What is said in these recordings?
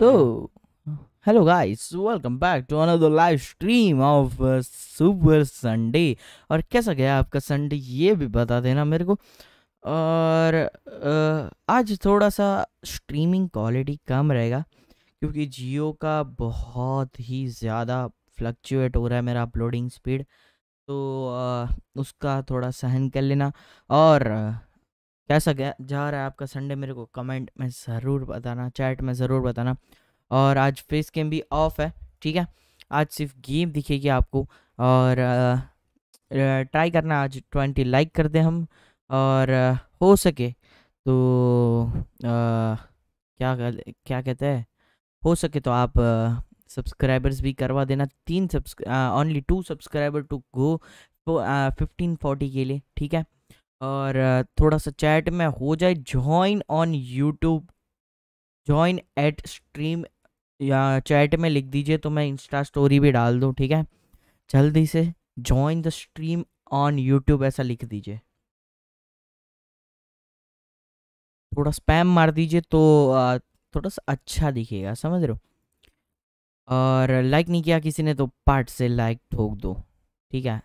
So, hello. Guys, welcome back to another live stream of uh, Super Sunday. और कैसा गया आपका Sunday ये भी बता देना मेरे को। और अ, आज थोड़ा सा स्ट्रीमिंग क्वालिटी कम रहेगा क्योंकि जियो का बहुत ही ज़्यादा फ्लक्चुएट हो रहा है मेरा अपलोडिंग स्पीड तो अ, उसका थोड़ा सहन कर लेना। और कैसा गया जा रहा है आपका संडे मेरे को कमेंट में ज़रूर बताना चैट में ज़रूर बताना। और आज फेस गेम भी ऑफ़ है ठीक है? आज सिर्फ़ गेम दिखेगी आपको और ट्राई करना आज ट्वेंटी लाइक कर दें हम और हो सके तो अ, क्या क्या कहते हैं? हो सके तो आप सब्सक्राइबर्स भी करवा देना तीन subs only two subscriber to go fifteen forty के लिए ठीक है? और थोड़ा सा चैट में हो जाए join on YouTube join at stream या चैट में लिख दीजिए तो मैं इंस्टा स्टोरी भी डाल दूँ, ठीक है? जल्दी से join the stream on YouTube ऐसा लिख दीजिए। थोड़ा स्पैम मार दीजिए तो थोड़ा सा अच्छा दिखेगा, समझ रहे हो? और लाइक नहीं किया किसी ने तो पार्ट से लाइक ठोक दो, ठीक है?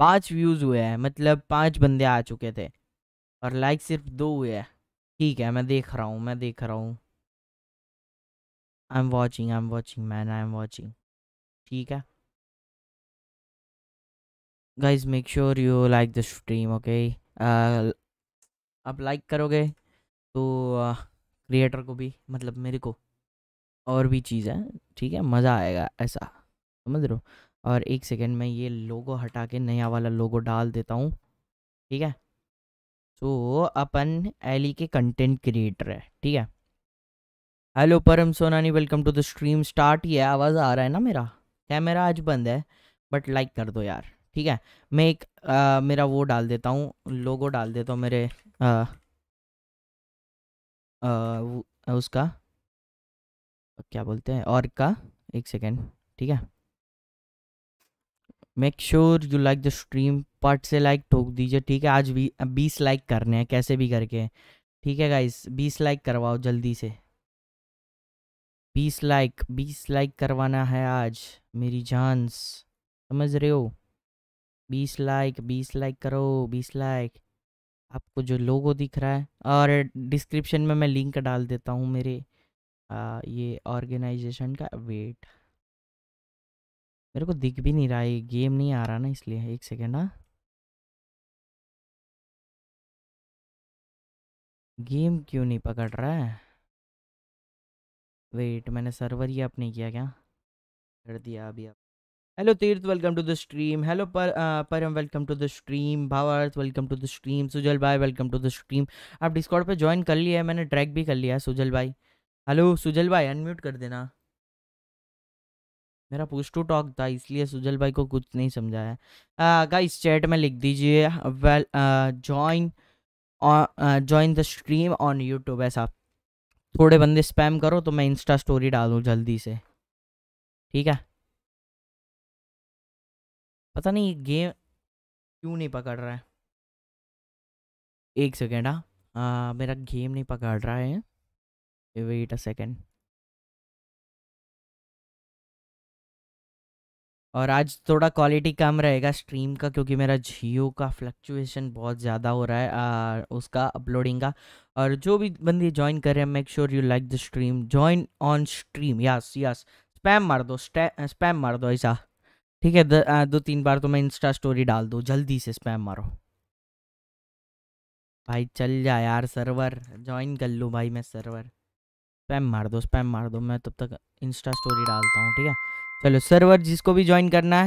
पाँच व्यूज़ हुए हैं मतलब पाँच बंदे आ चुके थे, और लाइक सिर्फ़ दो हुए हैं। ठीक है, मैं देख रहा हूँ, मैं देख रहा हूँ। I am watching I am watching man I am watching ठीक है? Guys make sure you like the stream okay आप लाइक करोगे तो क्रिएटर को भी मतलब मेरे को और भी चीज़ है, ठीक है? मज़ा आएगा ऐसा, समझ रहे हो? और एक सेकेंड में ये लोगो हटा के नया वाला लोगो डाल देता हूँ ठीक है? तो अपन एली के कंटेंट क्रिएटर है ठीक है? Hello Param Sonani welcome to the stream start है आवाज़ आ रहा है ना मेरा? कैमरा आज बंद है बट लाइक कर दो यार ठीक है? मैं एक आ, मेरा वो डाल देता हूँ लोगो डाल देता हूँ मेरे आ, आ, उसका क्या बोलते हैं और का? एक सेकेंड ठीक है? Make sure you like the stream पट से लाइक ठोक दीजिए ठीक है? आज भी बीस लाइक करने हैं कैसे भी करके। ठीक है गाइस बीस लाइक करवाओ जल्दी से। बीस लाइक बीस लाइक करवाना है आज मेरी जान समझ रहे हो? बीस लाइक बीस लाइक करो बीस लाइक आपको जो लोगो दिख रहा है और डिस्क्रिप्शन में मैं लिंक डाल देता हूँ मेरे आ, ये ऑर्गेनाइजेशन का वेट मेरे को दिख भी नहीं रहा है गेम नहीं आ रहा ना इसलिए, एक सेकेंड हाँ। गेम क्यों नहीं पकड़ रहा है? वेट मैंने सर्वर ही अपने किया क्या? कर दिया अभी अब hello Tirth welcome to the stream hello पर Param welcome to the stream Bhavarth welcome to the stream Sujal भाई वेलकम टू द स्ट्रीम आप डिस्कॉर्ड पे ज्वाइन कर लिया है, मैंने ट्रैक भी कर लिया है, सुजल भाई। हेलो सुजल भाई अनम्यूट कर देना। मेरा पुश टू टॉक था, इसलिए सुजल भाई को कुछ नहीं समझाया गाइस, चैट में लिख दीजिए well join join the stream on YouTube ऐसा। थोड़े बंदे स्पैम करो तो मैं इंस्टा स्टोरी डालूँ जल्दी से। ठीक है? पता नहीं गेम क्यों नहीं पकड़ रहा है? एक सेकेंड हाँ। मेरा गेम नहीं पकड़ रहा है। वेट अ सेकेंड और आज थोड़ा क्वालिटी कम रहेगा स्ट्रीम का क्योंकि मेरा जियो का फ्लक्चुएशन बहुत ज़्यादा हो रहा है आ, उसका अपलोडिंग का। और जो भी बंदी ज्वाइन कर रहे हैं make sure you like the stream join on stream yes yes spam मार दो स्पैम मार दो ऐसा। ठीक है द, आ, दो तीन बार तो मैं इंस्टा स्टोरी डाल दूँ जल्दी से स्पैम मारो। भाई चल जा यार सर्वर ज्वाइन कर लूँ भाई मैं सर्वर स्पैम मार दो स्पैम मार दो मैं तब तक इंस्टा स्टोरी डालता हूँ ठीक है? चलो सर्वर जिसको भी ज्वाइन करना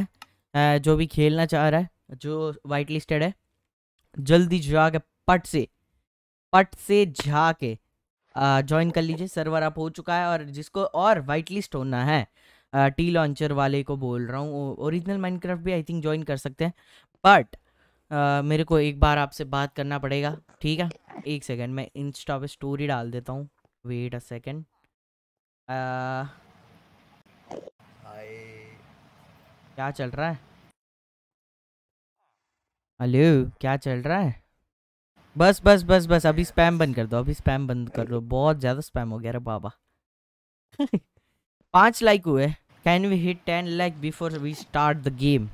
है जो भी खेलना चाह रहा है, जो वाइट लिस्टेड है, जल्दी जाके पट से पट से जाके ज्वाइन कर लीजिए। सर्वर अप हो चुका है और जिसको और वाइट लिस्ट होना है टी लॉन्चर वाले को बोल रहा हूँ ओरिजिनल माइनक्राफ्ट भी आई थिंक ज्वाइन कर सकते हैं। बट मेरे को एक बार आपसे बात करना पड़ेगा, ठीक है? एक सेकेंड मैं इंस्टा पे स्टोरी डाल देता हूँ। वेट अ सेकंड क्या चल रहा है? हेलो क्या चल रहा है? बस बस बस बस अभी स्पैम बंद कर दो अभी स्पैम बंद कर दो। बहुत ज़्यादा स्पैम हो गया रे बाबा। पाँच लाइक हुए। Can we hit ten like before we start the game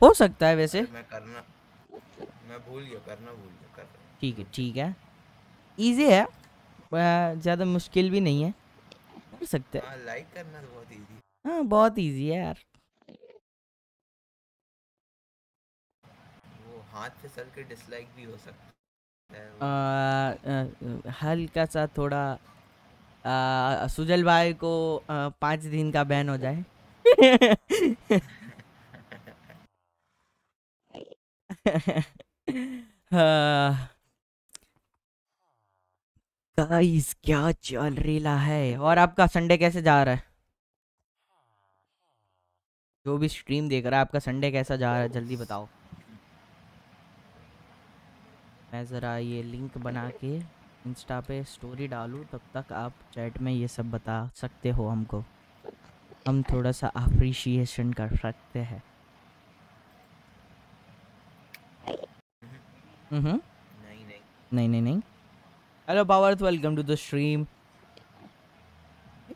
हो सकता है वैसे। मैं करना मैं भूल गया करना भूल गया कर ठीक है ठीक है। इजी है। ज़्यादा मुश्किल भी नहीं है। कर सकते हैं। हाँ लाइक करना तो बहुत इजी हाँ। बहुत इजी है यार। हाथ फिसल के डिसलाइक भी हो सकता है हल्का सा थोड़ा आ, सुजल भाई को आ, पाँच दिन का बैन हो जाए। गाइस क्या चल रहा है? और आपका संडे कैसे जा रहा है? जो भी स्ट्रीम देख रहा है आपका संडे कैसा जा रहा है? जल्दी बताओ। मैं ज़रा ये लिंक बना के इंस्टा पे स्टोरी डालूँ, तब तक आप चैट में ये सब बता सकते हो हमको। हम थोड़ा सा अप्रिशिएशन कर सकते हैं। हम्म। नहीं नहीं नहीं। नहीं नहीं hello पावर्थ welcome to the stream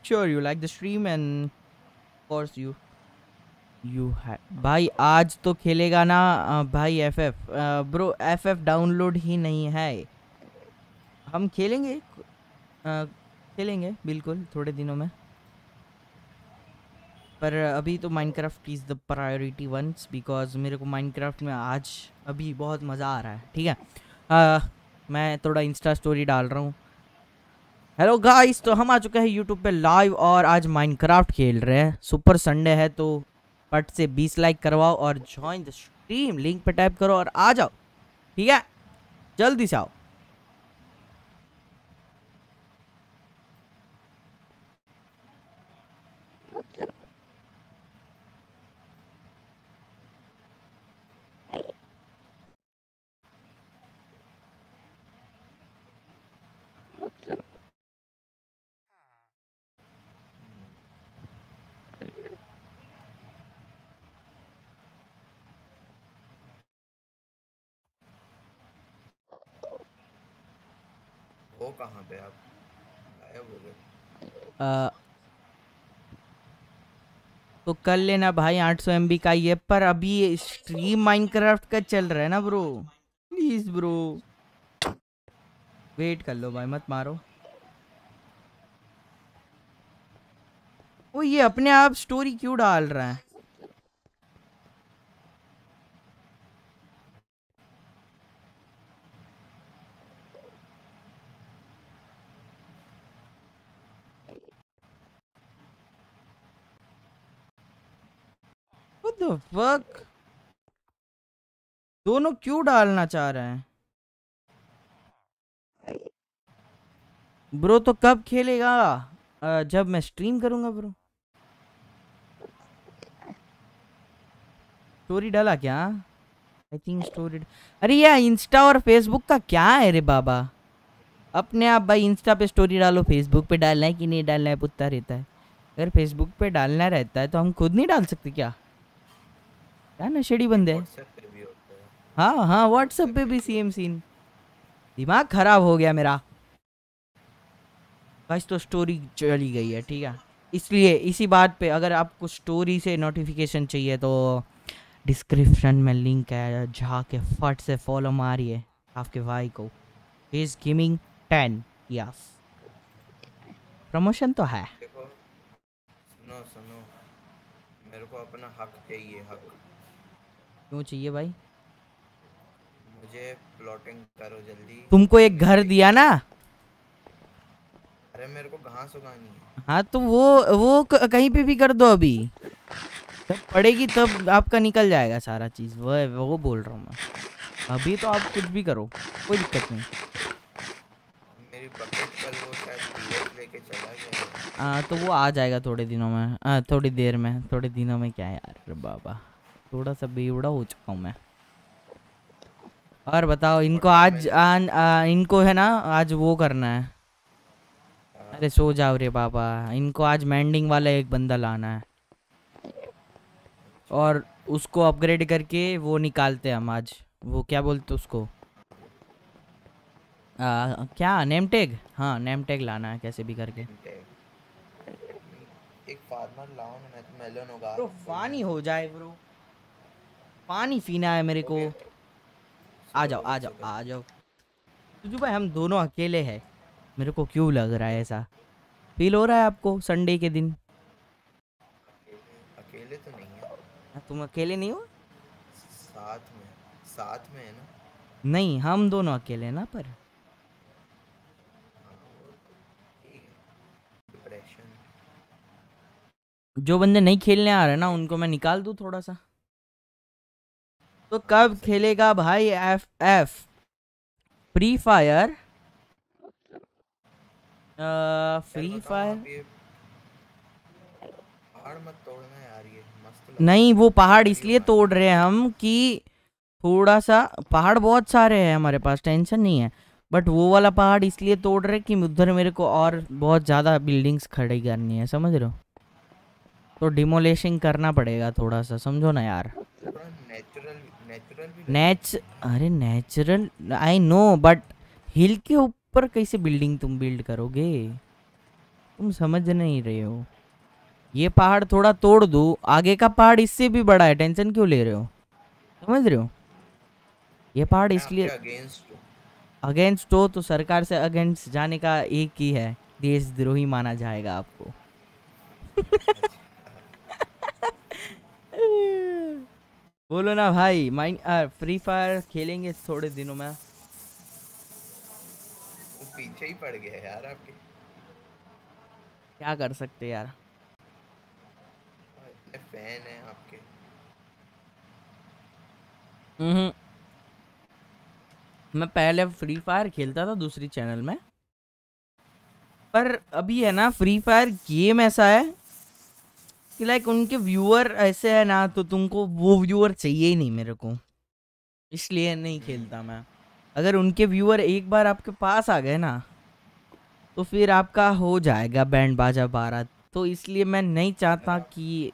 you like the stream and of course you you है। भाई आज तो खेलेगा ना भाई F F bro F F download ही नहीं है। हम खेलेंगे? खेलेंगे बिल्कुल थोड़े दिनों में। पर अभी तो Minecraft is the priority once because मेरे को माइनक्राफ्ट में आज अभी बहुत मज़ा आ रहा है ठीक है? आ, मैं थोड़ा इंस्टा स्टोरी डाल रहा हूँ। हेलो गाइस तो हम आ चुके हैं यूट्यूब पे लाइव और आज माइनक्राफ्ट खेल रहे हैं। सुपर संडे है तो पट से 20 लाइक करवाओ और ज्वाइन द स्ट्रीम लिंक पे टाइप करो और आ जाओ। ठीक है? जल्दी से आओ। हो कहाँ पे आप? गायब हो गए। तो कर लेना भाई 800 सौ का ये पर अभी स्ट्रीम माइनक्राफ्ट का चल रहा है ना ब्रो प्लीज़ ब्रो वेट कर लो भाई, मत मारो। वो ये अपने आप स्टोरी क्यों डाल रहा है? The fuck? दोनों क्यों डालना चाह रहे हैं? ब्रो तो कब खेलेगा? जब मैं स्ट्रीम करूँगा, ब्रो। स्टोरी डाला क्या? आई थिंक स्टोरी अरे यार इंस्टा और फेसबुक का क्या है रे बाबा? अपने आप भाई इंस्टा पे स्टोरी डालो फेसबुक पे डालना है कि नहीं डालना है पुत्ता रहता है। अगर फेसबुक पे डालना रहता है तो हम खुद नहीं डाल सकते क्या? क्या नशेड़ी बंदे। हैं। है व्हाट्सएप पे भी सेम सीन दिमाग खराब हो गया मेरा। बस तो स्टोरी चली गई है ठीक है। इसलिए इसी बात पे अगर आपको स्टोरी से नोटिफिकेशन चाहिए तो डिस्क्रिप्शन में लिंक है जाके फट से फॉलो मारिए आपके भाई को। Is gaming ten yes promotion तो है। सुनो सुनो। मेरे को अपना हक चाहिए हक। क्यों चाहिए भाई? मुझे प्लॉटिंग करो जल्दी। तुमको एक घर दिया ना? अरे मेरे को घास उगानी है। हाँ तो वो वो कहीं पे भी कर दो अभी। जब पड़ेगी तब आपका निकल जाएगा सारा चीज़। वो वो बोल रहा हूँ मैं। अभी तो आप कुछ भी करो कोई दिक्कत नहीं। मेरी बकेट कल वो शायद लेके चला गया हाँ तो वो आ जाएगा थोड़े दिनों में। हाँ थोड़ी देर में थोड़े दिनों में क्या यार बाबा। थोड़ा सा बेवड़ा हो चुका हूँ मैं। और बताओ इनको आज आन, आ, इनको है ना आज वो करना है। अरे सो जाओ रे बाबा इनको आज मैंडिंग वाला एक बंदा लाना है। और उसको अपग्रेड करके वो निकालते हैं हम आज। वो क्या बोलते उसको? आ, क्या? नेम टैग हाँ नेम टैग लाना है कैसे भी करके। एक फार्मर लाओ ना मैं तो मेलन उगा ब्रो पानी हो जाए ब्रो पानी पीना है मेरे को। आ जाओ आ जाओ आ जाओ। तुझू भाई हम दोनों अकेले हैं। मेरे को क्यों लग रहा है ऐसा? फील हो रहा है आपको संडे के दिन? अकेले तो नहीं है। हाँ, तुम अकेले नहीं हो? साथ में साथ में है ना? नहीं हम दोनों अकेले हैं ना पर। जो बंदे नहीं खेलने आ रहे ना उनको मैं निकाल दूँ थोड़ा सा? तो कब खेलेगा भाई F F Free Fire Free Fire नहीं वो पहाड़ इसलिए तोड़ रहे हैं हम कि थोड़ा सा पहाड़ बहुत सारे हैं हमारे पास टेंशन नहीं है। बट वो वाला पहाड़ इसलिए तोड़ रहे कि उधर मेरे को और बहुत ज़्यादा बिल्डिंग्स खड़ी करनी है समझ रहे हो? तो डिमोलेशन करना पड़ेगा थोड़ा सा समझो ना यार थोड़ा नेचुरल नेचुरल भी नेच अरे natural I know but hill के ऊपर कैसे बिल्डिंग तुम बिल्ड करोगे? तुम समझ नहीं रहे हो। ये पहाड़ थोड़ा तोड़ दो आगे का पहाड़ इससे भी बड़ा है टेंशन क्यों ले रहे हो? समझ रहे हो? ये पहाड़ इसलिए अगेंस्ट अगेंस्ट हो। तो सरकार से अगेंस्ट जाने का एक ही है। देशद्रोही माना जाएगा आपको। बोलो ना भाई माइन फ्री फायर खेलेंगे थोड़े दिनों में। वो पीछे ही पड़ गया यार आपके। क्या कर सकते यार? फ़ैन है आपके। हम्म। मैं पहले फ्री फायर खेलता था दूसरी चैनल में। पर अभी है ना फ्री फायर गेम ऐसा है कि लाइक उनके व्यूअर ऐसे है ना तो तुमको वो व्यूअर चाहिए ही नहीं मेरे को। इसलिए नहीं खेलता मैं। अगर उनके व्यूअर एक बार आपके पास आ गए ना तो फिर आपका हो जाएगा बैंड बाजा बारात। तो इसलिए मैं नहीं चाहता कि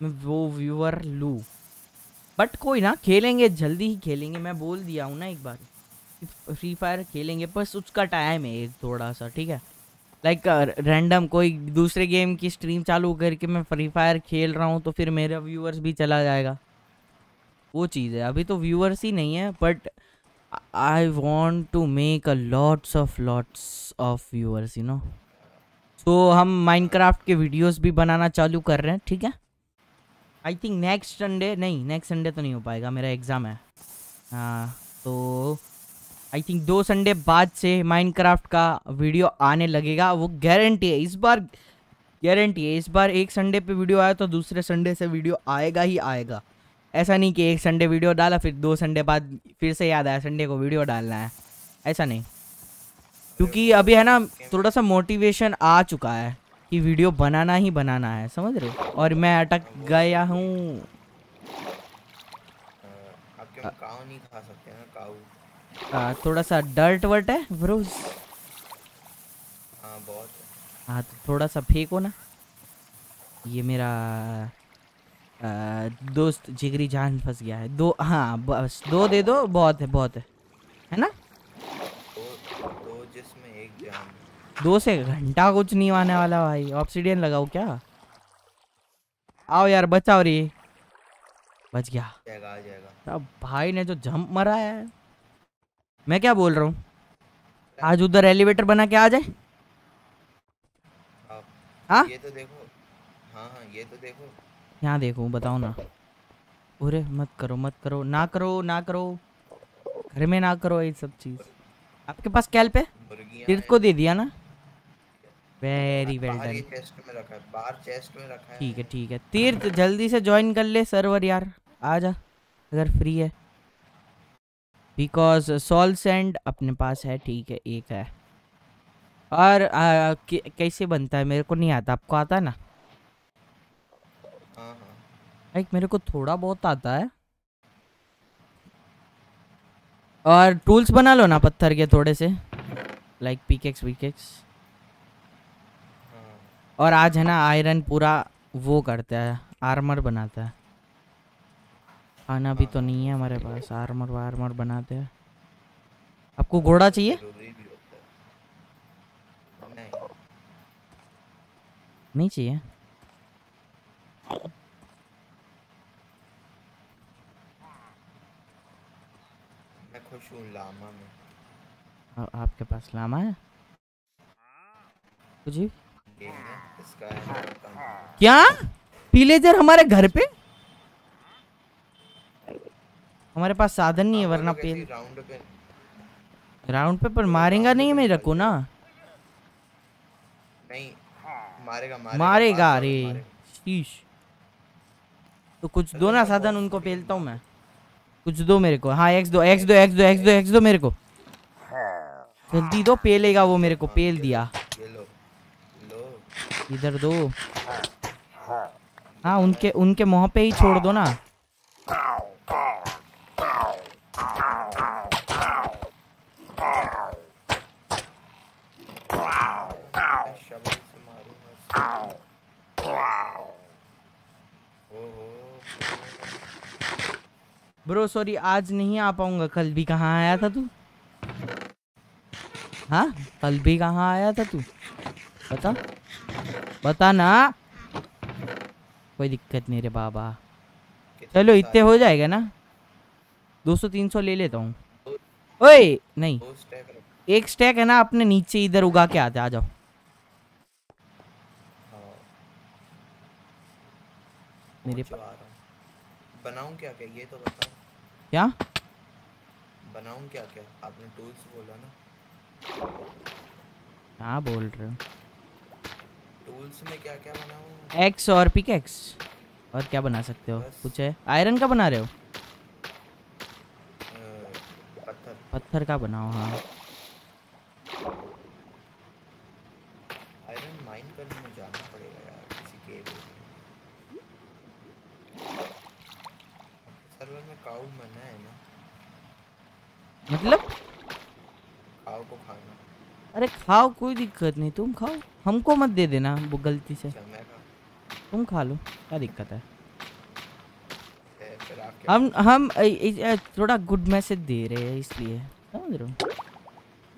मैं वो व्यूअर लूँ। बट कोई ना, खेलेंगे, जल्दी ही खेलेंगे। मैं बोल दिया हूँ ना एक बार फ्री फायर खेलेंगे, बस उसका टाइम है एक थोड़ा सा, ठीक है? लाइक रैंडम कोई दूसरे गेम की स्ट्रीम चालू करके मैं फ्री फायर खेल रहा हूँ तो फिर मेरा व्यूअर्स भी चला जाएगा। वो चीज़ है। अभी तो व्यूअर्स ही नहीं है but I want to make a lots of lots of viewers you know तो हम माइनक्राफ्ट के वीडियोस भी बनाना चालू कर रहे हैं, ठीक है? आई थिंक नेक्स्ट संडे नहीं नेक्स्ट संडे तो नहीं हो पाएगा, मेरा एग्ज़ाम है। हाँ तो आई थिंक दो संडे बाद से माइनक्राफ्ट का वीडियो आने लगेगा वो गारंटी है। इस बार गारंटी है। इस बार एक संडे पे वीडियो आया तो दूसरे संडे से वीडियो आएगा ही आएगा। ऐसा नहीं कि एक संडे वीडियो डाला फिर दो संडे बाद फिर से याद आया संडे को वीडियो डालना है। ऐसा नहीं। क्योंकि अभी है ना थोड़ा सा मोटिवेशन आ चुका है कि वीडियो बनाना ही बनाना है समझ रहे और मैं अटक गया हूँ। आ, थोड़ा सा डर्ट वर्ट है ब्रोज हाँ बहुत हाँ। तो थोड़ा सा फेंको ना। ये मेरा आ, दोस्त जिगरी जान फंस गया है। दो हाँ बस दो दे दो बहुत है बहुत है। है ना? दो दो जिसमें एक जान दो से घंटा कुछ नहीं आने वाला भाई। ऑक्सीडियन लगाओ क्या? आओ यार बचाओ रे। बच गया। जाएगा जाएगा। अब भाई ने जो जंप मरा है। मैं क्या बोल रहा हूँ? आज उधर एलिवेटर बना के आ जाए। हाँ? ये तो देखो। हाँ हाँ ये तो देखो। यहाँ देखो बताओ ना। अरे मत करो मत करो। ना करो ना करो। घर में ना करो ये सब चीज़। आपके पास कैल्प है? तीर्थ को दे दिया ना? वेरी वेल डन ठीक है ठीक है। तीर्थ जल्दी से ज्वाइन कर ले सर्वर यार। आ जा अगर फ्री है। बिकॉज़ सॉल सेंड अपने पास है ठीक है एक है। और आ, कैसे बनता है? मेरे को नहीं आता। आपको आता है ना? हाँ हाँ। लाइक मेरे को थोड़ा बहुत आता है। और टूल्स बना लो ना पत्थर के थोड़े से। लाइक पिकेक्स विकेक्स और आज है ना आयरन पूरा वो करता है आर्मर बनाता है। खाना भी तो नहीं है हमारे पास। आर्मर वार्मर बनाते हैं। आपको घोड़ा चाहिए? है। नहीं। चाहिए? मैं खुश हूँ लामा में। आ, आपके पास लामा है? है खत्म। क्या? पीलेजर हमारे घर पे? हमारे पास साधन नहीं है वरना लोग पेल राउंड पे। राउंड पे पर मारेगा नहीं मैं रखो ना? नहीं मारेगा मारेगा मारेगा अरे शीश। तो कुछ दो ना साधन उनको पेलता हूँ मैं। कुछ दो मेरे को। हाँ एक्स दो एक्स दो एक्स दो एक्स दो एक्स दो मेरे को। जल्दी दो पेलेगा वो मेरे को पेल दिया। इधर दो। हाँ उनके उनके मुँह पे ही छोड़ दो ना मैं शबल से मारूँगा ओहो ब्रो सॉरी आज नहीं आ पाऊँगा। कल भी कहाँ आया था तू? हाँ? कल भी कहाँ आया था तू? बता। बता ना। कोई दिक्कत नहीं रे बाबा। चलो, इतने हो जाएगा ना? 200 300 ले लेता हूँ। ओए, नहीं। दो एक स्टैक है ना, अपने नीचे इधर उगा के आते, आ जाओ। मेरे हूँ। बनाऊँ क्या क्या? ये तो बताओ। क्या? बनाऊँ क्या क्या? आपने टूल्स बोला ना। क्या बोल रहे हो? टूल्स में क्या क्या बनाऊँ? एक्स और पिकेक्स और क्या बना सकते हो? कुछ है आयरन का बना रहे हो? पत्थर। पत्थर का बनाओ हाँ आयरन माइन करने में जाना पड़ेगा यार किसी केव में सर्वर में काऊ मना है ना? मतलब? काऊ को खाना अरे खाओ कोई दिक्कत नहीं तुम खाओ। हमको मत दे देना वो गलती से। खा तुम खा लो क्या दिक्कत है? हम हम थोड़ा गुड मैसेज दे रहे हैं इसलिए। समझ रहे हो?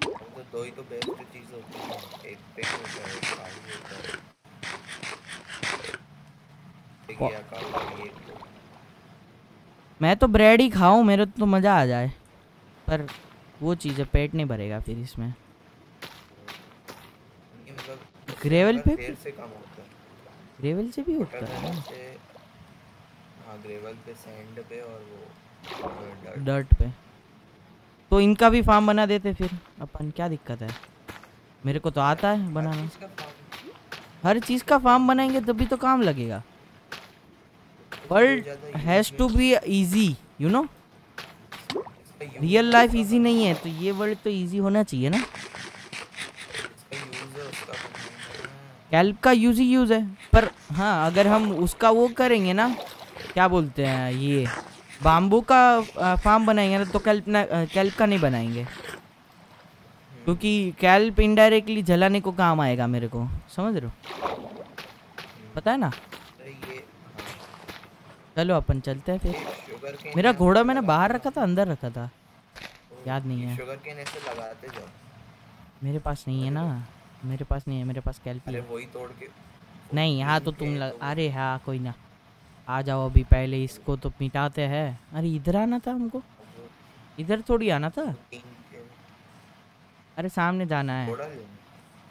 तो दो ही तो बेस्ट चीज़ होती है। एक पेन होता है कागज़ होता है। तो मैं तो ब्रेड ही खाऊं मेरे तो मज़ा आ जाए। पर वो चीज़ है पेट नहीं भरेगा फिर इसमें। मतलब ग्रेवल पे से कम होता है। ग्रेवल से भी होता है? हाँ ग्रेवल पे सैंड पे और वो dirt. डर्ट पे। तो इनका भी फार्म बना देते फिर। अपन क्या दिक्कत है? मेरे को तो आता है बनाना। हर चीज़ का फार्म बनाएँगे तभी तो काम लगेगा। World has to be easy you know real life easy नहीं है तो ये वर्ल्ड तो इजी होना चाहिए ना। कैल्प का यूज़ ही यूज़ है, पर हाँ अगर हम उसका वो करेंगे ना, क्या बोलते हैं ये बाम्बू का फार्म बनाएँगे ना तो कैल्प ना कैल्प का नहीं बनाएँगे। क्योंकि कैल्प इनडायरेक्टली जलाने को काम आएगा मेरे को, समझ रहे हो? पता है ना? चलो अपन चलते हैं फिर। मेरा घोड़ा मैंने बाहर रखा था अंदर रखा था। याद नहीं है। शुगर केन ऐसे लगाते जाओ। मेरे पास नहीं है ना। मेरे पास नहीं है मेरे पास कैल्प ही। अरे वही तोड़ के। नहीं यहाँ तो तुम लग अरे हाँ कोई ना। आ जाओ अभी पहले इसको तो मिटाते हैं। अरे इधर आना था हमको। इधर थोड़ी आना था। अरे सामने जाना है।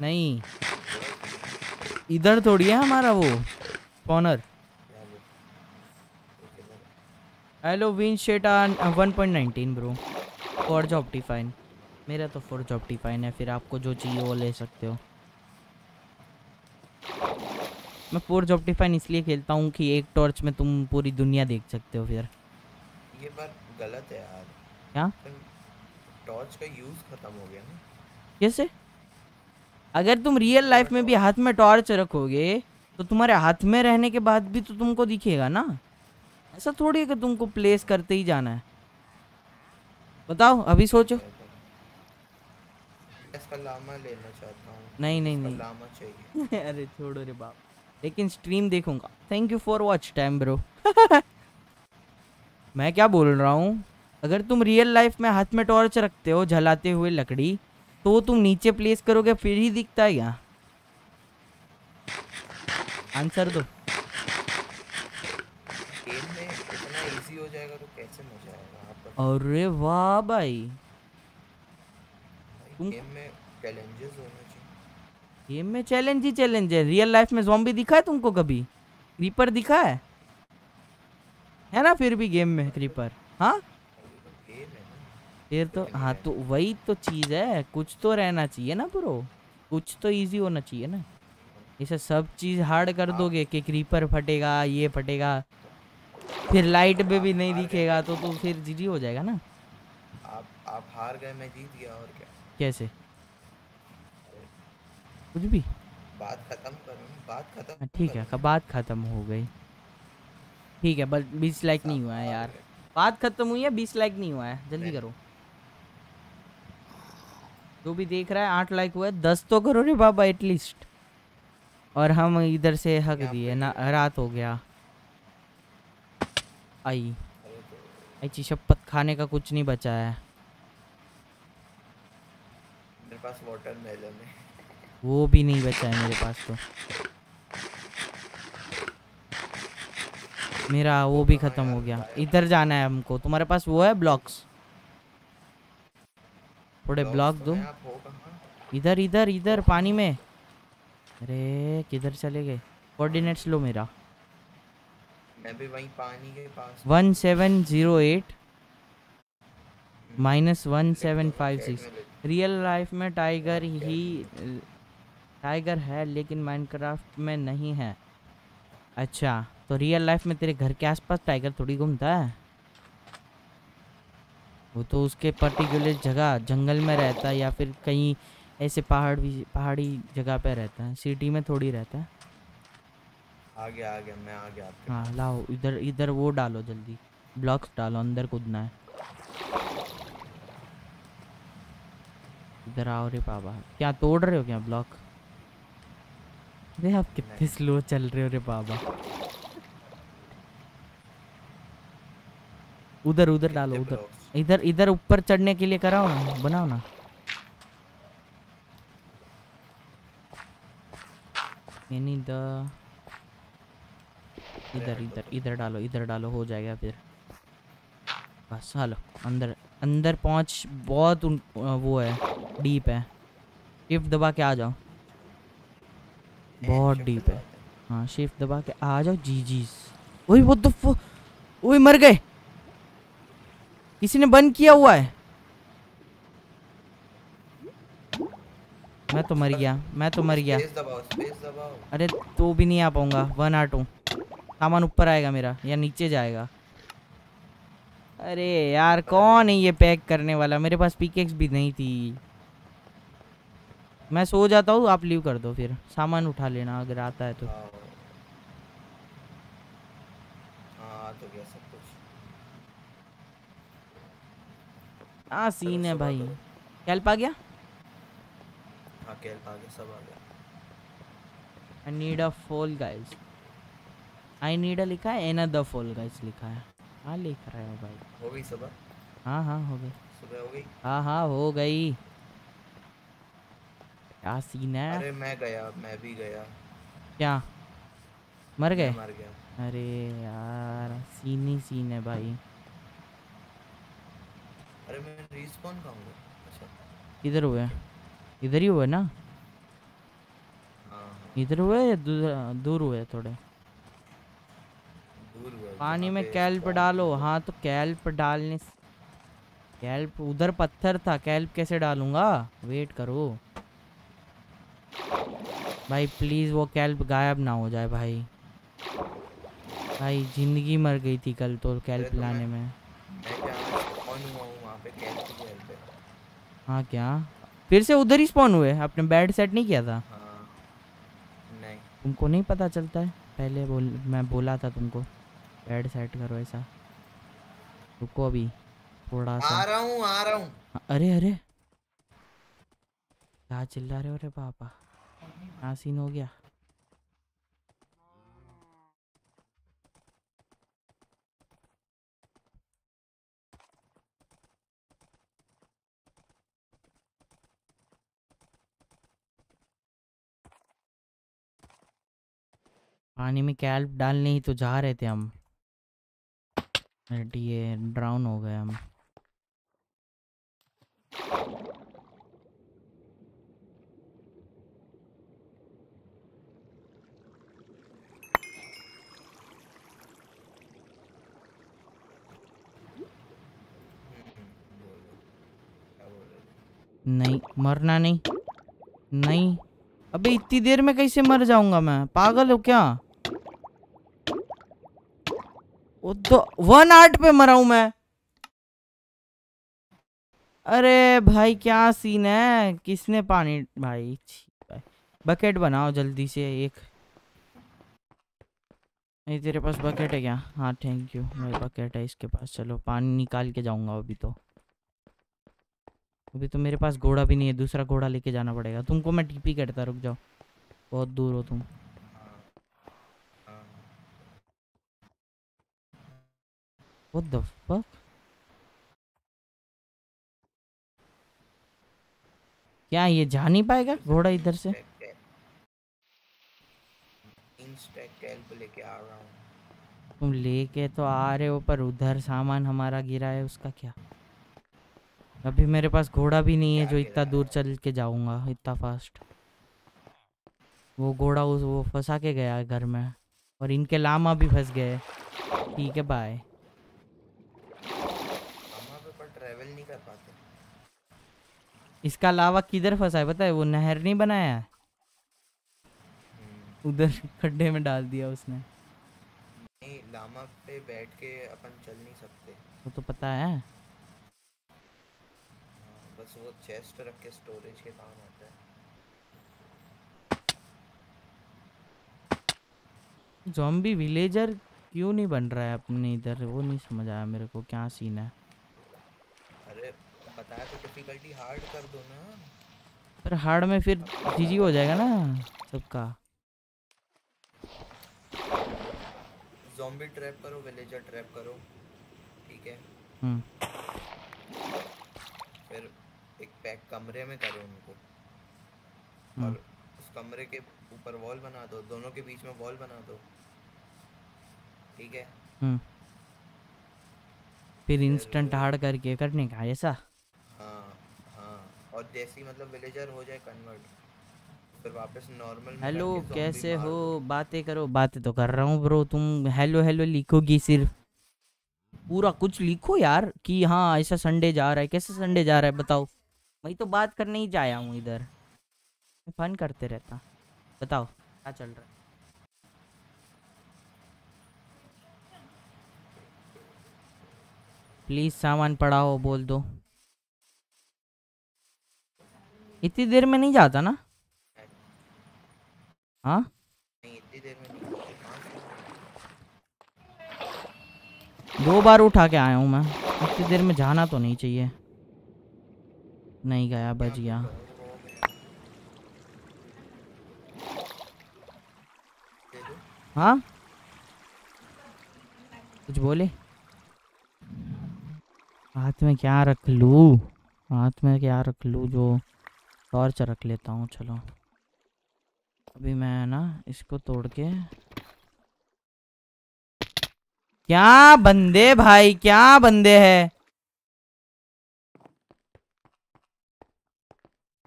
नहीं। इधर थोड़ी है हमारा वो। स्पॉनर क्या वो ओके हेलो विन शेटा one point nineteen bro Forge OptiFine मेरा तो फोर्ज ऑप्टिफाइन है फिर आपको जो चाहिए वो ले सकते हो। मैं फोर्ज ऑप्टिफाइन इसलिए खेलता हूँ कि एक टॉर्च में तुम पूरी दुनिया देख सकते हो फिर। ये बात गलत है यार। क्या? टॉर्च का यूज़ खत्म हो गया ना। कैसे? अगर तुम रियल लाइफ में भी हाथ में टॉर्च रखोगे तो तुम्हारे हाथ में रहने के बाद भी तो तुमको दिखेगा ना। ऐसा थोड़ी है कि तुमको प्लेस करते ही जाना है। बताओ अभी सोचो। इसका लामा लेना चाहता हूँ। नहीं नहीं नहीं। लामा चाहिए। अरे छोड़ो रे बाप। लेकिन स्ट्रीम देखूँगा। Thank you for watch time bro मैं क्या बोल रहा हूँ? अगर तुम रियल लाइफ में हाथ में टॉर्च रखते हो जलाते हुए लकड़ी तो तुम नीचे प्लेस करोगे फिर ही दिखता है क्या? आंसर दो गेम में इतना इजी हो जाएगा तो कैसे मज़ा आएगा? अरे वाह भाई। तुम- गेम में चैलेंजेस होने चाहिए। गेम में चैलेंज ही चैलेंज है। रियल लाइफ में जॉम्बी दिखा है तुमको कभी? क्रीपर दिखा है? है ना फिर भी गेम में क्रीपर हाँ? है फिर तो हाँ तो वही तो चीज़ है। कुछ तो रहना चाहिए ना ब्रो कुछ तो इजी होना चाहिए ना। इसे सब चीज़ हार्ड कर दोगे कि क्रीपर फटेगा ये फटेगा। फिर लाइट में भी नहीं दिखेगा तो तो फिर जीजी हो जाएगा ना? आप आप हार गए मैं जीत गया और क्या? कैसे? कुछ भी। बात खत्म करो बात खत्म हाँ, ठीक है बात खत्म हो गई। ठीक है बस बीस लाइक नहीं हुआ है यार। बात खत्म हुई है बीस लाइक नहीं हुआ है। जल्दी करो। जो भी देख रहा है आठ लाइक हुआ है दस तो करो रे बाबा एटलीस्ट और हम इधर से हक दिए ना रात हो गया। आई। तो ऐसी शपथ खाने का कुछ नहीं बचा है। मेरे पास वाटर मेलन है। वो भी नहीं बचा है मेरे पास तो। मेरा वो भी खत्म हो गया। इधर जाना है हमको। तुम्हारे पास वो है ब्लॉक्स थोड़े ब्लॉक तो दो? इधर इधर इधर पानी में। अरे किधर चले गए? कोऑर्डिनेट्स लो मेरा। मैं भी वहीं पानी के पास। One seven zero eight minus one seven five six real life में टाइगर ही टाइगर है लेकिन माइनक्राफ्ट में नहीं है। अच्छा तो रियल लाइफ में तेरे घर के आसपास टाइगर थोड़ी घूमता है? वो तो उसके पर्टिकुलर जगह जंगल में रहता है या फिर कहीं ऐसे पहाड़ भी पहाड़ी जगह पे रहता है सिटी में थोड़ी रहता है। आ गया आ गया मैं आ गया आपके हाँ लाओ इधर इधर वो डालो जल्दी। ब्लॉक्स डालो अंदर कूदना है। इधर आओ रे बाबा। क्या तोड़ रहे हो क्या ब्लॉक अरे आप कितने स्लो चल रहे हो रे बाबा। उधर उधर डालो उधर। इधर इधर ऊपर चढ़ने के लिए कराओ ना बनाओ ना। एनी द इधर इधर इधर डालो इधर डालो हो जाएगा फिर। बस हालो अंदर अंदर पहुँच बहुत उन, वो है डीप है। शिफ्ट दबा के आ जाओ। बहुत डीप है। हाँ शिफ्ट दबा के आ जाओ जी जी ओए वो तो ओए मर गए। किसी ने बंद किया हुआ है। मैं तो मर गया मैं तो मर गया। अरे तो भी नहीं आ पाऊँगा। वन आर टू सामान ऊपर आएगा मेरा या नीचे जाएगा। अरे यार कौन है ये पैक करने वाला? मेरे पास पिकेक्स भी नहीं थी। मैं सो जाता हूँ आप लीव कर दो फिर। सामान उठा लेना अगर आता है तो। हाँ तो सीन है भाई। हेल्प आ गया? हाँ कैल्प आ गया सब आ गया। I need a Fall Guys I need लिखा है एन द फॉल गाइस लिखा है। हाँ लिख रहे हो भाई। हो गई सुबह हाँ हाँ हो गई। सुबह हो गई? हाँ हाँ हो गई। क्या सीन है? अरे मैं गया मैं भी गया। क्या? मर गए? मर गया। अरे यार सीन ही सीन है भाई। अरे मैं रिस्पॉन कहाँ हूँ अच्छा। किधर हुए? इधर ही हुआ ना? हाँ हाँ। इधर हुए या दूर दूर हुए थोड़े? हुआ पानी में कैल्प डालो। हाँ तो कैल्प डालने कैल्प उधर पत्थर था कैल्प कैसे डालूँगा? वेट करो। भाई प्लीज़ वो कैल्प गायब ना हो जाए भाई। भाई ज़िंदगी मर गई थी कल तो कैल्प तो लाने में हाँ क्या? फिर से उधर ही स्पॉन हुए? आपने बेड सेट नहीं किया था? हाँ नहीं। तुमको नहीं पता चलता है? पहले बोल मैं बोला था तुमको। बेड सेट करो ऐसा। रुको अभी थोड़ा सा आ रहा हूँ आ रहा हूँ। अरे अरे। क्या चिल्ला रहे हो रे पापा? क्या सीन हो गया? पानी में कैल्प डालने ही तो जा रहे थे हम। ये ड्राउन हो गए हम? नहीं, मरना नहीं। नहीं। अबे, इतनी देर में कैसे मर जाऊँगा मैं? पागल हो क्या? वन आर्ट पे मरा हूँ मैं। अरे भाई, क्या सीन है? किसने पानी, भाई बकेट बनाओ जल्दी से एक। नहीं, तेरे पास बकेट है क्या? हाँ थैंक यू मेरे बकेट है इसके पास। चलो, पानी निकाल के जाऊँगा अभी तो। अभी तो मेरे पास घोड़ा भी नहीं है, दूसरा घोड़ा लेके जाना पड़ेगा। तुमको मैं टीपी करता, रुक जाओ। बहुत दूर हो तुम। What the fuck? क्या ये जा नहीं पाएगा घोड़ा इधर से? तुम लेके तो आ रहे हो, पर उधर सामान हमारा गिरा है, उसका क्या? अभी मेरे पास घोड़ा भी नहीं है जो इतना दूर चल के जाऊँगा, इतना फास्ट वो घोड़ा उस, वो फंसा के गया है घर में, और इनके लामा भी फंस गए। ठीक है बाय हम पे पर ट्रेवल नहीं कर पाते इसका लावा किधर फंसा है? पता है वो नहर नहीं बनाया? उधर खड्डे में डाल दिया उसने। नहीं लामा पे बैठ के अपन चल नहीं सकते। वो तो पता है। हाँ, बस वो चेस्ट रख के स्टोरेज के काम आता है। जॉम्बी विलेजर क्यों नहीं बन रहा है अपने इधर? वो नहीं समझ आया मेरे को क्या सीन है? बताया तो डिफिकल्टी हार्ड कर दो ना। पर हार्ड में फिर जीजी हो जाएगा ना सबका। जॉम्बी ट्रैप करो विलेजर ट्रैप करो ठीक है? हम्म। फिर एक पैक कमरे में करो उनको। हम्म। और उस कमरे के ऊपर वॉल बना दो दोनों के बीच में वॉल बना दो। ठीक है? हम्म। फिर इंस्टेंट हार्ड करके करने का ऐसा। हाँ हाँ। और जैसे ही मतलब विलेजर हो जाए कन्वर्ट फिर वापस नॉर्मल हेलो कैसे हो? बातें करो बातें तो कर रहा हूँ ब्रो तुम हेलो हेलो लिखोगी सिर्फ़। पूरा कुछ लिखो यार कि हाँ ऐसा संडे जा रहा है कैसे संडे जा रहा है बताओ। मैं तो बात करने ही जाया हूँ इधर। फन करते रहता। बताओ क्या चल रहा है? प्लीज़ सामान पढ़ाओ बोल दो। इतनी देर में नहीं जाता ना? हाँ? दो बार उठा के आया हूँ मैं। इतनी देर में जाना तो नहीं चाहिए। नहीं गया, बच गया। हाँ? कुछ बोले? हाथ में क्या रख लू? हाथ में क्या रख लू जो टॉर्च रख लेता हूँ, चलो। अभी मैं ना इसको तोड़ के क्या बंदे भाई, क्या बंदे है?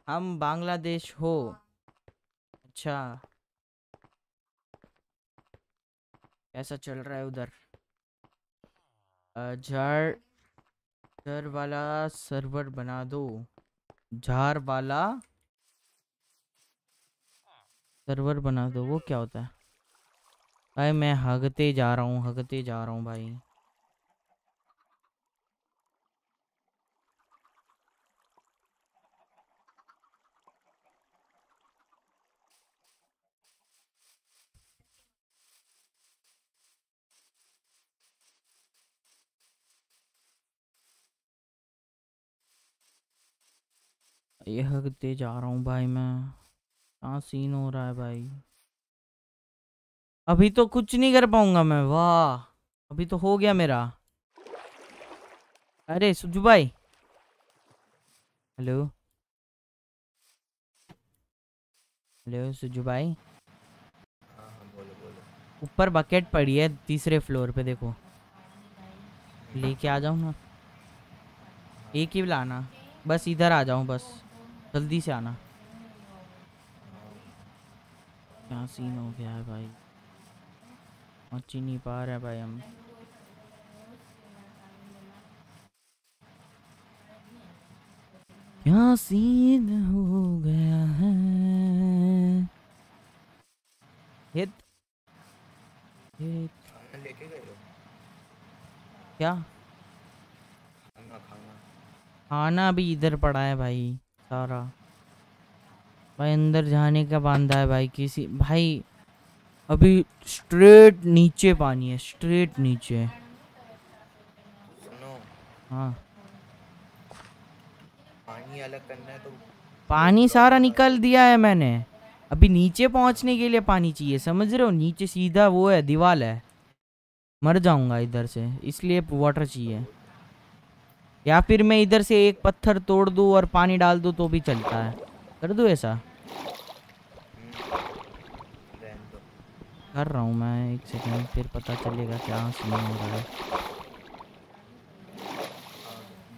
हम बांग्लादेश हो। अच्छा। कैसा चल रहा है उधर? झार झार वाला सर्वर बना दो। झार वाला सर्वर बना दो, वो क्या होता है? भाई मैं हगते जा रहा हूँ, हगते जा रहा हूँ भाई। ये हगते जा रहा हूँ भाई मैं। कहाँ सीन हो रहा है भाई? अभी तो कुछ नहीं कर पाऊँगा मैं, वाह। अभी तो हो गया मेरा। अरे, सुजू भाई। हेलो। हेलो, सुजू भाई। ऊपर बकेट पड़ी है तीसरे फ्लोर पे, देखो। लेके आ जाऊँ ना एक ही लाना। बस इधर आ जाऊँ, बस। जल्दी से आना। क्या सीन हो गया है भाई? पहुँच ही नहीं पा रहे भाई हम। क्या सीन हो गया है? हित। हित। लेके गए क्या? खाना अभी इधर पड़ा है भाई। सारा। भाई अंदर जाने का बांधा है भाई किसी भाई अभी स्ट्रेट नीचे पानी है स्ट्रेट नीचे। सुनो। हाँ। पानी अलग करना है तो पानी सारा निकल दिया है मैंने। अभी नीचे पहुँचने के लिए पानी चाहिए समझ रहे हो? नीचे सीधा वो है दीवार है। मर जाऊँगा इधर से इसलिए वाटर चाहिए। या फिर मैं इधर से एक पत्थर तोड़ दूँ और पानी डाल दूँ तो भी चलता है। कर दूँ ऐसा? कर रहा हूँ मैं एक सेकंड फिर पता चलेगा क्या सीन हो रहा है।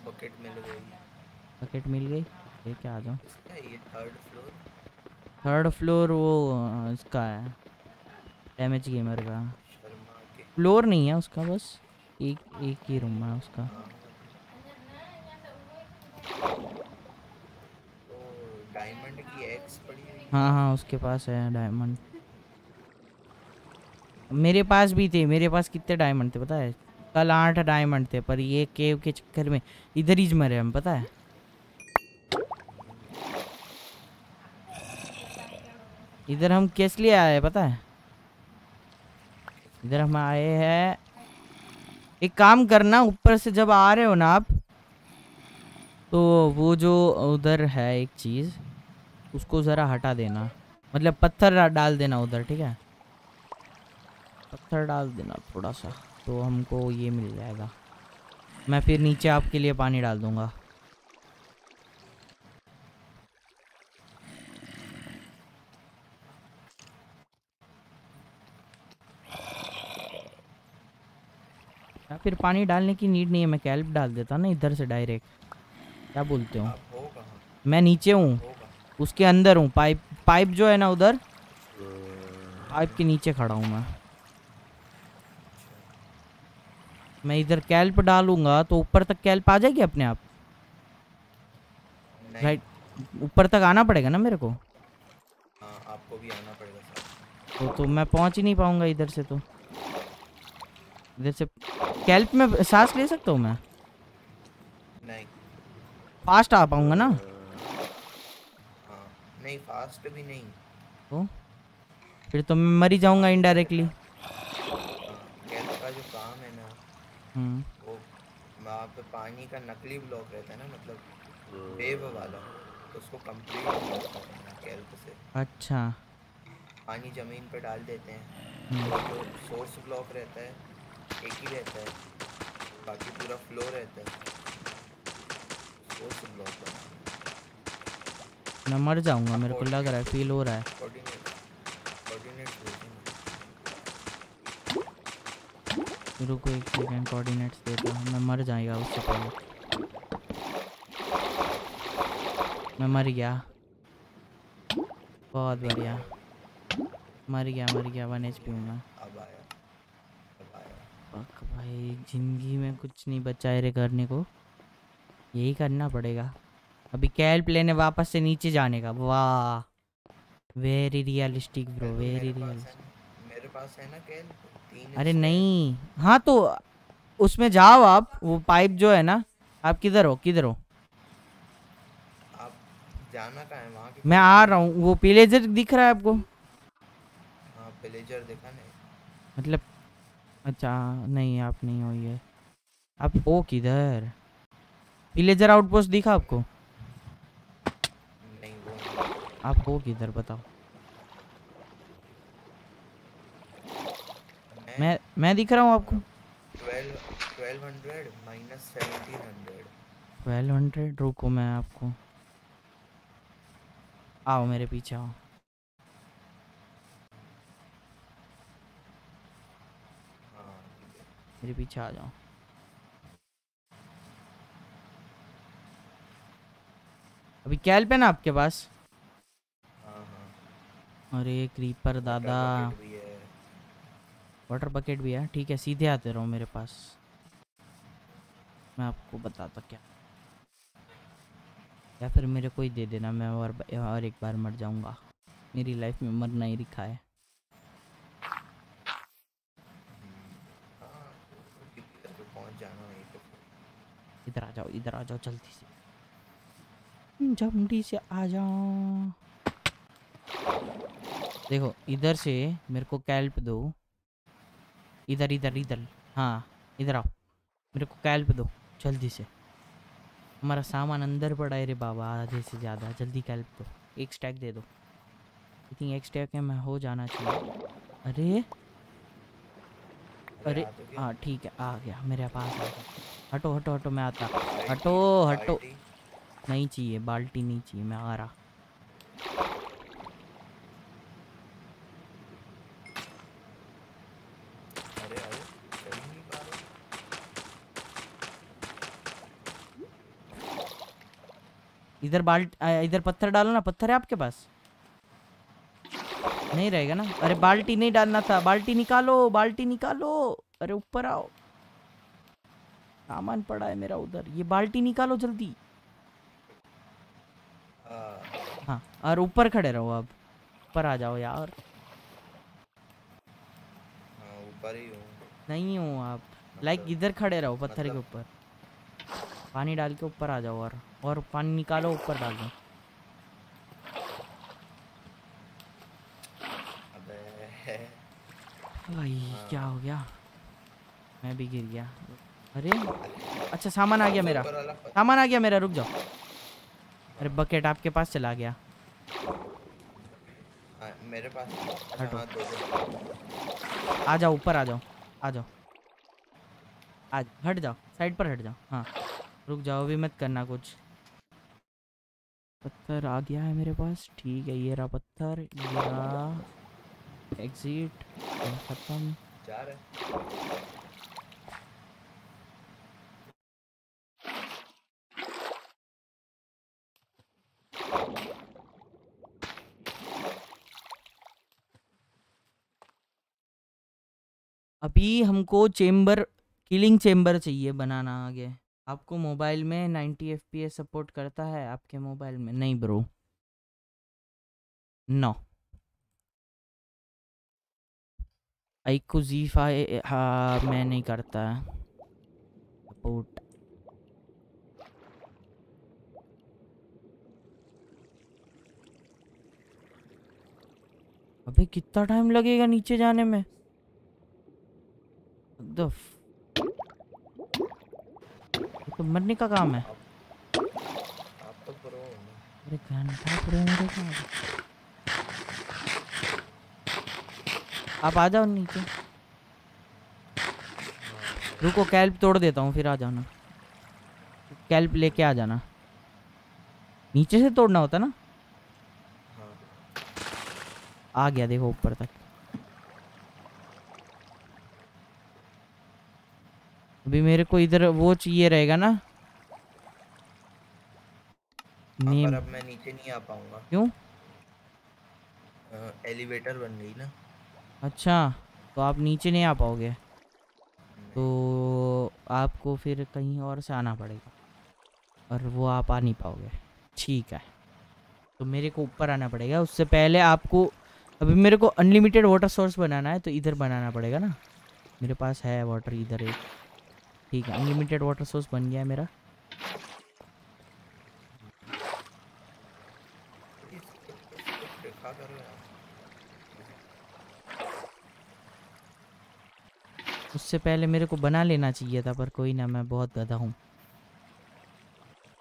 बकेट मिल गई। बकेट मिल गई? लेके आ जाओ ये थर्ड फ्लोर थर्ड फ्लोर वो इसका है। डैमेज गेमर का। फ्लोर नहीं है उसका बस? एक एक ही रूम है उसका। हाँ। डायमंड की एक्स पड़ी है। हाँ हाँ उसके पास है डायमंड मेरे पास भी थे, मेरे पास कितने डायमंड थे, पता है? कल आठ डायमंड थे, पर ये केव के चक्कर में इधर ही मरे हम, पता है? इधर हम किस लिए आए, पता है? इधर हम आए हैं। एक काम करना, ऊपर से जब आ रहे हो ना आप तो वो जो उधर है एक चीज़, उसको ज़रा हटा देना। मतलब पत्थर डाल देना उधर, ठीक है? पत्थर डाल देना थोड़ा सा तो हमको ये मिल जाएगा। मैं फिर नीचे आपके लिए पानी डाल दूँगा। फिर पानी डालने की नीड नहीं है, मैं कैल्प डाल देता ना इधर से डायरेक्ट। क्या बोलते हो? मैं नीचे हूँ। उसके अंदर हूँ। पाइप पाइप जो है ना उधर? पाइप के नीचे खड़ा हूँ मैं। मैं इधर कैल्प डालूँगा तो ऊपर तक कैल्प आ जाएगी अपने आप? राइट ऊपर तक आना पड़ेगा ना मेरे को? हाँ आपको भी आना पड़ेगा तो तो मैं पहुँच ही नहीं पाऊँगा इधर से तो। इधर से कैल्प में सांस ले सकता हूँ मैं? फास्ट आ पाऊँगा ना? हाँ नहीं फास्ट भी नहीं। तो? फिर तो मैं मर ही जाऊँगा इनडायरेक्टली का जो काम है ना हम्म। वो वहाँ पे पानी का नकली ब्लॉक रहता है ना मतलब वेव वाला तो उसको कंप्लीट कैल्प से। अच्छा। पानी ज़मीन पे डाल देते हैं। तो जो सोर्स ब्लॉक रहता है एक ही रहता है। बाकी पूरा फ्लो रहता है। मैं मर जाऊँगा मेरे को लग रहा है फील हो रहा है। रुको एक सेकंड कोऑर्डिनेट्स देता हूँ। मैं मर जाएगा उससे पहले। मैं मर गया। बहुत बढ़िया। मर गया मर गया वन एच पी हूँ भाई ज़िंदगी में कुछ नहीं बचा है रे करने को। यही करना पड़ेगा। अभी कैल्प लेने वापस से नीचे जाने का। वाह। वेरी रियलिस्टिक ब्रो वेरी मेरे पास रियल मेरे पास है ना कैल अरे नहीं। हाँ तो उसमें जाओ आप। वो पाइप जो है ना आप किधर हो? किधर हो? आप जाना कहाँ है? वहाँ की मैं आ रहा हूँ। वो पिलेजर दिख रहा है आपको? हाँ प्लेजर देखा नहीं। मतलब अच्छा नहीं आप नहीं हो ये। आप हो किधर? पिलेजर आउटपोस्ट दिखा आपको? नहीं वो नहीं। आप हो किधर बताओ? मैं मैं दिख रहा हूँ आपको। Twelve hundred minus seventeen hundred twelve hundred? रुको मैं आपको। आओ मेरे पीछे आओ। है। मेरे पीछे आ जाओ। अभी कैल पे ना आपके पास? हाँ हाँ। अरे क्रीपर दादा। वाटर बकेट भी है ठीक है सीधे आते रहो मेरे पास। मैं आपको बताता क्या। या फिर मेरे को ही दे देना मैं और और एक बार मर जाऊँगा। मेरी लाइफ में मरना ही लिखा है। हाँ वहीं पे इधर आ जाओ इधर आ जाओ जल्दी से। जल्दी से आ जाओ देखो इधर से मेरे को कैल्प दो। इधर इधर इधर। हाँ इधर आओ। मेरे को कैल्प दो जल्दी से। हमारा सामान अंदर पड़ा है रे बाबा आधे से ज़्यादा। जल्दी कैल्प दो। एक स्टैक दे दो। आई थिंक एक स्टैक में हो जाना चाहिए। अरे! अरे। हाँ ठीक है आ गया। मेरे पास आ गया। हटो हटो हटो मैं आता। हटो हटो। बाल्टी, नहीं चाहिए बाल्टी नहीं चाहिए मैं आ रहा। इधर बाल्ट इधर पत्थर डालो ना पत्थर है आपके पास? नहीं रहेगा ना? अरे बाल्टी नहीं डालना था बाल्टी निकालो बाल्टी निकालो। अरे ऊपर आओ। सामान पड़ा है मेरा उधर ये बाल्टी निकालो जल्दी। हाँ और ऊपर खड़े रहो अब। ऊपर आ जाओ यार। हाँ ऊपर ही हूँ। नहीं हूँ आप। लाइक इधर खड़े रहो पत्थर के मतलब- ऊपर। पानी डाल के ऊपर आ जाओ और और पानी निकालो ऊपर डाल दो। भाई हाँ। क्या हो गया? मैं भी गिर गया। अरे अच्छा सामान आ गया मेरा। सामान आ गया मेरा रुक जाओ। अरे बकेट आपके पास चला गया। हाँ, मेरे पास हटो। हाँ दो आ जाओ ऊपर आ जाओ आ जाओ। आज हट जाओ साइड पर हट जाओ। हाँ रुक जाओ अभी मत करना कुछ। पत्थर आ गया है मेरे पास। ठीक है ये रहा पत्थर ये एग्जिट खत्म। जा रहे। अभी हमको चेम्बर किलिंग चेम्बर चाहिए बनाना आगे। आपको मोबाइल में 90 एफ़ सपोर्ट करता है आपके मोबाइल में? नहीं bro. No iQOO JioFi हाँ मैं नहीं करता। सपोर्ट। अबे कितना टाइम लगेगा नीचे जाने में? द तो मरने का काम है। अरे घंटा आप आ जाओ नीचे। रुको, कैल्प तोड़ देता हूँ, फिर आ जाना। कैल्प लेके आ जाना। नीचे से तोड़ना होता ना? आ गया, देखो, ऊपर तक। अभी मेरे को इधर वो चाहिए रहेगा ना। हाँ, पर अब मैं नीचे नहीं आ पाऊँगा। क्यों? एलिवेटर बन गई ना। अच्छा तो आप नीचे नहीं आ पाओगे। तो आपको फिर कहीं और से आना पड़ेगा। और वो आप आ नहीं पाओगे। ठीक है। तो मेरे को ऊपर आना पड़ेगा। उससे पहले आपको अभी मेरे को अनलिमिटेड वाटर सोर्स बनाना है तो इधर बनाना पड़ेगा ना। मेरे पास है वाटर इधर एक। ठीक है अनलिमिटेड वाटर सोर्स बन गया है मेरा। उससे पहले मेरे को बना लेना चाहिए था, पर कोई ना, मैं बहुत गधा हूँ।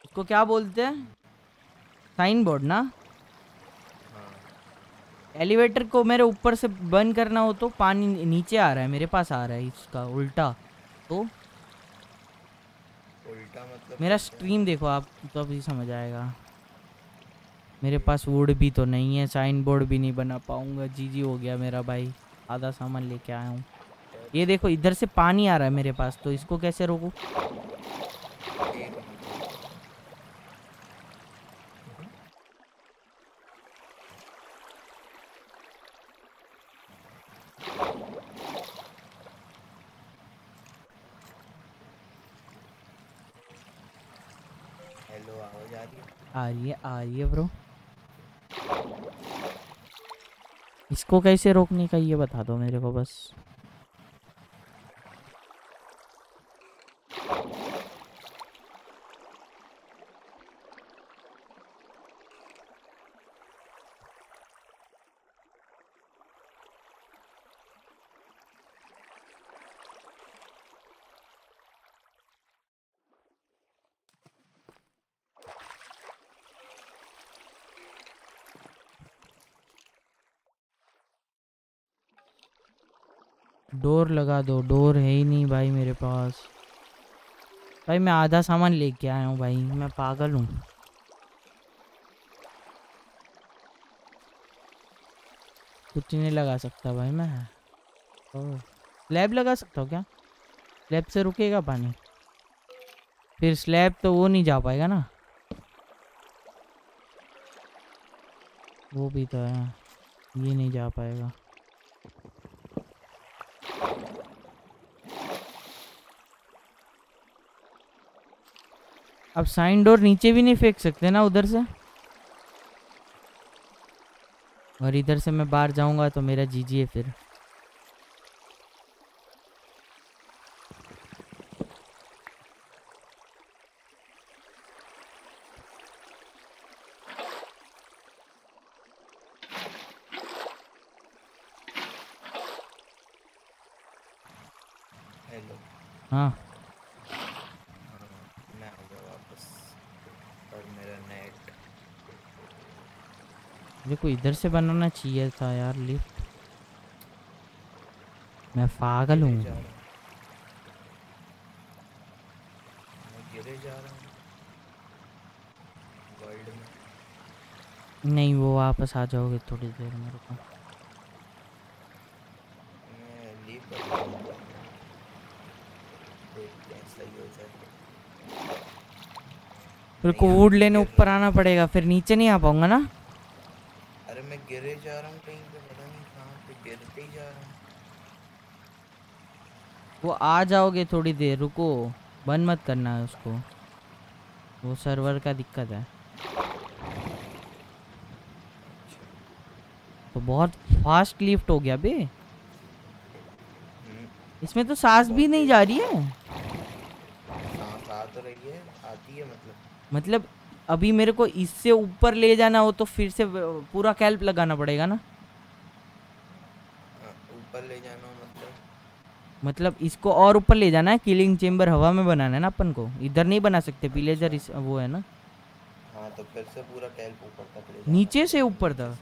उसको क्या बोलते हैं? साइन बोर्ड ना? एलिवेटर को मेरे ऊपर से बंद करना हो तो पानी नीचे आ रहा है, मेरे पास आ रहा है, इसका उल्टा। तो मेरा स्ट्रीम देखो आप तो अभी समझ आएगा। मेरे पास वुड भी तो नहीं है साइन बोर्ड भी नहीं बना पाऊँगा। जी जी हो गया मेरा भाई, आधा सामान लेके आया हूँ। ये देखो, इधर से पानी आ रहा है मेरे पास तो इसको कैसे रोकूं एक मिनट। हेलो आवाज़ आ रही है, आ रही है ब्रो इसको कैसे रोकने का ये बता दो मेरे को बस। डोर लगा दो, डोर है ही नहीं भाई मेरे पास। भाई मैं आधा सामान लेके आया हूँ भाई, मैं पागल हूँ। कुछ नहीं लगा सकता भाई मैं। स्लैब लगा सकता हूँ क्या? स्लैब से रुकेगा पानी? फिर स्लैब तो वो नहीं जा पाएगा ना। वो भी तो है, ये नहीं जा पाएगा। अब साइन डोर नीचे भी नहीं फेंक सकते ना उधर से? और इधर से मैं बाहर जाऊँगा तो मेरा जीजी है फिर हेलो हाँ हाँ मैं आ गया वापस और मेरा नेट मेरे को इधर से बनाना चाहिए था यार लिफ्ट। मैं पागल हूँ। नहीं वो वापस आ जाओगे थोड़ी देर में को। मैं लीव कर रहा देखते सही जाए मेरे को वुड लेने ऊपर आना पड़ेगा फिर नीचे नहीं आ पाऊँगा ना? गिरे जा रहा हूँ कहीं पे पता नहीं कहाँ पे गिरते ही जा रहा हूँ। वो आ जाओगे थोड़ी देर रुको बंद मत करना है उसको। वो सर्वर का दिक्कत है। तो बहुत फास्ट लिफ्ट हो गया बे। हम्म, इसमें तो सांस भी नहीं जा रही है सांस आ तो रही है आती है मतलब। मतलब अभी मेरे को इससे ऊपर ले जाना हो तो फिर से पूरा कैल्प लगाना पड़ेगा ना? हाँ, ऊपर ले जाना मतलब। मतलब इसको और ऊपर ले जाना है किलिंग चेम्बर हवा में बनाना है ना अपन को? इधर नहीं बना सकते पिलेजर इस वो है ना? हाँ तो फिर से पूरा कैल्प ऊपर तक ले नीचे से ऊपर तक?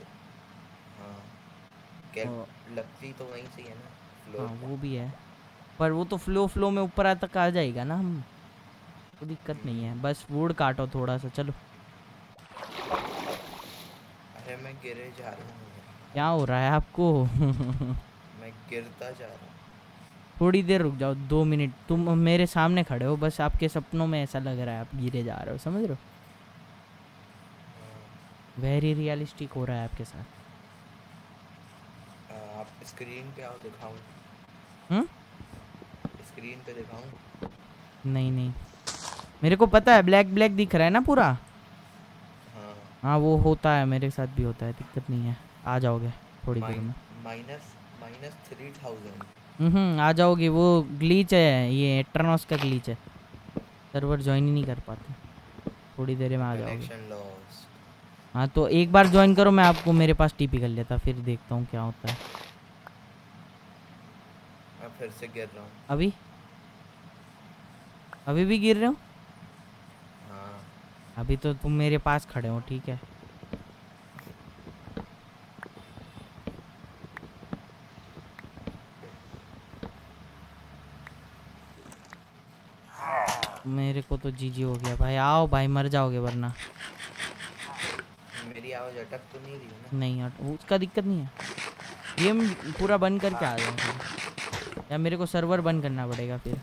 हाँ। लगती तो वहीं से है ना हाँ वो भी है। पर वो तो फ्लो फ्लो में ऊपर तक आ जाएगा ना हम? तो दिक्कत नहीं है। बस वुड काटो थोड़ा सा चलो। अरे मैं गिरे जा रहा हूँ। क्या हो रहा है आपको? मैं गिरता जा रहा हूँ। थोड़ी देर रुक जाओ दो मिनट। तुम मेरे सामने खड़े हो बस आपके सपनों में ऐसा लग रहा है आप गिरे जा रहे हो समझ रहे हो? वेरी रियलिस्टिक हो रहा है आपके साथ। आप स्क्रीन पे आओ दिखाऊँ। हम्म? स्क्रीन पे दिखाऊँ। नहीं नहीं। मेरे को पता है ब्लैक ब्लैक दिख रहा है ना पूरा? हाँ। हाँ वो होता है मेरे साथ भी होता है दिक्कत नहीं है। आ जाओगे थोड़ी देर में। Minus minus three thousand hmm आ जाओगे वो ग्लीच है ये एट्रनॉस का ग्लीच है। सर्वर ज्वाइन ही नहीं कर पाते। थोड़ी देर में आ जाओगे। हाँ तो एक बार ज्वाइन करो मैं आपको मेरे पास टीपी कर लेता फिर देखता हूँ क्या होता है। मैं फिर से गिर रहा हूँ। अभी? अभी भी गिर रहे हाँ? अभी तो तुम मेरे पास खड़े हो ठीक है? मेरे को तो जीजी हो गया भाई। आओ भाई मर जाओगे वरना। मेरी आवाज़ अटक तो नहीं रही है ना? नहीं हट उसका दिक्कत नहीं है। गेम पूरा बंद करके आ जाओ या मेरे को सर्वर बंद करना पड़ेगा फिर।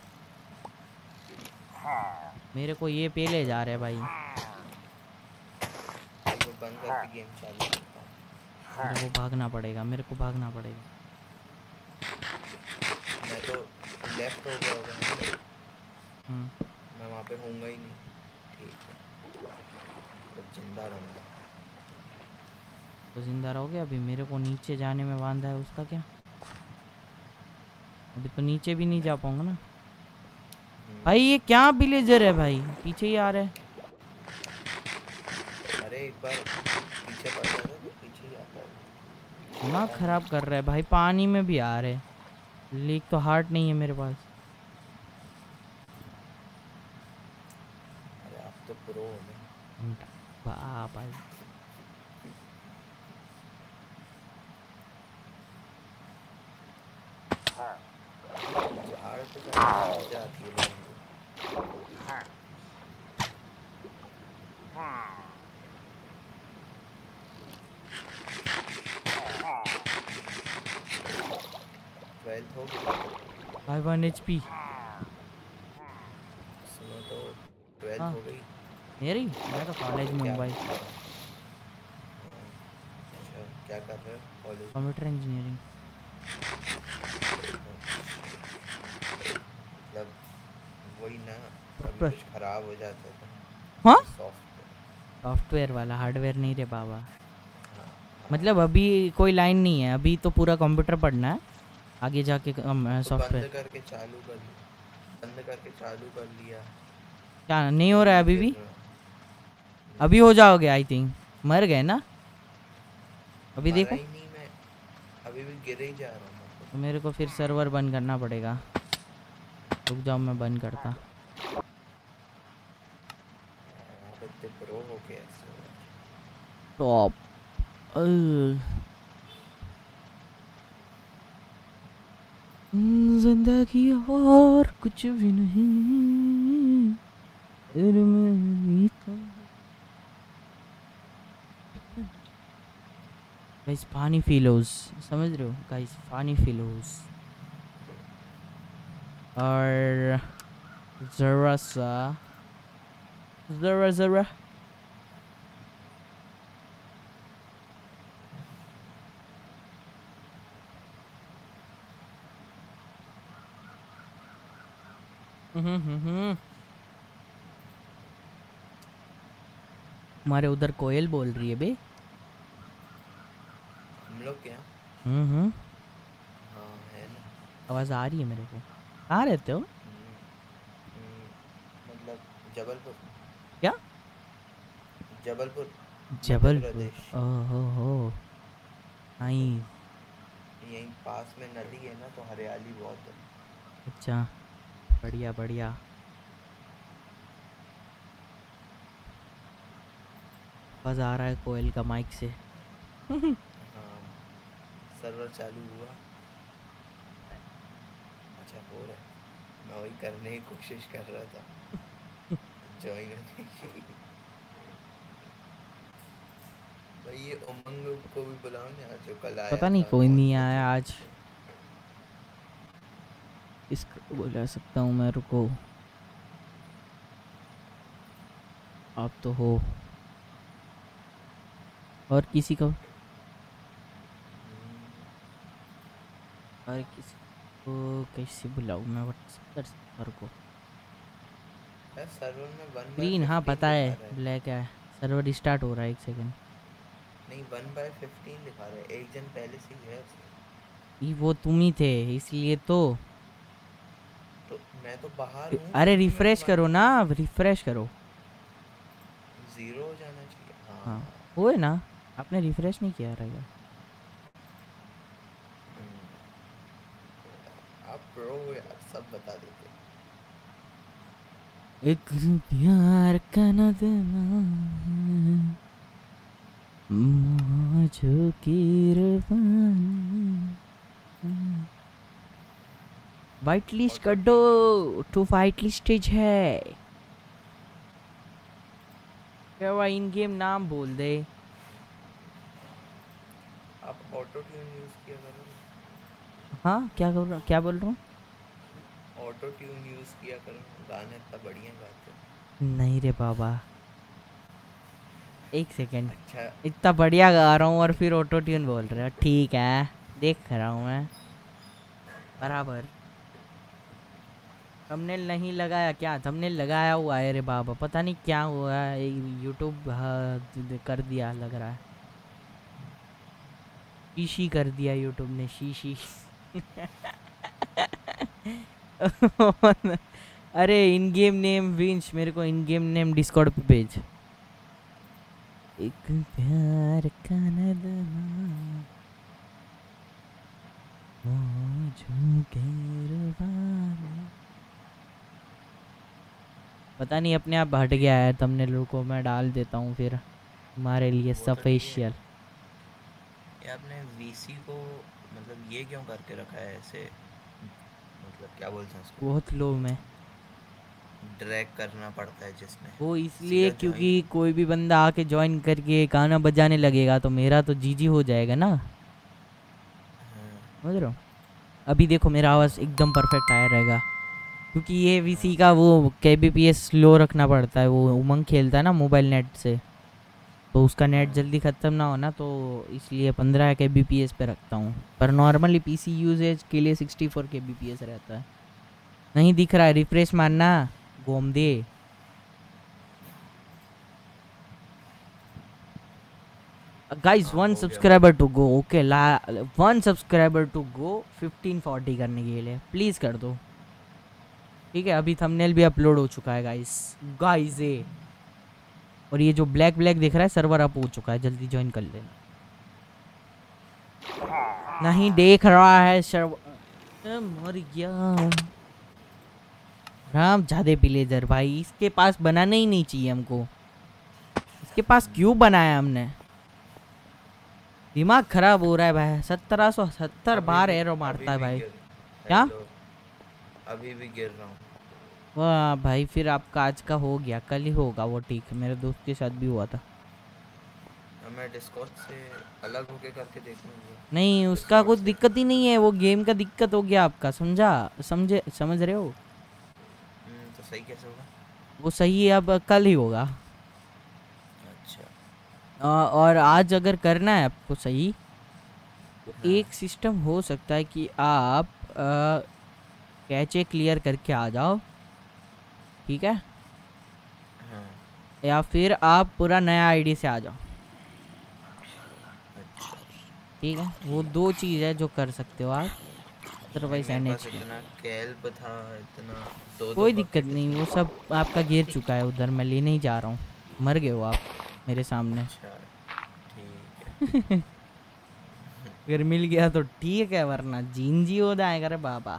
मेरे को ये पेले जा रहे हैं भाई। बंद करके गेम चालू करता हूँ। मेरे भागना पड़ेगा मेरे को भागना पड़ेगा। मैं तो लेफ़्ट हो गया होगा। हम्म, मैं वहाँ पे होऊँगा ही नहीं। ठीक है। तो ज़िंदा रहूँगा। तो ज़िंदा रहोगे अभी? मेरे को नीचे जाने में बांधा है उसका क्या? अभी तो नीचे भी नहीं जा पाऊँगा ना। हम्म, भाई ये क्या विलेजर है भाई? पीछे ही आ रहा है। अरे एक बार पीछे पड़ जाता तो पीछे ही आता है। दिमाग खराब कर रहा है भाई पानी में भी आ रहे लीक तो हार्ट नहीं है मेरे पास। अरे आप तो प्रो हो गए वाह भाई झाड़ पे चढ़ने में मज़ा आती है लोगों को ट्वेल्थ हो फाइव वन एच पी सुनो तो ट्वेल्थ हाँ। हो गई मेरी मैं तो कॉलेज में क्या हूँ? भाई अच्छा कर रहे हो? कॉलेज कंप्यूटर इंजीनियरिंग मतलब वही ना कुछ खराब हो जाता है हाँ? सॉफ्टवेयर सॉफ्टवेयर वाला हार्डवेयर नहीं रे बाबा। हाँ मतलब अभी कोई लाइन नहीं है अभी तो पूरा कंप्यूटर पढ़ना है। आगे जाके बंद सॉफ्टवेयर करके चालू कर बंद करके चालू कर लिया। क्या नहीं हो रहा है अभी भी? अभी हो जाओगे आई थिंक मर गए ना? अभी देखो। नहीं मैं। अभी भी गिरे ही जा रहा हूँ तो मेरे को फिर सर्वर बंद करना पड़ेगा। रुक जाओ मैं बंद करता। प्रो हो टॉप ज़िंदगी और कुछ भी नहीं। गाइस पानी फीलोस समझ रहे हो? गाइस पानी फीलोस और जरा सा, जरा जरा। हमारे उधर कोयल बोल रही है बे। हम लोग क्या? हम्म हम्म हाँ है आवाज़ आ रही है मेरे को। कहाँ रहते हो हम्म, हम्म, मतलब जबलपुर। क्या? जबलपुर। जबलपुर। ओहो हो। आई। यहीं पास में नदी है ना तो हरियाली बहुत है। अच्छा। बढ़िया बढ़िया। आवाज़ आ रहा है कोयल का माइक से। हाँ सर्वर चालू हुआ। अच्छा हो रहा है। मैं वही करने की कोशिश कर रहा था। ज्वाइन भाई ये उमंग को भी बुलाओ ना जो कल आया पता नहीं कोई नहीं। आया आज। इसको बुला सकता हूँ मैं रुको। आप तो हो। और किसी को? और किसी को कैसे बुलाऊँ मैं? व्हाट्सएप कर सर को सर्वर में वन ग्रीन हाँ पता है। ब्लैक है। सर्वर स्टार्ट हो रहा है एक सेकंड नहीं वन बाय फिफ्टीन दिखा रहा है। एक जन पहले से ही है ये वो तुम ही थे इसलिए तो। तो मैं तो बाहर हूँ अरे रिफ्रेश करो ना रिफ्रेश करो। ज़ीरो हो जाना चाहिए। हाँ, हाँ। वो है ना? आपने रिफ्रेश नहीं किया रहेगा हम्म। आप प्रो हो यार सब बता देते एक प्यार का नदमा मौजों की वाइट लिस्ट कर दो टू वाइट लिस्टेज है। क्या हुआ? इन गेम नाम बोल दे। आप ऑटो ट्यून यूज़ किया करो। हाँ क्या कर रहा क्या बोल रहा हूँ? ऑटो ट्यून यूज़ किया करो। गाने इतना बढ़िया गाते। नहीं रे बाबा। एक सेकेंड। अच्छा। इतना बढ़िया गा रहा हूँ और फिर ऑटो ट्यून बोल रहे हो। ठीक है देख रहा हूँ मैं। बराबर। थंबनेल नहीं लगाया, क्या थंबनेल लगाया हुआ है? रे बाबा, पता नहीं क्या हुआ है यूट्यूब कर दिया लग रहा है। शीशी कर दिया यूट्यूब ने, शीशी। अरे इन गेम नेम विंच मेरे को इन गेम नेम डिस्कॉर्ड पे भेज। एक प्यार का नदमा मौजों के रवाने। पता नहीं अपने आप हट गया है तुमने को मैं डाल देता हूँ फिर। हमारे लिए वो तो सफेशियल आपने वीसी को मतलब ये क्यों करके रखा है ऐसे मतलब क्या बोलते हैं उसको? बहुत लो में। ड्रैग करना पड़ता है जिसमें। वो इसलिए क्योंकि कोई भी बंदा आके ज्वाइन करके गाना बजाने लगेगा तो मेरा तो जीजी हो जाएगा ना। हाँ, समझ रहे हो? अभी देखो मेरा आवाज़ एकदम परफेक्ट आया रहेगा। क्योंकि ये वीसी का वो के बी पी एस स्लो रखना पड़ता है वो उमंग खेलता है ना मोबाइल नेट से। तो उसका नेट जल्दी ख़त्म ना होना तो इसलिए पंद्रह के बी पी एस पे रखता हूँ। पर नॉर्मली पी सी यूजेज के लिए sixty four K B P S रहता है। नहीं दिख रहा है रिफ्रेश मारना गोम दे। Guys one subscriber to go okay La one subscriber to go fifteen forty करने के लिए। प्लीज़ कर दो। ठीक है अभी थंबनेल भी अपलोड हो चुका है गाइस गाइस ये. और ये जो ब्लैक ब्लैक दिख रहा है सर्वर अप हो चुका है जल्दी ज्वाइन कर लेना. नहीं देख रहा है सर्वर मर गया. राम जादे पिलेजर भाई. इसके पास बनाना ही नहीं चाहिए हमको. इसके पास क्यों बनाया हमने? दिमाग खराब हो रहा है भाई. सत्रह सौ सत्तर बार एरो मारता है भाई. क्या? अभी भी गिर रहा हूँ. वाह भाई फिर आपका आज का हो गया कल ही होगा वो ठीक मेरे दोस्त के साथ भी हुआ था। मैं डिस्कॉर्ड से अलग होके करके देखूँगा नहीं उसका कुछ दिक्कत ही नहीं है वो गेम का दिक्कत हो गया आपका समझा? समझे समझ रहे हो? हम्म, तो सही कैसे होगा? वो सही है अब कल ही होगा। अच्छा। आ, और आज अगर करना है आपको सही तो हाँ। एक सिस्टम हो सकता है कि आप कैचे क्लियर करके आ जाओ। ठीक है? हाँ। या फिर आप पूरा नया आईडी से आ जाओ। ठीक है? वो दो चीज़ है जो कर सकते हो आप। अदरवाइज़ एन दो कोई दिक्कत नहीं वो सब आपका गिर चुका है उधर मैं लेने ही जा रहा हूँ। मर गए हो आप मेरे सामने। अच्छा अगर मिल गया तो ठीक है वरना जीन जी हो जाएगा रे बाबा।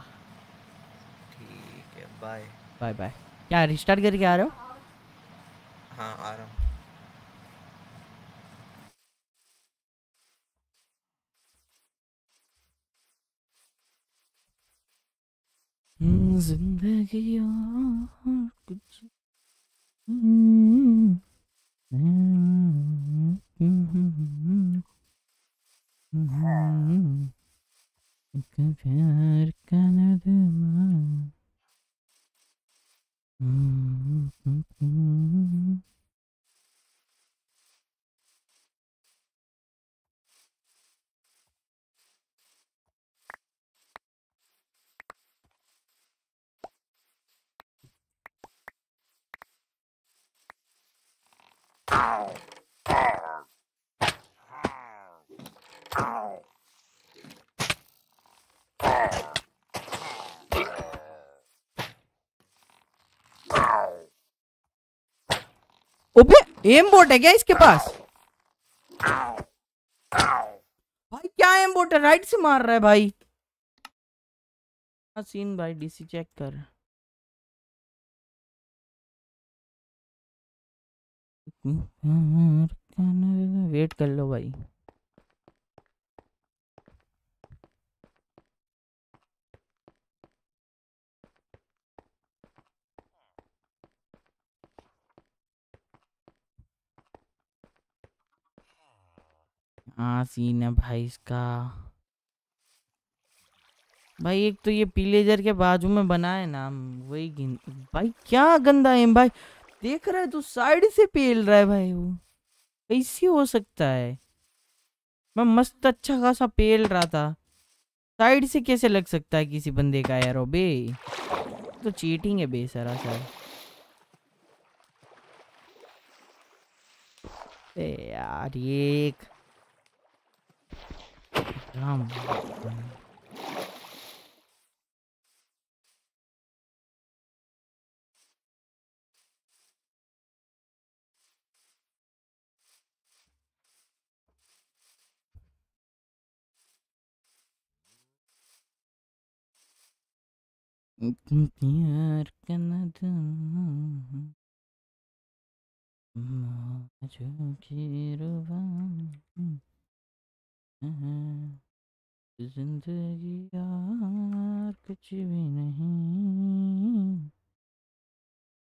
ठीक है बाय बाय बाय क्या रिस्टार्ट करके आ रहे हो? हाँ आ रहा हूँ। हम्म, ज़िंदगी और कुछ एक प्यार का नगमा। हम्म, हम्म, हम्म। ओबे एम बोट है क्या इसके पास? भाई, क्या एम बोट है? राइट से मार रहा है भाई। सीन भाई? डीसी चेक कर। वेट कर लो भाई। हाँ सीन है भाई इसका। भाई एक तो ये पीलेजर के बाजू में बना है ना, वही गिन, भाई क्या गंदा है भाई, देख रहा है तू, साइड से पेल रहा है भाई वो। कैसे हो सकता है? मैं मस्त अच्छा खासा पेल रहा था। साइड से कैसे लग सकता है किसी बंदे का यार बे? तो चीटिंग है बेसरा सर यार, ये एक राम प्यार का नदम मौजों की रुबानी ज़िंदगी यार कुछ भी नहीं।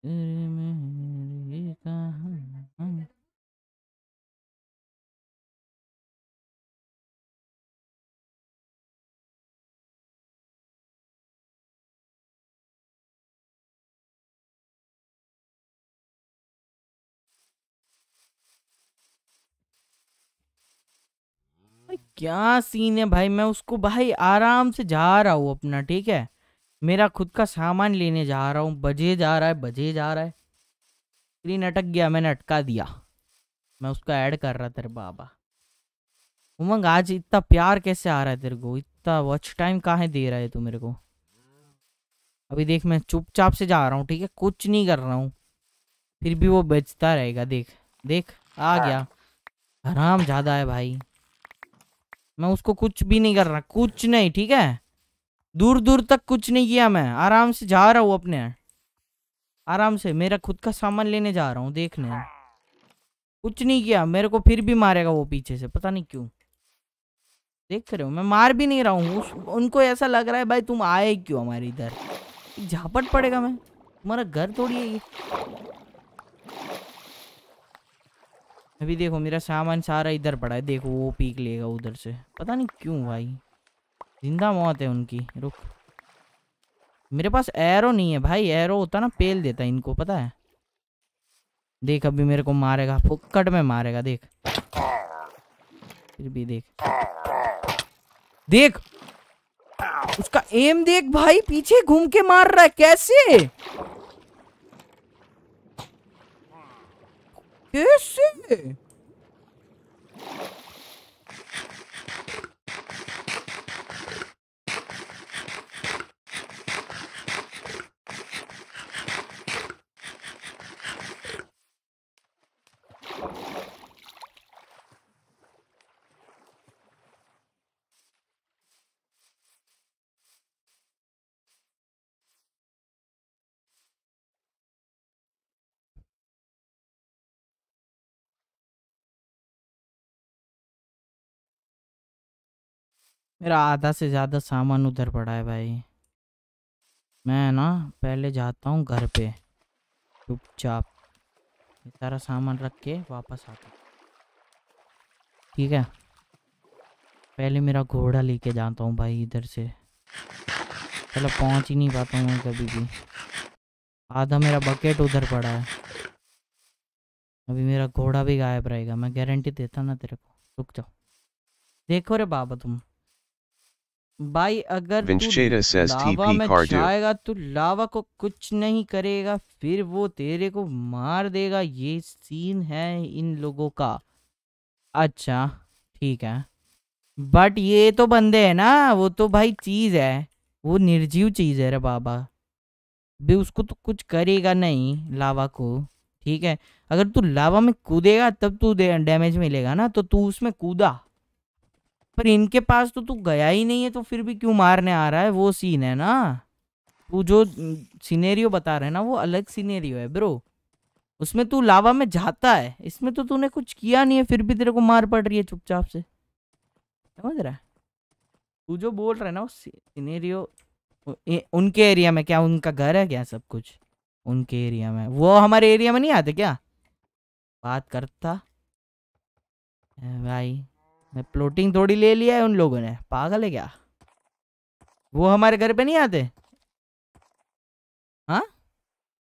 तेरे मेरी कहानी। क्या सीन है भाई? मैं उसको भाई आराम से जा रहा हूँ अपना ठीक है? मेरा खुद का सामान लेने जा रहा हूँ। बजे जा रहा है बजे जा रहा है। स्क्रीन अटक गया मैंने अटका दिया। मैं उसका ऐड कर रहा तेरे बाबा। उमंग आज इतना प्यार कैसे आ रहा है तेरे को? इतना वॉच टाइम कहाँ दे रहा है तू मेरे को? अभी देख मैं चुपचाप से जा रहा हूँ ठीक है? कुछ नहीं कर रहा हूँ। फिर भी वो बचता रहेगा देख। देख आ गया। आराम ज़्यादा है भाई। मैं उसको कुछ भी नहीं कर रहा, कुछ नहीं, ठीक है? दूर दूर तक कुछ नहीं किया मैं, आराम से जा रहा हूँ अपने। आराम से, मेरा खुद का सामान लेने जा रहा हूँ, देखने। कुछ नहीं किया, मेरे को फिर भी मारेगा वो पीछे से, पता नहीं क्यों। देख रहे हो, मैं मार भी नहीं रहा हूँ उनको ऐसा लग रहा है, भाई तुम आए क्यों हमारे इधर? झापट पड़ेगा मैं, तुम्हारा घर थोड़ी है ये अभी देखो मेरा सामान सारा इधर पड़ा है। देखो, वो पीक लेगा उधर से। पता नहीं क्यों भाई। ज़िंदा मौत है उनकी। रुक। मेरे पास एरो नहीं है भाई। एरो होता ना, पेल देता इनको, पता है? देख, अभी मेरे को मारेगा। फुक्कट में मारेगा, देख। फिर भी देख। देख! उसका एम देख भाई, पीछे घूम के मार रहा है। कैसे? कैसे मेरा आधा से ज़्यादा सामान उधर पड़ा है भाई। मैं ना पहले जाता हूँ घर पे। चुपचाप सारा सामान रख के वापस आता ठीक है? पहले मेरा घोड़ा लेके जाता हूँ भाई इधर से। चलो पहुँच ही नहीं पाता हूँ मैं कभी भी। आधा मेरा बकेट उधर पड़ा है। अभी मेरा घोड़ा भी गायब रहेगा, मैं गारंटी देता ना तेरे को। रुक जाओ। देखो रे बाबा तुम। भाई अगर तू लावा में जाएगा तो लावा को कुछ नहीं करेगा फिर वो तेरे को मार देगा। ये सीन है इन लोगों का। अच्छा ठीक है। बट ये तो बंदे है ना वो तो भाई चीज़ है। वो निर्जीव चीज़ है रे बाबा। भी उसको तो कुछ करेगा नहीं लावा को ठीक है। अगर तू लावा में कूदेगा तब तू डैमेज मिलेगा ना तो तू उसमें कूदा। पर इनके पास तो तू गया ही नहीं है तो फिर भी क्यों मारने आ रहा है? वो सीन है ना। तू जो सीनेरियो बता रहे ना, वो अलग सीनेरियो है ब्रो उसमें तू लावा में जाता है। इसमें तो तूने कुछ किया नहीं है, फिर भी तेरे को मार पड़ रही है चुपचाप से। समझ रहा है? तू जो बोल रहा है ना वो सिनेरियो उनके एरिया में क्या, उनका घर है क्या सब कुछ? उनके एरिया में। वो हमारे एरिया में नहीं आते क्या? बात करता। भाई। प्लॉटिंग थोड़ी ले लिया है उन लोगों ने। पागल है क्या? वो हमारे घर पे नहीं आते? हाँ?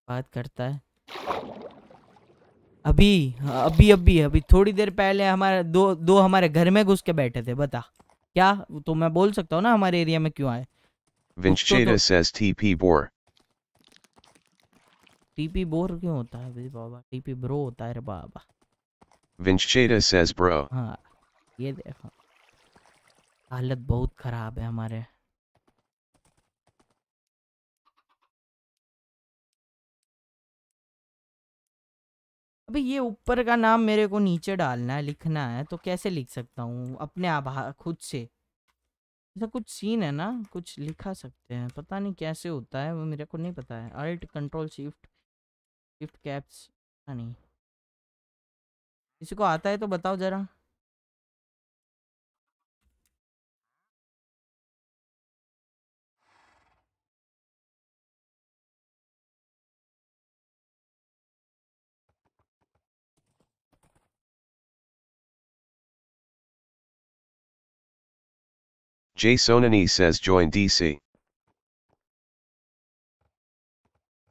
बात करता है। अभी अभी अभी अभी थोड़ी देर पहले हमारे दो दो हमारे घर में घुस के बैठे थे बता। क्या? तो मैं बोल सकता हूँ ना हमारे एरिया में क्यों आए? Vincheta says TP Bor. TP bore क्यों होता है? बाबा टीपी ब्रो होता है रे बाबा। Vincheta says bro. हाँ। ये देखो। हालत बहुत खराब है हमारे। अभी ये ऊपर का नाम मेरे को नीचे डालना है, लिखना है तो कैसे लिख सकता हूँ? अपने आप खुद से। ऐसा कुछ सीन है ना, कुछ लिखा सकते हैं। पता नहीं कैसे होता है, वो मेरे को नहीं पता है। Alt control shift shift caps पता नहीं। किसी को आता है तो बताओ जरा। Jay Sonani says join DC.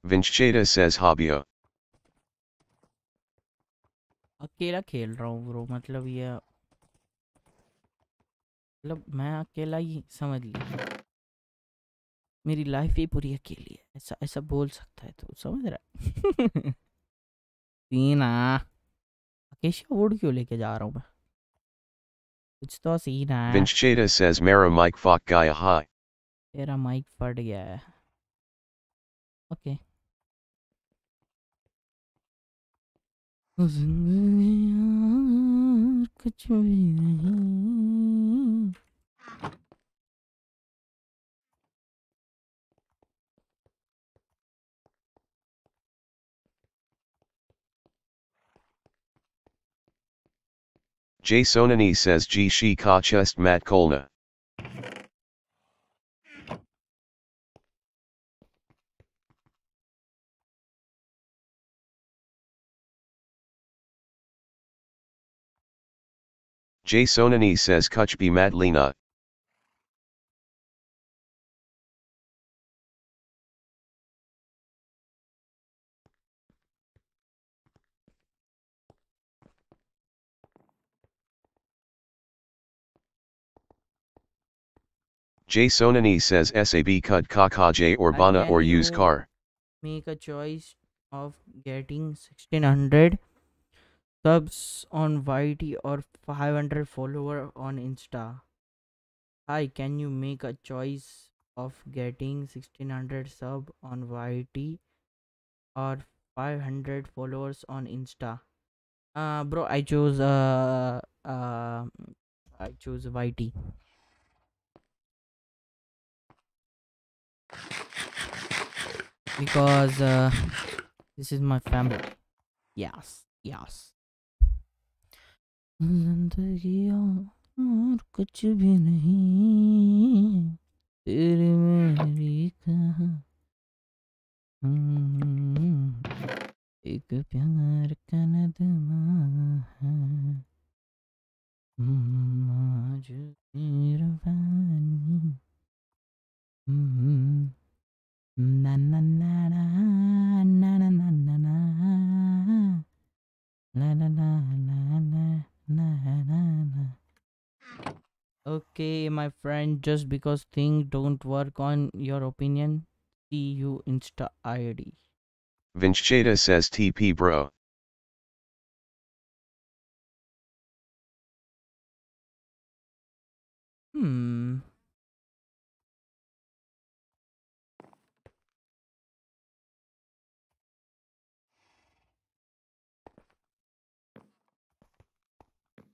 Vincheta says Habia. अकेला खेल रहा हूँ ब्रो मतलब ये मतलब मैं अकेला ही समझ लिया मेरी लाइफ ही पूरी अकेली है, ऐसा ऐसा बोल सकता है तो समझ रहा है सीना अकेशा वुड क्यों लेके जा रहा हूँ मैं तो सीन है Vincheta says Mara Mike Fok Gaia High. तेरा माइक फट गया है ओके जिंदगी यार कुछ भी नहीं Jasonani says G she ka chest mat kolna. Jasonani says kuch be mat lena. Jay Sonani says SAB cut Kakaje or Bana or use car. make a choice of getting 1600 subs on YT or 500 follower on Insta. Hi, can you make a choice of getting 1600 sub on YT or 500 followers on Insta? Uh bro, I chose uh uh I chose YT. Because uh, this is my family. Yes, yes. ज़िंदगी और कुछ भी नहीं तेरी मेरी कहा एक प्यार का नदमा है हम्म, आज मेरा Okay, my friend, just because things don't work on your opinion, see you Insta ID. Vincheta says TP bro. Hmm.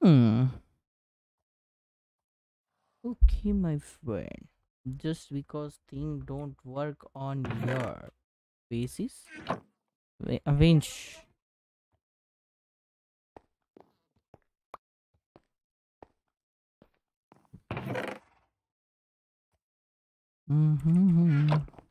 Hmm. Okay, my friend. Just because things don't work on your basis, Wa- uh, Mm-hmm.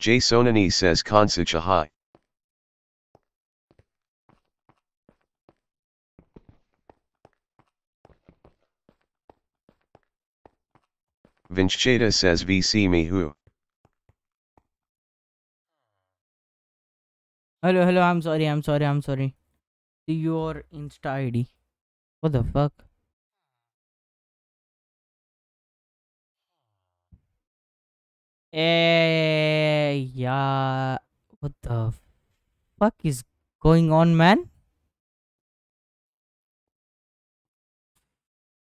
Jay Sonani says Kansu Chahai. Vinchcheta says VC me who. Hello, hello. I'm sorry. I'm sorry. I'm sorry. See your Insta ID. What the fuck? Eh, yeah. What the fuck is going on, man?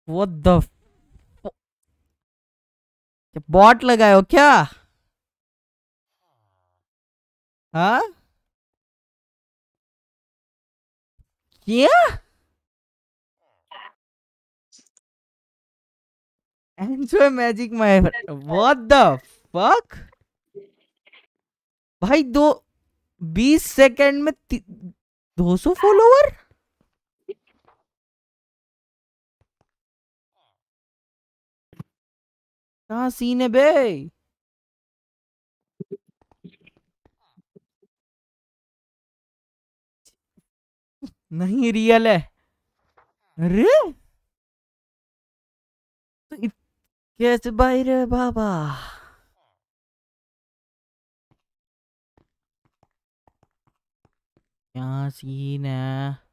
What the fu- क्या bot लगाए हो क्या हाँ क्या enjoy magic my what the fuck भाई दो, बीस second में दो सौ फॉलोवर कहाँ सीन है बे? नहीं रियल है। अरे! तो कैसे भाई रे बाबा? क्या सीन है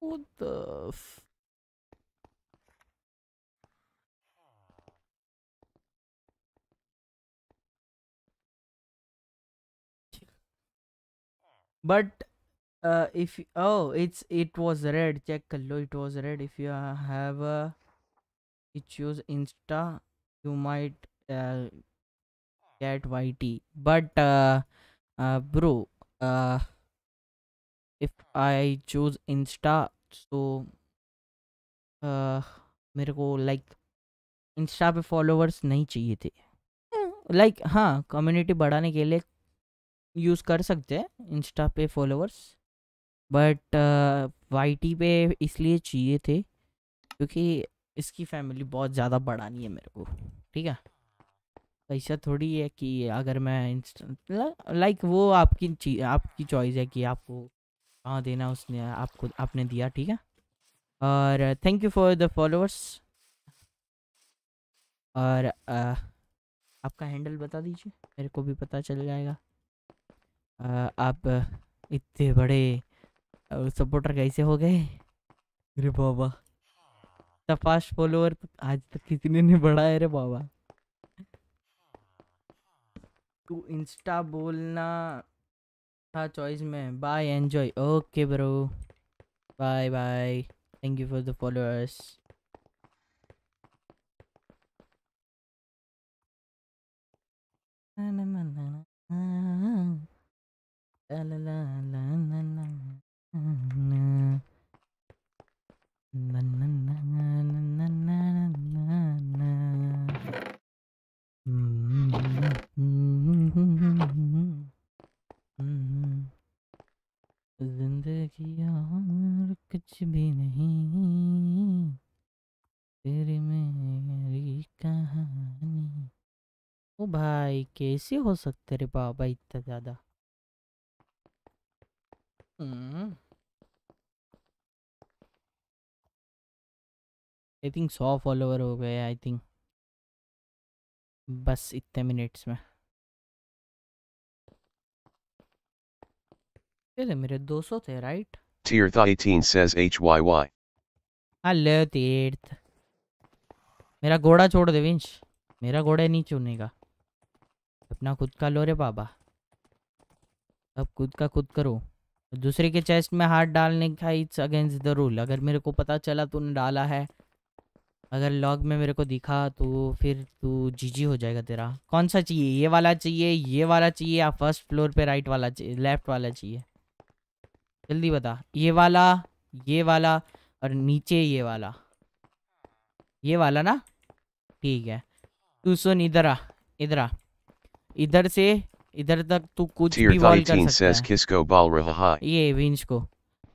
What the f- but uh, if oh it's it was red check low it was red if you uh, have a you choose insta you might uh, get yt but uh, uh, bro uh, if i choose insta so uh, मेरे को like Insta पे followers नहीं चाहिए थे like हाँ community बढ़ाने के लिए यूज़ कर सकते हैं इंस्टा पे फॉलोअर्स बट वाई टी पे इसलिए चाहिए थे क्योंकि इसकी फैमिली बहुत ज़्यादा बढ़ानी है मेरे को, ठीक है? ऐसा थोड़ी है कि अगर मैं इंस्टा लाइक वो आपकी आपकी चॉइस है कि आपको कहाँ देना उसने आपको, आपने दिया, ठीक है? और thank you for the followers और आपका हैंडल बता दीजिए, मेरे को भी पता चल जाएगा। आप इतने बड़े सपोर्टर कैसे हो गए अरे बाबा फास्ट फॉलोअर आज तक कितने ने बढ़ाया रे बाबा तू इंस्टा बोलना था चॉइस में bye enjoy okay bro bye bye thank you for the followers La la la la la कुछ भी नहीं मेरी कहानी भाई कैसे हो। सकते रे बाबा इतना ज़्यादा आई थिंक सौ फॉलोवर हो गए आई थिंक बस इतने मिनट्स में। ये मेरे 200 थे right Tier 18 says HYY. Hello Tirth मेरा घोड़ा छोड़ दे विंश मेरा घोड़ा नहीं चुनेगा। अपना खुद का लो रे बाबा। अब खुद का खुद करो। दूसरे के चेस्ट में हाथ डालने का इट्स अगेंस्ट द रूल अगर मेरे को पता चला तूने डाला है अगर लॉग में मेरे को दिखा तो फिर तू जीजी हो जाएगा तेरा। कौन सा चाहिए? ये वाला चाहिए ये वाला चाहिए या फ़र्स्ट फ्लोर पे राइट वाला चाहिए लेफ़्ट वाला चाहिए? जल्दी बता। ये वाला ये वाला और नीचे ये वाला। ये वाला ना? ठीक है। तू सुन इधर आ इधर आ। इधर से इधर तक तू कुछ भी वॉल कर सकता है. ये विंच को।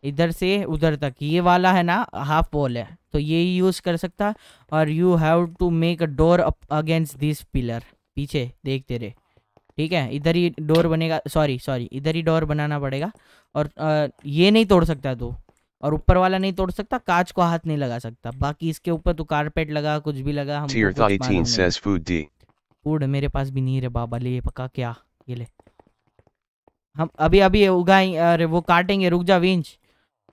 इधर से उधर तक। ये वाला है ना हाफ़ वॉल है तो ये यूज़ कर सकता और you have to make a door against this pillar पीछे देख तेरे। ठीक है इधर ही डोर बनेगा सॉरी सॉरी इधर ही डोर बनाना पड़ेगा और अ, ये नहीं तोड़ सकता तू और ऊपर वाला नहीं तोड़ सकता कांच को हाथ नहीं लगा सकता। बाकी इसके ऊपर तू कारपेट लगा कुछ भी लगा हम Tier कुछ मालूम 13 नहीं। says Food D. फ़ूड मेरे पास भी नहीं रे बाबा ले पका क्या ये ले। हम अभी अभी उगाएँ अरे वो काटेंगे रुक जा विंच।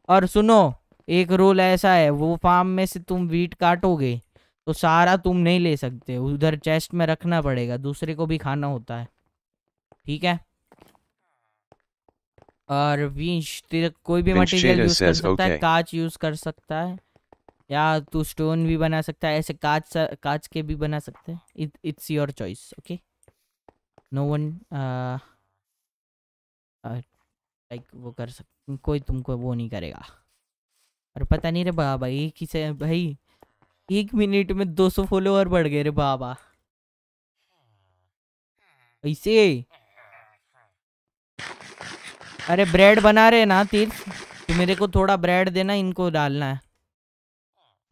और सुनो एक रूल ऐसा है वो फार्म में से तुम वीट काटोगे तो सारा तुम नहीं ले सकते उधर चेस्ट में रखना पड़ेगा दूसरे को भी खाना होता है। ठीक है? और तेरा कोई भी मटेरियल यूज़ कर सकता है कांच यूज़ कर सकता है या तू स्टोन भी बना सकता है ऐसे कांच कांच के भी बना सकते हैं। It's your choice okay no one like वो कर सक कोई तुमको वो नहीं करेगा। और पता नहीं रे बाबा एक ही से भाई एक मिनट में 200 फॉलोअर बढ़ गए रे बाबा। ऐसे? अरे ब्रेड बना रहे ना तीर्थ? तो मेरे को थोड़ा ब्रेड देना इनको डालना है।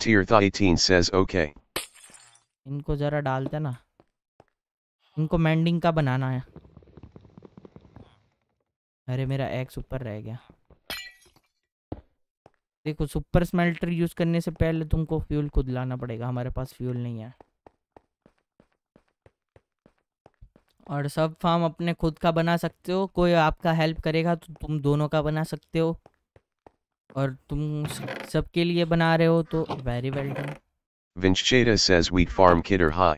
Tier 18 says okay. इनको जरा डालते ना। इनको मेंडिंग का बनाना है। अरे मेरा एक्स ऊपर रह गया। देखो सुपर स्मेल्टर यूज़ करने से पहले तुमको फ्यूल खुद लाना पड़ेगा, हमारे पास फ्यूल नहीं है। और सब फार्म अपने खुद का बना सकते हो, कोई आपका हेल्प करेगा तो तुम दोनों का बना सकते हो। और तुम सबके लिए बना रहे हो तो very well done Vinchcheta says wheat farm kidder high.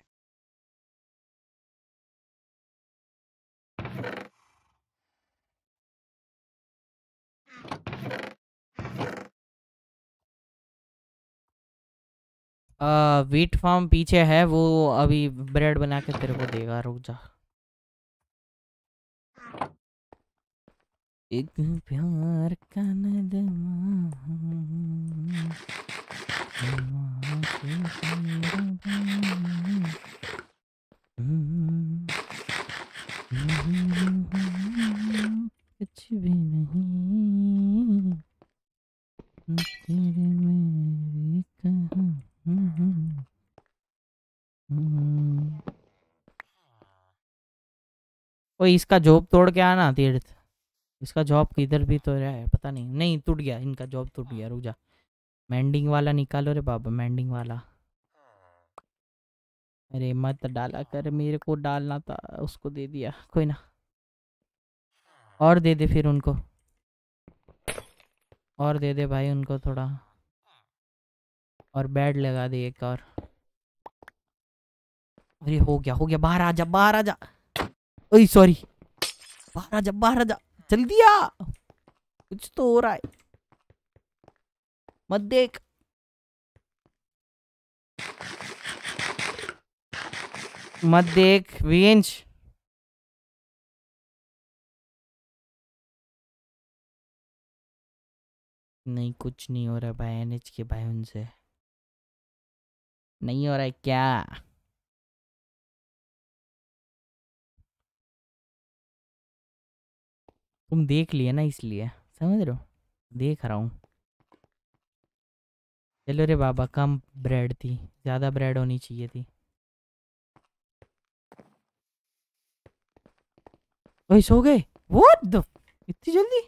Wheat farm पीछे है वो अभी ब्रेड बना के तेरे को देगा रुक जा। एक प्यार का के तेरा। हम्म, कुछ भी नहीं। तेरे ओए, इसका जॉब तोड़ के आना, तीर्थ। इसका जॉब किधर भी तो रहा है, पता नहीं। नहीं, टूट गया, इनका जॉब टूट गया, रुक जा। मैंडिंग वाला निकालो रे बाबा मैंडिंग वाला। अरे, मत डाला कर, मेरे को डालना था, उसको दे दिया। कोई ना। और दे दे फिर उनको। और दे दे भाई उनको थोड़ा। और बेड लगा दे एक और। अरे, हो गया हो गया, बाहर आ जा, बाहर आ जा। सॉरी बाहर आ जा, बाहर आ जा। जल्दी आ। कुछ तो हो रहा है। मत देख। मत देख विंच नहीं, कुछ नहीं हो रहा भाई, एनएच के भाई उनसे। नहीं हो रहा है क्या? तुम देख लिए ना इसलिए, समझ रहे हो? देख रहा हूँ। चलो रे बाबा, कम ब्रेड थी, ज़्यादा ब्रेड होनी चाहिए थी। सो गए? द इतनी जल्दी?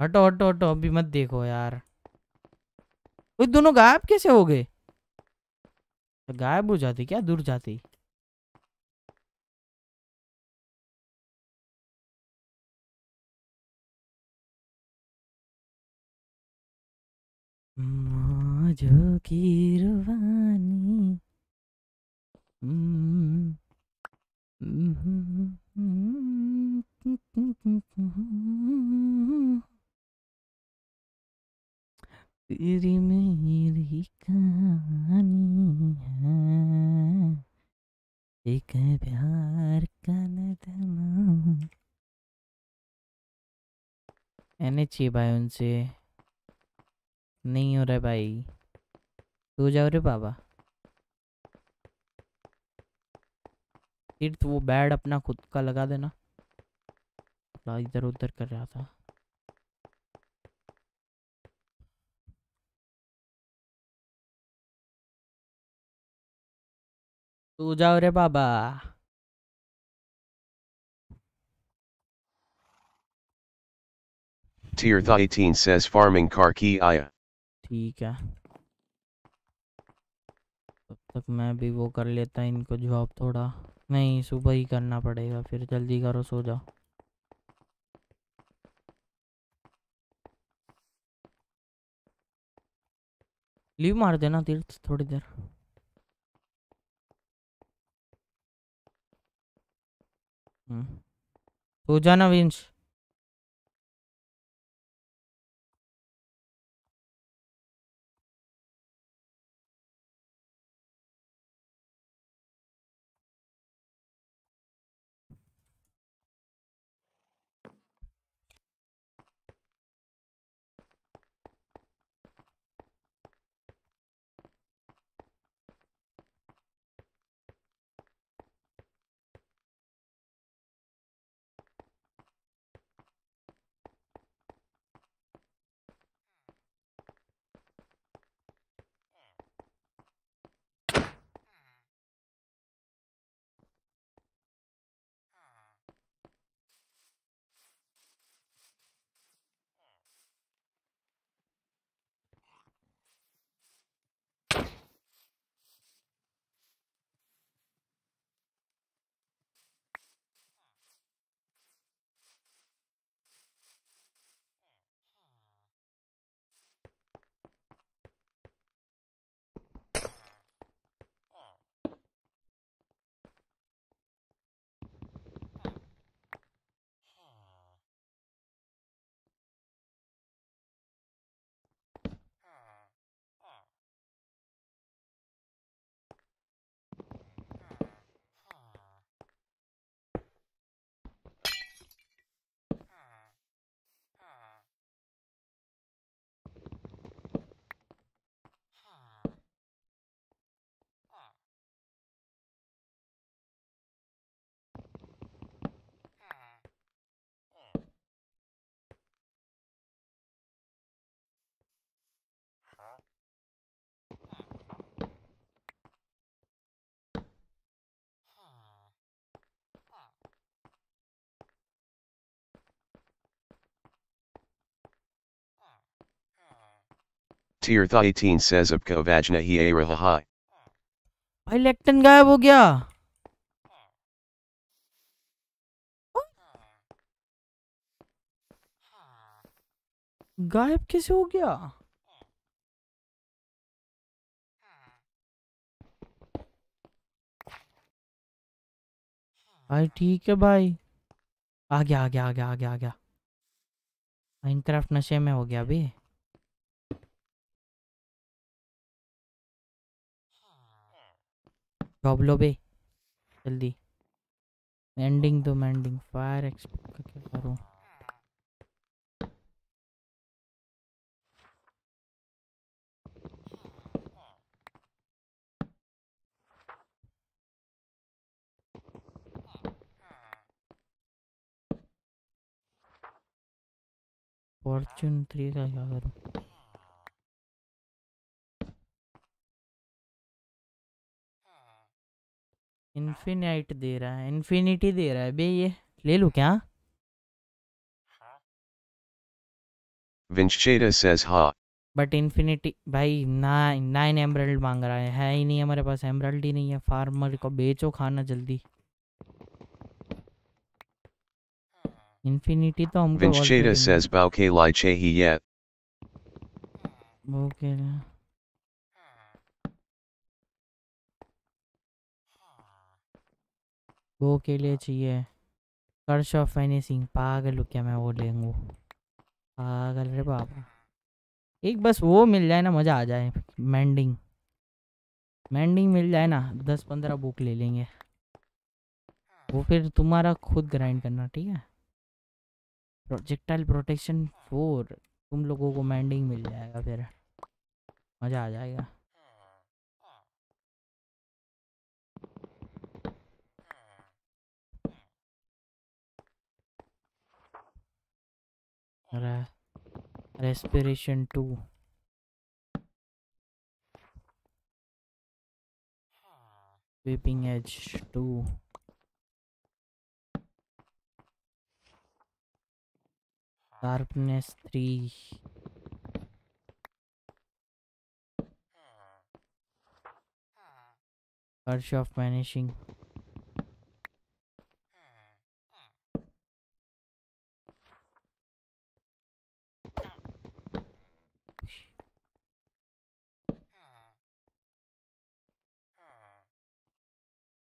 हटो हटो हटो अभी मत देखो यार वो दोनों गायब कैसे हो गए गायब हो जाते क्या दूर जाते मौजों की हम्म, तेरी मेरी कहानी है। एक प्यार का नदमा एने चाहिए भाई उनसे। नहीं हो रहा भाई। सो जाओ रे बाबा। फिर तो वो बैड अपना खुद का लगा देना। इधर उधर कर रहा था। सो जाओ रे बाबा. Tirtha 18 says farming Karki Aya. ठीक है. तब तक मैं भी वो कर लेता इनको जॉब थोड़ा. नहीं सुबह ही करना पड़ेगा फिर जल्दी करो सो जाओ. लीव मार देना तीर्थ थोड़ी देर. हम्म सो Tirtha 18 says Abka Vajna hi a raha. भाई लेक्टन गायब हो गया। गायब कैसे हो गया? भाई, ठीक है भाई। आ गया आ गया आ गया आ गया आ गया। माइनक्राफ्ट नशे में हो गया अभी। जॉब लो बे जल्दी। एंडिंग तो मैंडिंग फायर एक्सपेक्ट का क्या करूँ। फॉर्च्यून थ्री का क्या करूँ? इन्फिनाइट दे रहा है इन्फिनिटी दे रहा है। बे ये ले लूँ क्या? Vinchcheta says ha. But infinity भाई नाइन नाइन एमरल्ड मांग रहा है है ही नहीं हमारे पास एमरल्ड ही नहीं है। फार्मर को बेचो खाना जल्दी। इन्फिनिटी तो हमको already says Bauke Lai Chehi yet. वो वो के लिए चाहिए। कर्श ऑफ़ एनीथिंग पागल हो क्या मैं वो लेंगू। पागल रे बाबा एक बस वो मिल जाए ना मज़ा आ जाए। मैंडिंग मैंडिंग मिल जाए ना दस पंद्रह बुक ले लेंगे। वो फिर तुम्हारा खुद ग्राइंड करना ठीक है? प्रोजेक्टाइल प्रोटेक्शन फोर तुम लोगों को मैंडिंग मिल जाएगा फिर। मज़ा आ जाएगा। Re respiration too. Sweeping edge too. Sharpness 3. Curse of vanishing.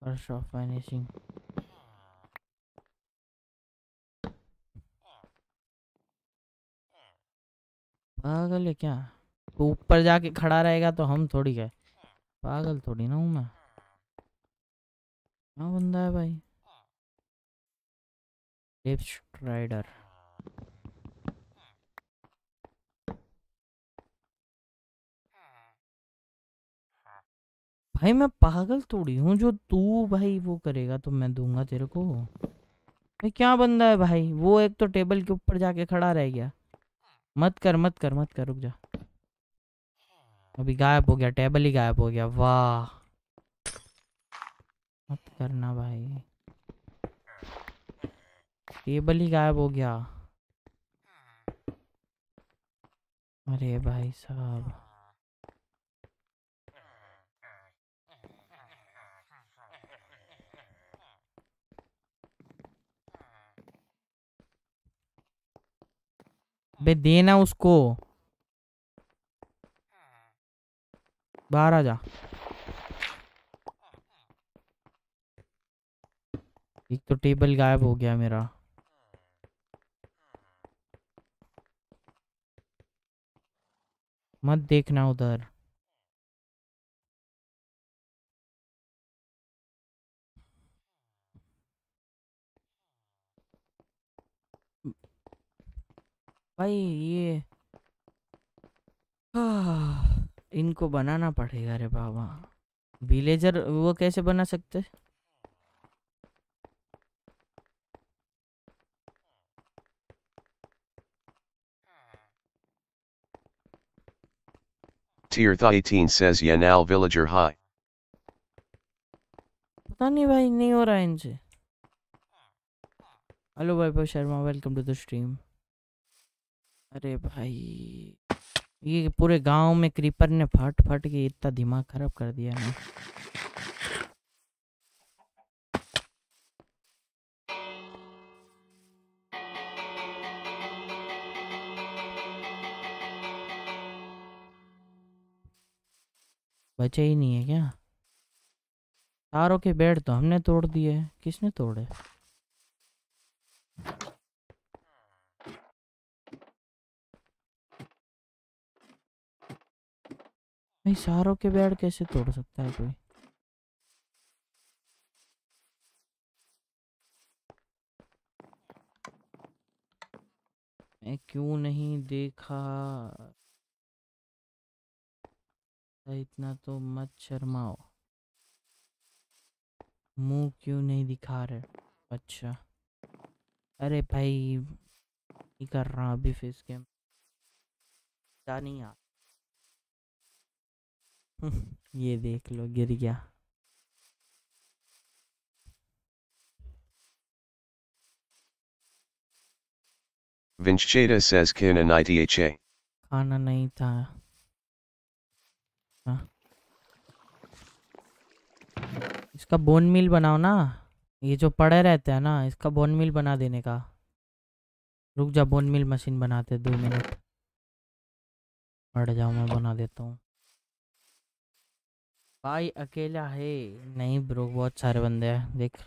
Curse of vanishing पागल है क्या? तो ऊपर जाके खड़ा रहेगा तो हम थोड़ी गए पागल थोड़ी ना हूँ मैं। क्या बंदा है भाई? राइडर भाई मैं पागल थोड़ी हूँ, जो तू भाई वो करेगा तो मैं दूँगा तेरे को। भाई क्या बंदा है भाई? वो एक तो टेबल के ऊपर जाके खड़ा रह गया। मत कर मत कर मत कर, रुक जा। अभी गायब हो गया, टेबल ही गायब हो गया। वाह। मत करना भाई। टेबल ही गायब हो गया। अरे भाई साहब। बे देना उसको। बाहर आ जा। एक तो टेबल गायब हो गया मेरा। मत देखना उधर। भाई ये इनको बनाना पड़ेगा रे बाबा। विलेजर वो कैसे बना सकते? Tirtha 18 says Yanal Villager Hi. पता नहीं भाई नहीं हो रहा है इनसे। Hello Vaibhav Sharma welcome to the stream अरे भाई, ये पूरे गाँव में क्रीपर ने फट फट के इतना दिमाग खराब कर दिया ना। बचे ही नहीं है क्या? तारों के बेड तो हमने तोड़ दिए किसने तोड़े? भाई सारों के बेड कैसे तोड़ सकता है कोई? मैं क्यों नहीं देखा? इतना तो मत शर्माओ। मुँह क्यों नहीं दिखा रहे? अच्छा। अरे भाई कर रहा अभी फेस क्या नहीं आ ये देख लो गिर गया। Vincheta says. खाना नहीं था। हाँ। इसका बोन मिल बनाओ ना। ये जो पड़े रहते हैं ना इसका बोन मिल बना देने का। रुक जा बोन मिल मशीन बनाते दो मिनट पड़ जाओ मैं बना देता हूँ। भाई अकेला है नहीं ब्रो बहुत सारे बंदे हैं देख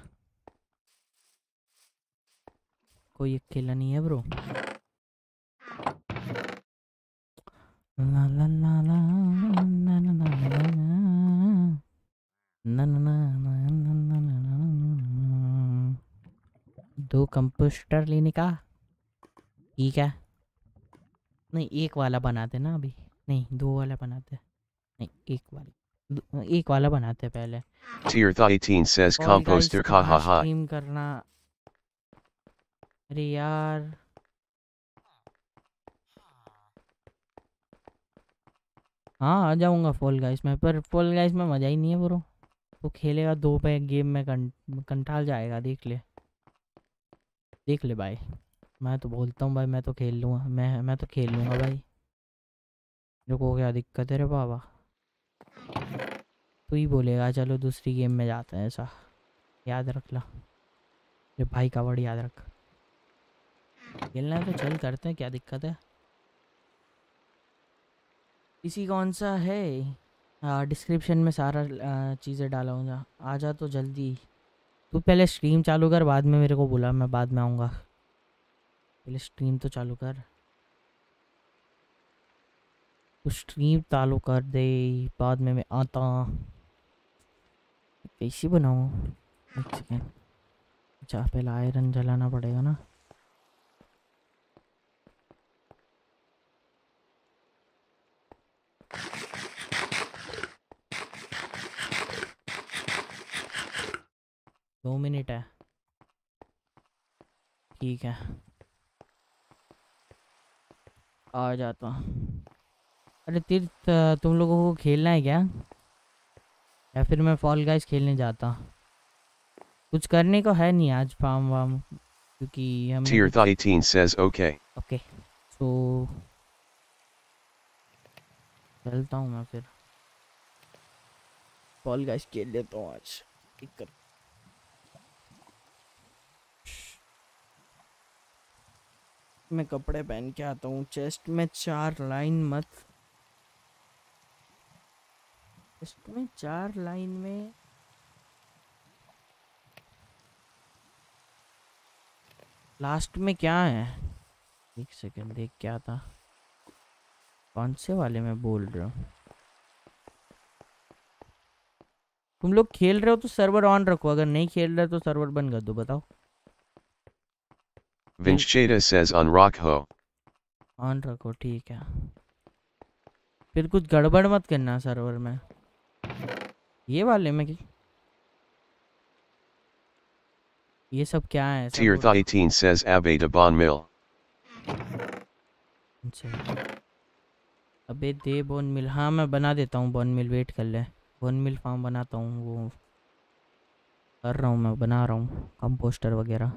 कोई अकेला नहीं है ब्रो ला ला ला ला ना ना ना ना ना ना ना ना ना ना दो कंपोस्टर लेने का ठीक है नहीं एक वाला बनाते ना अभी नहीं दो वाला बनाते नहीं एक वाला एक वाला बनाते पहले। Tirtha 18 says composter कहाँ ka ha ha. स्ट्रीम करना। अरे यार। हाँ आ जाऊँगा फॉल गाइस में पर फॉल गाइस में मज़ा ही नहीं है ब्रो। तो खेलेगा दो पे गेम में कं, कंटाल जाएगा देख ले। देख ले भाई। मैं तो बोलता हूँ भाई मैं तो खेल लूँगा। मैं मैं तो खेल लूँगा भाई। को क्या दिक्कत है रे बाबा? तू ही बोलेगा, चलो दूसरी गेम में जाते हैं ऐसा। याद रख ला। ये भाई का वर्ड याद रख। खेलना है तो चल, करते हैं, क्या दिक्कत है? इसी कौन सा है? डिस्क्रिप्शन में सारा चीज़ें डाला आ जा तो जल्दी। तू पहले स्ट्रीम चालू कर, बाद में मेरे को बुला, मैं बाद में आऊँगा। पहले स्ट्रीम तो चालू कर। स्ट्रीम चालू कर दे, बाद में मैं आता। कैसे बनाऊँ? एक सेकेंड अच्छा पहले आयरन जलाना पड़ेगा ना। दो मिनट है। ठीक है। आ जाता। हूँ अरे तीर्थ तुम लोगों को खेलना है क्या? या फिर मैं फॉल गाइस खेलने जाता? कुछ करने को है नहीं आज फार्म वार्म क्योंकि हम Tirtha 18 says okay. ओके तो चलता हूँ मैं फिर। फॉल गाइस खेल लेता हूँ आज। ठीक कर। मैं कपड़े पहन के आता हूँ चेस्ट में चार लाइन मत चेस्ट में चार लाइन में लास्ट में क्या है? एक सेकंड देख क्या था। कौन से वाले में बोल रहा हूँ? तुम लोग खेल रहे हो तो सर्वर ऑन रखो। अगर नहीं खेल रहे तो सर्वर बंद कर दो बताओ। Vincheta says on ho. On रखो ठीक है। फिर कुछ गड़बड़ मत करना सर्वर में। ये वाले में क्या? ये सब क्या है? Tirtha 18 says Abe de Bon Mill. अच्छा। अबे दे बोन मिल हाँ मैं बना देता हूँ बोन मिल वेट कर ले। बोन मिल फार्म बनाता हूँ वो। कर रहा हूँ मैं बना रहा हूँ। कंपोस्टर वगैरह।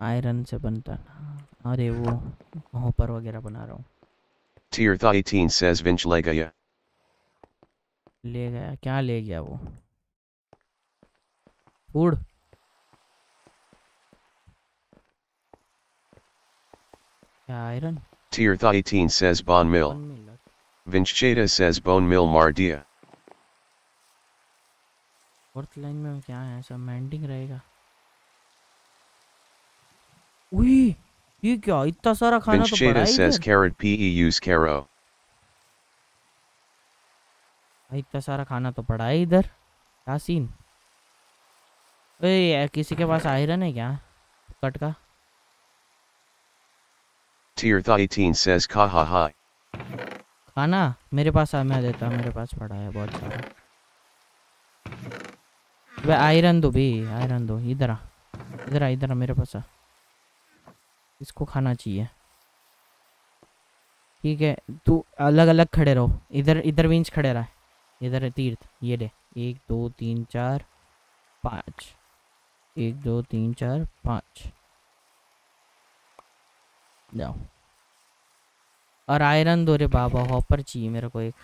आयरन से बनता है अरे वो हॉपर वगैरह बना रहा हूँ। Tier 18 says Vinch Legaya. ले गया क्या ले गया वो food iron Tier 18 says Bon Mill. Vinch Cheta says Bone Mill Mardia. Fourth line में क्या है सब मेंडिंग रहेगा उई ये क्या इतना सारा खाना तो पड़ा है says इधर Carrot Peus Caro. इतना सारा खाना तो पड़ा है इधर क्या सीन ओए किसी के पास आयरन है क्या कट का Tier 18 says Kaha Hai. खाना? मेरे पास आ मैं देता हूँ मेरे पास पड़ा है बहुत सारा। वे आयरन दो भी आयरन दो इधर आ इधर आ इधर आ मेरे पास आ। इसको खाना चाहिए। ठीक है, तू अलग अलग खड़े रहो। इधर इधर विंच खड़े रहा। इधर तीर्थ, ये ले। एक, दो, तीन, चार, पाँच। एक, दो, तीन, चार, पाँच। जाओ। और आयरन दो रे बाबा, हॉपर चाहिए मेरे को एक।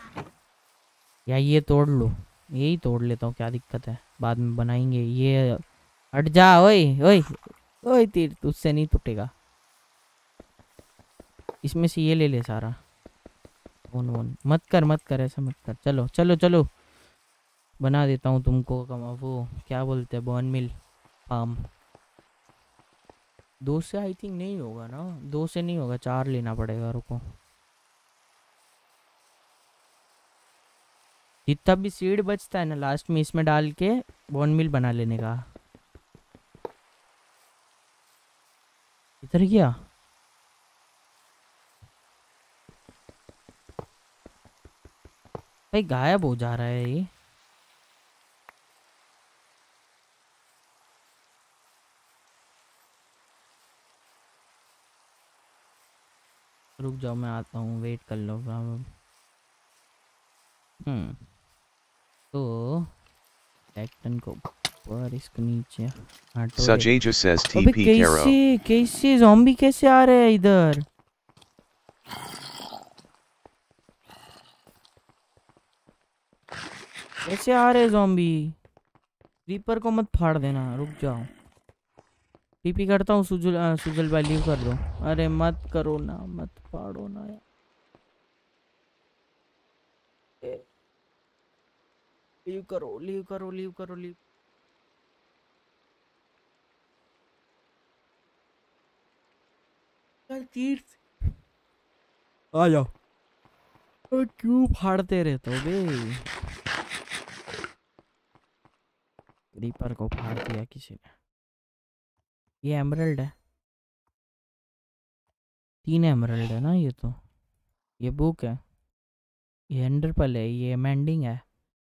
या ये तोड़ लो? यही तोड़ लेता हूँ, क्या दिक्कत है? बाद में बनाएँगे। ये, हट जा, ओए ओए ओए तीर तुझसे नहीं टूटेगा। इसमें से ये ले ले सारा। वन वन मत कर मत कर, ऐसा मत कर। चलो चलो चलो। बना देता हूँ तुमको वो, क्या बोलते हैं बॉन मिल फार्म दो से आई थिंक नहीं होगा ना? दो से नहीं होगा, चार लेना पड़ेगा, रुको। जितना भी सीड बचता है ना लास्ट में इसमें डाल के बॉन मिल बना लेने का। इधर गया भाई गायब हो जा रहा है ये। रुक जाओ मैं आता हूँ वेट कर लो। हम्म तो एक्टन को ऊपर इसको नीचे। हटो। Sajaja says अबे कैसे कैसे जॉम्बी कैसे आ रहे हैं इधर? कैसे आ रहे जॉम्बी रीपर को मत फाड़ देना रुक जाओ। टीपी करता हूँ सुजल आ, सुजल भाई लीव कर दो। अरे मत करो ना मत फाड़ो ना यार। लीव करो लीव करो लीव करो लीव तीर्थ आ जाओ। क्यों फाड़ते रहते हो बे? रीपर को फाड़ दिया किसी ने? ये एमरल्ड है। तीन एमरल्ड है ना ये तो। ये बुक है। ये एंडरपल है, ये मैंडिंग है,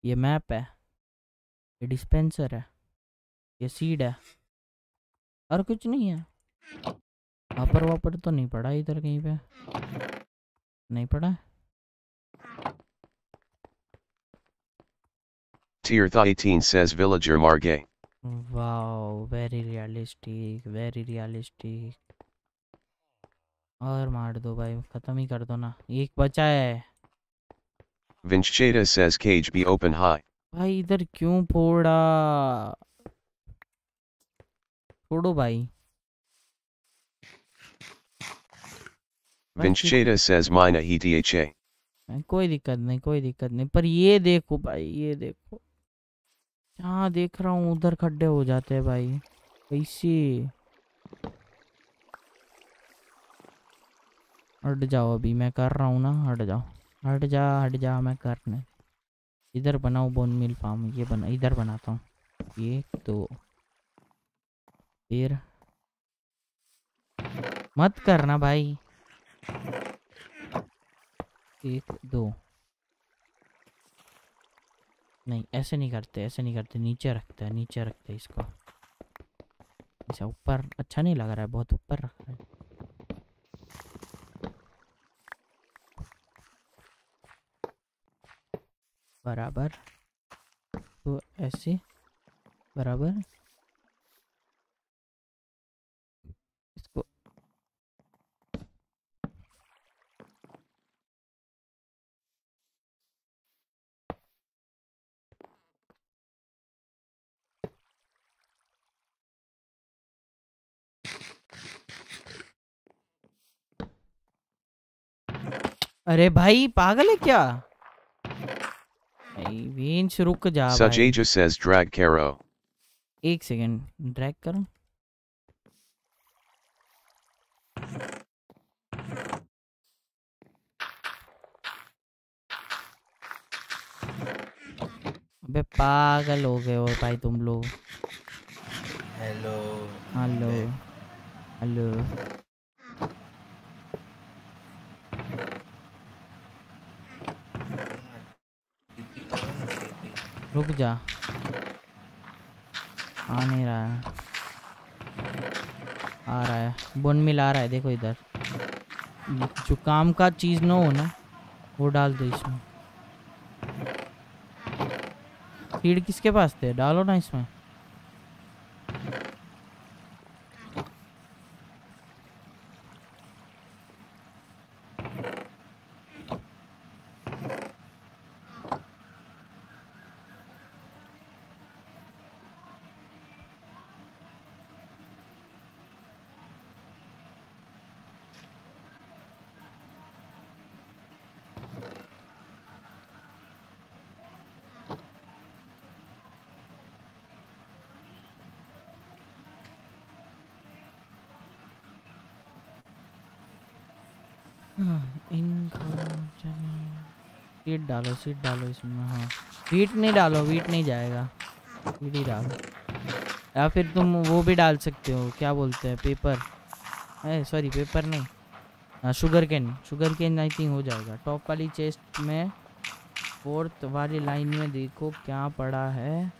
ये मैप है, ये डिस्पेंसर है, ये सीड है और कुछ नहीं है। वापर वापर तो नहीं पड़ा इधर कहीं पे। नहीं पड़ा? Tier 18 says Villager Margay. Wow very realistic very realistic और मार दो भाई खत्म ही कर दो ना। एक बचा है। Vinchcheta says Cage be open high. भाई इधर क्यों फोड़ा? छोड़ो भाई। Vinchcheta says Mina ETHA. नहीं, कोई दिक्कत नहीं कोई दिक्कत नहीं। पर ये देखो भाई ये देखो। जहाँ देख रहा हूँ, उधर खड्डे हो जाते हैं भाई। कैसे हट जाओ अभी, मैं कर रहा हूँ ना, हट जाओ। हट जा हट जा, मैं करने। इधर बनाओ बोन मिल फार्म ये बना, इधर बनाता हूँ। एक, दो। फिर। मत करना भाई। एक, दो। नहीं, ऐसे नहीं करते, ऐसे नहीं करते, नीचे रखते हैं, नीचे रखते हैं इसको। ऐसा ऊपर अच्छा नहीं लग रहा है, बहुत ऊपर रख रहा है। बराबर। तो ऐसे, बराबर। अरे भाई पागल है क्या? भाई वेंच रुक जा Aja says drag caro. एक सेकंड ड्रैग करूँ? अबे पागल हो गए हो भाई तुम लोग। हेलो हेलो हेलो रुक जा। आ नहीं रहा है। आ रहा है। बोन मिल आ रहा है, देखो इधर। जो काम का चीज़ ना हो ना, वो डाल दो इसमें। किसके पास थे? डालो ना इसमें। सीट डालो सीट डालो इसमें हाँ। वीट नहीं डालो वीट नहीं जाएगा। वीट ही डालो। या फिर तुम वो भी डाल सकते हो, क्या बोलते हैं पेपर है सॉरी पेपर नहीं। हाँ sugar cane sugar cane I think हो जाएगा। टॉप वाली चेस्ट में फोर्थ वाली लाइन में देखो क्या पड़ा है।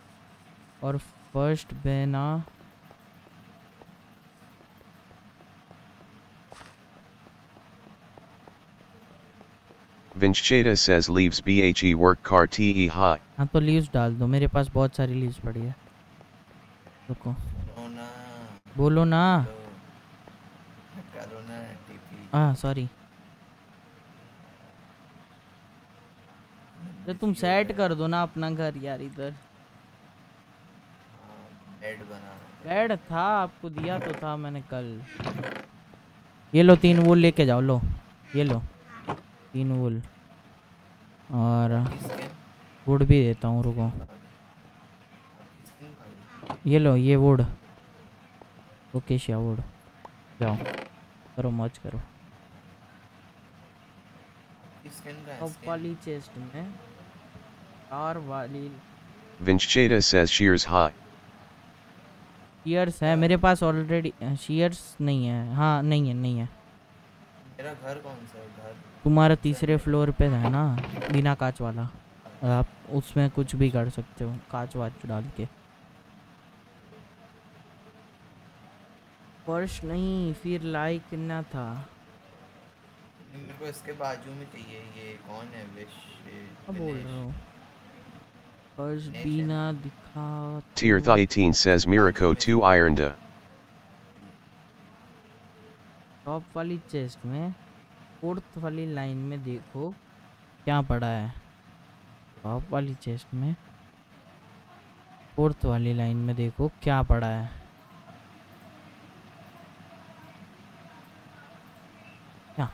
और फ़र्स्ट बेना Vinchcheta says leaves BHE work, car TE hot. हाँ तो लीव्स डाल दो, मेरे पास बहुत सारी लीव्स पड़ी है। रुको। बोलो ना। हाँ सॉरी तो तुम सेट कर दो ना अपना घर यार इधर। बेड बना बेड था, आपको दिया तो था मैंने कल। ये लो तीन, वो लेके जाओ, लो। ये लो। तीन वूल और वुड भी देता हूँ रुको। ये लो ये वुड ओके शिया वुड जाओ करो मौज करो। टॉप वाली चेस्ट में चार वाली Vinchcheta says shears hot. Shears है मेरे पास ऑलरेडी शीयर्स नहीं है। हाँ नहीं है नहीं है। मेरा घर कौन सा है? घर। तुम्हारा तीसरे फ्लोर पे है ना? बिना कांच वाला। आप उसमें कुछ भी कर सकते हो कांच वाच डाल के। फर्श नहीं फिर लाइक करना था। मेरे को इसके बाजू में चाहिए ये कौन है? विश क्या बोल रहे हो? फर्श बिना दिखा Tier तो- 18 says Miraco 2 Ironda. टॉप वाली चेस्ट में, फोर्थ वाली लाइन में देखो क्या पड़ा है। टॉप वाली चेस्ट में, फोर्थ वाली लाइन में देखो क्या पड़ा है। क्या?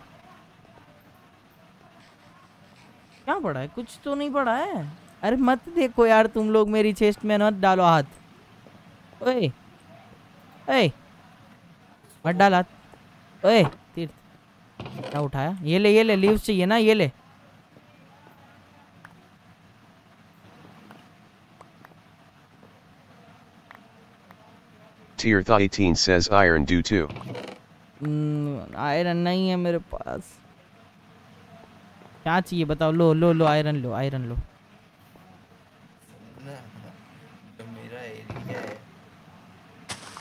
क्या पड़ा है? कुछ तो नहीं पड़ा है। अरे मत देखो यार, तुम लोग मेरी चेस्ट में मत डालो हाथ। ओए ओए, मत डाल हाथ। ओए तीर्थ। क्या उठाया? ये ले ये ले लीव्स चाहिए ना ये ले। Tier 18 says Iron do 2. Iron नहीं है मेरे पास। क्या चाहिए बताओ? लो लो लो आयरन लो आयरन लो ना जो मेरा एरिया है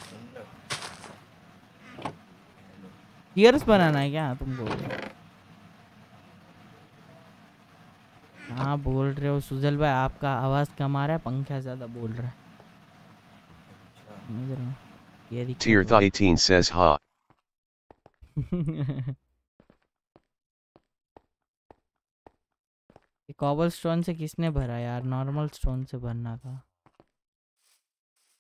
सुन लो ईयर्स बनाना है क्या? तुमको हाँ। बोल रहे हो सुजल भाई आपका आवाज़ कम आ रहा है पंखा ज़्यादा बोल रहा है। ये Tier हो- 18 says ha. ये कॉबल स्टोन से किसने भरा यार? नॉर्मल स्टोन से भरना था।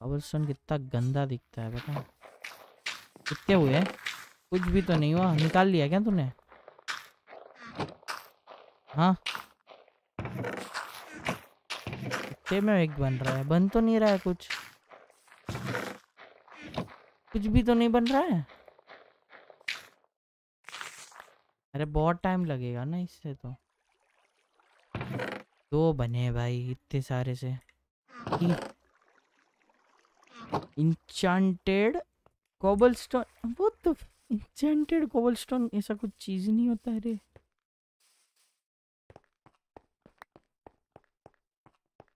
कॉबल स्टोन कितना गंदा दिखता है पता कितने हुए? कुछ भी तो नहीं हुआ। निकाल लिया क्या तूने? हाँ। इतने में एक बन रहा है। बन तो नहीं रहा है कुछ। कुछ भी तो नहीं बन रहा है? अरे, बहुत टाइम लगेगा ना इससे तो। दो बने भाई इतने सारे से। इंचांटेड कोबलस्टोन वो तो इंचांटेड कोबलस्टोन ऐसा कुछ चीज़ नहीं होता है रे।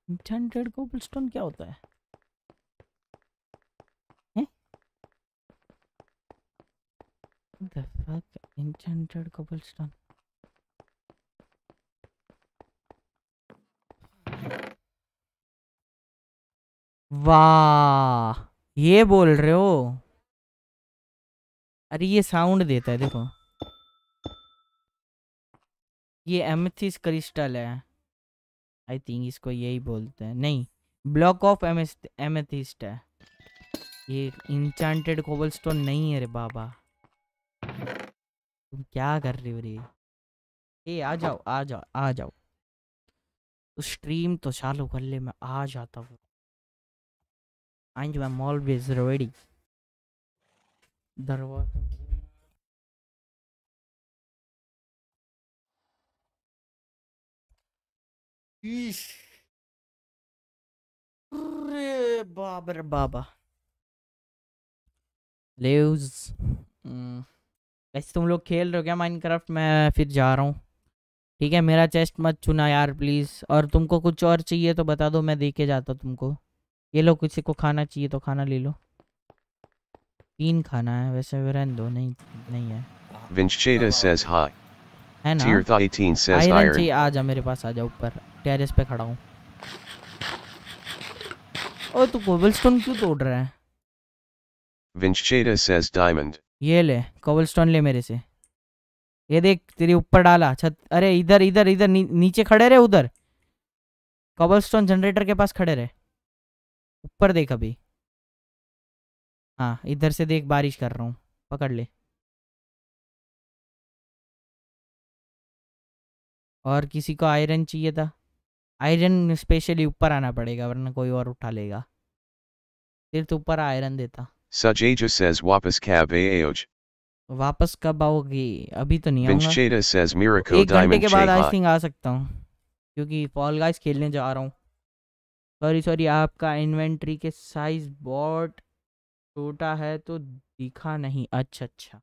इंचांटेड कोबलस्टोन क्या होता है? the fuck? Cobblestone वाह! ये बोल रहे हो? अरे ये साउंड देता है, देखो। ये एमेथिस क्रिस्टल है। आई थिंक इसको यही बोलते हैं। नहीं, ब्लॉक ऑफ़ एमेथिस्ट है। ये इंचांटेड कोबलस्टोन नहीं है रे बाबा। तुम क्या कर रहे हो रे? ए, आ जाओ आ जाओ आ जाओ। तो स्ट्रीम तो चालू कर ले, मैं आ जाता हूँ। आई एम ऑलवेज रेडी दरवाज़ा अरे बाबा रे बाबा लेव्स ऐसे तुम लोग खेल रहे हो क्या माइनक्राफ्ट मैं फिर जा रहा हूँ। ठीक है मेरा चेस्ट मत चुना यार प्लीज़ और तुमको कुछ और चाहिए तो बता दो मैं दे के जाता तुमको। ये लो किसी को खाना चाहिए तो खाना ले लो। तीन खाना है वैसे दो नहीं नहीं है। Vincheta says hi. है ना? Tier 18 says iron iron. चाहिए आ जा मेरे पास आ जा ऊपर। टेरेस पे खड़ा हूँ। ओ तू कोबलस्टोन क्यों तोड़ रहा है? Vincheta says diamond. ये ले कोबलस्टोन ले मेरे से। ये देख तेरे ऊपर डाला छत अरे इधर इधर इधर नी, नीचे खड़े रहे उधर। कोबलस्टोन जनरेटर के पास खड़े रहे। ऊपर देख अभी। हाँ इधर से देख बारिश कर रहा हूँ पकड़ ले। और किसी को आयरन चाहिए था? आयरन स्पेशली ऊपर आना पड़ेगा वरना कोई और उठा लेगा। फिर तो ऊपर आयरन देता। Sujaja says wapas kab aoj. वापस कब आओगे? अभी तो नहीं आऊँगा। Vincheta says Miracle एक घंटे के बाद आई थिंक आ सकता हूँ क्योंकि फॉल गाइस खेलने जा रहा हूँ। सॉरी सॉरी आपका इन्वेंट्री के साइज़ बहुत छोटा है तो दिखा नहीं। अच्छा अच्छा।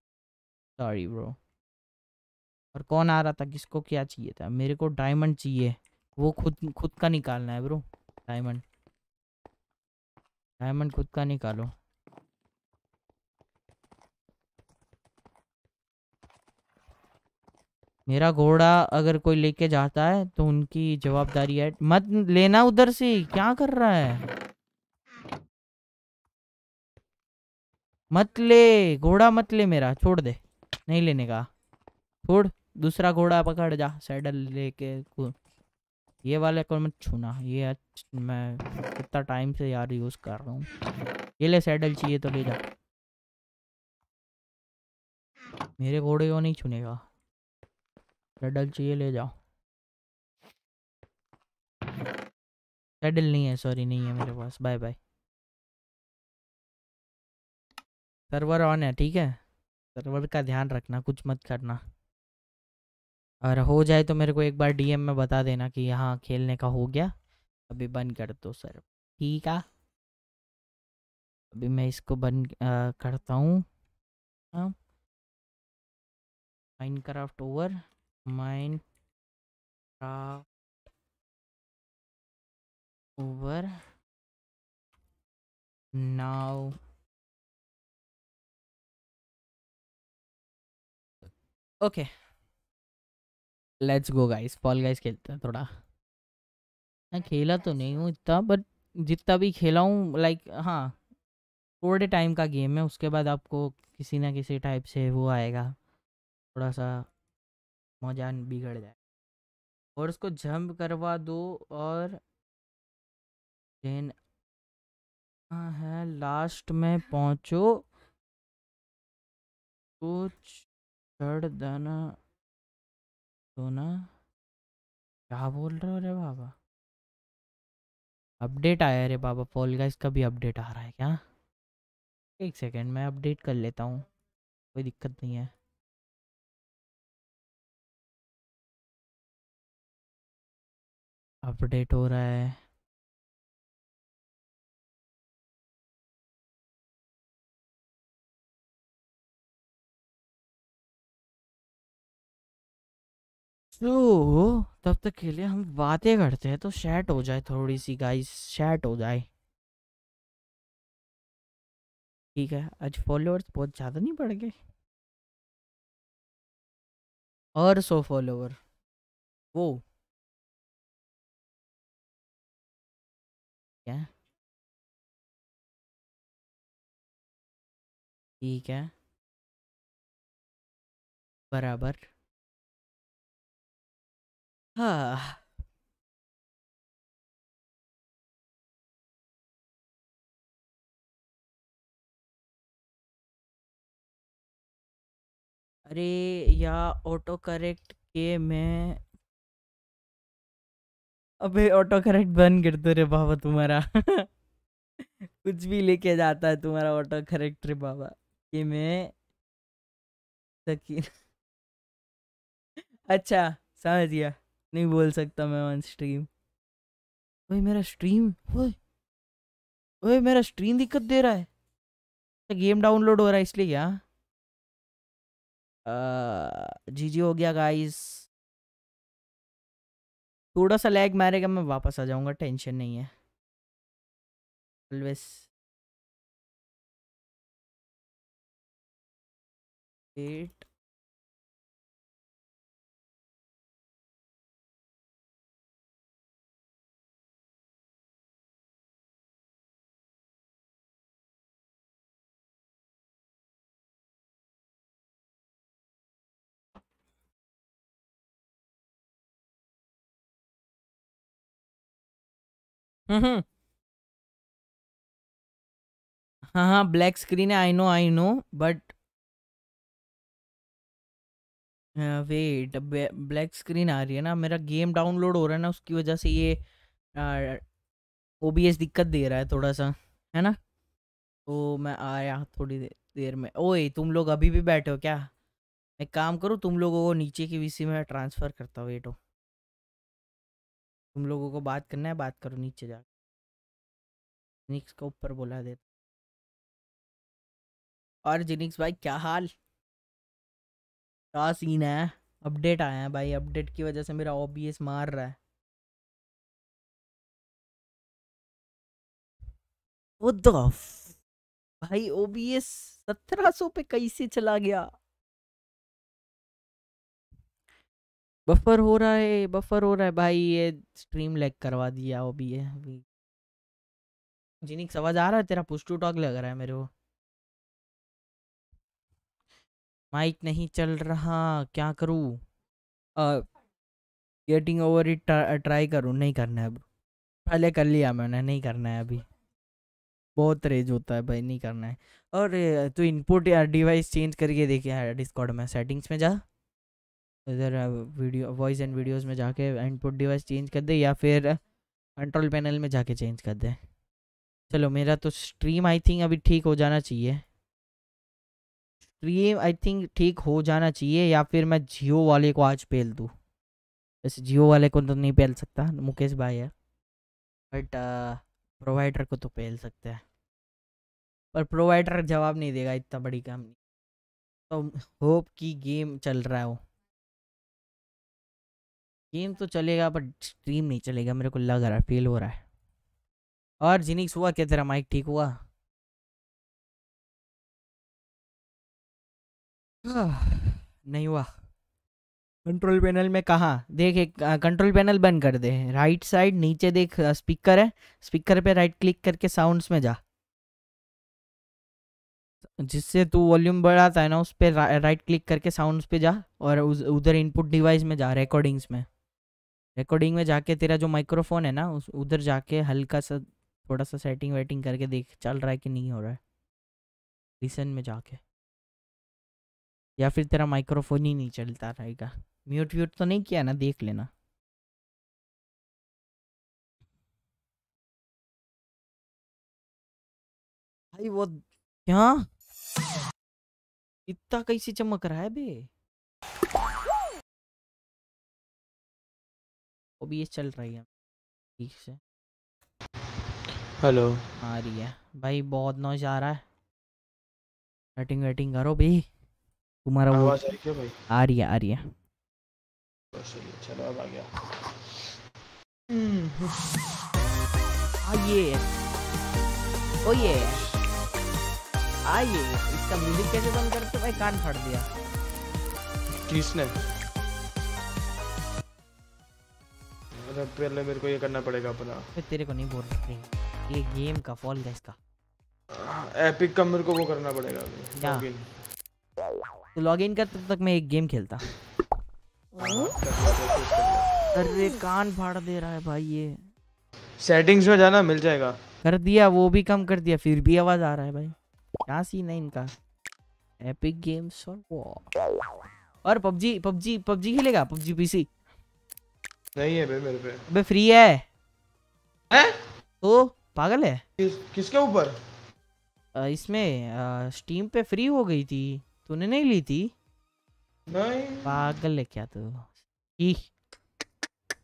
सॉरी ब्रो और कौन आ रहा था? किसको क्या चाहिए था? मेरे को डायमंड चाहिए। वो खुद खुद का निकालना है ब्रो डायमंड डायमंड खुद का निकालो। मेरा घोड़ा अगर कोई लेके जाता है तो उनकी जवाबदारी है। मत लेना उधर से। क्या कर रहा है? मत ले, घोड़ा मत ले मेरा, छोड़ दे। नहीं लेने का। छोड़, दूसरा घोड़ा पकड़ जा सैडल लेके ये वाले को मत छूना। ये मैं कितना टाइम से यार यूज़ कर रहा हूँ। ये ले सैडल चाहिए तो ले जा। मेरे घोड़े को नहीं छूनेगा। सैडल चाहिए, ले जाओ। सैडल नहीं है सॉरी नहीं है मेरे पास। बाय बाय सर्वर ऑन है, ठीक है? सर्वर का ध्यान रखना, कुछ मत करना। और हो जाए तो मेरे को एक बार डीएम में बता देना कि यहाँ खेलने का हो गया। अभी बंद कर दो सर। ठीक है अभी मैं इसको बंद करता हूँ। Mind craft over mine over now okay let's go guys Fall Guys खेलते हैं थोड़ा। मैं खेला तो नहीं हूँ इतना बट जितना भी खेला हूँ लाइक हाँ। थोड़े टाइम का गेम है, उसके बाद आपको किसी ना किसी टाइप से वो आएगा। थोड़ा सा मज़ा बिगड़ जाए। और उसको जंप करवा दो और देन हाँ है लास्ट में पहुँचो। कुछ चढ़ देना तो ना क्या बोल रहे हो रे बाबा? अपडेट आया रे बाबा फॉल गाइस का भी अपडेट आ रहा है क्या? एक सेकंड मैं अपडेट कर लेता हूँ। कोई दिक्कत नहीं है। अपडेट हो रहा है। तो तब तक के लिए हम बातें करते हैं तो शैट हो जाए थोड़ी सी गाइस शैट हो जाए। ठीक है, आज फॉलोअर्स बहुत ज़्यादा नहीं बढ़ गए। और सौ फॉलोवर वो। क्या ठीक है। बराबर। हाँ अरे, या ऑटो करेक्ट के मैं अबे ऑटो करेक्ट बंद कर दो रे बाबा तुम्हारा। कुछ भी लेके जाता है तुम्हारा ऑटो करेक्ट रे बाबा, कि मैं सकीन अच्छा समझ गया। नहीं बोल सकता मैं ऑन स्ट्रीम ओए, मेरा स्ट्रीम ओए ओए, मेरा स्ट्रीम दिक्कत दे रहा है। गेम डाउनलोड हो रहा है इसलिए क्या? जी जी हो गया गाइस थोड़ा सा लैग मारेगा, मैं वापस आ जाऊँगा टेंशन नहीं है। ऑलवेज एट हाँ हाँ ब्लैक स्क्रीन है I know I know but wait black screen आ रही है ना, मेरा गेम डाउनलोड हो रहा है ना, उसकी वजह से ये ओ बी एस दिक्कत दे रहा है थोड़ा सा है ना? तो मैं आया थोड़ी देर देर में। ओए, तुम लोग अभी भी बैठे हो क्या? मैं काम करूँ, तुम लोगों को नीचे की वीसी में ट्रांसफ़र करता हूँ वेटो तुम लोगों को बात करना है, बात करो नीचे जा जिनिक्स को ऊपर बुला देता और जिनिक्स भाई, क्या हाल? क्या सीन है? अपडेट आया है भाई, अपडेट की वजह से मेरा ओबीएस मार रहा है। भाई ओबीएस सत्रह सौ पे कैसे चला गया? बफर हो रहा है, बफर हो रहा है। भाई, ये स्ट्रीम लैग करवा दिया वो भी है अभी। जिनिक्स, आवाज़ आ रहा है तेरा? पुश टू टॉक लग रहा है मेरे को। माइक नहीं चल रहा, क्या करूँ? गेटिंग ओवर इट ट्राई करूँ? नहीं करना है अब। पहले कर लिया मैंने, नहीं करना है अभी। बहुत रेज होता है भाई, नहीं करना है। और, तू इनपुट या डिवाइस चेंज करके देखे डिस्कॉर्ड में सेटिंग्स में जा। इधर वीडियो वॉइस एंड वीडियोस में जाके इनपुट डिवाइस चेंज कर दे या फिर कंट्रोल पैनल में जाके चेंज कर दे। चलो, मेरा तो स्ट्रीम आई थिंक अभी ठीक हो जाना चाहिए। स्ट्रीम आई थिंक ठीक हो जाना चाहिए या फिर मैं जियो वाले को आज पेल दूँ? वैसे जियो वाले को तो नहीं पेल सकता, मुकेश भाई है। बट प्रोवाइडर को तो पेल सकते हैं। पर प्रोवाइडर जवाब नहीं देगा, इतना बड़ी काम नहीं तो होप की गेम चल रहा है। वो गेम तो चलेगा पर स्ट्रीम नहीं चलेगा मेरे को लग रहा है फील हो रहा है। और जिनिक्स हुआ क्या तेरा माइक ठीक हुआ? नहीं हुआ। कंट्रोल पैनल में कहा? देख एक कंट्रोल पैनल बंद कर दे। राइट साइड नीचे देख स्पीकर है। स्पीकर पे राइट क्लिक करके साउंड्स में जा। जिससे तू वॉल्यूम बढ़ाता है ना उस पर रा, राइट क्लिक करके साउंड्स पे जा। और उधर इनपुट डिवाइस में जा रिकॉर्डिंग्स में। रिकॉर्डिंग में जाके तेरा जो माइक्रोफोन है ना, उस, उधर जाके हल्का सा थोड़ा सा सेटिंग वेटिंग करके देख, चल रहा है कि नहीं हो रहा है? रिसेंट में जाके। या फिर तेरा माइक्रोफोन ही नहीं चलता रहेगा। म्यूट व्यूट तो नहीं किया ना, देख लेना। भाई वो, क्या? इतना कैसे चमक रहा है बे? ये चल रही है। ठीक से। हेलो। आ रही है। भाई बहुत नॉइज़ आ रहा है। सेटिंग वेटिंग करो भाई तुम्हारा वो आवाज़ आई क्या भाई? आ रही है आ रही है। चलो अब आ गया। आइए ओ ये। आइए इसका म्यूज़िक कैसे बंद करते भाई कान फाड़ दिया। किसने? अरे पहले मेरे को ये करना पड़ेगा अपना। मैं तेरे को नहीं बोल रही ये गेम का फॉल गाइस का एपिक का मेरे को वो करना पड़ेगा क्या? तो लॉग इन कर तब तक मैं एक गेम खेलता। हाँ, लिया। अरे कान फाड़ दे रहा है भाई ये। सेटिंग्स में जाना मिल जाएगा। कर दिया वो भी कम कर दिया फिर भी आवाज़ आ रहा है भाई। क्या सीन है इनका? एपिक गेम्स और वो और पबजी पबजी पबजी खेलेगा? पबजी पीसी नहीं है बे मेरे पे। अबे फ्री है। हैं? तो पागल है? किस, किसके ऊपर? इसमें स्टीम पे फ्री हो गई थी। तूने नहीं ली थी? नहीं। पागल है क्या तू? ई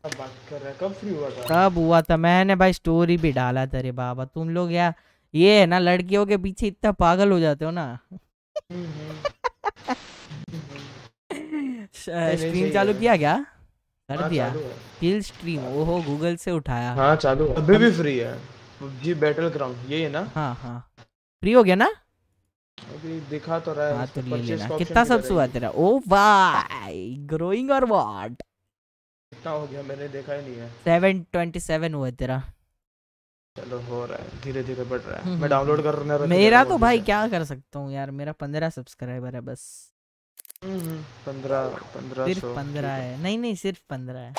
बात कर रहा है? कब फ्री हुआ था? कब हुआ था? मैंने भाई स्टोरी भी डाला था रे बाबा। तुम लोग यार ये है ना लड़कियों के पीछे इतना पागल हो जाते हो ना। हम्म, हम्म। स्ट्रीम चालू किया क्या? कर हाँ, दिया। किल स्ट्रीम ओहो गूगल से उठाया। हाँ चालू है। अभी भी फ्री है। जी बैटल ग्राउंड यही है ना? हाँ हाँ। फ्री हो गया ना? अभी दिखा तो रहा है हाँ तो ले लेना। कितना सब्स हुआ तेरा? ओ भाई ग्रोइंग और व्हाट कितना हो गया? मैंने देखा ही नहीं है। 727 हुआ तेरा। चलो हो रहा है। धीरे धीरे बढ़ रहा है। हम्म, मैं डाउनलोड कर रहा हूँ मेरा तो भाई क्या कर सकता हूँ यार? मेरा पंद्रह सब्सक्राइबर है बस। पंद्रह पंद्रह सिर्फ़ पंद्रह है। नहीं नहीं सिर्फ़ पंद्रह है।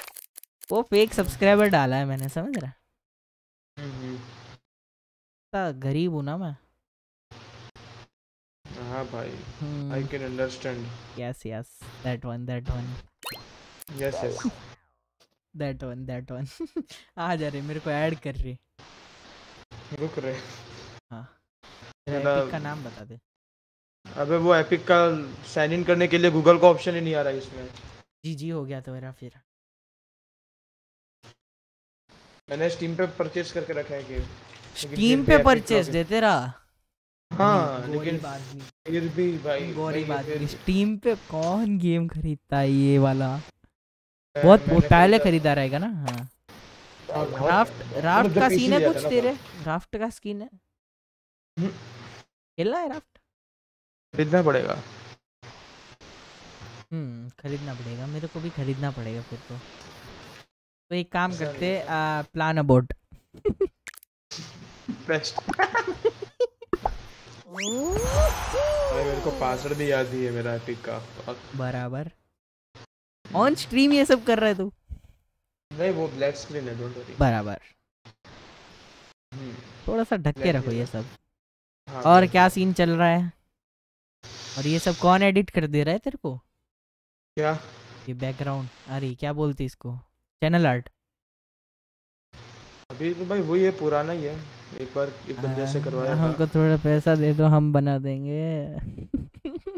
वो फेक सब्सक्राइबर डाला है मैंने समझ रहा हम्म, गरीब हूँ ना मैं। हाँ भाई। हम्म, I can understand yes yes that one that one yes yes that one that one आ जा रहे मेरे को ऐड कर रही। रुक रहे। हाँ। का नाम बता दे। अबे वो एपिक का साइन इन करने के लिए गूगल का ऑप्शन ही नहीं आ रहा है इसमें। जी जी हो गया तो मेरा फिर। मैंने स्टीम पे परचेज करके रखा है गेम स्टीम पे परचेस दे तेरा? हाँ लेकिन फिर भी भाई भाई, आदमी फिर- स्टीम पे कौन गेम खरीदता है ये वाला? बहुत पहले खरीदा- रहेगा ना? हाँ। हाँ, राफ्ट राफ्ट मतलब का सीन है कुछ तेरे? राफ्ट का स्किन है? हम्म। खेलना है राफ्ट खरीदना पड़ेगा। हम्म खरीदना पड़ेगा। मेरे को भी खरीदना पड़ेगा फिर तो। तो एक काम करते नहीं प्लान अबाउट बेस्ट भाई मेरे को पासवर्ड भी याद ही है मेरा एपिक का। बराबर। ऑन स्ट्रीम ये सब कर रहे तू? नहीं वो ब्लैक स्क्रीन है डोंट वरी बराबर। थोड़ा सा ढक के रखो ये सब। हाँ, और क्या सीन चल रहा है? और ये सब कौन एडिट कर दे रहा है तेरे को? क्या? ये बैकग्राउंड अरे क्या बोलते इसको? चैनल आर्ट अभी तो भाई वही है पुराना ही है। एक बार एक बंदे से करवाया हमको थोड़ा पैसा दे दो हम बना देंगे।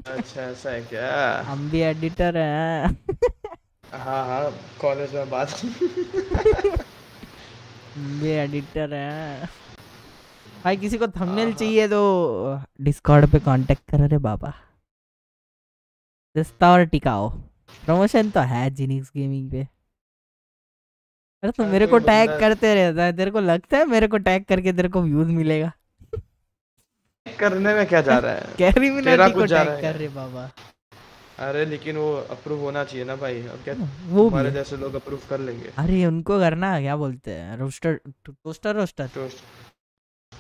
अच्छा ऐसा है क्या? हम भी एडिटर हैं। हाँ हाँ कॉलेज में बात। हम भी एडिटर हैं। भाई किसी को थंबनेल चाहिए तो डिस्कॉर्ड पे कांटेक्ट कर रे बाबा। सस्ता और टिकाओ। प्रमोशन तो है जिनिक्स गेमिंग पे। अरे तो मेरे को टैग करते रहता है तेरे को लगता है मेरे को टैग करके तेरे को व्यूज़ मिलेगा। करने में क्या जा रहा है? कैरी तेरा को कुछ जा टैग रहा है। कर रे बाबा। अरे लेकिन वो अप्रूव होना चाहिए ना भाई। अब क्या वो हमारे जैसे लोग अप्रूव कर लेंगे। अरे उनको करना क्या बोलते हैं? रोस्टर टोस्टर रोस्टर तो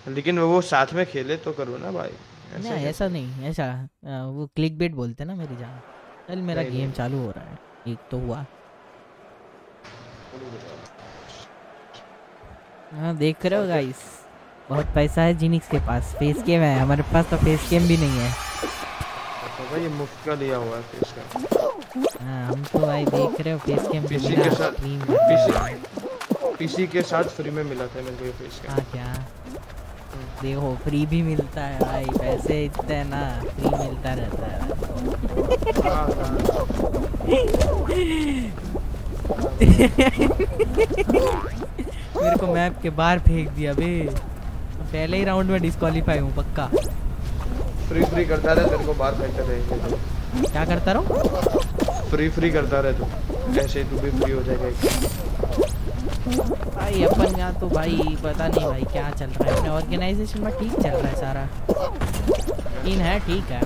लेकिन वो साथ में खेले तो करो ना भाई। ऐसे नहीं ऐसा नहीं ऐसा आ, वो क्लिक बेट बोलते ना मेरी जान। चल मेरा गेम नहीं। चालू हो रहा है। एक तो हुआ। हाँ देख रहे हो गाइस बहुत पैसा है जिनिक्स के पास। फेस गेम है। हमारे पास तो फेस गेम भी नहीं है। तो भाई मुफ़्त का लिया हुआ है फेस का। हाँ हम तो भाई देख रहे हो फेस गेम PC के साथ- PC पीसी के साथ फ्री में मिला था मेरे को ये फेस का हाँ क्या? देखो फ्री भी मिलता है भाई। पैसे इतने ना फ्री मिलता रहता है। मेरे को मैप के बाहर फेंक दिया बे। पहले ही राउंड में डिस्qualify हूँ पक्का। फ्री फ्री करता रहे तेरे को बाहर फेंकते रहेंगे तो। क्या करता रहो फ्री फ्री करता रहे तू। ऐसे तू भी फ्री हो जाएगा भाई अपन यहाँ तो भाई पता नहीं भाई क्या चल रहा है। अपने ऑर्गेनाइजेशन में ठीक चल रहा है सारा। टीम है ठीक है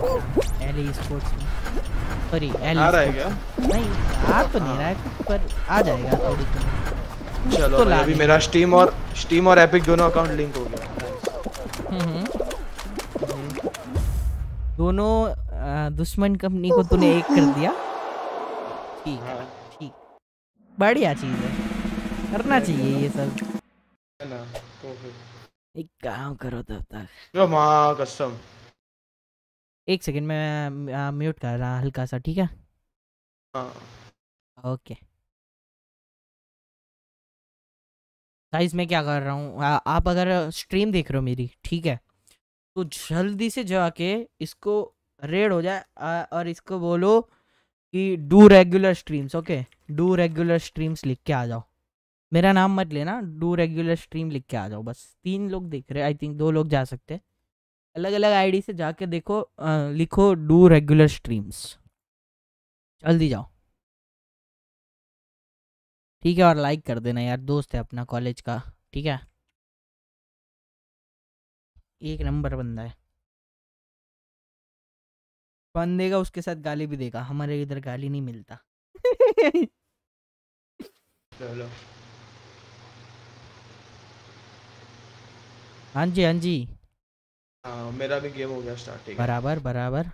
एल स्पोर्ट्स में। सॉरी एल आ रहा है क्या? नहीं आ तो नहीं रहा है पर आ जाएगा थोड़ी देर चलो तो अभी मेरा स्टीम और स्टीम और एपिक दोनों अकाउंट लिंक हो गया। हम्म। दोनों दुश्मन कंपनी को तूने एक कर दिया। ठीक है हाँ। ठीक। बढ़िया चीज़ है। करना चाहिए ये सब। है ना तो एक काम करो तब तक। यो माँ कसम। एक सेकंड में म्यूट कर रहा हल्का सा ठीक है? हाँ। ओके। गाइस मैं क्या कर रहा हूँ? आप अगर स्ट्रीम देख रहे हो मेरी ठीक है? तो जल्दी से जाके इसको रेड हो जाए आ, और इसको बोलो कि do regular streams okay do regular streams लिख के आ जाओ। मेरा नाम मत लेना डू रेगुलर स्ट्रीम लिख के आ जाओ बस। तीन लोग देख रहे आई थिंक दो लोग जा सकते हैं। अलग अलग आईडी से जाके देखो आ, लिखो डू रेगुलर स्ट्रीम्स जल्दी जाओ। ठीक है और लाइक कर देना यार दोस्त है अपना कॉलेज का ठीक है? एक नंबर बंदा है। फन देगा उसके साथ गाली भी देगा हमारे इधर गाली नहीं मिलता। चलो। हाँ जी हाँ जी। हाँ मेरा भी गेम हो गया स्टार्ट ठीक बराबर। बराबर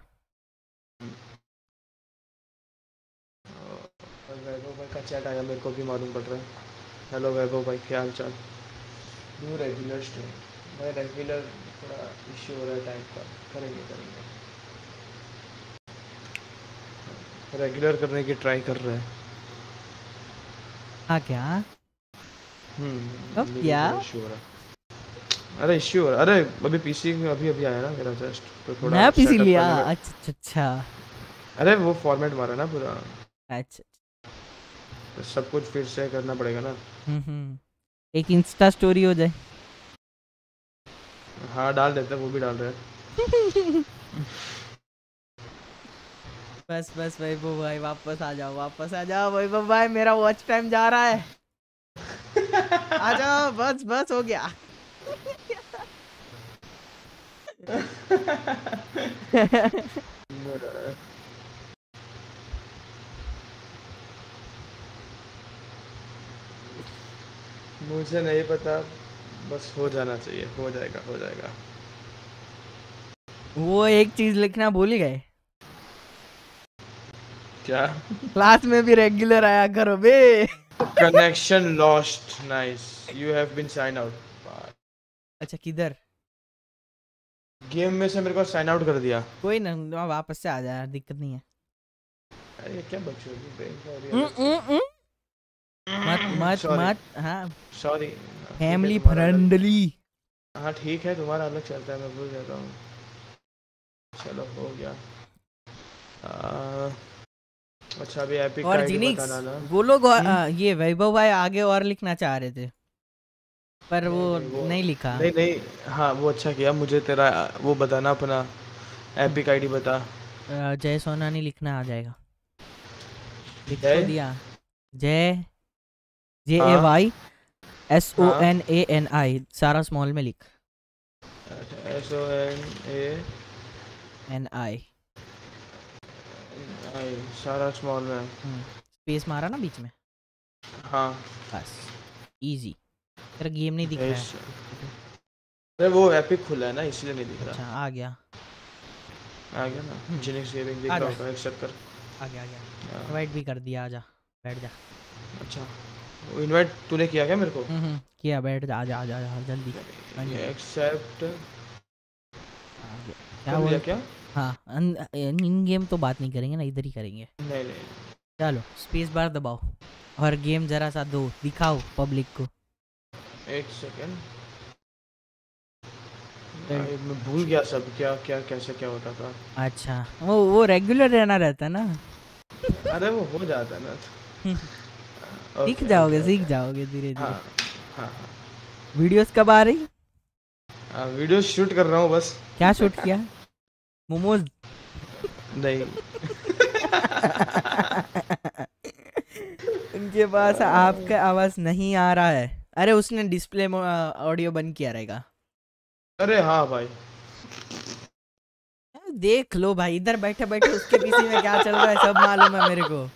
वैभव भाई का चैट आया मेरे को भी मालूम पड़ रहा है। हेलो वैभव भाई क्या हाल चाल? डू रेगुलर स्ट्रीम भाई रेगुलर थोड़ा इश्यू हो रहा है टाइम का करेंगे करेंगे। रेगुलर करने की ट्राई कर रहे हैं। हाँ क्या? हम्म क्या? थोड़ा हो रहा है। अरे इश्यू हो है अरे अभी पीसी अभी अभी आया ना मेरा जस्ट तो थोड़ा मैं पीसी लिया। अच्छा अच्छा अच्छा। अरे वो फॉर्मेट मारा ना पूरा। अच्छा तो सब कुछ फिर से करना पड़ेगा ना। हम्म, हम्म। एक इंस्टा स्टोरी हो जाए। हाँ डाल देते वो भी डाल रहे हैं। बस बस वैभव भाई वापस आ जाओ वापस आ जाओ वैभव भाई मेरा वॉच टाइम जा रहा है। आ जाओ बस बस हो गया। मुझे नहीं पता बस हो जाना चाहिए हो जाएगा हो जाएगा। वो एक चीज़ लिखना भूल ही गए। क्या? क्लास में भी रेगुलर आया करो बे। Connection lost nice you have been sign out अच्छा किधर? गेम में से मेरे को साइन आउट कर दिया। कोई ना वापस से आ जा यार दिक्कत नहीं है। अरे ये क्या हम्म, हम्म, हम्म। मत मत Sorry. मत हाँ। सॉरी फैमिली फ्रेंडली हाँ ठीक है तुम्हारा अलग चलता है मैं भूल जाता हूँ। चलो हो गया। आ, अच्छा अभी एपिक का और जिनिक्स बताना ना। वो लोग हम्म। ये वैभव भाई आगे और लिखना चाह रहे थे। पर वो नहीं, वो- नहीं लिखा। नहीं नहीं हाँ वो अच्छा किया मुझे तेरा वो बताना अपना एपिक आईडी बता। आ, जय सोनानी लिखना आ जाएगा। लिख तो? दिया। जय जे ए हाँ। Y S O. N A N I सारा स्मॉल में लिख। S O N A N I I सारा स्मॉल में। स्पेस मारा ना बीच में। हाँ। बस इजी तेरा गेम नहीं दिख रहा है. अरे वो एपिक खुला है ना इसलिए नहीं दिख रहा। अच्छा आ गया। आ गया ना। जिनिक्स गेमिंग दिख रहा। होगा एक्सेप्ट कर आ गया आ गया। हाँ, इनवाइट भी कर दिया आजा बैठ जा। अच्छा। वो इनवाइट तूने किया क्या मेरे को? हम्म हम्म, किया बैठ जा आजा आजा आजा जल्दी। हाँ एक्सेप्ट क्या कर बोल लिया क्या? हाँ इन गेम तो बात नहीं करेंगे ना इधर ही करेंगे। नहीं नहीं। चलो स्पेस बार दबाओ। और गेम जरा सा दो दिखाओ पब्लिक को। एक सेकेंड मैं भूल गया सब क्या क्या कैसे क्या होता था। अच्छा वो वो रेगुलर रहना रहता है ना? अरे वो हो जाता है ना। सीख जाओगे सीख. जाओगे धीरे हाँ धीरे हाँ। वीडियोस कब आ रही? हाँ वीडियो शूट कर रहा हूँ बस। क्या शूट किया? मोमोज? नहीं। उनके पास आपका आवाज़ नहीं आ रहा है। अरे उसने डिस्प्ले ऑडियो बंद किया रहेगा। अरे हाँ भाई। देख लो भाई इधर बैठे बैठे उसके पीछे में क्या चल रहा है सब मालूम है मेरे को।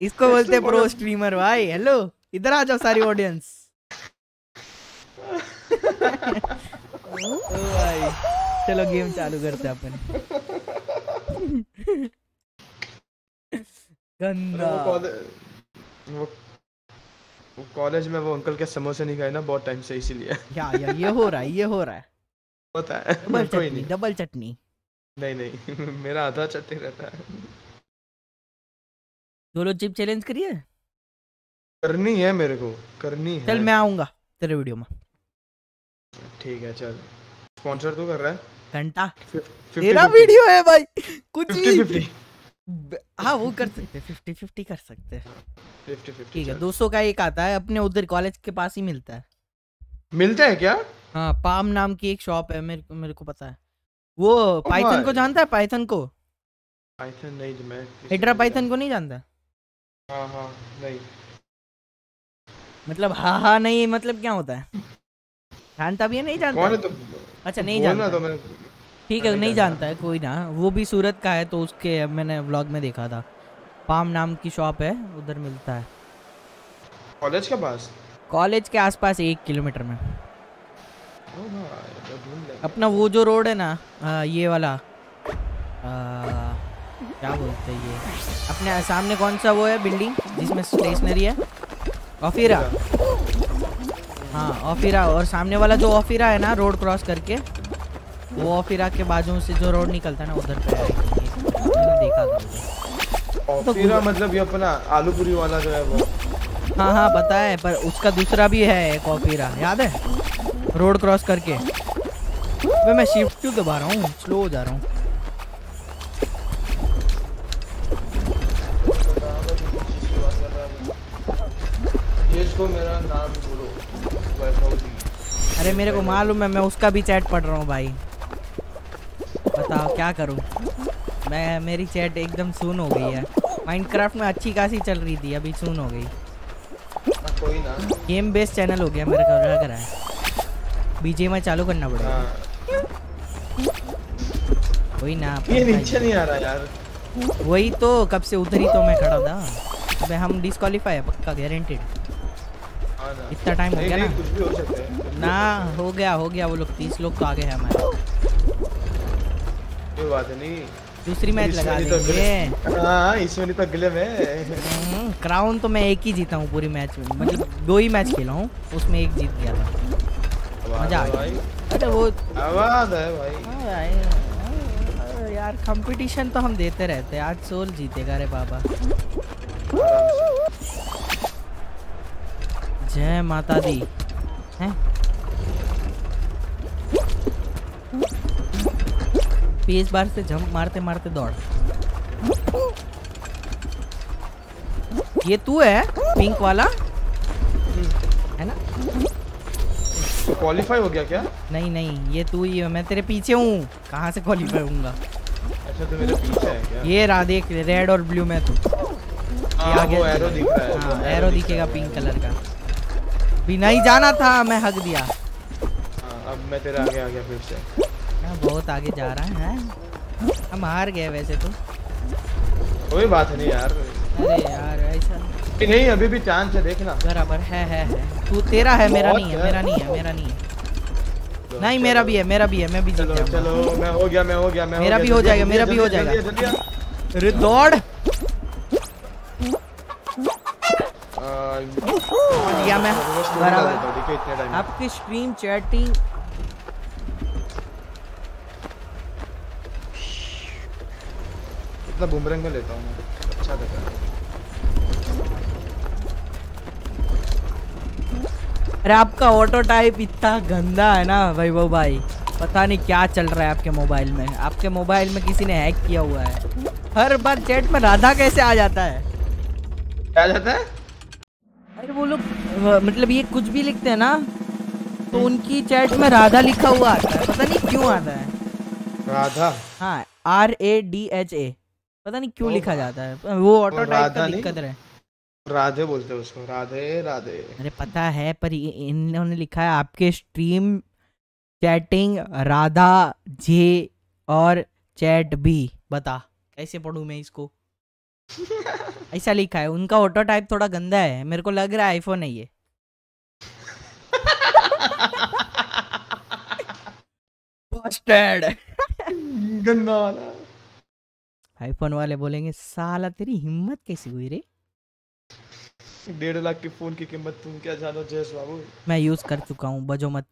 इसको बोलते प्रो स्ट्रीमर भाई हेलो इधर आ जाओ सारी ऑडियंस ओ भाई चलो गेम चालू करते हैं अपन। गंदा। वो वो कॉलेज में वो अंकल के समोसे नहीं खाए ना बहुत टाइम से इसीलिए। या या ये हो रहा है ये हो रहा है। होता है। डबल चटनी नहीं। डबल चटनी। नहीं नहीं। मेरा आधा चटनी रहता है। दोनों चिप चैलेंज करिए। करनी है मेरे को करनी है। चल मैं आऊँगा तेरे वीडियो में। ठीक है चल। स्पॉन्सर तो कर रहा है? घंटा। तेरा वीडियो है भाई। कुछ 50 भी। 50 ब- हाँ वो कर सकते फिफ्टी फिफ्टी कर सकते हैं। 50 50 ठीक है दो सौ का एक आता है अपने उधर कॉलेज के पास ही मिलता है। मिलते हैं क्या? हाँ पाम नाम की एक शॉप है मेरे को मेरे को पता है। वो पाइथन को जानता है? पाइथन को। पाइथन नहीं मैं हेड्रा पाइथन को नहीं जानता। हाँ हाँ नहीं। मतलब हाँ हाँ नहीं मतलब क्या होता है? जानता भी है नहीं जानता? कौन है तो अच्छा नहीं जानता। तो मैं ठीक है नहीं जानता। है कोई ना। वो भी सूरत का है तो उसके मैंने व्लॉग में देखा था। पाम नाम की शॉप है उधर मिलता है। कॉलेज के पास? कॉलेज के आसपास एक किलोमीटर में। अपना वो जो रोड है ना आ, ये वाला आ, क्या बोलते हैं ये? अपने सामने कौन सा वो है बिल्डिंग जिसमें स्टेशनरी है? ऑफिरा हाँ ऑफिरा और सामने वाला जो ऑफिरा है ना रोड क्रॉस करके वो ऑफिरा के बाजू से जो रोड निकलता है ना उधर पे मैंने देखा था। और फिर मतलब ये अपना आलू पूरी वाला जो है वो। हाँ हाँ पता है पर उसका दूसरा भी है एक ऑफिरा याद है? रोड क्रॉस करके। अबे मैं शिफ्ट क्यों दबा रहा हूँ? स्लो हो जा रहा हूँ। अरे मेरे को मालूम है मैं उसका भी चैट पढ़ रहा हूँ भाई। बताओ क्या करूँ? मैं मेरी चैट एकदम सुन हो गई है। माइनक्राफ्ट में अच्छी खासी चल रही थी अभी सुन हो गई। हाँ, कोई ना। गेम बेस्ड चैनल हो गया मेरे को लग रहा है? बीजे में चालू करना पड़ेगा। हाँ। वही ना ये नीचे नहीं आ रहा यार। वही तो कब से उधर ही तो मैं खड़ा था। अबे हम डिस्कालीफाई है पक्का गारंटेड हाँ इतना टाइम हो गया ना? हो। ना हो गया हो गया वो लोग तीस लोग तो आगे हैं हमारे। कोई बात नहीं। दूसरी मैच लगा तो देंगे। हाँ इसमें नहीं तो अगले में। क्राउन तो मैं एक ही जीता हूँ पूरी मैच में। मतलब दो ही मैच खेला हूँ उसमें एक जीत गया था। मज़ा आ गया। अरे वो आवाज़ है भाई। हाँ भाई, हाँ, यार कंपटीशन तो हम देते रहते हैं। आज सोल जीतेगा रे बाबा। जय माता दी। हैं? पेस बार से जंप मारते मारते दौड़। ये तू है पिंक वाला? है ना? तो क्वालिफाई हो गया क्या? नहीं नहीं ये तू ही है मैं तेरे पीछे हूँ। कहाँ से क्वालिफाई होऊँगा? अच्छा तो मेरे पीछे है क्या? ये रहा देख रेड और ब्लू में तू। हाँ आगे एरो दिख रहा है हाँ एरो दिखेगा पिंक कलर का। भी नहीं जाना था मैं हक दिया। हाँ अब मैं तेरे आगे आ गया फिर से। हाँ, बहुत आगे जा रहा है। हम हार गए वैसे तो। कोई बात नहीं यार। अरे यार ऐसा नहीं अभी भी चांस है देखना। बराबर है है है। तू तेरा है मेरा नहीं है है। मेरा नहीं है मेरा नहीं है। नहीं मेरा भी है मेरा भी है मैं भी चलो चलो मैं हो गया मैं हो गया मैं मेरा गया, भी हो जाएगा, मेरा भी हो जाएगा। अरे दौड़। आ, गया मैं। बराबर। हूँ। आपकी स्ट्रीम चैटिंग इतना बुमरंग में लेता हूँ मैं। अच्छा लगा अरे आपका ऑटो टाइप इतना गंदा है ना वैभव भाई। पता नहीं क्या चल रहा है आपके मोबाइल में। आपके मोबाइल में किसी ने हैक किया हुआ है। हर बार चैट में राधा कैसे आ जाता है? क्या जाता है? अरे वो लोग मतलब ये कुछ भी लिखते हैं ना तो उनकी चैट में राधा लिखा हुआ आता है। पता नहीं क्यों आता है। राधा? हाँ R A D H A पता नहीं क्यों लिखा जाता है। वो ऑटो टाइप का दिक्कत रहे। राधे बोलते हैं उसको राधे राधे। अरे पता है पर इन्होंने लिखा है आपके स्ट्रीम चैटिंग राधा जे और चैट बी बता कैसे पढ़ूं मैं इसको? ऐसा लिखा है उनका ऑटो टाइप थोड़ा गंदा है मेरे को लग रहा है आईफोन है ये. गंदा वाला। आईफोन वाले बोलेंगे साला तेरी हिम्मत कैसी हुई रे? डेढ़ लाख के फ़ोन की कीमत तुम क्या जानो जयस बाबू? मैं यूज़ कर चुका हूँ बजो मत।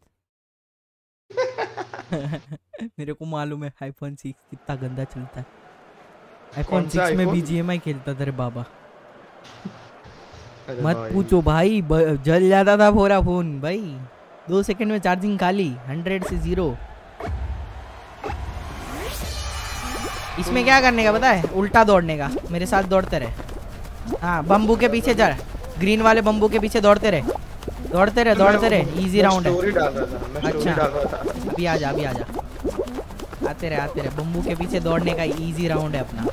मेरे को मालूम है आईफोन सिक्स कितना गंदा चलता है। आईफोन सिक्स में iPhone? बीजीएमआई खेलता था रे बाबा। मत। पूछो भाई जल जाता था पूरा फ़ोन भाई। दो सेकंड में चार्जिंग खाली हंड्रेड से ज़ीरो इसमें क्या करने का पता है उल्टा दौड़ने का। मेरे साथ दौड़ते रहे। हाँ बम्बू के पीछे चल ग्रीन वाले बम्बू के पीछे दौड़ते रहे। दौड़ते रहे दौड़ते रहे। इजी राउंड है। अच्छा। अभी आ जा अभी आ जा। आते रहे आते रहे। बम्बू के पीछे दौड़ने का इजी राउंड है अपना।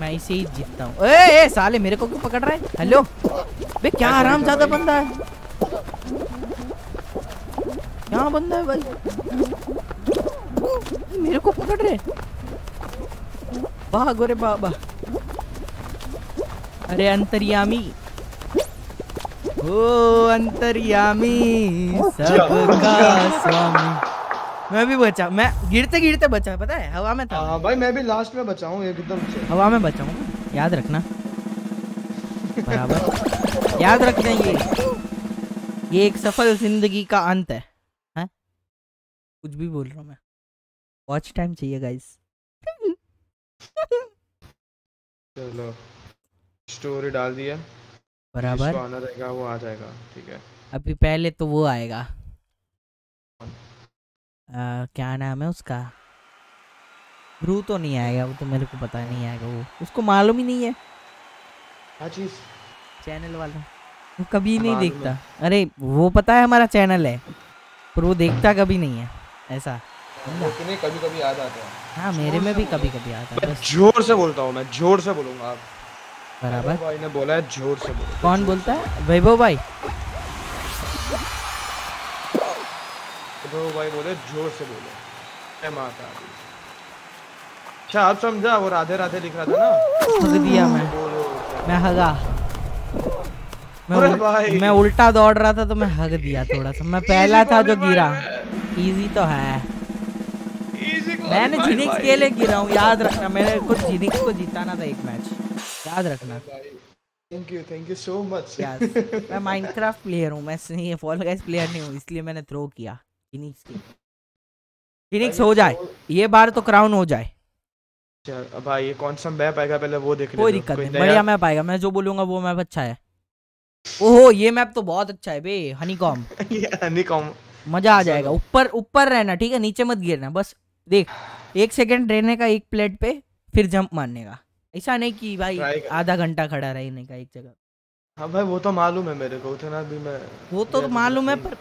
मैं इसे ही जीतता हूँ। ए, ए साले मेरे को क्यों पकड़ रहा है? हेलो बे क्या आराम ज़्यादा बंदा है। क्या बंदा है भाई? मेरे को पकड़ रहे। वाह गोरे बाबा। अरे अंतर्यामी। ओ अंतर्यामी सबका स्वामी। मैं भी बचा मैं गिरते गिरते बचा पता है? हवा में था। हाँ भाई मैं भी लास्ट में बचा हूँ एकदम से। हवा में बचा हूँ। याद रखना। बराबर। याद रखना ये ये एक सफल ज़िंदगी का अंत है। हैं? कुछ भी बोल रहा हूँ मैं। वॉच टाइम चाहिए गाइस चलो स्टोरी डाल दिया। बराबर। जिसको आना रहेगा वो आ जाएगा ठीक है? अभी पहले तो वो आएगा। आ, क्या नाम है उसका? ब्रू तो नहीं आएगा वो तो मेरे को पता नहीं आएगा वो। उसको मालूम ही नहीं है। क्या चीज़? चैनल वाला। वो कभी नहीं देखता। अरे वो पता है हमारा चैनल है पर वो देखता कभी नहीं है ऐसा। कभी कभी याद आता है। हाँ मेरे में भी कभी कभी आता है। ज़ोर से बोलता हूँ मैं ज़ोर से बोलूँगा आप। बराबर। भाई ने बोला है ज़ोर से बोलो। कौन बोलता है? वैभव भाई। तो भाई बोले ज़ोर से बोलो। जय माता अच्छा आप समझा वो राधे राधे लिख रहा था ना? हग दिया मैं। मैं हगा। मैं उल, भाई। मैं उल्टा दौड़ रहा था तो मैं हग दिया थोड़ा सा। मैं पहला था जो गिरा। इजी तो है। मैंने जिनिक्स। के लिए गिरा हूँ याद रखना मैंने कुछ जिनिक्स को जिताना था एक मैच याद रखना। Thank you thank you so much Yes. मैं माइनक्राफ्ट प्लेयर हूँ मैं ये फॉल गाइस प्लेयर नहीं हूँ इसलिए मैंने थ्रो किया फिनिक्स की फिनिक्स हो जाए। ये बार तो क्राउन हो जाए। चल भाई ये कौन सा मैप आएगा पहले वो देख कोई दिक्कत नहीं बढ़िया मैप आएगा। मैं जो बोलूँगा वो मैप अच्छा है। ओहो ये मैप तो बहुत अच्छा है बे हनीकॉम ये हनीकॉम मज़ा आ जाएगा। ऊपर ऊपर रहना ठीक है? नीचे मत गिरना बस देख एक सेकंड रहने का एक प्लेट पे फिर जंप मारने का। ऐसा नहीं कि भाई आधा घंटा खड़ा रहने का एक जगह। हाँ भाई वो तो मालूम है मेरे को उतना भी मैं वो तो मालूम है पर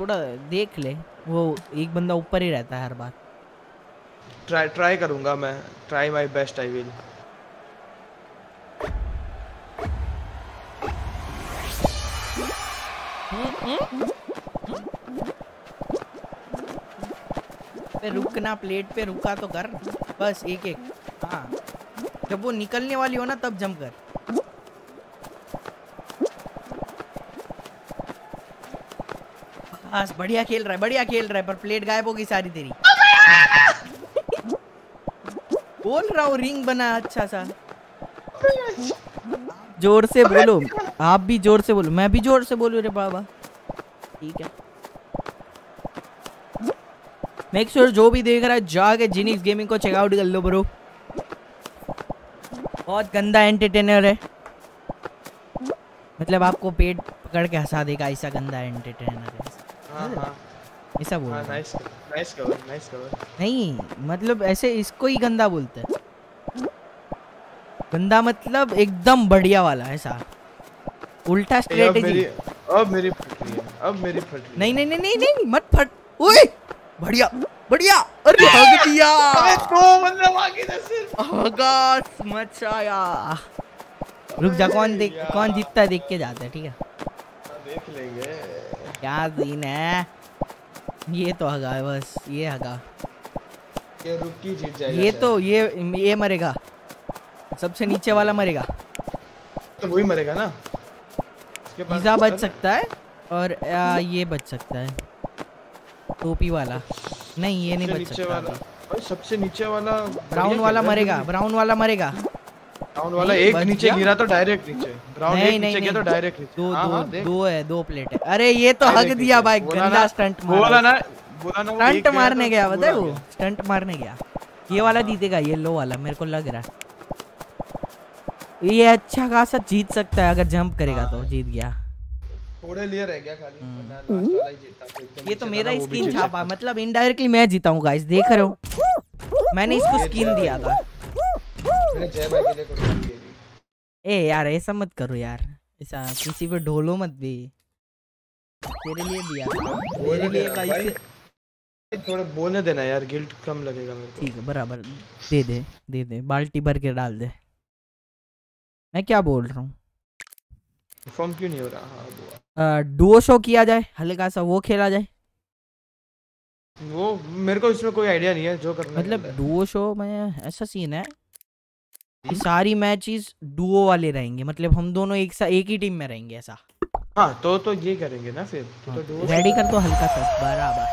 थोड़ा देख ले वो एक बंदा ऊपर ही रहता है हर बार। ट्राई ट्राई करूँगा मैं। Try my best I will पे रुकना प्लेट पे रुका तो कर। बस, एक एक। हाँ। जब वो निकलने वाली हो ना, तब जंप कर। बस, बढ़िया खेल रहा है, बढ़िया खेल रहा है, पर प्लेट गायब होगी सारी तेरी। बोल रहा हूँ रिंग बना अच्छा सा। ज़ोर से बोलो। आप भी ज़ोर से बोलो। मैं भी ज़ोर से बोलू रे बाबा? ठीक है। मेक श्योर sure जो भी देख रहा है जाके जिनिक्स गेमिंग को चेकआउट कर लो ब्रो बहुत गंदा एंटरटेनर है. मतलब आपको पेट पकड़ के हंसा देगा ऐसा गंदा एंटरटेनर है. हाँ हाँ. ऐसा बोल हाँ nice nice cover nice cover नहीं मतलब ऐसे इसको ही गंदा बोलते हैं. गंदा मतलब एकदम बढ़िया वाला ऐसा उल्टा अब स्ट्रेटेजी मेरी अब मेरी फट रही है अब मेरी फट रही नहीं नहीं नहीं नहीं नहीं मत फट. ओए! बढ़िया बढ़िया। अरे हग दिया। दो बंदे मांगे ना सिर्फ़। हगा मच आया रुक जा कौन देख कौन जीतता देख के जाते हैं ठीक है? देख लेंगे। क्या सीन है? ये तो हगा है बस ये हगा। ये रुकी जीत जाएगा ये तो ये ये मरेगा। सबसे नीचे वाला मरेगा। तो वही मरेगा ना? इसके पास पिज्जा बच सकता है और आ, ये बच सकता है। टोपी वाला। नहीं ये नहीं बच सकता। भाई सबसे नीचे वाला ब्राउन वाला मरेगा ब्राउन वाला मरेगा। ब्राउन वाला एक नीचे गिरा तो डायरेक्ट नीचे। ब्राउन एक नीचे गया तो डायरेक्ट नीचे। दो हाँ, दो हाँ, दो है दो प्लेट है। अरे ये तो हग दिया भाई गंदा स्टंट बोला ना बोला ना स्टंट मारने गया है वो स्टंट मारने गया। ये वाला जीतेगा येलो वाला मेरे को लग रहा है। ये अच्छा खासा जीत सकता है अगर जंप करेगा तो जीत गया। थोड़े लिए रह गया खाली। हम्म। तो एकदम ये तो मेरा ही स्किन छापा मतलब इनडायरेक्टली मैं जीता हूँ गाइस देख रहे हो। मैंने इसको स्किन दिया था। ए यार ऐसा मत करो यार। ऐसा किसी पे ढोलो मत भी। तेरे लिए दिया मेरे लिए भाई। थोड़ा बोलने देना यार गिल्ट कम लगेगा मेरे को। ठीक है बराबर। दे दे दे दे बाल्टी भर के डाल दे। मैं क्या बोल रहा हूँ? परफॉर्म क्यों नहीं हो रहा? हाँ दुआ डुओ शो किया जाए हल्का सा वो खेला जाए। वो मेरे को इसमें कोई आइडिया नहीं है जो करना है। मतलब डुओ शो में ऐसा सीन है कि सारी मैचेस डुओ वाले रहेंगे मतलब हम दोनों एक सा एक ही टीम में रहेंगे ऐसा। हाँ तो तो ये करेंगे ना फिर। तो तो रेडी कर तो हल्का सा बराबर।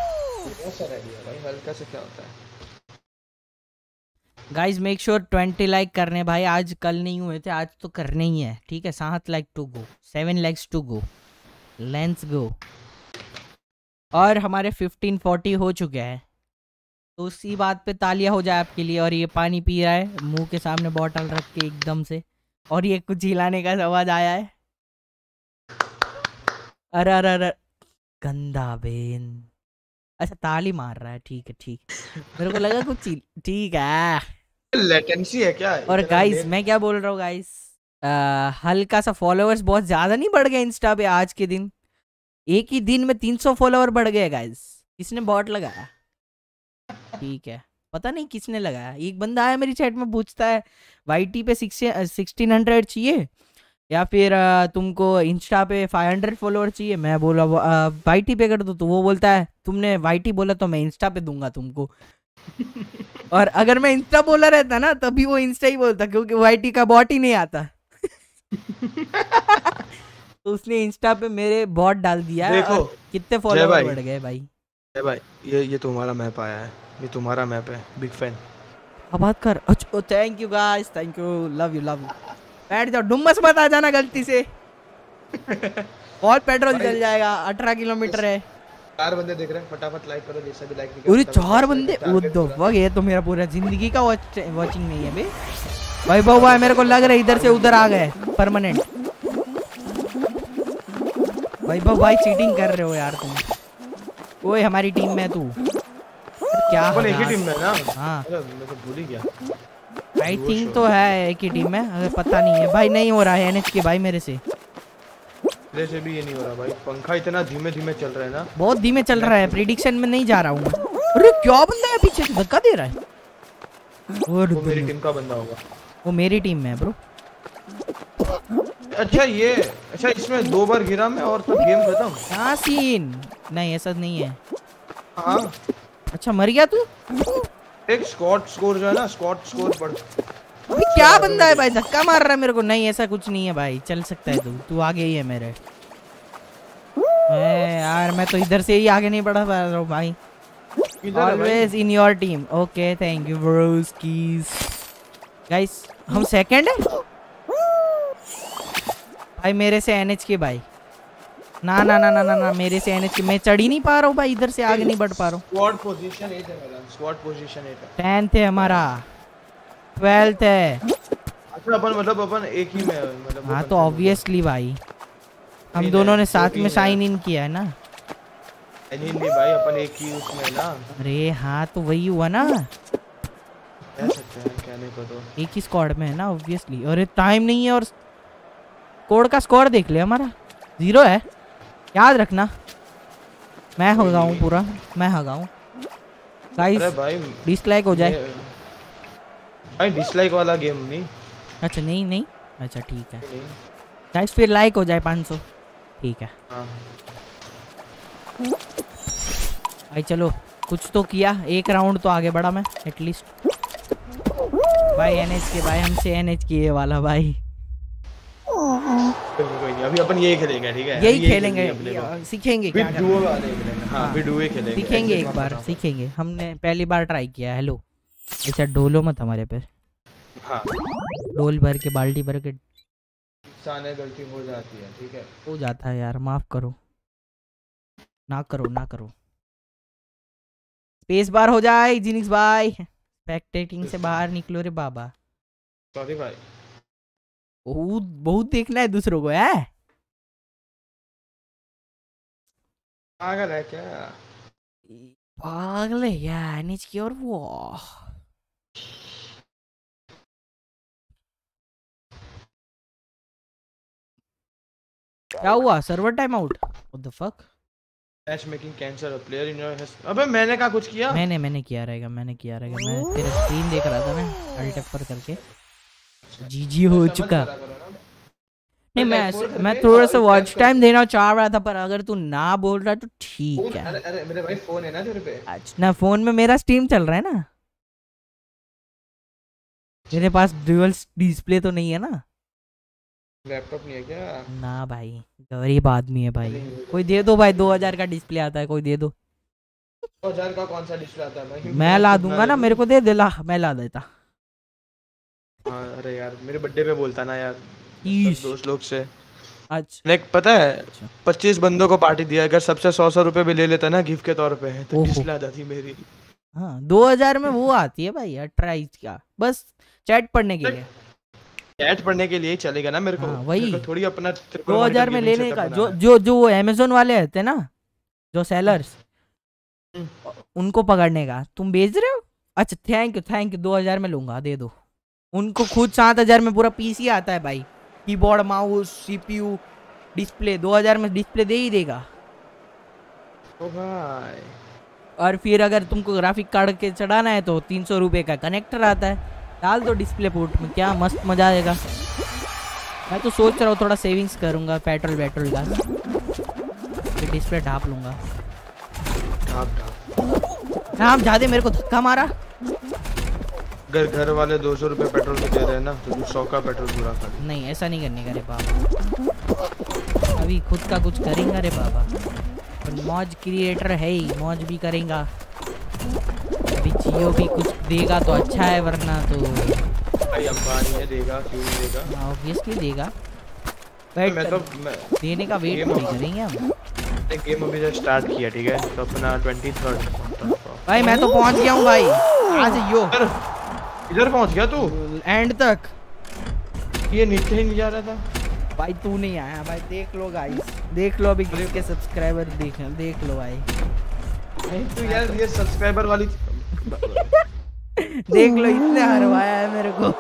बहुत सारा आइडिया भाई हल्का से क्या होता है? गाइस मेक श्योर 20 लाइक करने भाई, आज कल नहीं हुए थे, आज तो करने ही है। ठीक है, सात like to go seven likes to go let's go और हमारे 1540 हो चुके हैं। तो उसी बात पे तालियाँ हो जाए आपके लिए और ये पानी पी रहा है, मुँह के सामने बॉटल रख के एकदम से। और ये कुछ हिलाने का आवाज़ आया है। अरे अरे अरे, गंदा बेन। अच्छा ताली मार रहा है, ठीक है, ठीक मेरे को लगा कुछ ठीक है। लेटेंसी है क्या? और गाइस मैं क्या बोल रहा हूँ गाइस हल्का सा फॉलोअर्स बहुत ज़्यादा नहीं बढ़ गए इंस्टा पे आज के दिन। एक ही दिन में 300 फॉलोअर बढ़ गए गाइस किसने बॉट लगाया? ठीक है। पता नहीं किसने लगाया। एक बंदा आया मेरी चैट में पूछता है वाईटी पे सिक्सटीन हंड्रेड चाहिए? या फिर तुमको इंस्टा पे फाइव हंड्रेड फॉलोअर चाहिए? मैं बोला वाईटी पे कर दो। तो वो बोलता है तुमने वाईटी बोला तो मैं इंस्टा पे दूँगा तुमको। और अगर मैं इंस्टा बोला रहता ना तभी वो इंस्टा ही बोलता क्योंकि वाईटी का बॉट ही नहीं आता। तो उसने इंस्टा पे मेरे बॉट डाल दिया देखो, कितने फॉलोअर बढ़ गए भाई। ए भाई ये ये तुम्हारा मैप आया है ये तुम्हारा मैप है बिग फ़ैन अब बात कर अच्छा thank you guys thank you love you love you बैठ जाओ डुम्मस मत आ जाना गलती से। बहुत पेट्रोल चल जाएगा अठारह किलोमीटर है। चार बंदे देख रहे हैं फटाफट लाइक करो जैसा भी लाइक नहीं चार बंदे? वो तो ये तो मेरा पूरा ज़िंदगी का वॉचिंग नहीं है बे भाई बाबू भाई मेरे को लग रहा है इधर से उधर आ गए। परमानेंट भाई बाबू भाई चीटिंग कर रहे हो यार तुम। ओए हमारी टीम में तू। क्या अपन एक ही टीम में ना? हाँ। मैं तो भूल ही गया। आई थिंक तो है। एक ही टीम में अगर पता नहीं है। भाई नहीं हो रहा है एनएच के भाई मेरे से। मेरे से भी ये नहीं हो रहा भाई। पंखा इतना धीमे धीमे चल रहा है ना। बहुत धीमे चल रहा है। प्रिडिक्शन में नहीं जा रहा हूँ अरे क्या बंदा है पीछे से? धक्का दे रहा है। और वो मेरी टीम का बंदा होगा। वो मेरी टीम में है ब्रो अच्छा ये अच्छा इसमें दो बार गिरा मैं और तब गेम खत्म। क्या सीन। नहीं ऐसा नहीं है। हाँ। अच्छा मर गया तू? एक स्कॉट स्कोर जो है ना स्कॉट स्कोर बढ़ अभी क्या बंदा है भाई? धक्का मार रहा है मेरे को। नहीं ऐसा कुछ नहीं है भाई। चल सकता है तू। तू आगे ही है मेरे। यार मैं तो इधर से ही आगे नहीं बढ़ा पा रहा हूँ भाई। Always in your team okay thank you bros keys guys हम सेकंड है? भाई मेरे से एनएच के भाई। ना ना ना ना ना ना मेरे से एनएच मैं चढ़ ही नहीं पा रहा हूँ भाई इधर से आगे नहीं बढ़ पा रहा हूँ। स्क्वाड पोजीशन 8 है मेरा। स्क्वाड पोजीशन 8 है। टेंथ है हमारा। ट्वेल्थ है। अच्छा अपन मतलब अपन एक ही में मतलब हाँ तो। ऑब्वियसली भाई। हम दोनों ने साथ में साइन इन किया है ना? नहीं नहीं भाई अपन एक ही उसमें ना। अरे हाँ तो वही हुआ ना। एक ही स्क्वाड में है ना ऑब्वियसली अरे टाइम नहीं है और कोड का स्कोर देख ले हमारा। ज़ीरो है। याद रखना। मैं हगाऊं पूरा। मैं हगाऊं। गाइस डिसलाइक हो जाए। भाई डिसलाइक वाला गेम नहीं। अच्छा नहीं नहीं। अच्छा ठीक है। गाइस फिर लाइक हो जाए 500 ठीक है। हाँ। भाई चलो कुछ तो किया। एक राउंड तो आगे बढ़ा मैं एटलीस्ट भाई एनएच के भाई हमसे एनएच की ये वाला भाई। अभी अपन यही खेलेंगे ठीक है? यही खेलेंगे। को। या- सीखेंगे क्या डुओ वाले खेलेंगे। हाँ हाँ। डुओ खेलेंगे। सीखेंगे एक बार सीखेंगे। हमने पहली बार ट्राई किया हेलो ऐसा डोलो मत हमारे पे। हाँ। डोल भर के बाल्टी भर के। साने गलती हो जाती है ठीक है? हो जाता है यार माफ़ करो। ना करो ना करो। स्पेस बार हो जाए जिनिक्स भाई स्पेक्टेटिंग से बाहर निकलो रे बाबा। सॉरी भाई। बहुत बहुत देखना है दूसरों को है? पागल है क्या? पागल है यार नीच की और वो क्या हुआ? Server time out what the fuck match making cancer a player in your अबे मैंने कहा कुछ किया? मैंने मैंने किया रहेगा मैंने किया रहेगा। मैं तेरा स्क्रीन देख रहा था मैं अल्ट एफ़ पर करके। जीजी हो चुका। नहीं मैं मैं थोड़ा सा वॉच टाइम देना चाह रहा था पर अगर तू ना बोल रहा तो ठीक है। अरे अरे मेरे भाई फ़ोन है ना तेरे पे? अच्छा ना फ़ोन में मेरा स्ट्रीम चल रहा है ना। मेरे पास ड्यूअल डिस्प्ले तो नहीं है ना। लैपटॉप नहीं है क्या? ना भाई गरीब आदमी है भाई। कोई दे दो भाई दो हज़ार का डिस्प्ले आता है कोई दे दो। दो हज़ार का कौन सा डिस्प्ले आता है भाई? मैं ला दूँगा ना मेरे को दे दे ला मैं ला देता। हाँ अरे यार मेरे बर्थडे पे बोलता ना यार। दोस्त लोग से। अच्छा। लाइक पता है अच्छा। पच्चीस बंदों को पार्टी दिया अगर सबसे सौ सौ रुपए भी ले लेता ना गिफ्ट के तौर पे तो डिस्प्ले आ जाती मेरी। हाँ दो हज़ार में वो आती है भाई अठारह का बस चैट पढ़ने के लिए। चैट पढ़ने के लिए चलेगा ना मेरे को? हाँ, वही। मेरे को थोड़ी अपना दो हज़ार में लेने का जो जो जो वो अमेजोन वाले रहते हैं ना जो सेलर्स हम्म। उनको पकड़ने का। तुम बेच रहे हो? अच्छा थैंक यू थैंक यू दो हज़ार में लूँगा दे दो। उनको खुद सात हज़ार में पूरा पीसी आता है भाई। कीबोर्ड माउस सीपीयू डिस्प्ले दो हज़ार में डिस्प्ले दे ही देगा। ओ भाई। और फिर अगर तुमको ग्राफिक कार्ड के चढ़ाना है तो तीन सौ रुपये का कनेक्टर आता है। डाल दो डिस्प्ले पोर्ट में क्या मस्त मज़ा आएगा। मैं तो सोच रहा हूँ थोड़ा सेविंग्स करूँगा पेट्रोल वेट्रोल का। फिर डिस्प्ले ढाप लूँगा। राम ज़्यादा मेरे को धक्का मारा। अगर घर वाले दो सौ रुपये पेट्रोल के दे रहे हैं ना तो सौ का पेट्रोल पूरा कर। नहीं ऐसा नहीं करने का रे बाबा। अभी खुद का कुछ करेंगे रे बाबा। मौज क्रिएटर है ही मौज भी करेंगा। अभी जियो भी कुछ देगा तो अच्छा है वरना तो भाई अंबानी है देगा क्यों देगा? ऑब्वियसली देगा। मैं बट तो मैं देने का वेट नहीं करेंगे हम। ने गेम अभी जस्ट स्टार्ट किया ठीक है? तो अपना ट्वेंटी थर्ड भाई मैं तो पहुँच गया हूँ भाई। आ जाइयो इधर पहुँच गया तू? एंड तक। ये नीचे ही नहीं जा रहा था। भाई तू नहीं आया भाई। देख लो गाइस देख लो अभी के सब्सक्राइबर देख देख लो भाई। नहीं तू यार ये सब्सक्राइबर वाली देख लो इतने हरवाया है मेरे को।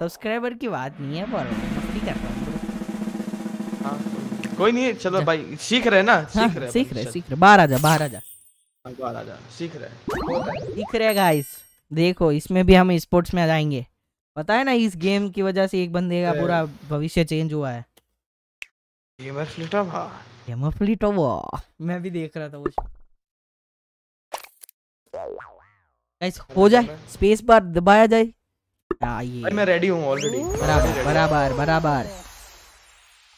सब्सक्राइबर की बात नहीं है पर कर रहा हूँ। हाँ, कोई नहीं चलो भाई सीख रहे हैं ना? हाँ, सीख रहे सीख रहे सीख रहे बाहर आ जा बाहर आ जा। हाँ, बाहर आ जा सीख रहे हैं। होता है। सीख रहे गाइस देखो इसमें भी हम स्पोर्ट्स में आ जाएँगे। पता है ना इस गेम की वजह से एक बंदे का पूरा भविष्य चेंज हुआ है। गेमर फ्लिटर हाँ गेम ऑफ़ फ्लीट वाह मैं भी देख रहा था वो। गाइस हो जाए। स्पेस बार दबाया जाए। आइए मैं रेडी हूँ ऑलरेडी बराबर बराबर बराबर।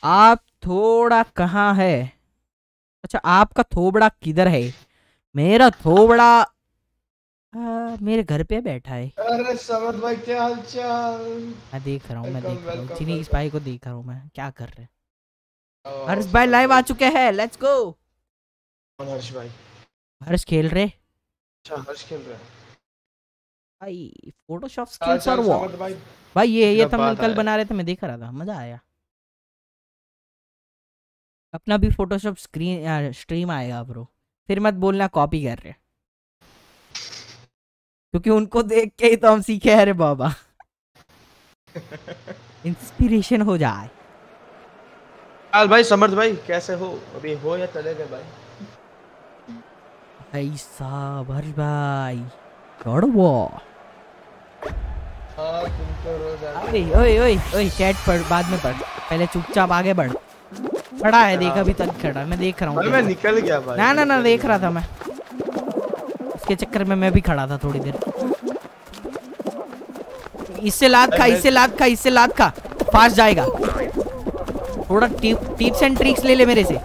आप थोड़ा कहाँ है? अच्छा आपका थोबड़ा किधर है? मेरा थोबड़ा आ, मेरे घर पे बैठा है। अरे समर भाई क्या हाल चाल मैं देख रहा हूँ मैं देख रहा हूँ। चीनी इस भाई को देख रहा हूँ मैं। क्या कर रहे हर्ष भाई लाइव आ चुके हैं। लेट्स गो हर्ष भाई? हर्ष खेल रहे अच्छा हर्ष खेल रहा है। भाई फोटोशॉप स्किल्स और वो भाई। भाई ये ये थंबनेल कल बना रहे थे मैं देख रहा था मज़ा आया। अपना भी फोटोशॉप स्क्रीन स्ट्रीम आएगा ब्रो फिर मत बोलना कॉपी कर रहे। क्योंकि उनको देख के ही तो हम सीखे अरे बाबा। इंस्पिरेशन हो जाए। भाई समर्थ भाई कैसे हो? अभी हो या चले गए भाई? भाई। साहब हर्ष भाई हाँ अरे ओए ओए ओए चैट पढ़ बाद में पढ़। पहले चुपचाप आगे बढ़। खड़ा है देख अभी तक खड़ा मैं देख रहा भाई मैं हूँ निकल गया भाई। ना ना ना देख रहा था मैं। इसके चक्कर में मैं भी खड़ा था थोड़ी देर। इससे लात खा इससे लात खा इससे लात खा। फास्ट जाएगा। थोड़ा टिप्स एंड ट्रिक्स ले ले मेरे से।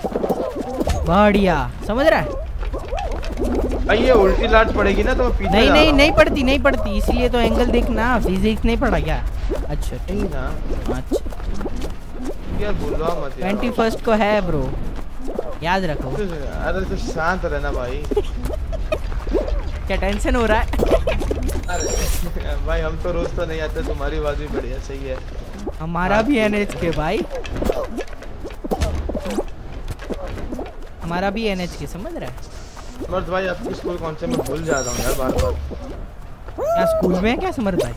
बढ़िया। समझ रहा है? भाई ये उल्टी लाट पड़ेगी ना तो पीछे नहीं नहीं नहीं पड़ती नहीं पड़ती। इसलिए तो एंगल देखना। फिजिक्स नहीं पढ़ा क्या? अच्छा हूँ। नहीं ना। अच्छा। यार बुलवा मत ट्वेंटी फ़र्स्ट को है ब्रो याद रखो। अरे तो शांत रहना भाई। क्या टेंशन हो रहा है? भाई हम तो रोज तो नहीं आते तुम्हारी बात भी बढ़िया सही है। हमारा भी एनएच के भाई। हमारा भी एनएच के समझ रहा है? समर्थ भाई आपकी स्कूल कौन से मैं भूल जा रहा हूँ यार बार बार। क्या स्कूल में है क्या समर्थ भाई?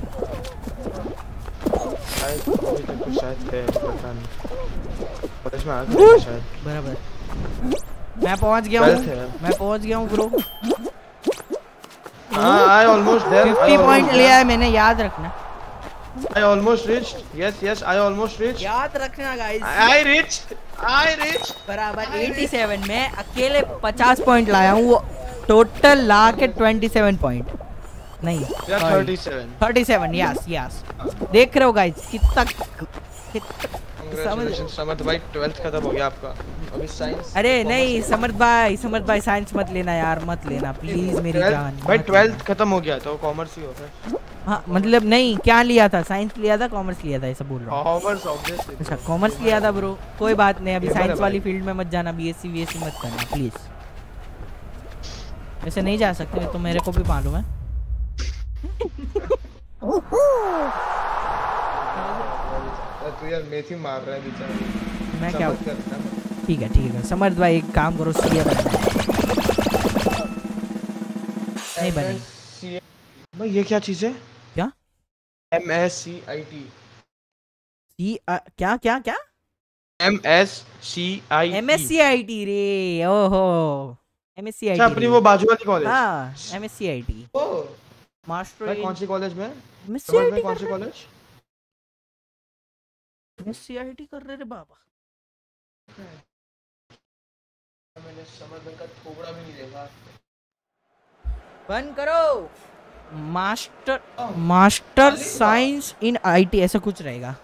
शायद तो शायद पता नहीं। कॉलेज में आ गए शायद। बराबर। मैं पहुँच गया हूँ। है। मैं पहुँच गया हूँ ब्रो हाँ आई ऑलमोस्ट देयर 50 पॉइंट लिया है मैंने याद रखना। आई almost reached. Yes, yes, I almost reached. याद रखना guys I reached. I reached. बराबर 87 में अकेले 50 पॉइंट लाया हूँ वो टोटल ला के 27 पॉइंट नहीं yeah, sorry, 37 37 यस यस देख रहे हो गाइस कितना कितना कांग्रेचुलेशंस समर्थ भाई 12th खत्म हो गया आपका। अभी साइंस अरे नहीं समर्थ भाई समर्थ भाई साइंस मत लेना यार मत लेना प्लीज़ मेरी जान भाई मत लेना। 12th खत्म हो गया तो कॉमर्स ही होता है हाँ मतलब नहीं क्या लिया था? साइंस लिया था कॉमर्स लिया था ऐसा बोल रहा हूँ। कॉमर्स ऑब्वियसली अच्छा कॉमर्स लिया था ब्रो कोई बात नहीं अभी साइंस वाली फ़ील्ड में मत जाना बीएससी बीएससी मत करना प्लीज़ वैसे नहीं जा सकते तो मेरे को भी मालूम है? तू यार मेथी मार रहा है बेचारा। मैं क्या ठीक है ठीक है। समर्थ भाई एक काम करो सीए बना नहीं बनेगी भाई ये क्या चीज़ है? क्या? M S C I T C क्या क्या क्या? M S C I MSc IT रे ओहो। एमएससी अच्छा अपनी वो बाजू वाली कॉलेज हाँ एमएससी आईटी ओ। मास्टर कौन सी कॉलेज में? एमएससी समझ में आईटी कौन सी कॉलेज एमएससी आईटी कर रहे रे बाबा। मैंने समझ में का थोड़ा भी नहीं देखा। बंद करो। Master master science in IT ऐसा कुछ रहेगा।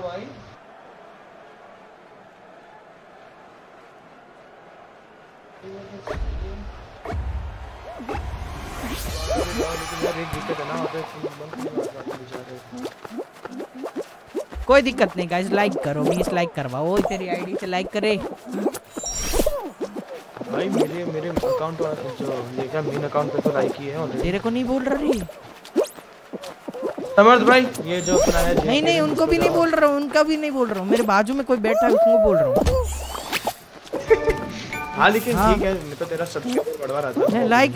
भाई? ना कोई दिक्कत नहीं गाइस लाइक करो प्लीज़ लाइक करवाओ। तेरी आईडी से लाइक करे। भाई मेरे मेरे अकाउंट जो क्या मेन अकाउंट पे तो लाइक ही है ऑलरेडी तेरे को नहीं बोल रहा? समर्थ भाई ये जो अपना है नहीं नहीं उनको भी नहीं बोल रहा हूँ उनका भी नहीं बोल रहा हूँ। मेरे बाजू में कोई बैठा है उसको बोल रहा हूँ। हाँ लेकिन हाँ। ठीक है मैं तो तेरा सब्सक्राइबर बढ़वा रहा था। लाइक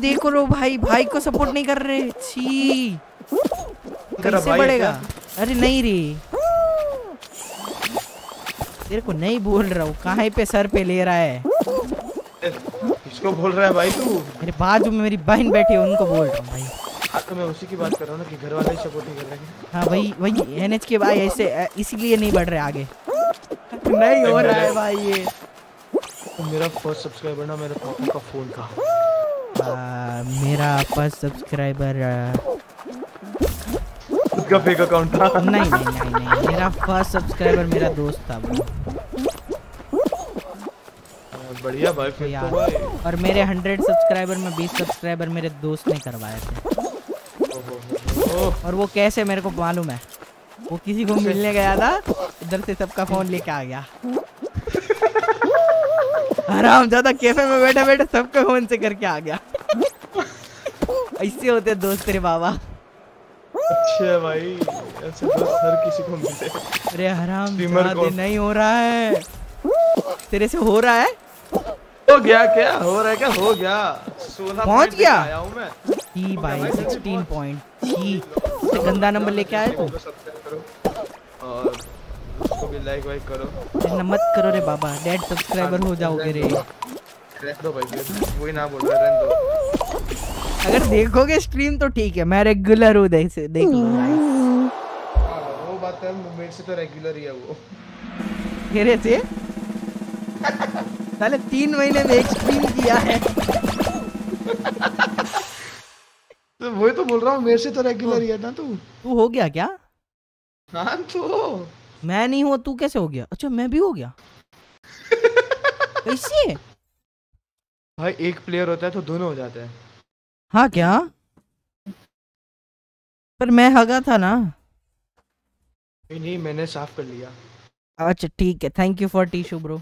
देखो रो भाई भाई को सपोर्ट नहीं कर रहे। छी। कैसे बढ़ेगा? अरे नहीं रे। तेरे को नहीं बोल रहा हूँ कहाँ पे सर पे ले रहा है? किसको बोल रहा है भाई तू? मेरे बाजू में मेरी बहन बैठी है उनको बोल रहा हूँ भाई। हाँ तो मैं उसी की बात कर रहा हूँ ना कि घर वाले ही सपोर्ट नहीं कर रहे हैं। हाँ वही वही एनएच के भाई ऐसे इसीलिए नहीं बढ़ रहे आगे। नहीं हो रहा है भाई ये। तो मेरा फ़र्स्ट सब्सक्राइबर ना मेरे पापा का फ़ोन था। आ, मेरा फ़र्स्ट सब्सक्राइबर उसका फेक अकाउंट था। नहीं नहीं नहीं नहीं मेरा फ़र्स्ट सब्सक्राइबर मेरा दोस्त था वो। बढ़िया भाई तो फिर तो भाई। और मेरे हंड्रेड सब्सक्राइबर में बीस सब्सक्राइबर मेरे दोस्त ने करवाए थे। और वो कैसे मेरे को मालूम है? वो किसी को मिलने गया था इधर से सबका फ़ोन लेके आ गया। आराम ज़्यादा कैफ़े में बैठा बैठा सबका फ़ोन से करके आ गया। ऐसे होते दोस्त तेरे बाबा। अच्छा भाई। ऐसे दोस्त हर किसी को मिलते अरे हराम जादे नहीं हो रहा है। तेरे से हो रहा है? हो गया क्या? हो रहा है क्या? हो गया। सोलह पहुँच गया? आया हूँ मैं। T by sixteen point T से गंदा नंबर लेके आए तू? और उसको भी लाइक वाइक करो। मत करो रे बाबा डेड सब्सक्राइबर हो जाओगे रे। दो भाई वही ना बोल रहा रहने दो। अगर देखोगे स्ट्रीम तो ठीक है मैं रेगुलर हूँ देख से देख लो। वो बात है मेरे से तो रेगुलर ही है वो। मेरे से? साले तीन महीने में एक स्ट्रीम किया है। तो वही तो बोल रहा हूँ मेरे से तो रेगुलर ही है ना तू? तू हो गया क्या? हाँ तो मैं नहीं हुआ तू कैसे हो गया? अच्छा मैं भी हो गया। कैसे? भाई एक प्लेयर होता है तो दोनों हो जाते हैं। हाँ क्या? पर मैं हगा था ना। नहीं नहीं मैंने साफ़ कर लिया। अच्छा ठीक है। Thank you for tissue bro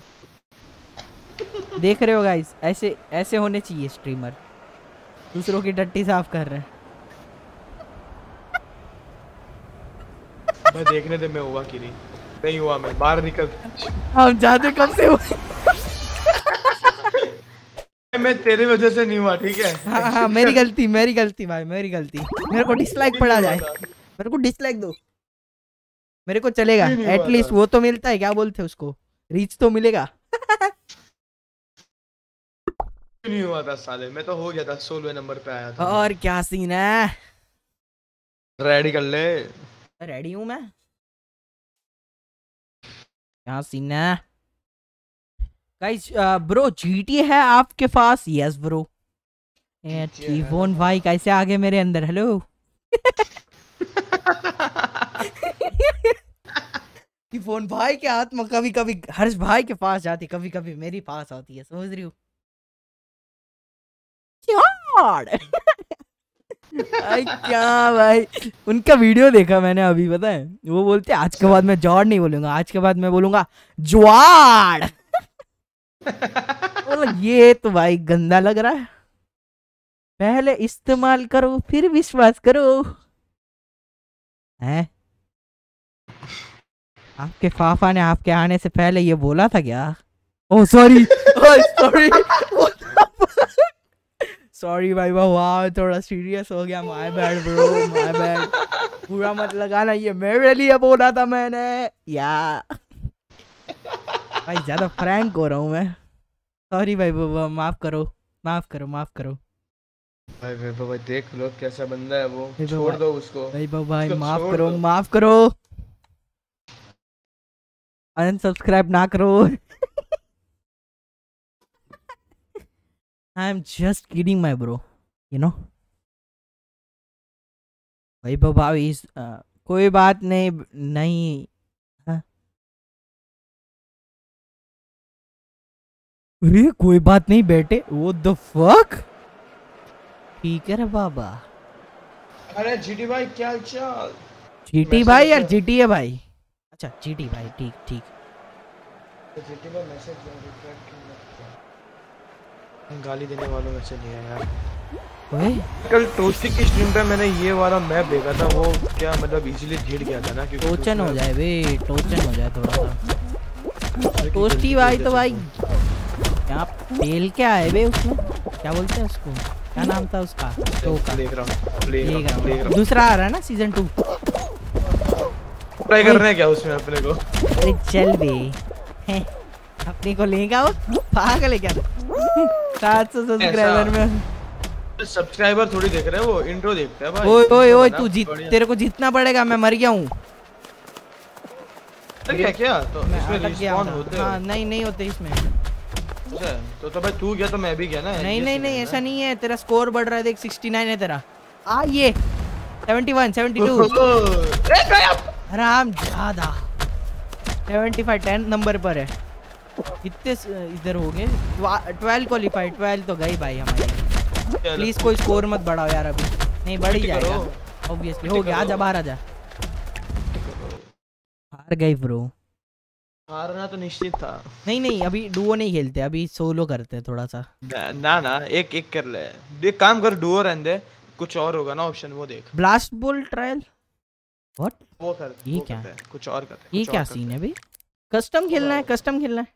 देख रहे हो गाइस ऐसे ऐसे होने चाहिए स्ट्रीमर दूसरों की डट्टी साफ़ कर रहे हैं। मैं देखने दे मैं हुआ कि नहीं? नहीं हुआ मैं बाहर निकल हम जाते कब से हो मैं तेरी वजह से नहीं हुआ ठीक है? हाँ हाँ मेरी गलती मेरी गलती भाई मेरी गलती। मेरे को डिसलाइक पड़ा जाए। मेरे को डिसलाइक दो। मेरे को चलेगा एटलीस्ट वो तो मिलता है क्या बोलते हैं उसको? रीच तो मिलेगा। नहीं हुआ था साले मैं तो हो गया था सोलवे नंबर पे आया था। और क्या सीन है? रेडी कर ले। रेडी हूँ मैं। क्या सीन है? गाइस ब्रो जीटी है आपके पास? यस ब्रो है। भाई कैसे आ गए मेरे अंदर? हेलो फ़ोन भाई के हाथ में कभी कभी हर्ष भाई के पास जाती कभी कभी मेरी पास आती है समझ रही हूँ? क्या भाई? उनका वीडियो देखा मैंने अभी पता है? वो बोलते आज के बाद मैं जॉर्ड नहीं बोलूँगा आज के बाद मैं बोलूँगा ज्वाड़ बोला, ये तो भाई गंदा लग रहा है। पहले इस्तेमाल करो फिर विश्वास करो। हैं? आपके फाफा ने आपके आने से पहले ये बोला था क्या? ओ सॉरी सॉरी सॉरी भाई वाह थोड़ा सीरियस हो गया। My bad bro my bad पूरा मत लगाना ये मेरे लिए बोला था मैंने। या। भाई ज़्यादा फ्रैंक हो रहा हूँ मैं। सॉरी भाई बाबा माफ़ करो माफ़ करो माफ़ करो। भाई भाई भाई देख लो कैसा बंदा है वो। छोड़ दो उसको। भाई बाबा माफ़ करो माफ़ करो। अनसब्सक्राइब ना करो। I am just kidding my bro you know भाई बाबा इस कोई बात नहीं नहीं अरे कोई बात नहीं बेटे। वो द फक ठीक है रे बाबा। अरे जीटी भाई क्या चाल? जीटी भाई या आता है। जीटी है भाई। अच्छा जीटी भाई ठीक ठीक। जीटी भाई मैसेज गाली देने वालों में से नहीं है यार। ओए। कल टोस्टी की स्ट्रीम पे मैंने ये वाला मैप देखा था वो क्या मतलब इजीली जीत गया था ना क्योंकि टोचन हो जाए बे टोचन हो जाए थोड़ा सा। टोस्टी भाई तो भाई। क्या तेल क्या है बे उसमें? क्या बोलते हैं उसको? क्या नाम था उसका? शो का देख रहा हूँ देख रहा हूँ देख है रहा दूसरा आ रहा है ना सीज़न टू ट्राई करना है क्या उसमें अपने को? अरे चल बे। अपने को लेगा वो? पागल है क्या सात सौ सब्सक्राइबर में। सब्सक्राइबर थोड़ी देख रहे हैं वो इंट्रो देखते हैं भाई। ओए ओए ओए तू जीत तेरे को जीतना पड़ेगा मैं मर गया हूँ। तो क्या क्या? तो इसमें रिस्पॉन। होते हाँ। हैं नहीं नहीं होते इसमें। तो तो भाई तू गया तो मैं भी गया ना नहीं नहीं नहीं ऐसा नहीं है तेरा स्कोर बढ़ रहा है देख 69 है तेरा। आ ये 71 72 ओहो, ए आराम ज़्यादा 75 10 नंबर पर है। कितने इधर हो गए। 12 क्वालिफाइड 12 तो गई भाई हमारी। प्लीज़ कोई स्कोर मत बढ़ाओ यार अभी। नहीं बढ़ ही जाएगा। ऑब्वियसली हो गया। आजा बाहर आजा। हार गई ब्रो हारना तो निश्चित था। नहीं नहीं अभी डुओ नहीं खेलते अभी सोलो करते हैं थोड़ा सा। ना ना एक एक कर ले। देख काम कर डुओ रहने दे कुछ और होगा ना ऑप्शन वो देख। ब्लास्ट बोल ट्रायल व्हाट वो कर ये वो क्या? हैं, कुछ और करते हैं ये क्या सीन है भाई कस्टम खेलना है कस्टम खेलना है।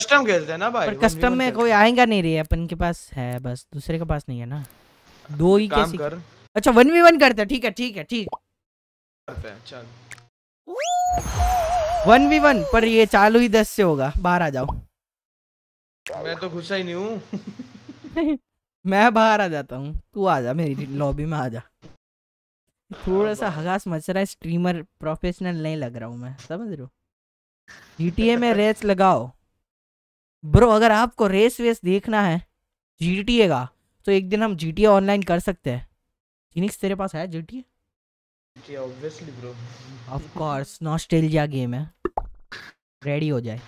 कस्टम खेलते हैं ना भाई पर कस्टम में कोई आएगा नहीं रे अपन के पास है बस दूसरे के पास नहीं है ना। दो ही कैसे कर। अच्छा वन वी वन करते हैं ठीक है ठीक है ठीक। करते हैं चल। वन वी वन पर ये चालू ही दस से होगा। बाहर आ जाओ। मैं तो घुसा ही नहीं हूँ। मैं बाहर आ जाता हूँ। तू आ जा मेरी लॉबी में आ जा। थोड़ा सा हगास मच रहा है स्ट्रीमर प्रोफेशनल नहीं लग रहा हूँ मैं। समझ रहे हो? GTA में रेस लगाओ। ब्रो अगर आपको रेस वेस देखना है GTA का तो एक दिन हम GTA ऑनलाइन कर सकते हैं। फिनिक्स तेरे पास है GTA ji obviously bro of course nostalgia game है। रेडी हो जाए।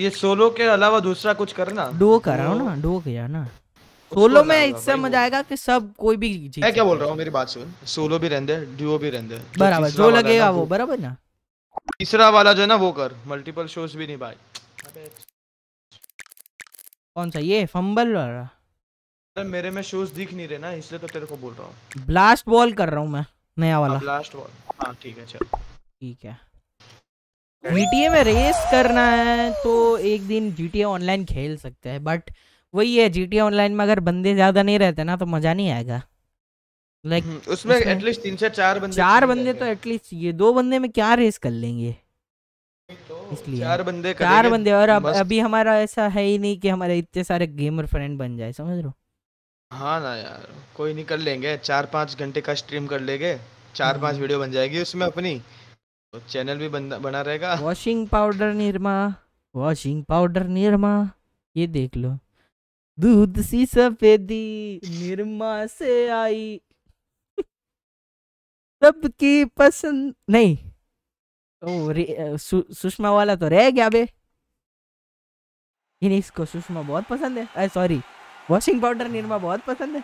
ये सोलो के अलावा दूसरा कुछ करना? डो कर रहा हूँ ना डो किया ना। सोलो में इससे मज़ा आएगा कि सब कोई भी जीत मैं क्या बोल रहा हूँ मेरी बात सुन। सोलो भी रहने दे ड्यूओ भी रहने बराबर जो लगेगा वो बराबर ना। तीसरा वाला जो है ना वो कर। मल्टीपल शोज़ भी नहीं भाई। कौन सा? ये फंबल वाला। मेरे में शोज़ दिख नहीं रहे ना इसलिए तो तेरे को बोल रहा हूँ। ब्लास्ट बॉल कर रहा हूँ मैं। नया वाला। लास्ट वॉल हाँ ठीक है चल। ठीक है। GTA में रेस करना है तो एक दिन GTA ऑनलाइन खेल सकते हैं बट वही है GTA ऑनलाइन में अगर बंदे ज़्यादा नहीं रहते ना तो मज़ा नहीं आएगा। लाइक हम्म, उसमें उसमें एटलीस्ट तीन से चार बंदे चार बंदे तो एटलीस्ट ये दो बंदे में क्या रेस कर लेंगे? तो इसलिए। चार बंदे चार बंदे और अब अभी हमारा ऐसा है ही नहीं कि हमारे इतने सारे गेमर फ्रेंड बन जाए समझ रहे हो? हाँ ना यार कोई नहीं कर लेंगे। चार पाँच घंटे का स्ट्रीम कर लेंगे। चार पाँच हम्म। वीडियो बन जाएगी उसमें अपनी। तो चैनल भी बंदा बना रहेगा। Washing powder Nirma washing powder Nirma ये देख लो। दूध सी सफेदी निरमा से आई। सबकी पसंद नहीं। ओ रे सु, सुषमा वाला तो रह गया बे। इसको सुषमा बहुत पसंद है। सॉरी वॉशिंग पाउडर निरमा बहुत पसंद है।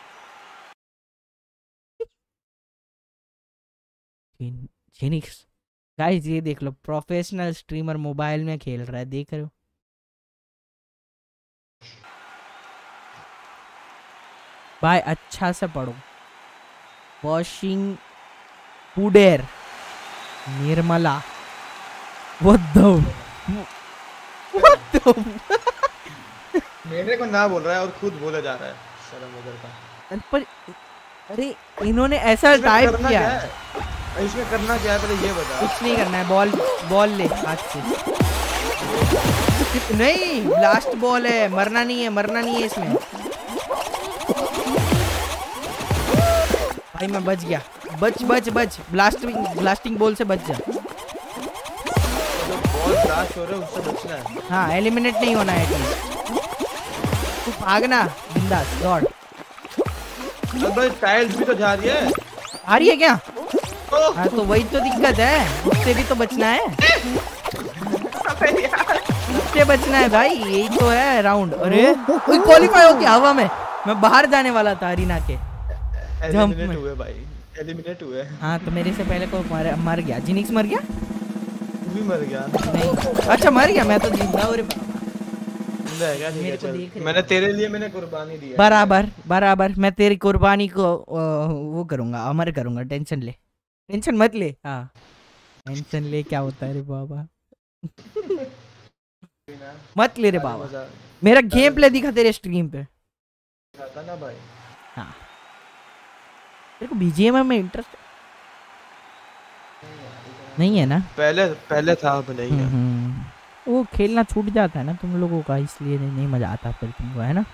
फिन- फिनिक्स गाइस ये देख लो प्रोफेशनल स्ट्रीमर मोबाइल में खेल रहा है, देख रहे हो? भाई अच्छा से पढ़ो। Washing powder Nirmala what the what the मेरे को ना बोल रहा है और खुद बोला जा रहा है। शर्म वगैरह का। पर अरे इन्होंने ऐसा टाइप किया। है? इसमें करना क्या है? पहले ये बता। कुछ नहीं करना है बॉल बॉल ले हाथ से। नहीं लास्ट बॉल है मरना नहीं है मरना नहीं है इसमें। भाई मैं बच गया। बच बच बच। ब्लास्टिंग ब्लास्टिंग बॉल से बच जा। हो है है। हाँ एलिमिनेट नहीं होना है। एटलीस्ट तू भागना बिंदास दौड़। अब भाई टाइल्स भी तो जा रही है। आ रही है क्या? हाँ तो वही तो दिक्कत है। उससे भी तो बचना है। उससे बचना है भाई यही तो है राउंड अरे क्वालिफाई हो गया हवा में। मैं बाहर जाने वाला था अरीना के। जंप में। हुए भाई। एलिमिनेट हुए। हाँ तो मेरे से पहले को मर, मर गया। जिनिक्स मर गया? तू भी मर गया। नहीं। अच्छा मर गया। मैं तो ज़िंदा हूँ मेरे को देख मैंने तेरे लिए मैंने कुर्बानी दी बराबर बराबर मैं तेरी कुर्बानी को वो करूँगा अमर करूँगा टेंशन ले। टेंशन मत ले। हाँ। टेंशन ले क्या होता है रे बाबा? मत ले रे बाबा। मेरा गेम प्ले दिखा तेरे स्ट्रीम पे। आता ना भाई। तेरे को बीजीएम में इंटरेस्ट नहीं है ना? पहले पहले था अब नहीं है। हम्म, वो खेलना छूट जाता है ना तुम लोगों का इसलिए नहीं, मज़ा आता फिर तुमको है ना?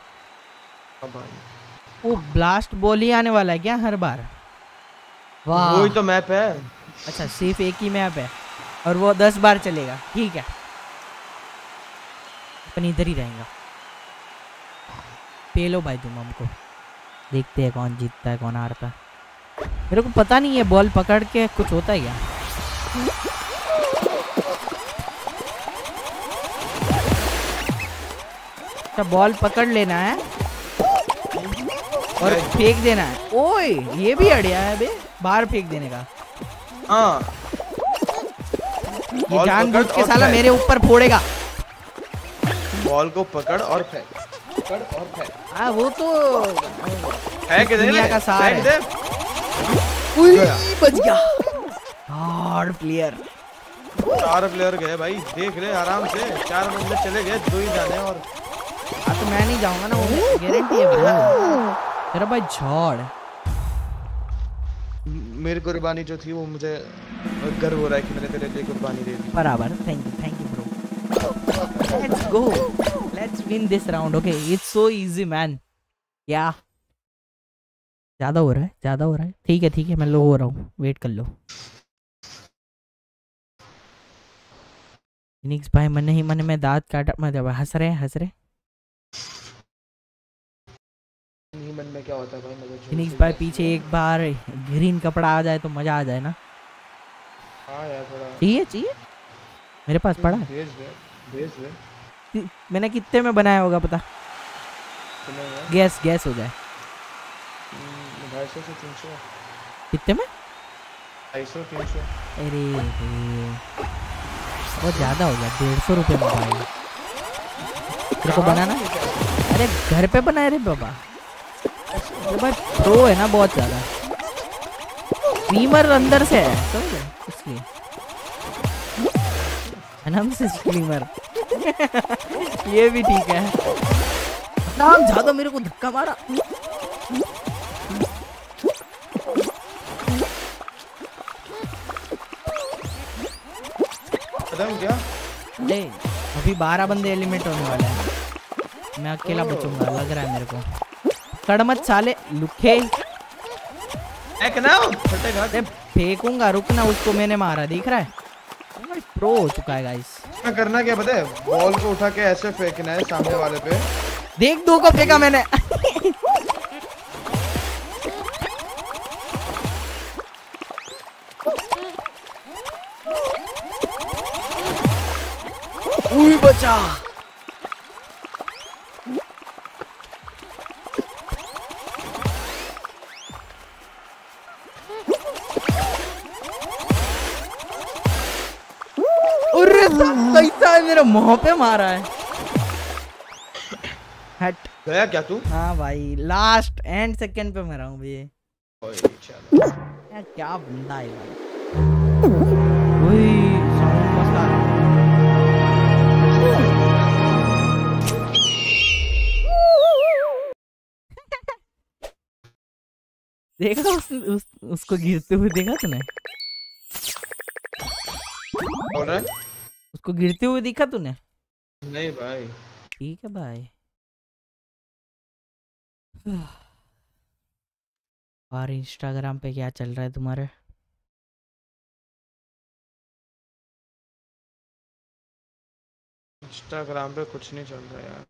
हाँ वो ब्लास्ट बॉल ही आने वाला है क्या हर बार? वाह। वही तो मैप है। अच्छा सिर्फ़ एक ही मैप है और वो दस बार चलेगा ठीक है। अपन इधर ही रहेगा। पेलो भाई तुम हमको। देखते हैं कौन जीतता है कौन हारता है। मेरे को पता नहीं है बॉल पकड़ के कुछ होता है क्या? अच्छा बॉल पकड़ लेना है और फेंक देना है। ओए ये भी अड़िया है बे। बाहर फेंक देने का। हाँ। ये बॉल जानबूझ के साला मेरे ऊपर फोड़ेगा। बॉल को पकड़ और फेंक। पकड़ और फेंक। हाँ वो तो फेंक दे दुनिया का सार है। बच गया। चार प्लेयर। चार प्लेयर गए भाई। देख ले आराम से। चार बंदे चले गए दो ही जाने और हाँ तो मैं नहीं जाऊँगा ना वो गारंटी है ब्रो तेरा भाई झाड़। मेरी कुर्बानी जो थी वो मुझे गर्व हो रहा है कि मैंने तेरे लिए कुर्बानी दे दी। बराबर। Thank you thank you bro let's go let's win this round okay it's so easy man या ज़्यादा हो रहा है ज़्यादा हो रहा है। ठीक है ठीक है मैं लो हो रहा हूँ। वेट कर लो। फिनिक्स भाई मन ही मन में दांत काटा मैं हंस रहे हंस रहे मन में क्या होता है भाई? छोड़ फिनिक्स भाई पीछे एक बार ग्रीन कपड़ा आ जाए तो मज़ा आ जाए ना। हाँ यार थोड़ा चाहिए चाहिए? मेरे पास पड़ा है। भेज दे भेज दे। मैंने कितने में बनाया होगा पता? गैस गैस हो जाए। हम्म, ढाई सौ से तीन सौ। कितने में? ढाई सौ तीन सौ। अरे बहुत ज़्यादा हो गया डेढ़ सौ रुपये में भाई तेरे को बनाना अरे घर पे बनाए रे बाबा। अरे भाई प्रो है ना बहुत ज़्यादा। स्ट्रीमर अंदर से है समझ? इसलिए। नाम से स्ट्रीमर ये भी ठीक है। नाम ज़्यादा मेरे को धक्का मारा। खत्म क्या? अरे अभी बारह बंदे एलिमेंट होने वाले हैं। मैं अकेला बचूँगा लग रहा है मेरे को। कड़ मत साले लुखे फेंकूँगा रुकना उसको मैंने मारा दिख रहा है प्रो हो चुका है गाइस करना क्या पता है बॉल को उठा के ऐसे फेंकना है सामने वाले पे देख दो को फेंका मैंने उई बचा अरे कैसा है मेरे मुँह पे मारा है। हट। गया क्या तू? हाँ भाई लास्ट एंड सेकंड पे मरा हूँ भैया ओए, चलो। यार क्या बंदा है भाई। देखा उस, उस, उसको गिरते हुए देखा तूने? बोल है? उसको गिरते हुए दिखा तूने? नहीं भाई। ठीक है भाई। और इंस्टाग्राम पे क्या चल रहा है तुम्हारे? इंस्टाग्राम पे कुछ नहीं चल रहा यार।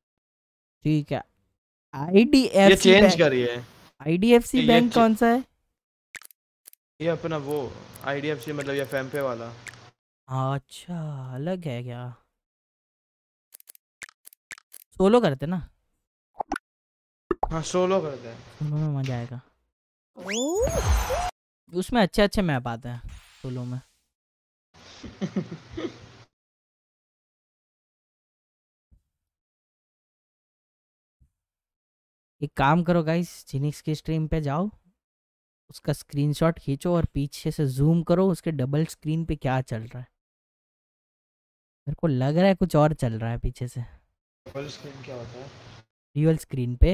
ठीक है। ये आईडीएफसी चेंज बैंक करिए आईडीएफसी बैंक कौन सा है? ये अपना वो आईडीएफसी मतलब ये फैम्पे वाला। अच्छा अलग है क्या? सोलो करते ना? हाँ सोलो करते हैं। सोलो में मज़ा आएगा। उसमें अच्छे अच्छे मैप आते हैं सोलो में। एक काम करो गाइस जिनिक्स की स्ट्रीम पे जाओ उसका स्क्रीनशॉट खींचो और पीछे से जूम करो उसके डबल स्क्रीन पे क्या चल रहा है। मेरे को लग रहा है कुछ और चल रहा है पीछे से। फुल स्क्रीन क्या होता है? रियल स्क्रीन पे?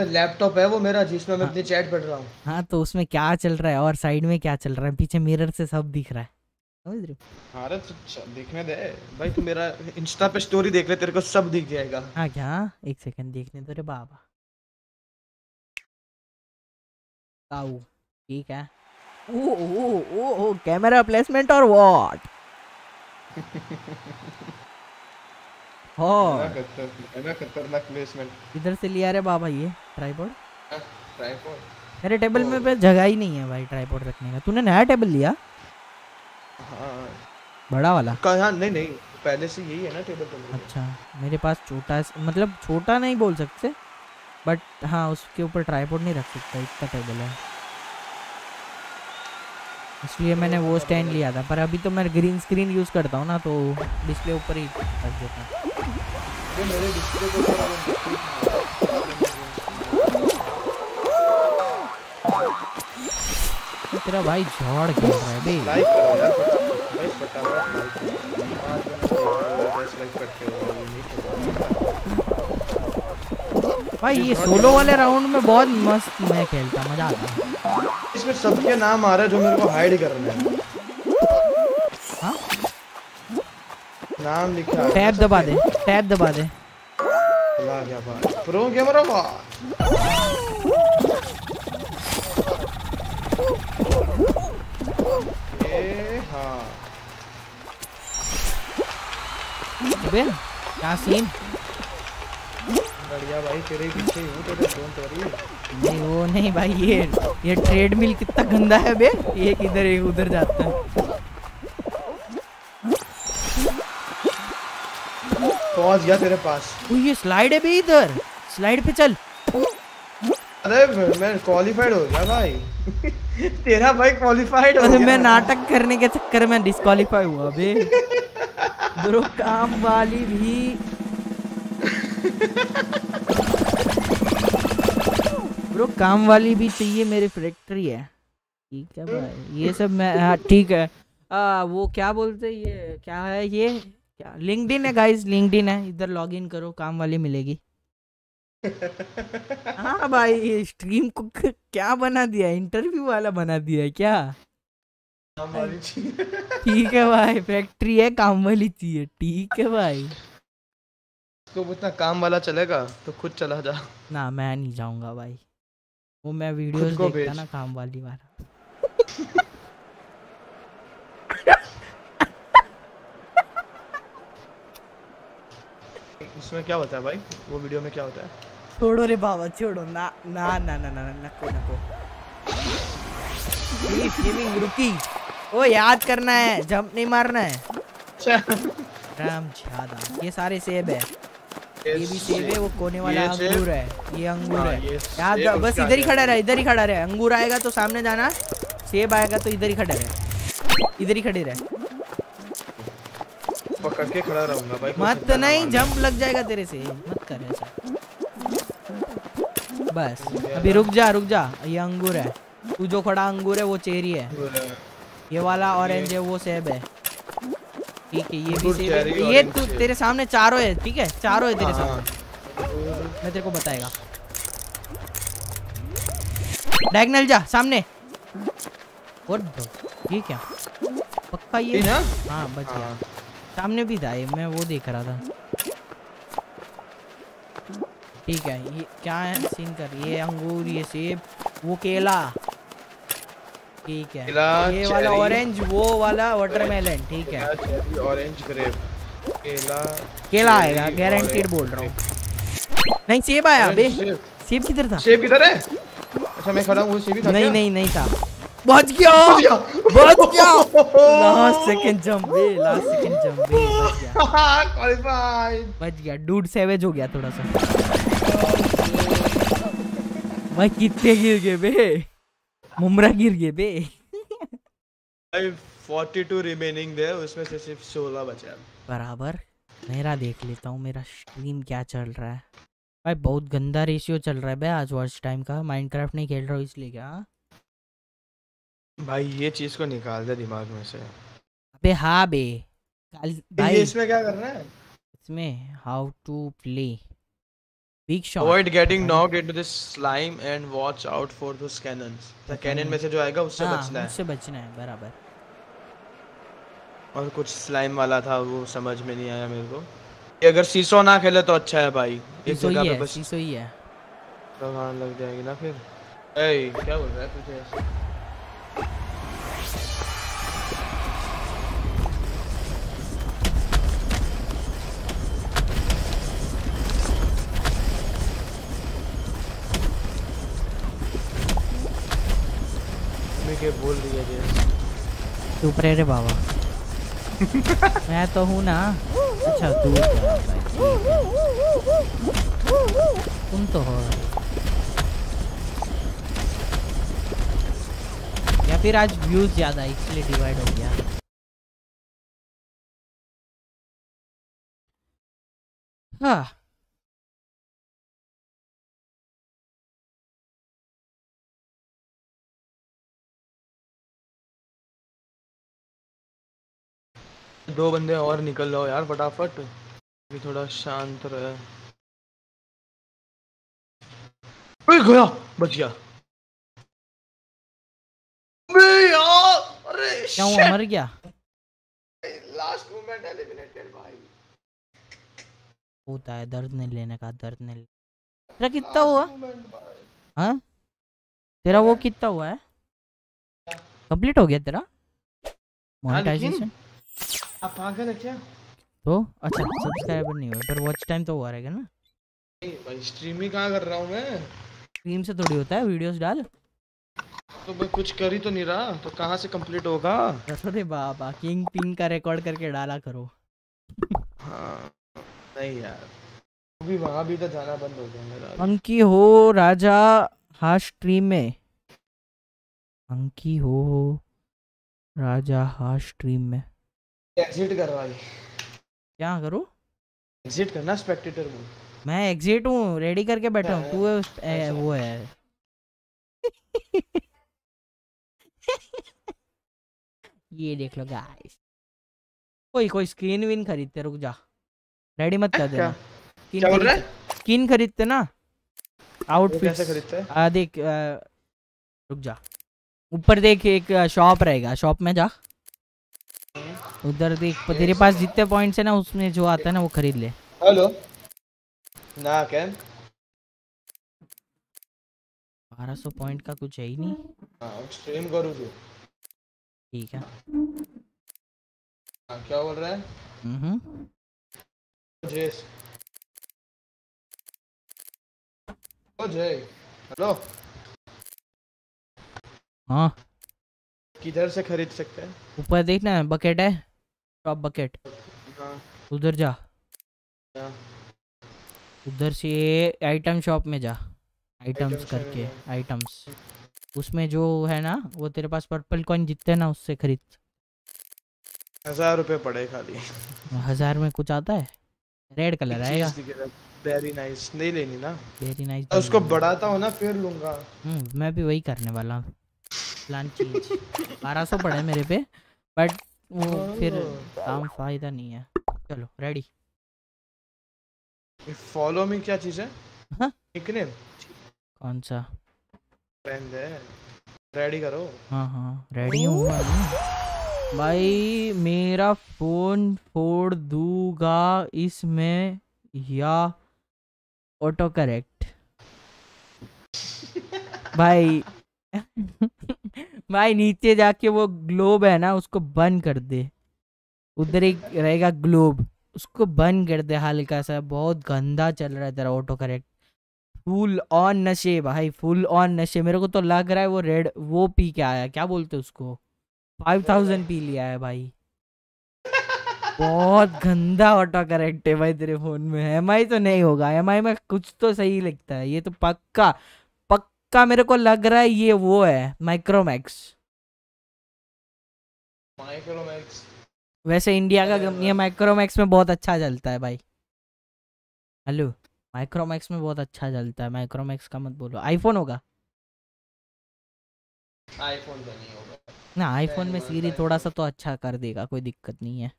लैपटॉप है वो मेरा जिसमें मैं हाँ। अपनी चैट पढ़ रहा हूँ। हाँ तो उसमें क्या चल रहा है और साइड में क्या चल रहा है? पीछे मिरर से सब दिख रहा है। समझ रहे हो? अरे तो देखने दे। भाई तू मेरा इंस्टा पे स्टोरी देख ले तेरे को सब दिख जाएगा। हाँ क्या? एक सेकंड देखने दो रे बाबा। ठीक है। ओ ओ ओ ओ कैमरा प्लेसमेंट और व्हाट है। खतर- है खतरनाक प्लेसमेंट इधर से लिया रे बाबा ये ट्राइपॉड ट्राइपॉड मेरे टेबल में पे जगह ही नहीं है भाई ट्राइपॉड रखने का। तूने नया टेबल लिया? हाँ। बड़ा वाला। कहाँ नहीं नहीं पहले से यही है ना टेबल पे मेरे। अच्छा मेरे पास छोटा मतलब छोटा नहीं बोल सकते बट हाँ उसके ऊपर ट्राईपोड नहीं रख सकता इतना टेबल है। इसलिए मैंने वो स्टैंड लिया था। पर अभी तो मैं ग्रीन स्क्रीन यूज़ करता हूँ ना तो डिस्प्ले ऊपर ही रख देता हूँ। तेरा भाई झाड़ खेल रहा है बे। भाई हो हो ये भाई ये सोलो वाले राउंड में बहुत मस्त मैं खेलता मज़ा आता इसमें सबके नाम आ रहे हैं जो मेरे को हाइड करने हैं हाँ। नाम लिखा है। टैब दबा दे टैब दबा दे। ला क्या बात। प्रो गेमर हो ए हाँ। अबे क्या सीन बढ़िया भाई तेरे पीछे ही तेरे डोंट वरी नहीं वो नहीं भाई ये ये ट्रेडमिल कितना गंदा है बे। एक इधर एक उधर जाता है। पहुँच गया तेरे पास। ओ ये स्लाइड है बे इधर। स्लाइड पे चल। अरे मैं क्वालिफाइड हो गया भाई। तेरा भाई क्वालिफाइड हो गया। मैं नाटक करने के चक्कर में डिस्क्वालीफाई हुआ बे। ब्रो काम वाली भी। ब्रो काम वाली भी चाहिए मेरी फैक्ट्री है। ठीक है भाई ये सब मैं हाँ ठीक है। आ, वो क्या बोलते ये क्या है ये? क्या लिंक्डइन है गाइस लिंक्डइन है। इधर लॉगिन करो काम वाली मिलेगी। हाँ भाई ये स्ट्रीम को क्या बना दिया? इंटरव्यू वाला बना दिया है क्या? ठीक है भाई फैक्ट्री है काम वाली चाहिए। ठीक है भाई। तो इतना काम वाला चलेगा तो खुद चला जा। ना मैं नहीं जाऊँगा भाई। वो मैं वीडियोस देखता ना काम वाली वाला। उसमें क्या होता है भाई? वो वीडियो में क्या होता है? छोड़ो रे बाबा छोड़ो। ना ना ना ना ना ना नको नको। गेमिंग रुकी। ओ याद करना है जंप नहीं मारना है। अच्छा। राम ज़्यादा ये सारे सेब है। ये भी सेब है वो कोने वाला अंगूर है ये अंगूर हाँ, है। ये याद सेब बस इधर ही खड़ा रहे इधर ही खड़ा रहे। अंगूर आएगा तो सामने जाना सेब आएगा तो इधर ही खड़ा रहे। इधर ही खड़े रहे। पकड़ के खड़ा रहूँगा भाई मत नहीं। जंप लग जाएगा तेरे से। मत कर ऐसा। बस अभी रुक जा रुक जा। ये अंगूर है। तू जो खड़ा अंगूर है वो चेरी है। ये वाला ऑरेंज है वो सेब है। ठीक है ये भी है। ये तू तेरे सामने चारों है ठीक है? चारों है तेरे हाँ, सामने। मैं तेरे को बताएगा। डायगनल जा सामने। और ये क्या? पक्का ये? ये ना? हाँ बच गया। हाँ। सामने भी था ये मैं वो देख रहा था। ठीक है ये क्या है? सीन कर ये अंगूर ये सेब वो केला। ठीक है। ये वाला ऑरेंज वो वाला वाटरमेलन ठीक है। ऑरेंज ग्रेप केला। केला आएगा गारंटीड बोल रहा हूँ। नहीं सेब आया बे। सेब किधर था? सेब किधर है? अच्छा मैं खड़ा हूँ सेब ही था नहीं नहीं नहीं था। बच गया! बच गया। लास्ट सेकंड जंप बे लास्ट सेकंड जंप बे बच गया। क्वालिफाइड बच गया। डूड सेवेज हो गया थोड़ा सा। मैं कितने गिर गए बे। मुमरा गिर गए बे। भाई 42 रिमेनिंग दे उसमें से सिर्फ़ 16 बचे अब। बराबर। मेरा देख लेता हूँ मेरा स्ट्रीम क्या चल रहा है। भाई बहुत गंदा रेशियो चल रहा है बे आज वॉच टाइम का। माइनक्राफ्ट नहीं खेल रहा हूँ इसलिए क्या? भाई ये चीज़ को निकाल दे दिमाग में से। अबे हाँ बे। भाई। इसमें क्या करना है? इसमें how to play big shot avoid getting knock into this slime and watch out for the cannons the cannon में से जो आएगा उससे बचना है। उससे बचना है बराबर। और कुछ स्लाइम वाला था वो समझ में नहीं आया मेरे को। ये अगर सीसो ना खेले तो अच्छा है भाई। एक जगह ही पे है बस सीसो ही है। लगान लग जाएगी ना फिर। ए क्या बोल रहा है तुझे ऐसे? मैं क्या बोल रही है चुप रहे रे बाबा। मैं तो हूँ ना। अच्छा तू। तुम तो हो। या फिर आज व्यूज़ ज़्यादा इसलिए डिवाइड हो गया। हाँ। दो बंदे और निकल जाओ यार फटाफट। अभी थोड़ा शांत रहे। ओए गया। बच गया। अरे क्या हुआ मर गया? लास्ट मोमेंट एलिमिनेटेड भाई। होता है दर्द नहीं लेने का दर्द नहीं ले- तेरा कितना हुआ? हाँ? तेरा वो कितना हुआ है? कंप्लीट हो गया तेरा? मोनेटाइजेशन आप पागल है? क्या तो? अच्छा सब्सक्राइबर नहीं हुआ पर वॉच टाइम तो हुआ रहेगा ना। भाई स्ट्रीम ही कहाँ कर रहा हूँ मैं? स्ट्रीम से थोड़ी होता है वीडियोस डाल। तो मैं कुछ कर ही तो नहीं रहा तो कहाँ से कंप्लीट होगा? अरे बाबा किंग पिन का रिकॉर्ड करके डाला करो। हाँ नहीं यार। अभी वहाँ भी तो जाना बंद हो गया मेरा अंकी हो राजा हाँ स्ट्रीम में। अंकी हो राजा हाँ स्ट्रीम में। एग्जिट कर भाई क्या करूँ? एग्जिट करना स्पेक्टेटर में मैं एग्जिट हूँ रेडी करके बैठा हूँ। तू अच्छा। ए, वो है। ये देख लो गाइस कोई कोई स्क्रीन विन खरीदते रुक जा। रेडी मत कर देना। क्या बोल रहा खरीदते- स्किन खरीदते ना? आउटफिट कैसे खरीदते? हैं देख आ, रुक जा। ऊपर देख एक शॉप रहेगा। शॉप में जा। उधर देख तेरे पास जितने पॉइंट्स है ना उसमें जो आता है ना वो खरीद ले। हेलो। ना क्या बारह सौ पॉइंट का कुछ है ही नहीं। हाँ स्ट्रीम करूँ तू। ठीक है। हाँ क्या बोल रहा है? हम्म। जेस ओ जय। हेलो। हाँ। किधर से खरीद सकते हैं? ऊपर देखना बकेट है। टॉप बकेट उधर जा। उधर से आइटम शॉप में जा। आइटम्स करके आइटम्स उसमें जो है ना वो तेरे पास पर्पल कॉइन जितते ना उससे खरीद। हज़ार रुपए पड़े खाली। हज़ार में कुछ आता है? रेड कलर आएगा। वेरी नाइस नहीं लेनी ना। वेरी नाइस उसको बढ़ाता हूँ ना फिर लूँगा। हम्म मैं भी वही करने वाला। हूँ प्लान चेंज बारह सौ पड़े मेरे पे बट वो फिर काम फ़ायदा नहीं है। चलो रेडी फॉलो मी क्या चीज़ है? हाँ? निकनेम कौन सा? फ्रेंड है। रेडी करो। हाँ हाँ। रेडी हूँ मैं। भाई मेरा फ़ोन फोड़ दूँगा इसमें या ऑटो करेक्ट भाई भाई, नीचे जाके वो ग्लोब है ना, उसको बंद कर दे। उधर एक रहेगा ग्लोब उसको बंद कर दे हल्का सा। बहुत गंदा चल रहा है तेरा ऑटो करेक्ट फुल ऑन नशे भाई फुल ऑन नशे। मेरे को तो लग रहा है वो रेड वो पी के आया। क्या बोलते उसको? फाइव थाउज़ेंड पी लिया है भाई। बहुत गंदा ऑटो करेक्ट है भाई तेरे फ़ोन में। एम तो नहीं होगा। एमआई में कुछ तो सही लगता है। ये तो पक्का पक्का मेरे को लग रहा है ये वो है माइक्रोमैक्स माइक्रोमैक्स वैसे इंडिया का कंपनी है माइक्रोमैक्स में बहुत अच्छा चलता है भाई। हेलो माइक्रोमैक्स में बहुत अच्छा चलता है माइक्रोमैक्स का मत बोलो। आईफोन होगा? आईफोन का नहीं होगा। ना आईफोन में सीरी थोड़ा सा तो अच्छा कर देगा कोई दिक्कत नहीं है।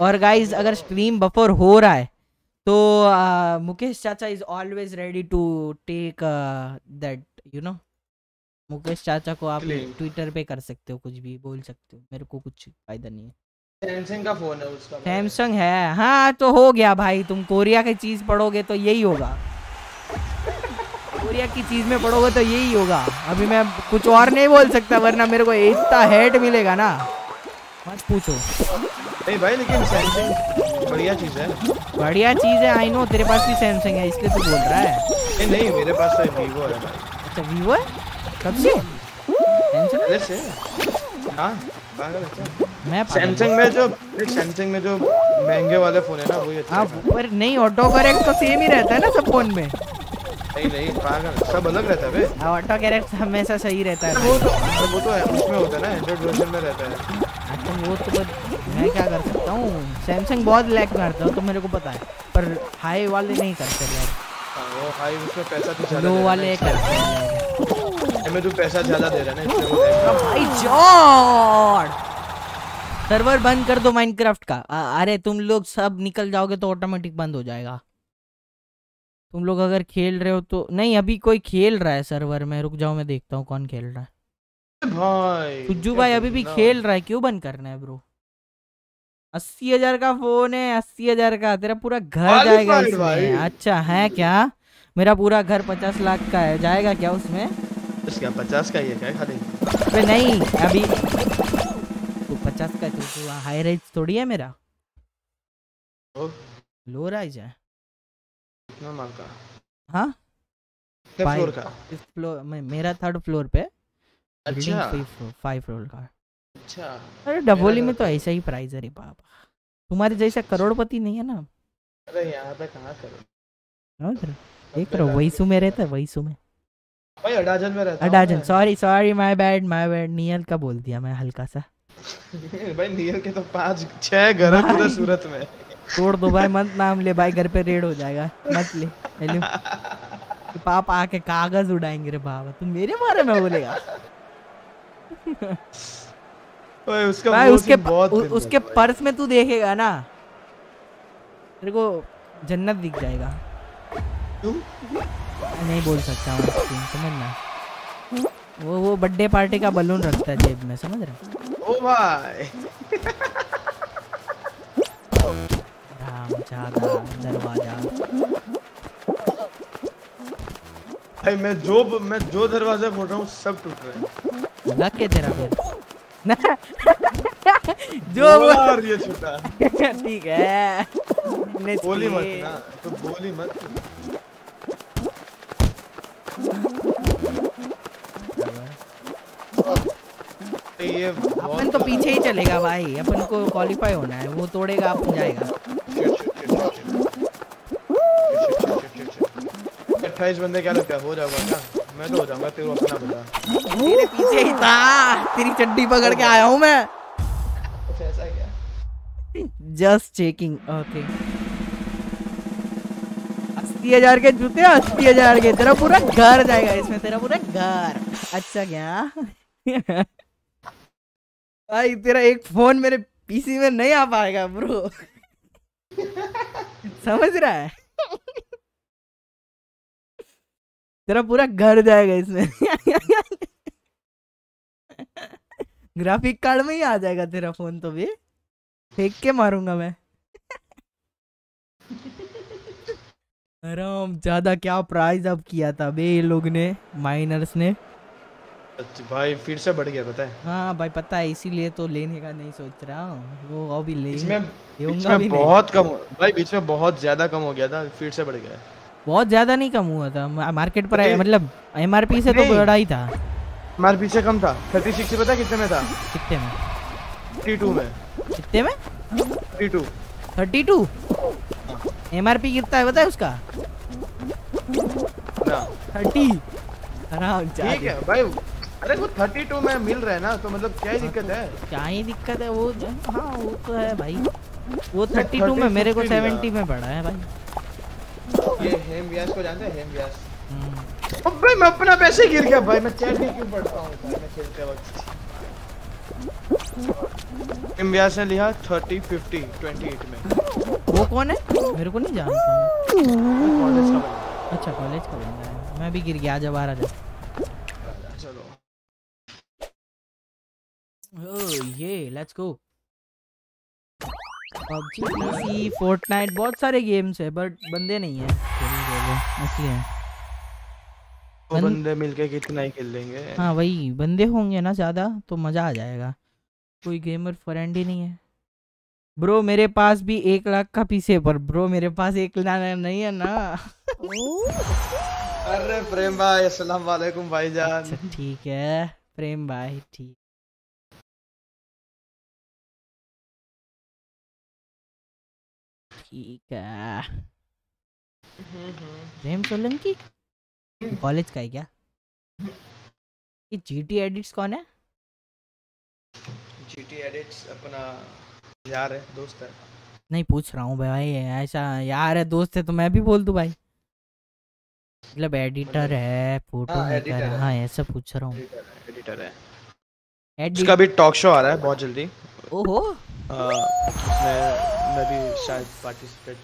और गाइज़ अगर स्ट्रीम बफर हो रहा है तो आ, मुकेश चाचा is always ready to take that you know Mukesh चाचा को आप ट्विटर पे कर सकते हो कुछ भी बोल सकते हो। मेरे को कुछ फ़ायदा नहीं है। सैमसंग का फ़ोन है उसका सैमसंग है। हाँ तो हो गया भाई। तुम कोरिया की चीज़ पढ़ोगे तो यही होगा। कोरिया की चीज़ में पढ़ोगे तो यही होगा। अभी मैं कुछ और नहीं बोल सकता वरना मेरे को इतना हेट मिलेगा ना। मत पूछो। नहीं भाई लेकिन सैमसंग बढ़िया चीज़ है। बढ़िया चीज़ है आई नो तेरे पास भी सैमसंग है इसलिए तू बोल रहा है। नहीं नहीं मेरे पास तो वीवो है भाई। अच्छा वीवो है कब से सैमसंग पहले से हाँ है? मैं सैमसंग में जो सैमसंग में जो महँगे वाले फ़ोन है ना वही अच्छा हाँ पर नहीं ऑटो करेक्ट तो सेम ही रहता है ना सब फ़ोन में। नहीं नहीं पागल सब अलग रहता है बे ऑटो करेक्ट हमेशा सही रहता है। वो तो वो तो उसमें होता है ना एंड्रॉइड वर्जन में रहता है। अच्छा वो तो बस मैं क्या कर सकता हूँ? सैमसंग बहुत लैग मारता हूँ तो मेरे को पता है। पर हाई वाले नहीं करते लैग हाँ, वो हाई उसमें पैसा तो ज़्यादा दे वाले है। करते हैं। ना, इसमें पैसा ज़्यादा दे रहा है ना। भाई जॉर्ड सर्वर बंद कर दो माइनक्राफ्ट का। अरे तुम लोग सब निकल जाओगे तो ऑटोमेटिक बंद हो जाएगा। तुम लोग अगर खेल रहे हो तो नहीं अभी कोई खेल रहा है सर्वर में। रुक जाओ मैं देखता हूँ कौन खेल रहा है। भाई सुज्जू भाई अभी भी खेल रहा है क्यों बंद करना है ब्रो अस्सी हज़ार का फ़ोन है अस्सी हज़ार का। तेरा पूरा घर जाएगा। इसमें अच्छा है क्या? मेरा पूरा घर पचास लाख का है। जाएगा क्या उसमें? इसका पचास का ही है क्या खाली? नहीं अभी तो पचास का तो, हाई राइज थोड़ी है मेरा। ओ। लो राइज है। कितना माल का? हाँ? फ्लोर का। इस फ्लोर मेरा थर्ड फ्लोर पे। अच्छा। फाइव फ्लोर का। अच्छा। अरे डबोली में तो ऐसा ही प्राइस है रे बाबा तुम्हारे जैसा करोड़पति नहीं है ना। अरे यहाँ पे कहाँ हो? देख रहे हो वहीसू में रहता है वहीसू में भाई अडाजन में रहता Adajan sorry sorry my bad my bad Neil का बोल दिया मैं हल्का सा भाई नियर के तो पाँच छह घर है पूरे सूरत में। तोड़ दो भाई मत नाम ले भाई घर पे रेड हो जाएगा। मत ले ले लो तो पापा आके कागज़ उड़ाएँगे रे बाबा तुम मेरे बारे में बोलेगा। ओए उसका भाई उसके बहुत उ, उसके पर्स में तू देखेगा ना तेरे को जन्नत दिख जाएगा। क्यों? नहीं बोल सकता हूँ समझना वो वो बर्थडे पार्टी का बलून रखता है जेब में समझ रहे ओ भाई। राम चादा दरवाज़ा। भाई मैं जो मैं जो दरवाजे खोल रहा हूँ सब टूट रहे हैं। लगा के तेरा फिर। जो बोला और छोटा ठीक है बोली मत ना तो बोली मत ये अपन तो पीछे ही चलेगा भाई अपन को क्वालिफाई होना है वो तोड़ेगा अपन जाएगा अट्ठाईस बंदे क्या लगता है हो जाऊँगा क्या मैं तो हो जाऊँगा तेरे अपना बता। तेरे पीछे ही था। तेरी चड्डी पकड़ के आया हूँ मैं। ऐसा क्या जस्ट चेकिंग ओके अस्सी हज़ार के जूते अस्सी हज़ार के। तेरा पूरा घर जाएगा इसमें तेरा पूरा घर। अच्छा क्या? भाई तेरा एक फ़ोन मेरे पीसी में नहीं आ पाएगा ब्रो समझ रहा है? तेरा पूरा घर जाएगा इसमें। ग्राफिक कार्ड में ही आ जाएगा तेरा फ़ोन तो भी। फेंक के मारूँगा मैं। आराम ज़्यादा क्या प्राइस अब किया था बे ये लोग ने माइनर्स ने। अच्छा भाई फिर से बढ़ गया पता है? हाँ भाई पता है इसीलिए तो लेने का नहीं सोच रहा हूँ। वो अभी ले इसमें बीच में बहुत कम भाई बीच में बहुत ज़्यादा कम हो गया था फिर से बढ़ गया। बहुत ज़्यादा नहीं कम हुआ था। मार्केट पर। मतलब एमआरपी से तो बड़ा ही था। पीछे कम था। पता कितने में था? कितने में? थर्टी टू में। कितने में? एमआरपी कितना है पता है उसका? थर्टी आराम ठीक है भाई। अरे वो थर्टी टू में मिल रहा है ना तो मतलब क्या ही दिक्कत है? क्या ही दिक्कत है? वो हाँ वो तो है भाई। वो मैं थर्टी टू में मेरे को 50 सेवेंटी में पड़ा है भाई। ये हेम व्यास को जानते हैं? हेम व्यास। अब भाई मैं अपना पैसे गिर गया भाई मैं चैट ही क्यों पढ़ता हूँ? भाई मैं खेलते वक्त। हेम व्यास ने लिया थर्टी फिफ्टी ट्वेंटी एट में। वो कौन है? मेरे को नहीं जानता। कॉलेज का बंदा। अच्छा कॉलेज का बंदा है। मैं भी गिर गया जब आ रहा जा चलो। ओह ये let's go PUBG PC Fortnite बहुत सारे गेम्स है बट बंदे नहीं है। इसलिए वो बंद- बंदे मिलके कितना ही खेल लेंगे। हाँ वही बंदे होंगे ना ज़्यादा तो मज़ा आ जाएगा। कोई गेमर फ्रेंड ही नहीं है। ब्रो मेरे पास भी एक लाख का पीसी है पर ब्रो मेरे पास एक लाख नहीं है ना। अरे प्रेम भाई अस्सलाम वालेकुम भाईजान। अच्छा ठीक है। प्रेम भाई ठीक। ठीक है। प्रेम सोलंकी कॉलेज का है क्या? ये जीटी एडिट्स कौन है? जीटी एडिट्स अपना यार है दोस्त है। नहीं पूछ रहा हूँ भाई ऐसा यार है दोस्त है तो मैं भी बोल दूँ भाई। मतलब एडिटर मतलब- है फ़ोटो हाँ, मेकर है है। ऐसा पूछ रहा हूँ। एडिटर है एडिटर है। उसका भी टॉक शो आ रहा है बहुत जल्दी। ओहो! उसमें मैं भी शायद पार्टिसिपेट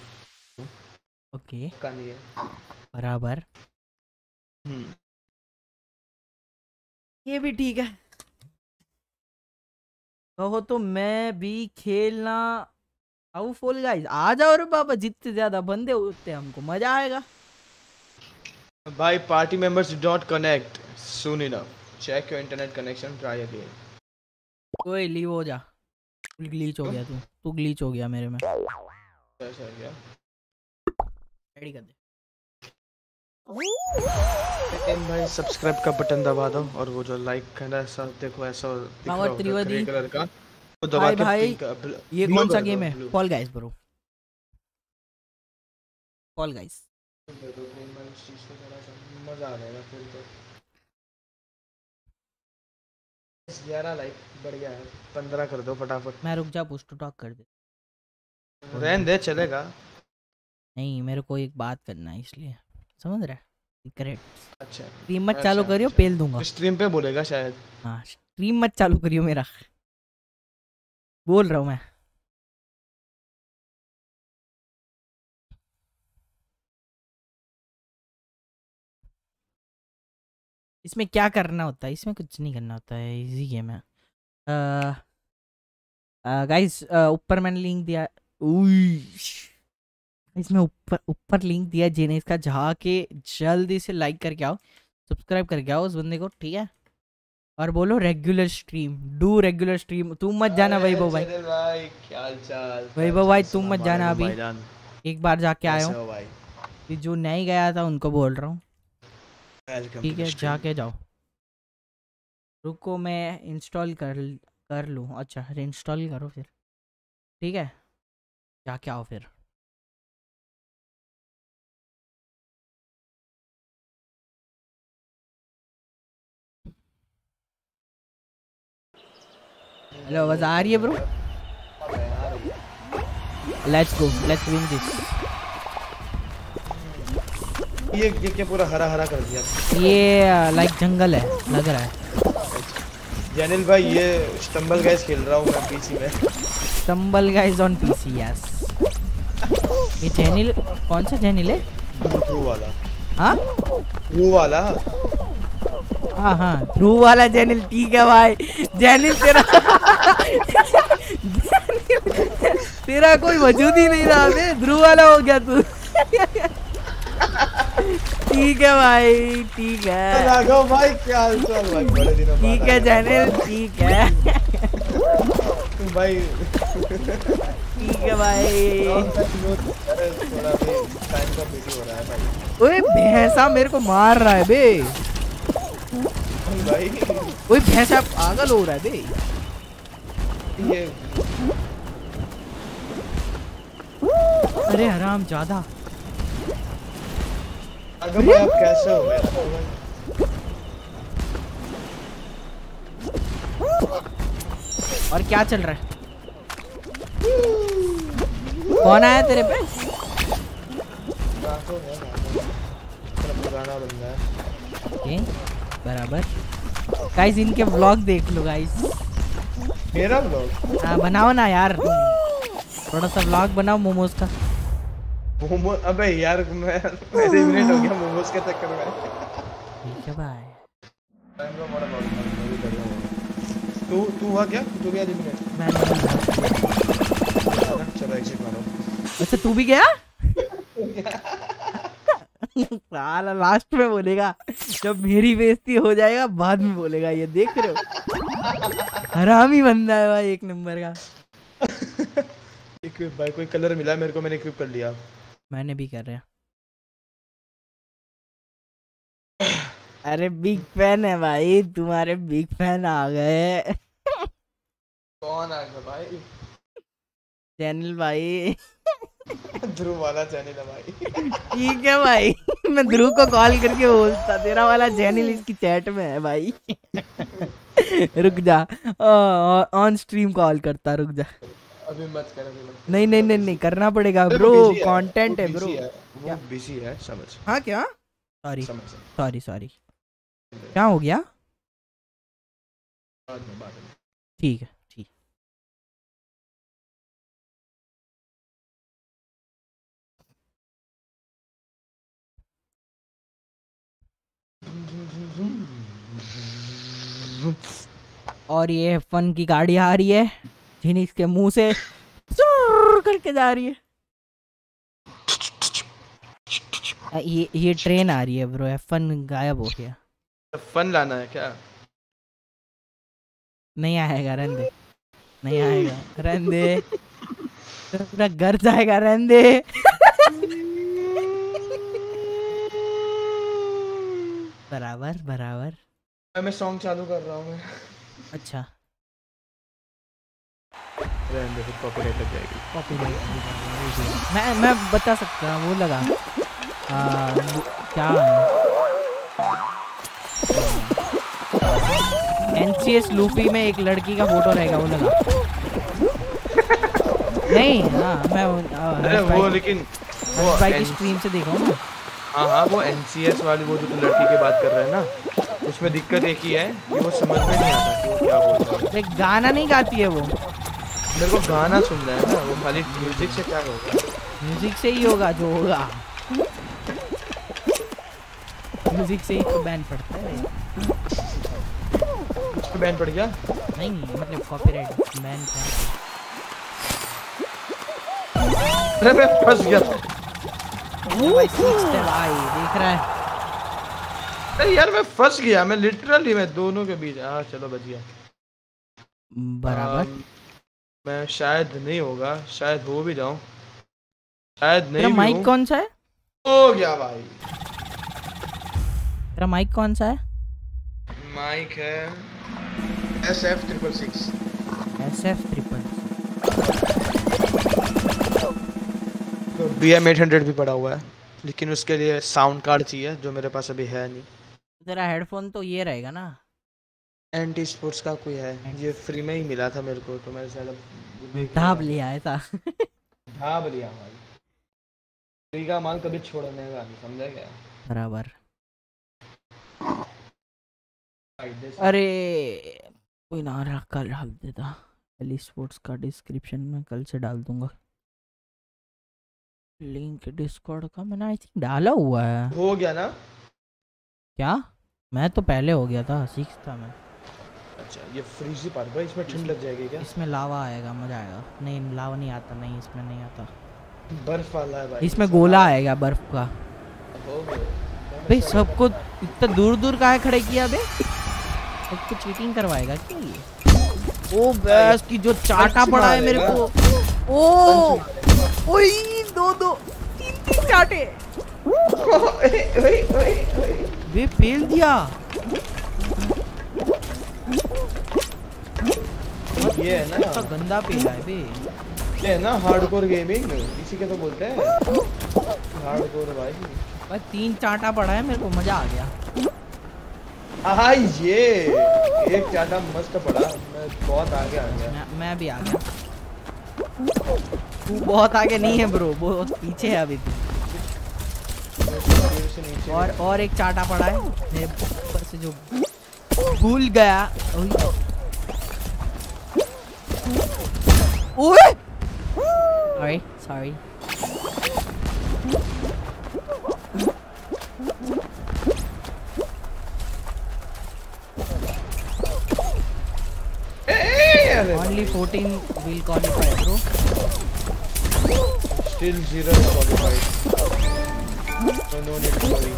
ओके। है। बराबर। हम्म। ये भी ठीक है। कहो तो मैं भी खेलना आओ फुल गाइस आ जाओ रे बाबा जितने ज़्यादा बंदे उतने हमको मज़ा आएगा। भाई party members don't connect soon enough check your internet connection try again कोई लीव हो जा। ग्लीच हो गया तू। तू ग्लीच हो गया मेरे में। ऐसा है रेडी कर दे। भाई सब्सक्राइब का बटन दबा दो और वो जो लाइक है ना ऐसा देखो ऐसा दिख रहा त्रिवेदी। कलर का। वो दबा भाई, ब्ल- ये कौन सा गेम है? Fall Guys bro Fall Guys मज़ा आ जाएगा फिर तो। ग्यारह लाइक बढ़िया है। पंद्रह कर दो फटाफट। मैं रुक जा पुश टू टॉक कर दे। रहन दे चलेगा। नहीं मेरे को एक बात करना है इसलिए। समझ रहा? है सीक्रेट अच्छा। स्ट्रीम मत चालू अच्छा, करियो अच्छा। पेल दूँगा। स्ट्रीम पे बोलेगा शायद। हाँ स्ट्रीम मत चालू करियो मेरा। बोल रहा हूँ मैं। इसमें क्या करना होता है? इसमें कुछ नहीं करना होता है इजी गेम है। गाइस ऊपर मैंने लिंक दिया। इसमें ऊपर ऊपर लिंक दिया जेने इसका जाके जल्दी से लाइक करके आओ सब्सक्राइब करके आओ उस बंदे को ठीक है? और बोलो regular stream do regular stream तुम मत जाना वैभव भाई। भाई वैभव भाई, तुम मत जाना अभी। एक बार जाके आया हूँ। भाई? जो नहीं गया था उनको बोल रहा हूँ। ठीक है जाके जाओ। रुको मैं इंस्टॉल कर कर लूँ। अच्छा इंस्टॉल करो फिर। ठीक है? जाके आओ फिर। हेलो आवाज़ आ रही है bro? Let's go let's win this ये ये क्या पूरा हरा हरा कर दिया? ये लाइक जंगल है लग रहा है। जैनिल भाई ये स्टम्बल गैस खेल रहा हूँ मैं पीसी में। Stumble Guys on PC yes ये चैनल कौन सा चैनल है? ट्रू वाला। हाँ? ट्रू वाला? हाँ हाँ ध्रुव वाला चैनल ठीक है भाई। चैनल तेरा तेरा कोई वजूद ही नहीं रहा ध्रुव वाला हो गया तू। ठीक है भाई ठीक है। राघव भाई क्या ठीक है। चैनल ठीक है। भाई। ठीक है भाई। अरे थोड़ा भी टाइम का हो रहा है भाई। ओए भैंसा मेरे को मार रहा है बे। भाई। ओए भैंसा पागल हो रहा है बे। ये अरे हराम ज़्यादा। भाई आप कैसे हो और क्या चल रहा है? कौन आया तेरे पे? ओके बराबर। गाइस इनके व्लॉग देख लो गाइस मेरा ब्लॉग हाँ बनाओ ना यार थोड़ा सा व्लॉग बनाओ मोमोज का। मोमो अबे यार मैं मेरे मिनट हो गया मोमोज के चक्कर में। ठीक है भाई टाइम का बड़ा बहुत मैं भी कर रहा हूँ। तू तू हुआ क्या? तू गया दिन में मैं चलो एग्जिट मारो। अच्छा तू भी गया? साला लास्ट में बोलेगा जब मेरी बेइज्जती हो जाएगा बाद में बोलेगा ये देख रहे हो? हरामी बंदा है भाई एक नंबर का। इक्विप भाई कोई कलर मिला मेरे को मैंने इक्विप कर लिया। मैंने भी कर रहा अरे बिग फ़ैन है भाई तुम्हारे बिग फ़ैन आ गए कौन आ गया भाई? चैनल भाई। ध्रुव वाला चैनल है भाई। ठीक है भाई मैं ध्रुव को कॉल करके बोलता तेरा वाला चैनल इसकी चैट में है भाई। रुक जा ऑन स्ट्रीम कॉल करता रुक जा। अभी मत कर अभी नहीं नहीं नहीं नहीं करना पड़ेगा ब्रो कंटेंट है ब्रो वो बिज़ी है समझ। हाँ क्या? सॉरी सॉरी सॉरी क्या हो गया? बाद में बाद में। ठीक है और ये फन की गाड़ी आ रही है। जिन्हें इसके मुँह से करके जा रही है। ये ये ट्रेन आ रही है ब्रो एफन गायब हो गया। फन लाना है क्या? नहीं आएगा रहने दे। नहीं आएगा। रहने दे। पूरा घर जाएगा रहने दे। बराबर बराबर। मैं सॉन्ग चालू कर रहा हूँ। मैं अच्छा। रहने दे फिर कॉपीराइट लग जाएगी कॉपीराइट मैं मैं बता सकता हूँ वो लगा। आ, वो- क्या? एन सी एस लूपी में एक लड़की का फ़ोटो रहेगा वो लगा। नहीं हाँ मैं आ, अरे वो लेकिन वो भाई की स्ट्रीम से देखा हूँ ना। हाँ हाँ वो एनसीएस वाली वो जो तू लड़की की बात कर रहा है ना उसमें दिक्कत एक ही है कि वो समझ में नहीं आता कि वो क्या बोल रहा है। गाना नहीं गाती है वो। मेरे को गाना सुनना है ना वो खाली म्यूज़िक से क्या होगा म्यूज़िक से ही होगा जो होगा। म्यूज़िक से ही तो बैन पड़ता है उस बैन पड़ गया? नहीं मतलब कॉपीराइट बैन अरे मैं फंस गया। भाई देख रहा है। अरे यार मैं फंस गया मैं लिटरली मैं दोनों के बीच हाँ चलो बच गया। बराबर। अम, मैं शायद नहीं होगा शायद हो भी जाऊँ। शायद नहीं भी माइक कौन सा है? हो गया भाई। तेरा माइक कौन सा है? माइक है S F triple six S F triple B M eight hundred भी पड़ा हुआ है लेकिन उसके लिए साउंड कार्ड चाहिए जो मेरे पास अभी है नहीं। तेरा हेडफोन तो ये रहेगा ना। एंटी स्पोर्ट्स का कोई है? ये फ्री में ही मिला था मेरे को तो मैं शायद ढाब लिया। है था ढाब लिया भाई। फ्री का माल कभी छोड़ने का नहीं समझा क्या? बराबर। अरे कोई ना रहा कल डाल देता। एली स्पोर्ट्स का डिस्क्रिप्शन में कल से डाल दूँगा। लिंक डिस्कॉर्ड का मैंने आई थिंक डाला हुआ है। हो गया ना? क्या? मैं तो पहले हो गया था सिक्स था मैं। अच्छा ये फ्रीजी पार्ट भाई इसमें ठंड लग जाएगी क्या? इसमें लावा आएगा मज़ा आएगा। नहीं लावा नहीं आता नहीं इसमें नहीं आता। बर्फ़ वाला है भाई। इसमें गोला आएगा बर्फ़ का। भाई सबको इतना दूर दूर का है खड़े किया बे सबको चीटिंग करवाएगा क्या ये? ओ बस की जो चाटा पड़ा है मेरे को। ओ ओई दो दो तीन तीन चाटे। बे फेल दिया। ये है ना। गंदा पेला है बे। ये है ना हार्डकोर गेमिंग इसी के तो बोलते हैं। हार्डकोर भाई। भाई तीन चाटा पड़ा है मेरे को मज़ा आ गया। हाँ ये एक चाटा मस्त पड़ा। मैं बहुत आगे आ गया। मैं, मैं भी आ गया। तू बहुत आगे नहीं है ब्रो बहुत पीछे है अभी तू। और और एक चाटा पड़ा है। मेरे ऊपर से जो भूल गया ओए ओए सॉरी सॉरी ए, ए, अरे only 14 will qualify bro still zero qualified no no need to worry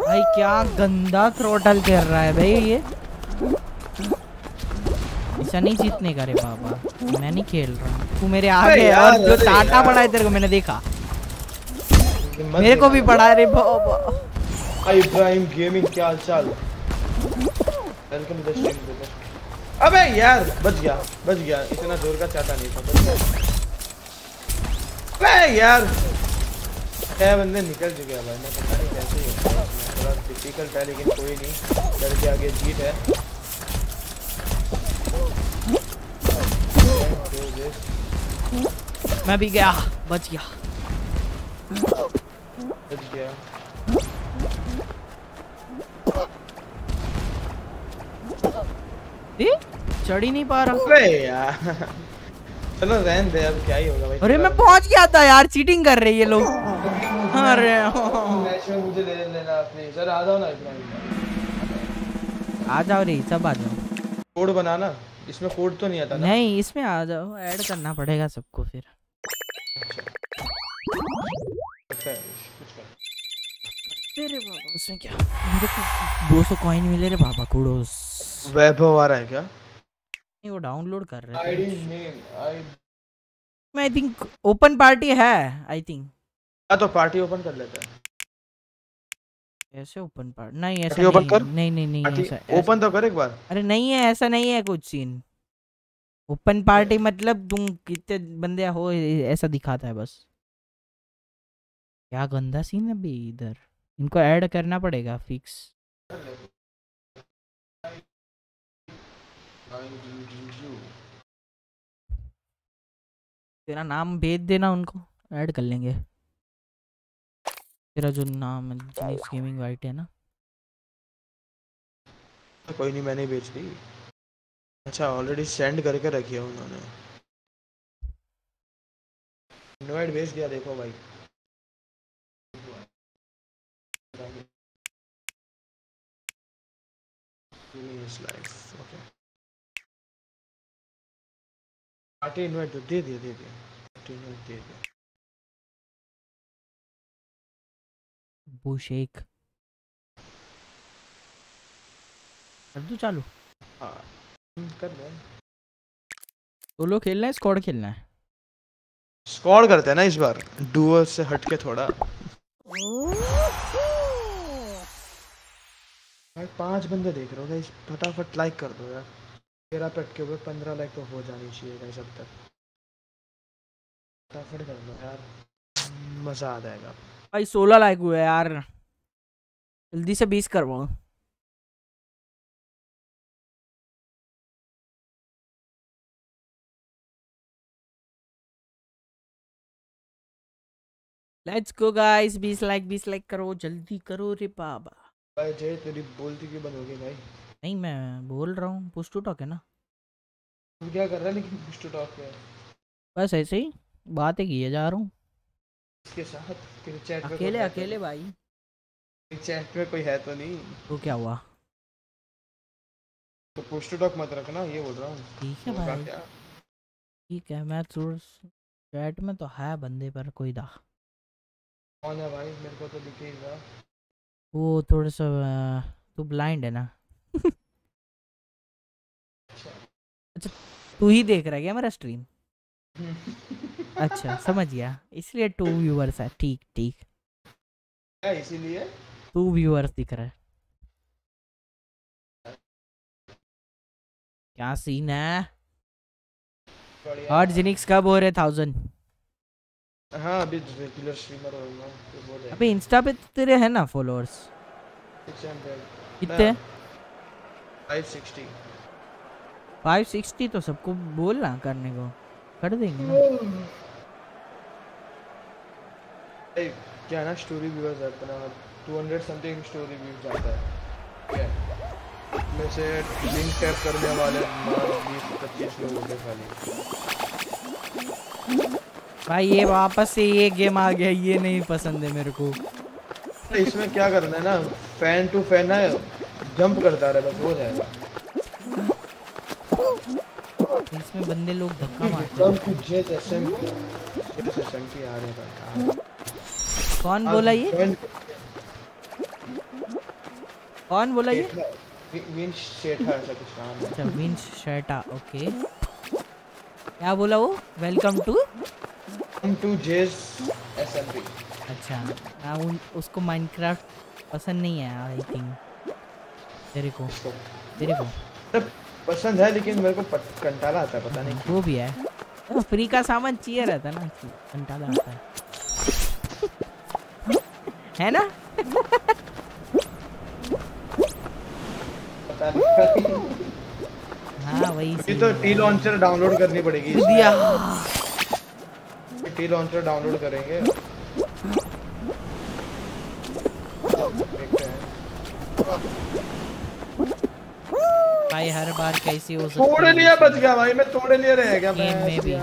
भाई क्या गंदा थ्रोटल कर रहा है भाई ये? ऐसा नहीं जीतने का रे बाबा। मैं नहीं खेल रहा तू मेरे आगे और जो टाटा पड़ा है तेरे को मैंने देखा। मेरे को भी पड़ा है रे बाबा। हाय इब्राहिम गेमिंग क्या हालचाल वेलकम द स्ट्रीम अबे यार बच गया बच गया। इतना ज़ोर का चाटा नहीं था बच गया। अबे यार छह बंदे निकल चुके हैं भाई। मैं पता नहीं कैसे ही है। थोड़ा डिफ़िकल्ट है लेकिन कोई नहीं। डर के आगे जीत है। मैं भी गया बच गया। बच गया। चढ़ ही नहीं पा रहा। अबे यार। चलो रहने दे अब क्या ही होगा भाई। अरे मैं पहुँच गया था यार चीटिंग कर रहे ये लोग। मैच में मुझे ले लेना प्लीज़ सर आ जाओ ना इब्राहिम आ जाओ रे सब आ जाओ। कोड बनाना। इसमें कोड तो नहीं आता ना। नहीं इसमें आ जाओ। ऐड करना पड़ेगा सबको फिर। अच्छा है, तेरे बाबा उसमें क्या? मेरे को 200 कॉइन मिले रे बाबा कुडोस वैभव आ रहा है क्या? नहीं वो डाउनलोड कर रहे आईडी नेम आई मैं आई थिंक ओपन पार्टी है आई थिंक हाँ तो पार्टी ओपन कर लेते हैं। ऐसे ओपन पार्टी नहीं ऐसा नहीं कर? नहीं नहीं नहीं ऐसा ओपन तो कर एक बार। अरे नहीं है ऐसा नहीं है कुछ सीन ओपन पार्टी मतलब तुम कितने बंदे हो ऐसा दिखाता है बस। क्या गंदा सीन है बे इधर। इनको ऐड करना पड़ेगा फिक्स तेरा नाम भेज देना उनको ऐड कर लेंगे। तेरा जो नाम है गेमिंग वाइट है ना। कोई नहीं, मैंने भेज दी। अच्छा ऑलरेडी सेंड करके रखी है उन्होंने। इनवाइट भेज दिया, देखो भाई। पार्टी इनवाइट दे दिया दे दिया। पार्टी इनवाइट दे दिया। वो शेख कर दूँ चालू। हाँ। कर ले सोलो खेलना है स्क्वाड खेलना है। स्क्वाड करते हैं ना इस बार। डुओ से हटके थोड़ा। भाई पाँच बंदे देख रहे हो गाइस फटाफट लाइक कर दो यार। तेरह पे अटके हुए पंद्रह लाइक तो हो जानी चाहिए गाइस अब तक। फटाफट कर दो यार। मज़ा आ जाएगा। भाई सोलह लाइक हुए यार। जल्दी से बीस करवाओ। लेट्स गो गाइस बीस लाइक बीस लाइक करो जल्दी करो रे बाबा। भाई जय तेरी बोलती क्यों बंद हो गई भाई? नहीं मैं बोल रहा हूँ पुश टू टॉक है ना? तू क्या कर रहा है लेकिन पुश टू टॉक पे बस ऐसे ही बातें किए जा रहा हूँ। इसके साथ तेरे चैट में अकेले अकेले भाई। चैट में कोई है तो नहीं। तो क्या हुआ? तो पुश टू मत रखना ये बोल रहा हूँ। ठीक है भाई। ठीक है मैं चैट में तो है बंदे पर कोई दा। कौन है भाई? मेरे को तो दिखे ही रहा। वो थोड़ा सा तू ब्लाइंड है ना? अच्छा। तू ही देख रहा है क्या मेरा स्ट्रीम अच्छा समझ गया। इसलिए टू व्यूअर्स है। ठीक ठीक। इसीलिए? टू व्यूअर्स दिख रहा है। क्या सीन है? हॉट जिनिक्स कब हो रहे थाउज़ेंड हाँ अभी रेगुलर स्ट्रीमर हो तो हो जाएगा अबे इंस्टा पे तो तेरे है ना फॉलोअर्स 600 कितने? मैं- 560 560 तो सबको बोलना करने को। कर देंगे ना। क्या है ना स्टोरी व्यूअर्स आते हैं ना 200 समथिंग स्टोरी व्यूज़ जाता है। में से लिंक टैप करने वाले बीस पच्चीस लोग होते खाली। भाई ये वापस से ये गेम आ गया ये नहीं पसंद है मेरे को। इसमें क्या करना है ना फ़ैन टू फ़ैन ना जंप करता रहे बस हो जाएगा इसमें बंदे लोग धक्का मारते हैं। To Jess SMP Jess SMP आ रहे हैं कौन बोला ये कौन बोला ये विंच सेठा ऐसा कुछ नाम है। अच्छा विंच शर्टा ओके। क्या बोला वो? Welcome to? Come to Jess SMP अच्छा हाँ उन उसको माइनक्राफ्ट पसंद नहीं है आई थिंक। तेरे को तेरे को। पसंद है लेकिन मेरे को कंटाला आता है पता नहीं वो भी है। फ्री का सामान चाहिए रहता ना कंटाला आता है। है ना? हाँ वही तो टी लॉन्चर डाउनलोड करनी पड़ेगी। दिया। टी लॉन्चर डाउनलोड करेंगे। भाई हर बार कैसी हो सकता तोड़ है लिया बच गया भाई मैं तोड़ लिया रह गया Game में भी।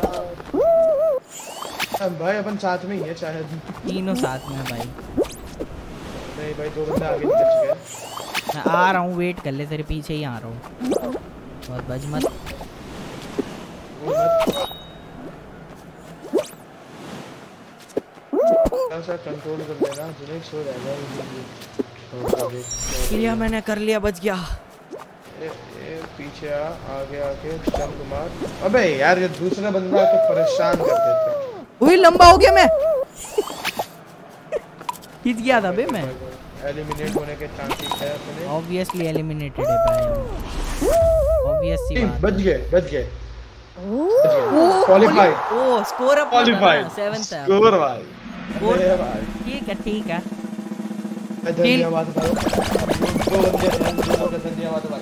भाई अपन साथ में ही है शायद। तीनों साथ में हैं भाई। नहीं भाई दो बंदे आगे निकल चुके हैं। मैं आ रहा हूँ वेट कर ले तेरे पीछे ही आ रहा हूँ। बहुत बज मत। कंट्रोल कर लेना जाएगा क्लियर मैंने कर लिया बच गया। ए, ए, पीछे आ आगे आके चंद मार। अबे यार ये दूसरा बंदा आके परेशान कर देता है। वही लंबा हो गया मैं। खींच गया था बे मैं। एलिमिनेट होने के चांसेस है अपने। ऑब्वियसली एलिमिनेटेड है भाई। ऑब्वियस सी नहीं, बात बच गए बच गए। Qualified oh score up qualified 7th है। स्कोर भाई। Score- भाई। ठीक है ठीक है। धन्यवाद भाई दो बंदे दोनों का धन्यवाद भाई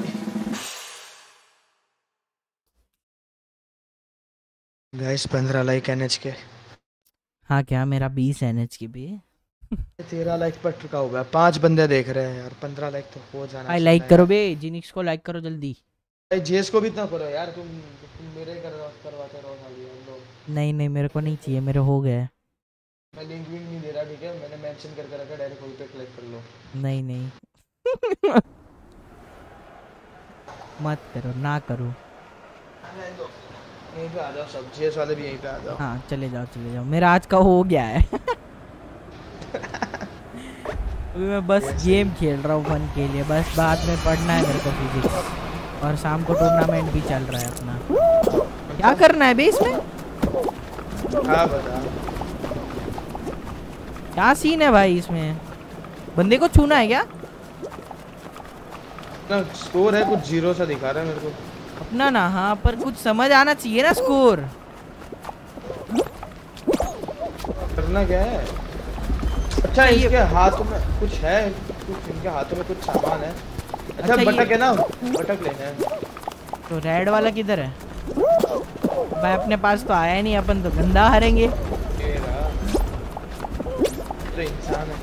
गाइस 15 लाइक एनएच के हाँ क्या मेरा 20 एनएच की भी? तेरह लाइक पर टुका हुआ है पाँच बंदे देख रहे हैं यार पंद्रह लाइक तो हो जाना भाई लाइक करो बे जिनिक्स को लाइक करो जल्दी। भाई जेस को भी इतना करो यार तुम तुम मेरे करवा करवाते रहो खाली हम लोग। नहीं नहीं मेरे को नहीं चाहिए मेरे हो गए। मैं लिंक विंक नहीं दे रहा ठीक है? मैंने मेंशन करके रखा डायरेक्ट वहीं पे क्लिक कर लो। नहीं नहीं। मत करो ना करो। यहीं पे आ जाओ सब जेस वाले भी यहीं पे आ जाओ। हाँ चले जाओ चले जाओ। मेरा आज का हो गया है। अभी मैं बस गेम खेल रहा हूँ फन के लिए। बस बाद में पढ़ना है मेरे को फिजिक्स और शाम को टूर्नामेंट भी चल रहा है अपना। क्या करना है बे इसमें? हाँ क्या सीन है भाई इसमें? बंदे को छूना है क्या? स्कोर है कुछ ज़ीरो सा दिखा रहा है मेरे को। अपना ना हाँ पर कुछ समझ आना चाहिए ना स्कोर करना क्या है? अच्छा इसके हाथ में कुछ है कुछ इनके हाथों में कुछ सामान है। अच्छा अच्छा, बटक है ना बटक लेना है। तो रेड वाला किधर है? भाई अपने पास तो आया नहीं अपन तो गंदा हारेंगे। तो इंसान है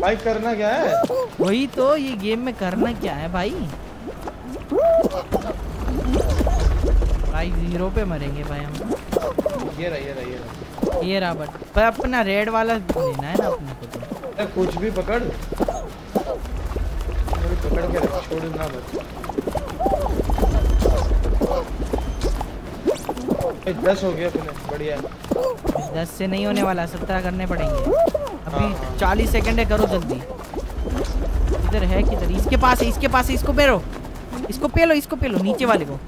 भाई करना क्या है? वही तो ये गेम में करना क्या है भाई? भाई ज़ीरो पे मरेंगे भाई हम। ये रहा ये रहा ये रहा। ये रहा बट। पर अपना रेड वाला लेना है ना अपने को तो। कुछ भी पकड़। पकड़ के रख छोड़ ना ए, दस हो गया अपने बढ़िया। दस से नहीं होने वाला सत्रह करने पड़ेंगे। हाँ, अभी हाँ। चालीस सेकंड है करो जल्दी। इधर है किधर इसके पास है इसके पास है इसको पेरो। इसको पेलो इसको पेलो नीचे वाले को।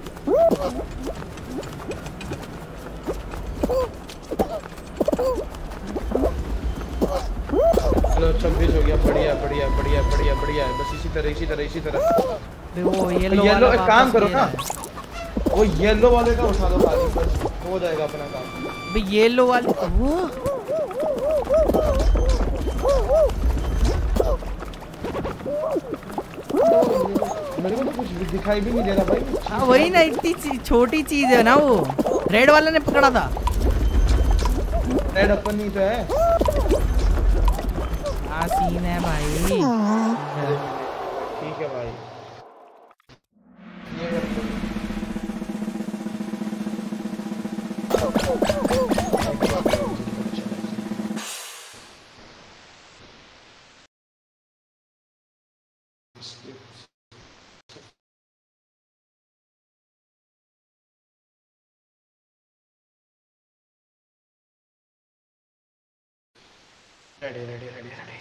चलो छब्बीस हो गया बढ़िया बढ़िया बढ़िया बढ़िया बढ़िया है। बस इसी तरह इसी तरह इसी तरह। वो येलो येलो एक काम करो ना। वो येलो वाले का उठा दो खाली बस। हो जाएगा अपना काम। येलो वाले वो। मेरे को तो कुछ दिखाई भी नहीं दे रहा भाई। हाँ वही ना इतनी छोटी चीज़ है ना वो। रेड वाले ने पकड़ा था। रेड अपन ही तो है हाँ सीन है भाई ठीक है भाई ये रेडी रेडी रेडी रेडी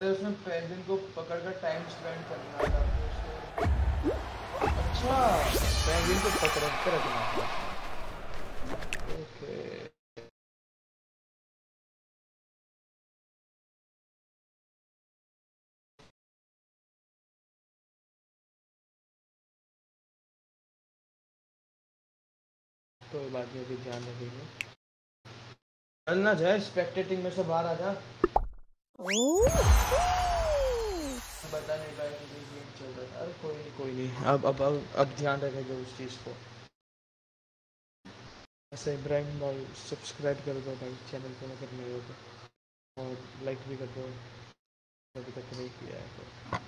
उसमें पेंगुइन को पकड़कर टाइम स्पेंड करना था। अच्छा पेंगुइन को पकड़ के रखना ओके कोई बात नहीं अभी ध्यान रखेंगे चल ना जाए स्पेक्टेटिंग में से बाहर आ जा बच पता नहीं गेम चल रहा था अरे कोई नहीं कोई नहीं। अब अब अब अब ध्यान रखेंगे उस चीज़ को। ऐसे इब्राहिम भाई सब्सक्राइब कर दो भाई चैनल को अगर नहीं हो तो। और लाइक भी कर दो। अभी तक नहीं किया है तो।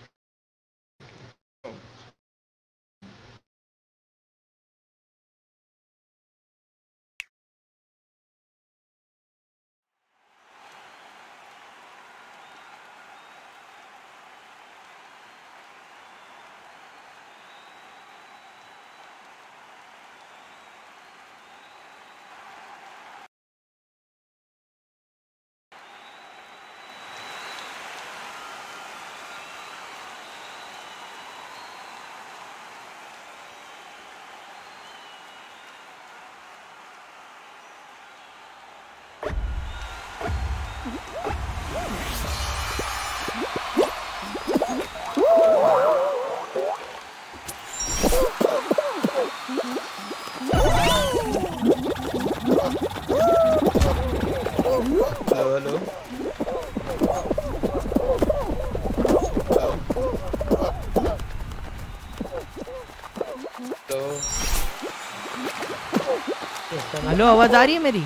आवाज़ आ रही है मेरी?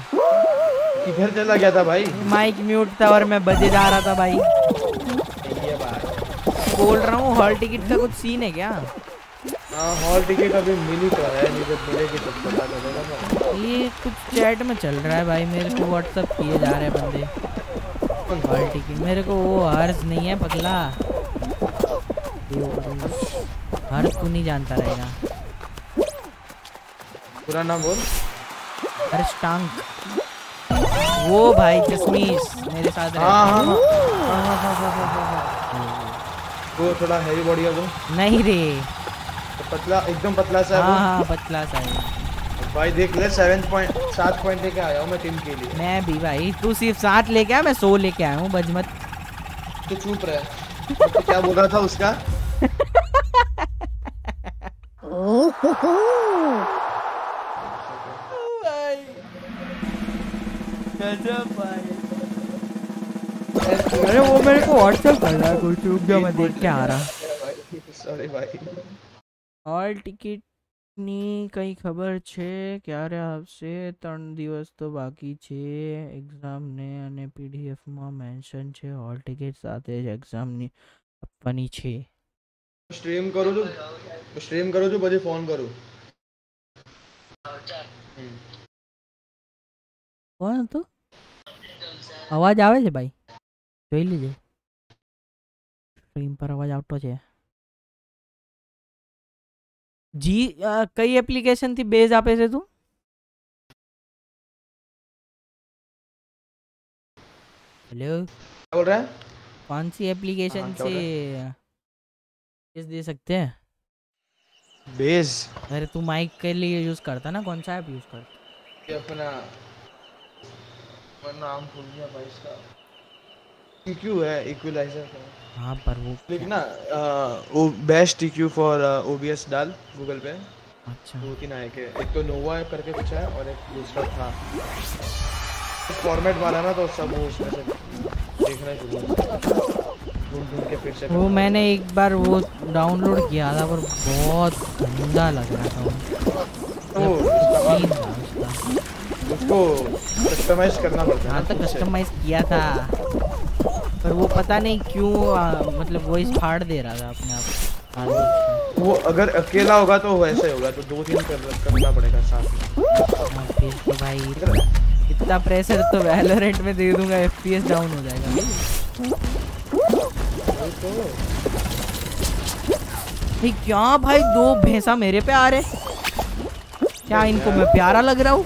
किधर चला गया था भाई। माइक म्यूट था और मैं बजे जा रहा था भाई। ये बोल रहा हूँ हॉल टिकट का कुछ सीन है क्या? हाँ हॉल टिकट अभी मिली तो है नहीं जब मिलेगी तब पता चलेगा ये कुछ चैट में चल रहा है भाई मेरे को व्हाट्सअप किए जा रहे हैं बंदे। हॉल टिकट मेरे को वो हर्ष नहीं है पगला। हर्ष तू नहीं जानता रहेगा। पूरा नाम बोल। अरिस्टांक वो भाई जसमीश मेरे साथ हाँ, हाँ, हाँ। वो थोड़ा हैवी बॉडी है वो। नहीं रे। तो पतला एकदम पतला सा हाँ हाँ पतला सा है। भाई देख ले सेवन पॉइंट सात पॉइंट लेके आया हूँ मैं टीम के लिए। मैं भी भाई तू सिर्फ़ सात लेके आया मैं सौ लेके आया हूँ बजमत तू चुप रह। तो क्या बोल रहा था उसका? अरे वो मेरे को व्हाट्सएप कर रहा है कुछ रुक जा मैं देख के आ रहा सॉरी भाई હોલ ટિકિટની કઈ ખબર છે ક્યારે આવશે ત્રણ દિવસ તો બાકી છે એક્ઝામને અને પીડીએફમાં મેન્શન છે હોલ ટિકિટ સાથે જ એક્ઝામની આપવાની છે સ્ટ્રીમ કરું છું સ્ટ્રીમ કરું છું પછી ફોન કરું કોણ હતું અવાજ આવે છે ભાઈ જોઈ લેજે સ્ટ્રીમ પર અવાજ આવતો છે જી અ, કઈ એપ્લિકેશનથી બેઝ આપે છે તું हेलो क्या बोल रहा है कौन सी एप्लीकेशन हाँ, क्या से बोल बेस दे सकते हैं बेस अरे तू माइक के लिए यूज करता ना कौन सा ऐप यूज करता ये अपना मैं नाम भूल गया भाई इसका। EQ है इक्विलाइजर का हाँ पर वो लेकिन ना अ, वो बेस्ट फॉर OBS डाल गूगल पे। अच्छा। दो तीन आए के एक तो नोवा करके कुछ है और एक दूसरा था। फॉर्मेट वाला ना तो सब वो उसमें से देखना ही शुरू ढूंढ ढूंढ के फिर से वो मैंने एक बार वो डाउनलोड किया था पर बहुत गंदा लग रहा था वो। उसका कस्टमाइज करना पड़ता है हाँ तो कस्टमाइज किया था। पर वो पता नहीं क्यों आ, मतलब वॉइस फाड़ दे रहा था अपने आप। वो अगर अकेला होगा तो वैसे होगा तो दो तीन कर, करना पड़ेगा साथ में। हाँ, तो भाई इतना प्रेशर तो वैलोरेंट में दे दूँगा एफपीएस डाउन हो जाएगा। भाई क्या भाई दो भैंसा मेरे पे आ रहे क्या इनको मैं प्यारा लग रहा हूँ?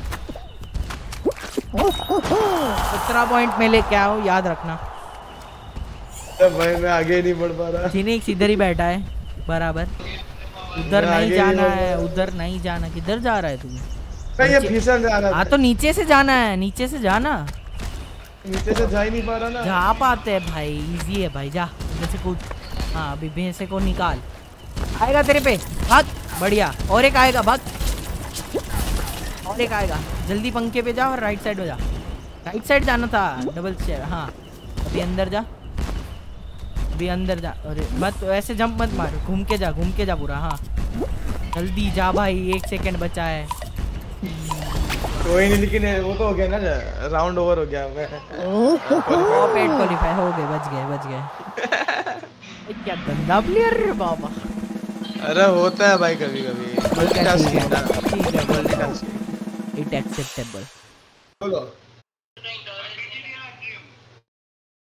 सत्रह पॉइंट में लेके आओ याद रखना। अरे भाई मैं आगे नहीं बढ़ पा रहा। फिनिक्स इधर ही बैठा है बराबर। उधर नहीं जाना है उधर नहीं जाना किधर जा रहा है तू? ये फिसल जा रहा हाँ तो नीचे से जाना है नीचे से जाना। नीचे से जा ही नहीं पा रहा ना। जा पाते हैं भाई इजी है भाई जा। इधर से कूद। हाँ अभी भैंसे को निकाल। आएगा तेरे पे भाग। बढ़िया और एक आएगा भाग। और एक आएगा। जल्दी पंखे पे जा और राइट साइड में जा। राइट साइड जाना था डबल चेयर हाँ। अभी अंदर जा। अभी अंदर जा। अरे मत ऐसे जंप मत मार। घूम के जा घूम के जा पूरा हाँ। जल्दी जा भाई एक सेकंड बचा है। कोई नहीं लेकिन वो तो हो गया ना राउंड ओवर हो गया मैं। पेट क्वालीफाई हो गए बच गए बच गए। क्या गंदा प्लेयर बाबा। अरे होता है भाई कभी कभी मल्टीटास्किंग ठीक है मल्टीटास्किंग it acceptable.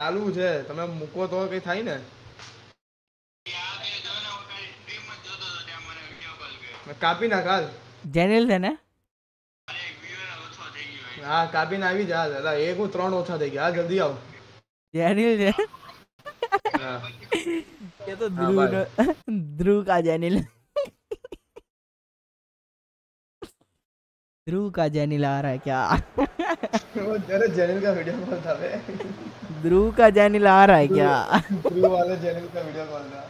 ચાલુ છે. તમે મૂકો તો કઈ થાય ને. કાપી નાખ હાલ. જેનેલ છે ને? હા કાપીને આવી જા. દાદા એક હું ત્રણ ઓછા થઈ ગયા. હા જલ્દી આવ. જેનિલ છે? એ તો ધ્રુવ ધ્રુવ કા જેનિલ ध्रुव का जेनिल ध्रुव जेनिल आ रहा है क्या? वो जरा चैनल का वीडियो कॉल था बे ध्रुव का जेनिल आ रहा है क्या? ब्लू वाले चैनल का वीडियो कॉल था।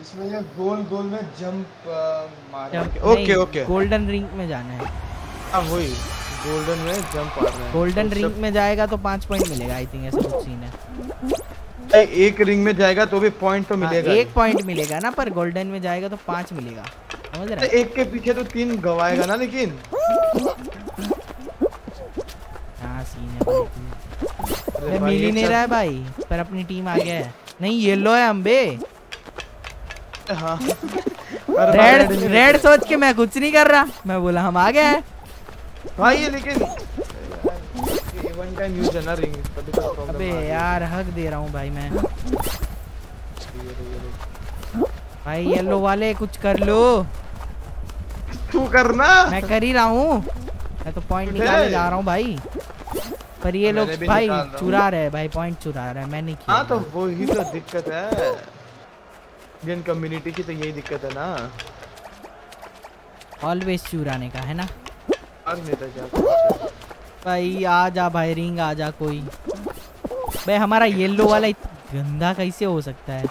इसमें ये गोल गोल में जंप मार ओके ओके। गोल्डन रिंग में जाना है। हाँ वही। गोल्डन में जंप मारना है। गोल्डन तो रिंग में जाएगा तो पाँच पॉइंट मिलेगा आई थिंक ऐसा कुछ सीन है। एक रिंग में जाएगा तो भी पॉइंट तो हाँ, मिलेगा एक पॉइंट मिलेगा ना पर गोल्डन में जाएगा तो पाँच मिलेगा। समझ रहा तो एक के पीछे तो तीन गवाएगा ना लेकिन। हाँ सीन है मिल ही नहीं रहा है भाई पर अपनी टीम आ गया है। नहीं येलो है अम्बे हाँ। रेड रेड सोच के मैं कुछ नहीं कर रहा। मैं बोला हम आ गए हैं। भाई ये लेकिन वन टाइम यूज़ है ना रिंग तभी तो प्रॉब्लम अबे है। यार हक दे रहा हूँ भाई मैं। भाई येलो वाले कुछ कर लो। तू करना। मैं कर ही रहा हूँ। मैं तो पॉइंट। निकालने जा रहा हूँ भाई। पर ये लोग भाई हूँ। चुरा रहे हैं भाई पॉइंट चुरा रहे हैं। मैं नहीं हाँ तो किया वही तो दिक्कत है। इंडियन कम्युनिटी की तो यही दिक्कत है ना। ऑलवेज चुराने का है ना? और नहीं तो क्या भाई आ जा भाई रिंग आ जा कोई। भाई हमारा येलो वाला गंदा कैसे हो सकता है?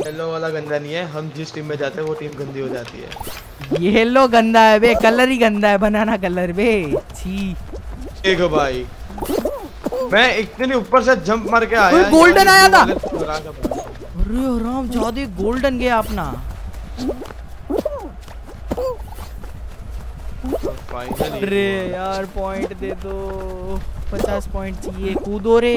येलो वाला गंदा नहीं है हम जिस टीम में जाते हैं वो टीम गंदी हो जाती है। येलो गंदा है बे कलर ही गंदा है बनाना कलर बे छी। देखो भाई मैं इतने ऊपर से जंप मार के आया golden आया था। भागा। अरे राम ज़्यादा गोल्डन गया अपना। तो अरे यार पॉइंट दे दो। पचास पॉइंट चाहिए कूदो रे।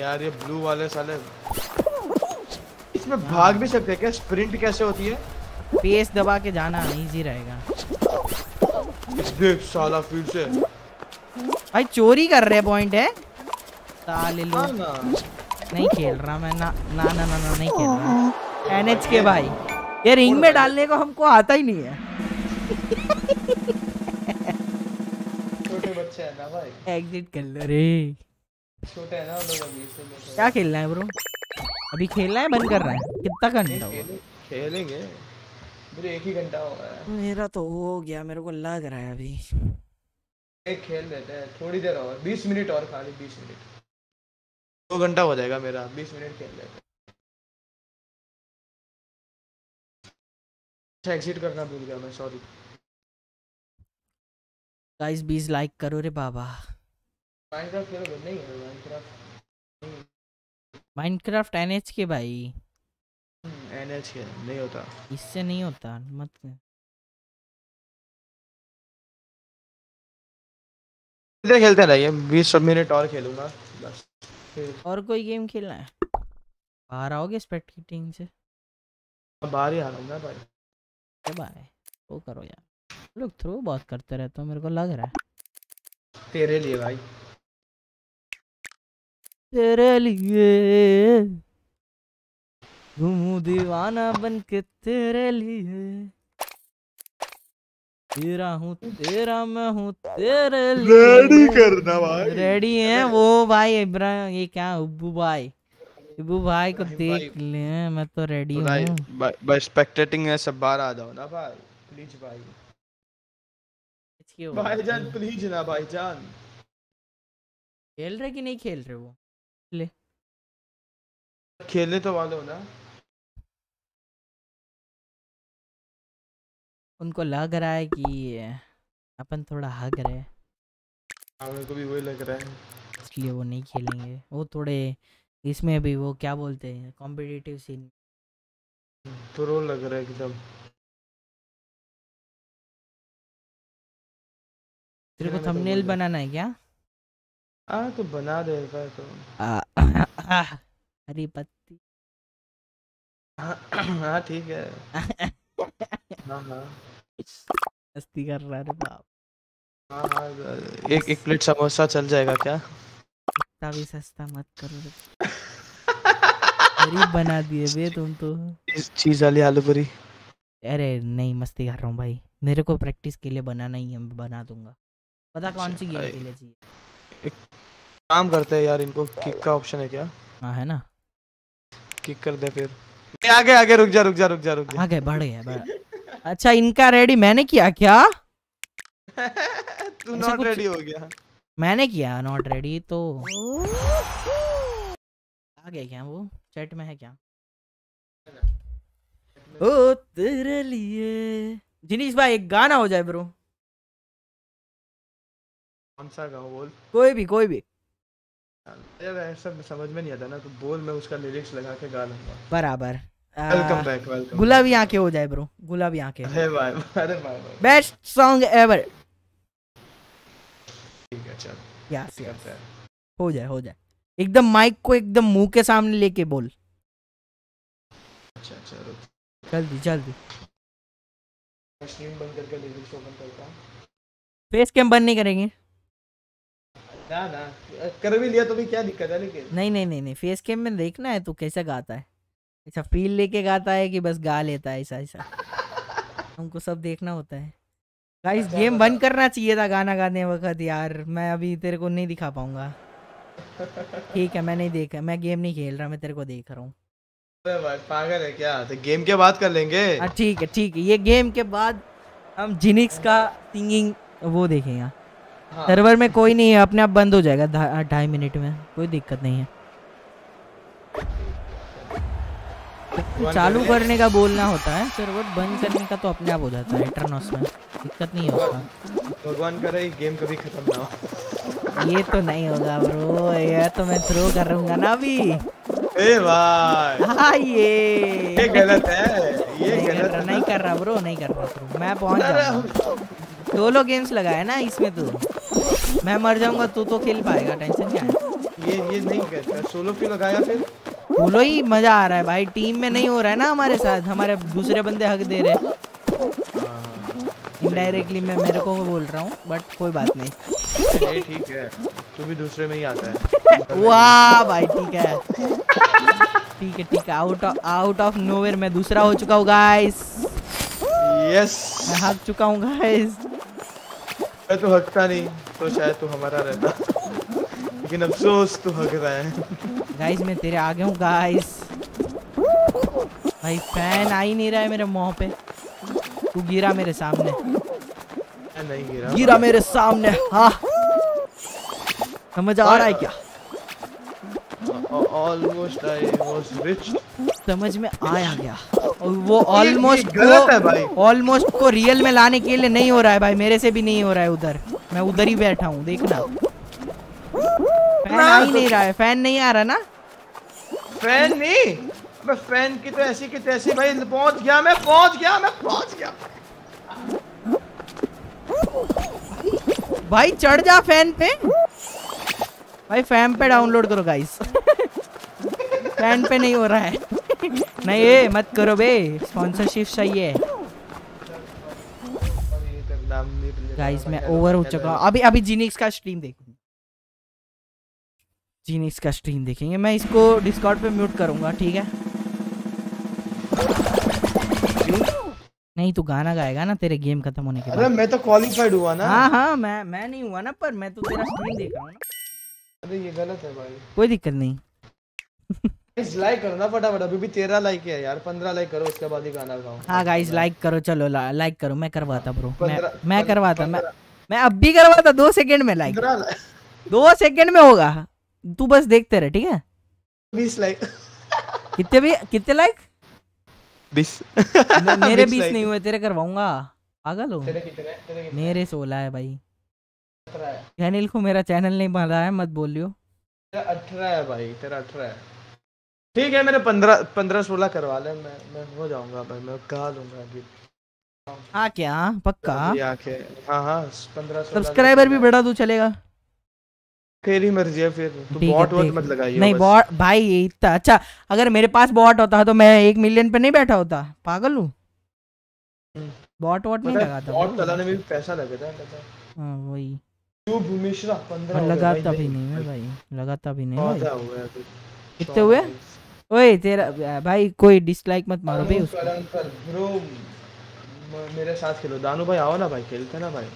यार ये ब्लू वाले साले। इसमें भाग भी सकते क्या? स्प्रिंट कैसे होती है? पेस दबा के जाना इजी रहेगा। देख साला फिर से। भाई चोरी कर रहे पॉइंट है? साले लोग नहीं खेल रहा मैं ना ना ना ना, ना नहीं खेल रहा। एनएच के भाई ये रिंग में डालने को हमको आता ही नहीं है। छोटे बच्चे हैं ना भाई। एग्जिट कर लो रे। छोटे हैं ना वो लोग अभी क्या खेलना है ब्रो अभी खेलना है बंद कर रहा है। कितना घंटा हुआ? खेलेंगे। मेरे एक ही घंटा हुआ है। मेरा तो हो गया मेरे को लग रहा है अभी। एक खेल लेते हैं थोड़ी देर और बीस मिनट और खाली बीस मिनट। दो घंटा हो जाएगा मेरा बीस मिनट खेल लेते हैं अच्छा एग्जिट करना भूल गया मैं सॉरी गाइस 20 लाइक करो रे बाबा। माइनक्राफ्ट खेलोगे? नहीं है माइनक्राफ्ट माइनक्राफ्ट एनएच के भाई। एनएच के नहीं होता। इससे नहीं होता मत इधर खेलते रहिए बीस मिनट और खेलूँगा। बस फिर और कोई गेम खेलना है? बाहर आओगे स्पेक्टेटिंग से? बाहर ही आ रहा हूँ ना भाई। क्या बात है? वो करो यार। लोग थ्रो बहुत करते रहते हो मेरे को लग रहा है। तेरे लिए भाई। तेरे लिए। घूमू दीवाना बन के तेरे लिए। तेरा हूँ तेरा मैं हूँ तेरे रेडी करना भाई। रेडी है वो भाई इब्राहिम ये क्या अब्बू भाई? अब्बू भाई को देख ले मैं तो रेडी हूँ। भाई भाई स्पेक्टेटिंग है सब बाहर आ जाओ ना भाई। प्लीज़ भाई। इसकी वो- भाईजान प्लीज़ ना भाईजान खेल रहे कि नहीं खेल रहे वो? ले। खेलने तो वाले हो ना। उनको लग रहा है कि अपन थोड़ा हग रहे हैं, हाँ, को भी वही लग रहा है इसलिए वो नहीं खेलेंगे वो थोड़े इसमें भी वो क्या बोलते हैं कॉम्पिटिटिव सीन प्रो लग रहा है एकदम तेरे को तो थंबनेल बनाना है क्या हाँ तो बना देगा तो हरी पत्ती हाँ हाँ, ठीक है हाँ हाँ मस्ती कर रहा है बाप हाँ हाँ एक एक प्लेट समोसा चल जाएगा क्या इतना भी सस्ता मत करो गरीब बना दिए बे तुम तो चीज़ वाली आलू पूरी अरे नहीं मस्ती कर रहा हूँ भाई मेरे को प्रैक्टिस के लिए बनाना ही है बना दूँगा पता कौन सी गेम के लिए चाहिए काम करते हैं यार इनको किक का ऑप्शन है क्या? हाँ है ना? किक कर दे फिर। आगे आगे रुक जा रुक जा रुक जा रुक जा। आगे बढ़ गया अच्छा इनका रेडी मैंने किया क्या? तू नॉट रेडी हो गया। मैंने किया नॉट रेडी तो। आ गया क्या वो? चैट में है क्या? ओ तेरे लिए। जिनीश भाई एक गाना हो जाए ब्रो कौन सा गाँव बोल। कोई भी कोई भी। ऐसा समझ में नहीं आता ना तो बोल मैं उसका लिरिक्स लगा के गा लूँगा। बराबर। वेलकम बैक वेलकम गुलाबी आँखें हो जाए ब्रो गुलाबी आँखें अरे भाई अरे भाई भाई. बेस्ट सॉन्ग एवर ठीक है चल. यस यस हो जाए हो जाए. एकदम माइक को एकदम मुँह के सामने लेके बोल. अच्छा अच्छा जल्दी जल्दी. स्ट्रीम बंद करके लिरिक्स ओपन करता हूँ. फेस कैम बंद नहीं करेंगे? ना ना. कर भी लिया तो भी क्या दिक्कत है लेकिन? नहीं नहीं नहीं नहीं. फेस कैम में देखना है तू कैसे गाता है. ऐसा फील लेके गाता है कि बस गा लेता है ऐसा ऐसा। हमको सब देखना होता है। गाइस अच्छा, गेम बंद करना चाहिए था गाना गाने वक्त यार। मैं अभी तेरे को नहीं दिखा पाऊँगा। ठीक है मैं नहीं देखा मैं गेम नहीं खेल रहा मैं तेरे को देख रहा हूँ। पागल है क्या? तो गेम के बाद कर लेंगे। हाँ ठीक है ठीक है। ये गेम के बाद हम जिनिक्स का सिंगिंग वो देखेंगे। हाँ। सर्वर में कोई नहीं है अपने आप बंद हो जाएगा ढाई मिनट में। कोई दिक्कत नहीं है। चालू करने का बोलना होता है सर्वर बंद करने का तो अपने आप हो जाता है एटर्नॉस में दिक्कत नहीं है उसका। भगवान करे गेम कभी खत्म ना हो। ये तो नहीं होगा ब्रो ये तो मैं थ्रो कर रहूँगा ना अभी। ए भाई। हाँ ये। ये गलत है ये नहीं कर गलत रहा नहीं कर रहा ब्रो नहीं कर रहा throw। मैं पहुँच जाऊँगा। सोलो गेम्स लगाया ना इसमें तू। मैं मर जाऊँगा तू तो खेल पाएगा टेंशन क्या है? ये ये नहीं कहता सोलो क्यों लगाया फिर? बोलो ही मज़ा आ रहा है भाई। टीम में नहीं हो रहा है ना हमारे साथ। हमारे दूसरे बंदे हक दे रहे इनडायरेक्टली मैं मेरे को बोल रहा हूँ बट कोई बात नहीं। ठीक है। तू भी दूसरे में ही आता है। वाह भाई ठीक है। ठीक है ठीक है। Out of out of nowhere मैं दूसरा हो चुका हूँ गाइस यस मैं हक चुका हूँ गाइस मैं तो हकता नहीं तो शायद तू हमारा रहता। लेकिन अफसोस तू हक रहा है। गाइस मैं तेरे आगे हूँ गाइस भाई फ़ैन आ ही नहीं रहा है मेरे मुँह पे. तू गिरा मेरे सामने. नहीं गिरा। गिरा मेरे सामने हाँ. समझ आ रहा है क्या? ऑलमोस्ट आई वाज रिच समझ में आया गया और वो ऑलमोस्ट गलत है भाई। ऑलमोस्ट को रियल में लाने के लिए नहीं हो रहा है भाई मेरे से भी नहीं हो रहा है उधर। मैं उधर ही बैठा हूँ देखना। फ़ैन आ ही नहीं रहा है फ़ैन नहीं आ रहा ना? फ़ैन नहीं। अबे फ़ैन की तो ऐसी की तैसी भाई पहुँच गया मैं पहुँच गया मैं पहुँच गया। भाई चढ़ जा फ़ैन पे। भाई फ़ैन पे डाउनलोड करो गाइस फ़ैन पे नहीं हो रहा है। नहीं ये मत करो बे स्पॉन्सरशिप है रहा गाइस मैं ओवर हो चुका हूँ। अभी अभी जीनिक्स का स्ट्रीम देखूँगा जीनिक्स का स्ट्रीम देखेंगे। मैं इसको डिस्कॉर्ड पे म्यूट करूँगा ठीक है? नहीं तू गाना गाएगा ना तेरे गेम खत्म होने के अरे मैं तो क्वालिफाइड हुआ ना। हाँ हाँ मैं मैं नहीं हुआ ना पर मैं तो तेरा स्ट्रीम देख रहा हूँ अरे ये गलत है भाई। कोई दिक्कत नहीं। गाइस लाइक करो ना फटाफट अभी भी लाइक है यार पंद्रह लाइक करो उसके बाद ही गाना गाओ हाँ गाइस लाइक करो चलो लाइक करो मैं करवाता ब्रो मैं मैं करवाता मैं मैं अब भी करवाता दो सेकंड में लाइक पंद्रह लाइक दो सेकंड में होगा। तू बस देखते रहे ठीक है? बीस लाइक कितने भी कितने लाइक बीस. मेरे बीस नहीं हुए तेरे करवाऊँगा। पागल हो। तेरे कितने तेरे कितने? मेरे सोलह है भाई। है। चैनल को मेरा चैनल नहीं बन रहा है मत बोलियो। तेरा अठारह है भाई तेरा अठारह है। ठीक है मेरे पंद्रह पंद्रह सोलह करवा ले मैं मैं हो जाऊँगा भाई मैं कहा लूँगा अभी। हाँ क्या? पक्का? हाँ हाँ पंद्रह सब्सक्राइबर भी बढ़ा तू चलेगा। तेरी मर्ज़ी है फिर। तू बॉट वॉट मत लगाइए नहीं बॉट भाई इतना अच्छा अगर मेरे पास बॉट होता तो मैं एक मिलियन पे नहीं बैठा होता। पागल हूँ। हम्म। बॉट वॉट नहीं लगाता बॉट। चलाने में भी पैसा लगता है हाँ। वही। क्यों भूमिश्रा पंद्रह और हो गए लगाता भी नहीं। मैं भाई लगाता भी नहीं भाई। कितने हुए? ओए तेरा भाई कोई डिसलाइक मत मारो दानू उसको। ब्रो मेरे साथ खेलो। दानू भाई आओ ना भाई खेलते ना भाई।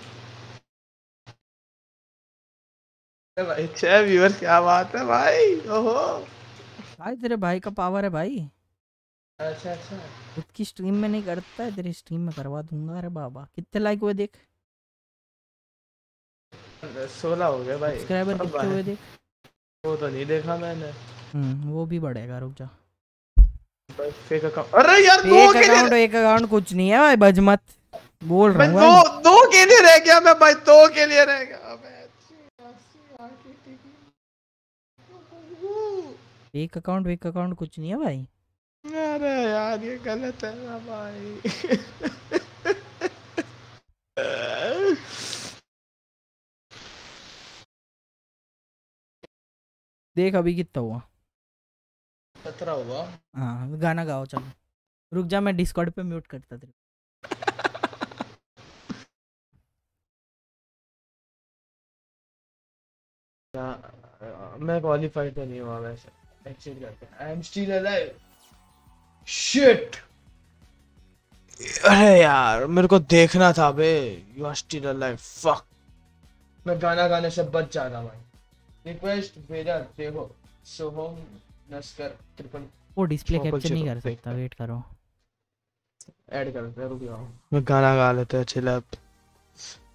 भाई छह व्यूअर क्या बात है भाई? ओहो। भाई तेरे भाई का पावर है भाई। अच्छा अच्छा। खुद की स्ट्रीम में नहीं करता है तेरी स्ट्रीम में करवा दूँगा। अरे बाबा कितने लाइक हुए देख? सोलह हो गए भाई। सब्सक्राइबर कितने हुए देख? वो तो नहीं देखा मैंने। हम्म वो भी बढ़ेगा रुक जा। भाई फेक अकाउंट अरे यार दो के अकाउंट एक अकाउंट कुछ नहीं है भाई बज मत बोल रहा हूँ दो दो के लिए रह गया मैं भाई दो के लिए रह गया। एक अकाउंट एक अकाउंट कुछ नहीं है भाई? अरे यार ये गलत है ना भाई। देख अभी कितना हुआ। सत्रह हुआ। हाँ गाना गाओ चलो। रुक जा मैं डिस्कॉर्ड पे म्यूट करता तेरे मैं क्वालिफाइड तो नहीं हुआ वैसे। एक्सेप्ट करते I am still alive shit अरे यार मेरे को देखना था बे। You are still alive fuck मैं गाना गाने से बच जा रहा भाई। रिक्वेस्ट भेजा देखो। सोहम नस्कर ट्रिपल वो डिस्प्ले कैप्चर नहीं कर सकता वेट करो। ऐड कर दे रुक जाओ मैं गाना गा लेते हैं चिल अप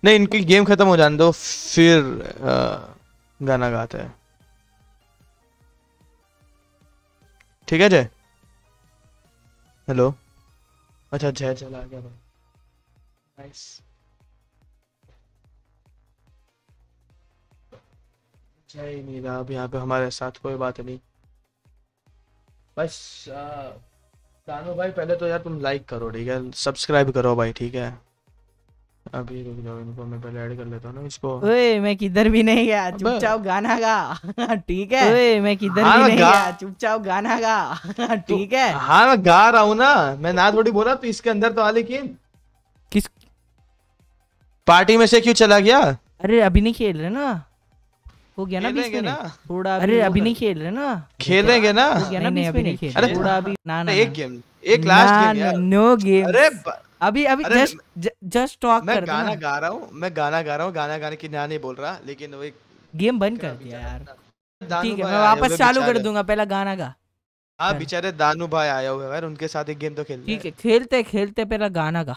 नहीं इनकी गेम खत्म हो जाने दो फिर अ, गाना गाते हैं। ठीक है, जय। हेलो अच्छा जय चला गया भाई नाइस जय अब यहाँ पे हमारे साथ कोई बात नहीं। बस दानो भाई, पहले तो यार तुम लाइक करो, ठीक है? सब्सक्राइब करो भाई, ठीक है? अभी रुक जाओ इनको मैं पहले ऐड कर लेता हूँ ना इसको। ओए मैं किधर भी नहीं गया चुपचाप गाना गा। ठीक है। ओए मैं किधर हाँ, भी नहीं गया चुपचाप गाना गा। ठीक है। हाँ मैं गा रहा हूँ ना। मैं ना थोड़ी बोला तो इसके अंदर तो आ लेकिन किस पार्टी में से क्यों चला गया? अरे अभी नहीं खेल रहे ना। हो गया ना बीस खेलेंगे मिनट। थोड़ा अरे अभी नहीं खेल रहे ना। खेलेंगे ना। हो गया ना नहीं, बीस अभी नहीं मिनट खेल अरे थोड़ा अभी ना ना एक गेम एक लास्ट गेम यार। नो गेम अरे अभी अभी जस्ट जस्ट टॉक मैं गाना गा रहा हूँ मैं गाना गा रहा हूँ गाना गाने की ना नहीं बोल रहा लेकिन वो एक गेम बंद कर दिया यार। ठीक है मैं वापस चालू कर दूँगा पहला गाना गा। हाँ बेचारे दानू भाई आए हुए हैं यार उनके साथ एक गेम तो खेल ठीक है। खेलते खेलते पहला गाना गा।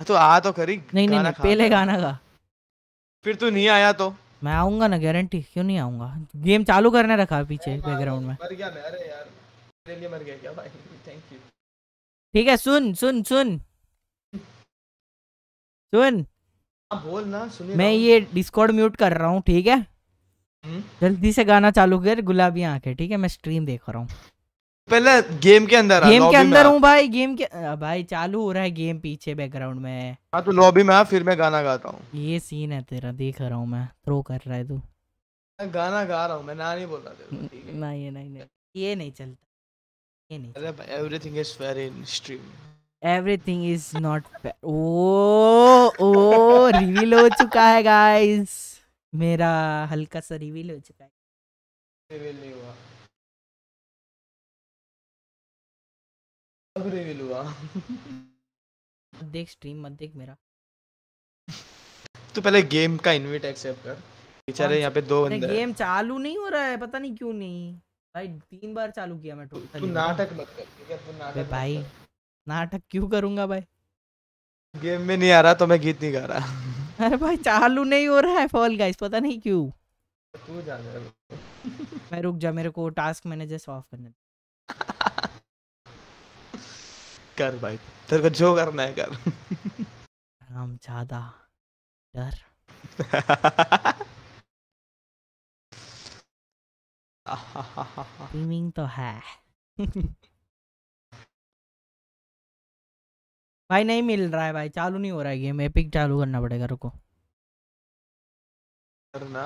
तो आ तो करी नहीं नहीं पहले गाना गा। फिर तू नहीं आया तो? मैं आऊँगा ना गारंटी क्यों नहीं आऊँगा? गेम चालू करने रखा पीछे बैकग्राउंड में। मर गया मैं अरे यार तेरे लिए मर गया क्या भाई? थैंक यू ठीक है सुन सुन सुन। सुन। हाँ बोल ना सुनिए मैं ये डिस्कॉर्ड म्यूट कर रहा हूँ ठीक है? हम्म? जल्दी से गाना चालू कर गुलाबी आँखें ठीक है? मैं स्ट्रीम देख रहा हूँ। पहले गेम के अंदर गेम के अंदर हूँ भाई गेम के भाई चालू हो रहा है गेम पीछे बैकग्राउंड में। हाँ तो लॉबी में आ फिर मैं गाना गाता हूँ। ये सीन है तेरा देख रहा हूँ मैं। थ्रो कर रहा है तू। गाना गा रहा हूँ मैं ना नहीं बोल रहा तेरे नहीं नहीं नहीं। ये नहीं चलता। ये नहीं अरे भाई everything is fair in stream everything is not oh oh reveal हो चुका है गाइस मेरा हल्का सा रिवील हो चुका है। रिवील नहीं हुआ। अब रिवील हुआ। देख स्ट्रीम मत देख मेरा। तू पहले गेम का इनविट एक्सेप्ट कर। बेचारे यहाँ पे दो बंदे हैं। गेम चालू नहीं हो रहा है पता नहीं क्यों नहीं। भाई तीन बार चालू किया मैं तू नाटक मत कर ठीक है? तू नाटक भाई। नाटक क्यों करूँगा भाई? गेम में नहीं आ रहा तो मैं गीत नहीं गा रहा। अरे भाई चालू नहीं हो रहा है फॉल गाइस पता नहीं क्यों। तू जान रहा मैं रुक जा मेरे को टास्क मैनेजर सॉल्व करने दे। कर भाई तेरे को जो करना है कर। राम ज़्यादा डर। स्ट्रीमिंग तो है। भाई नहीं मिल रहा है भाई चालू नहीं हो रहा है गेम एपिक चालू करना पड़ेगा रुको। करना।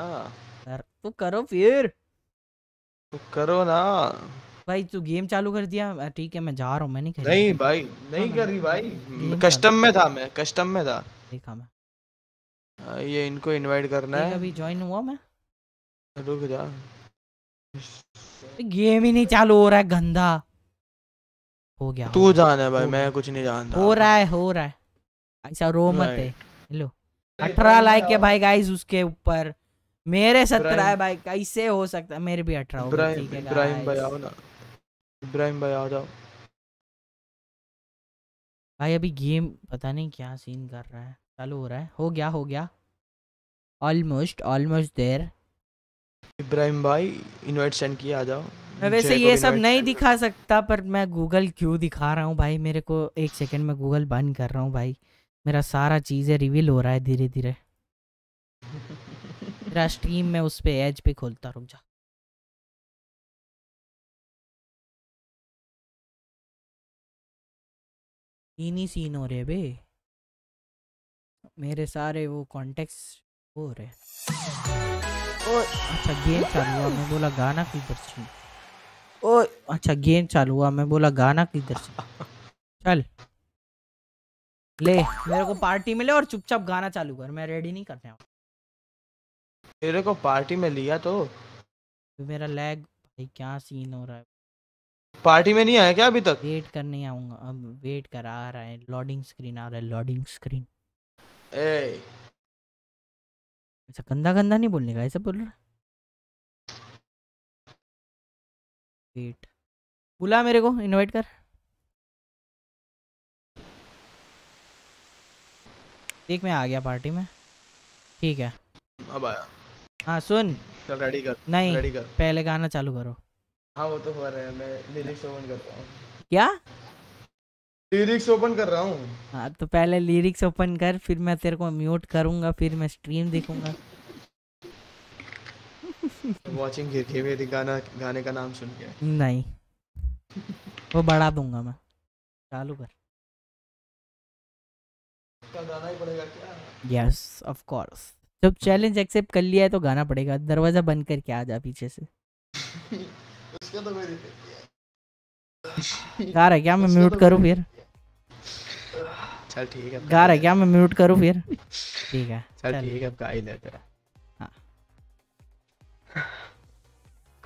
यार तो करो फिर। तो करो ना। भाई तू गेम चालू कर दिया ठीक है मैं जा रहा हूँ मैं नहीं खेल नहीं भाई नहीं हाँ, कर रही भाई। कस्टम में था मैं कस्टम में था। देखा मैं। हाँ, ये इनको इनवाइट करना है। अभी ज्वाइन हुआ मैं। रुक जा। गेम ही नहीं चालू हो रहा है गंदा। हो गया तू जान है भाई मैं कुछ नहीं जानता। हो रहा है हो रहा है। ऐसा रो मत है। हेलो। अठारह लाइक है भाई गाइस उसके ऊपर। मेरे सत्रह है भाई कैसे हो सकता है? मेरे भी अठारह हो गए, इब्राहिम भाई आओ ना। इब्राहिम भाई आ जाओ। भाई अभी गेम पता नहीं क्या सीन कर रहा है। चालू हो रहा है। हो गया हो गया। ऑलमोस्ट ऑलमोस्ट देर इब्राहिम भाई इनवाइट सेंड किया आ जाओ। मैं वैसे ये सब नहीं दिखा सकता पर मैं गूगल क्यों दिखा रहा हूँ भाई? मेरे को एक सेकंड में गूगल बंद कर रहा हूँ भाई। मेरा सारा चीज़ें रिवील हो रहा है धीरे धीरे मेरा स्ट्रीम में उस पे एज पे खोलता रुक जा। तीन ही सीन हो रहे बे। मेरे सारे वो कॉन्टेक्ट हो रहे ओ अच्छा गेम चालू हुआ मैं बोला गाना किधर से ओ अच्छा गेम चालू हुआ मैं बोला गाना किधर से? चल। ले मेरे को पार्टी मिले और चुपचाप गाना चालू कर मैं रेडी नहीं करने तेरे को पार्टी में लिया तो? तो मेरा लैग भाई क्या सीन हो रहा है? पार्टी में नहीं आया क्या अभी तक? वेट करने आऊँगा अब वेट कर आ रहा है लोडिंग स्क्रीन आ रहा है लोडिंग स्क्रीन ए। ऐसा गंदा गंदा नहीं बोलने का ऐसा बोल रहा वेट बुला मेरे को इनवाइट कर। देख मैं आ गया पार्टी में। ठीक है। अब आया। हाँ सुन। चल रेडी कर। नहीं रेडी कर। पहले गाना चालू करो। हाँ वो तो हो रहा है मैं लिरिक्स ओपन कर रहा हूँ। क्या? लिरिक्स ओपन कर रहा हूँ। हाँ तो पहले लिरिक्स ओपन कर फिर मैं तेरे को म्यूट करूँगा फिर मैं स्ट्रीम देखूँगा। वॉचिंग गिर के मेरी गाना गाने का नाम सुन के। नहीं। वो बढ़ा दूँगा मैं। चालू कर। गाना ही पड़ेगा क्या? यस ऑफ़ कोर्स जब चैलेंज एक्सेप्ट कर लिया है तो गाना पड़ेगा। दरवाज़ा बंद करके आ जा पीछे से। उसका तो है। गा रहा क्या? मैं म्यूट तो करूँ फिर? चल ठीक है। गा रहा क्या? मैं म्यूट करूँ फिर? ठीक है चल। ठीक है अब गा ही हैं हाँ।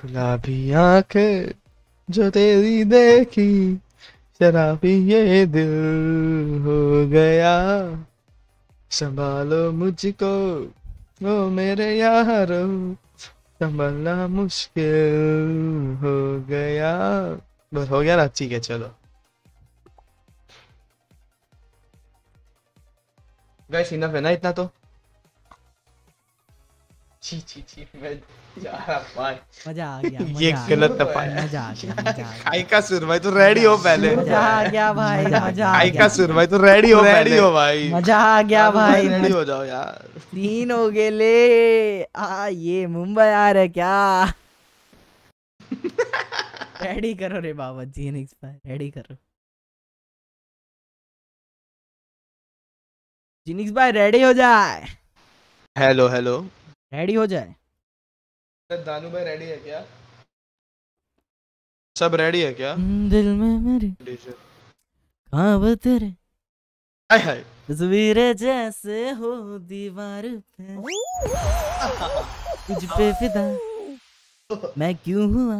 गुलाबी आँखें जो तेरी देखी, शराबी ये दिल हो गया। संभालो मुझको, ओ मेरे यारो, संभालना मुश्किल हो गया। बस हो गया ना, ठीक है, चलो। गाइस इनफ है ना इतना तो? छी छी छी, मैं मज़ा आ गया ये गलत मज़ा आ गया खाई का सुर भाई तू रेडी हो पहले? मज़ा आ गया भाई मज़ा खाई का सुर भाई तू रेडी हो रेडी हो भाई। मज़ा आ गया भाई। रेडी हो जाओ यार। तीन हो गए ले। आ ये मुंबई आ रहे क्या? रेडी करो रे बाबा जी रेडी करो। जिनिक्स भाई रेडी हो जाए? हेलो हेलो रेडी हो जाए? दानू भाई रेडी है क्या? सब रेडी है क्या? दिल में मेरे कहाँ तेरे हाय हाय। तस्वीरें जैसे हो दीवार पे। तुझ पे फिदा। मैं क्यों हुआ?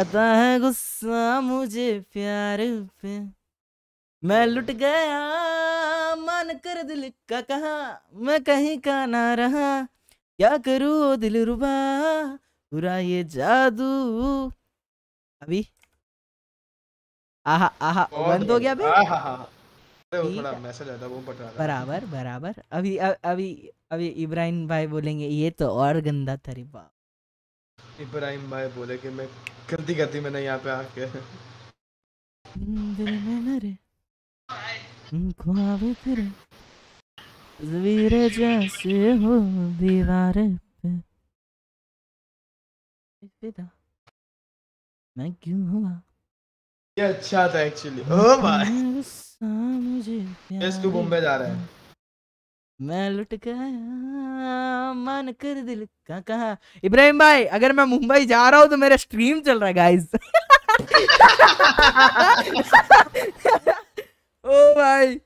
आता है गुस्सा मुझे प्यार पे। मैं लुट गया मन कर दिल का कहा। मैं कहीं का ना रहा। क्या करूँ ओ दिल रुबा पूरा ये जादू अभी आहा आहा बंद हो गया बे बराबर बराबर अभी अ- अभी अभी इब्राहिम भाई बोलेंगे ये तो और गंदा था रे बाप इब्राहिम भाई बोले कि मैं गलती करती मैंने यहाँ पे आके दिल में मेरे ख्वाब तेरे तस्वीरें जैसे हो दीवार पे। फिदा मैं क्यों हुआ? ये अच्छा था एक्चुअली ओ भाई तू बॉम्बे जा रहा है। मैं लुट गया मन कर दिल का कहा। इब्राहिम भाई अगर मैं मुंबई जा रहा हूँ तो मेरा स्ट्रीम चल रहा है गाइस ओ भाई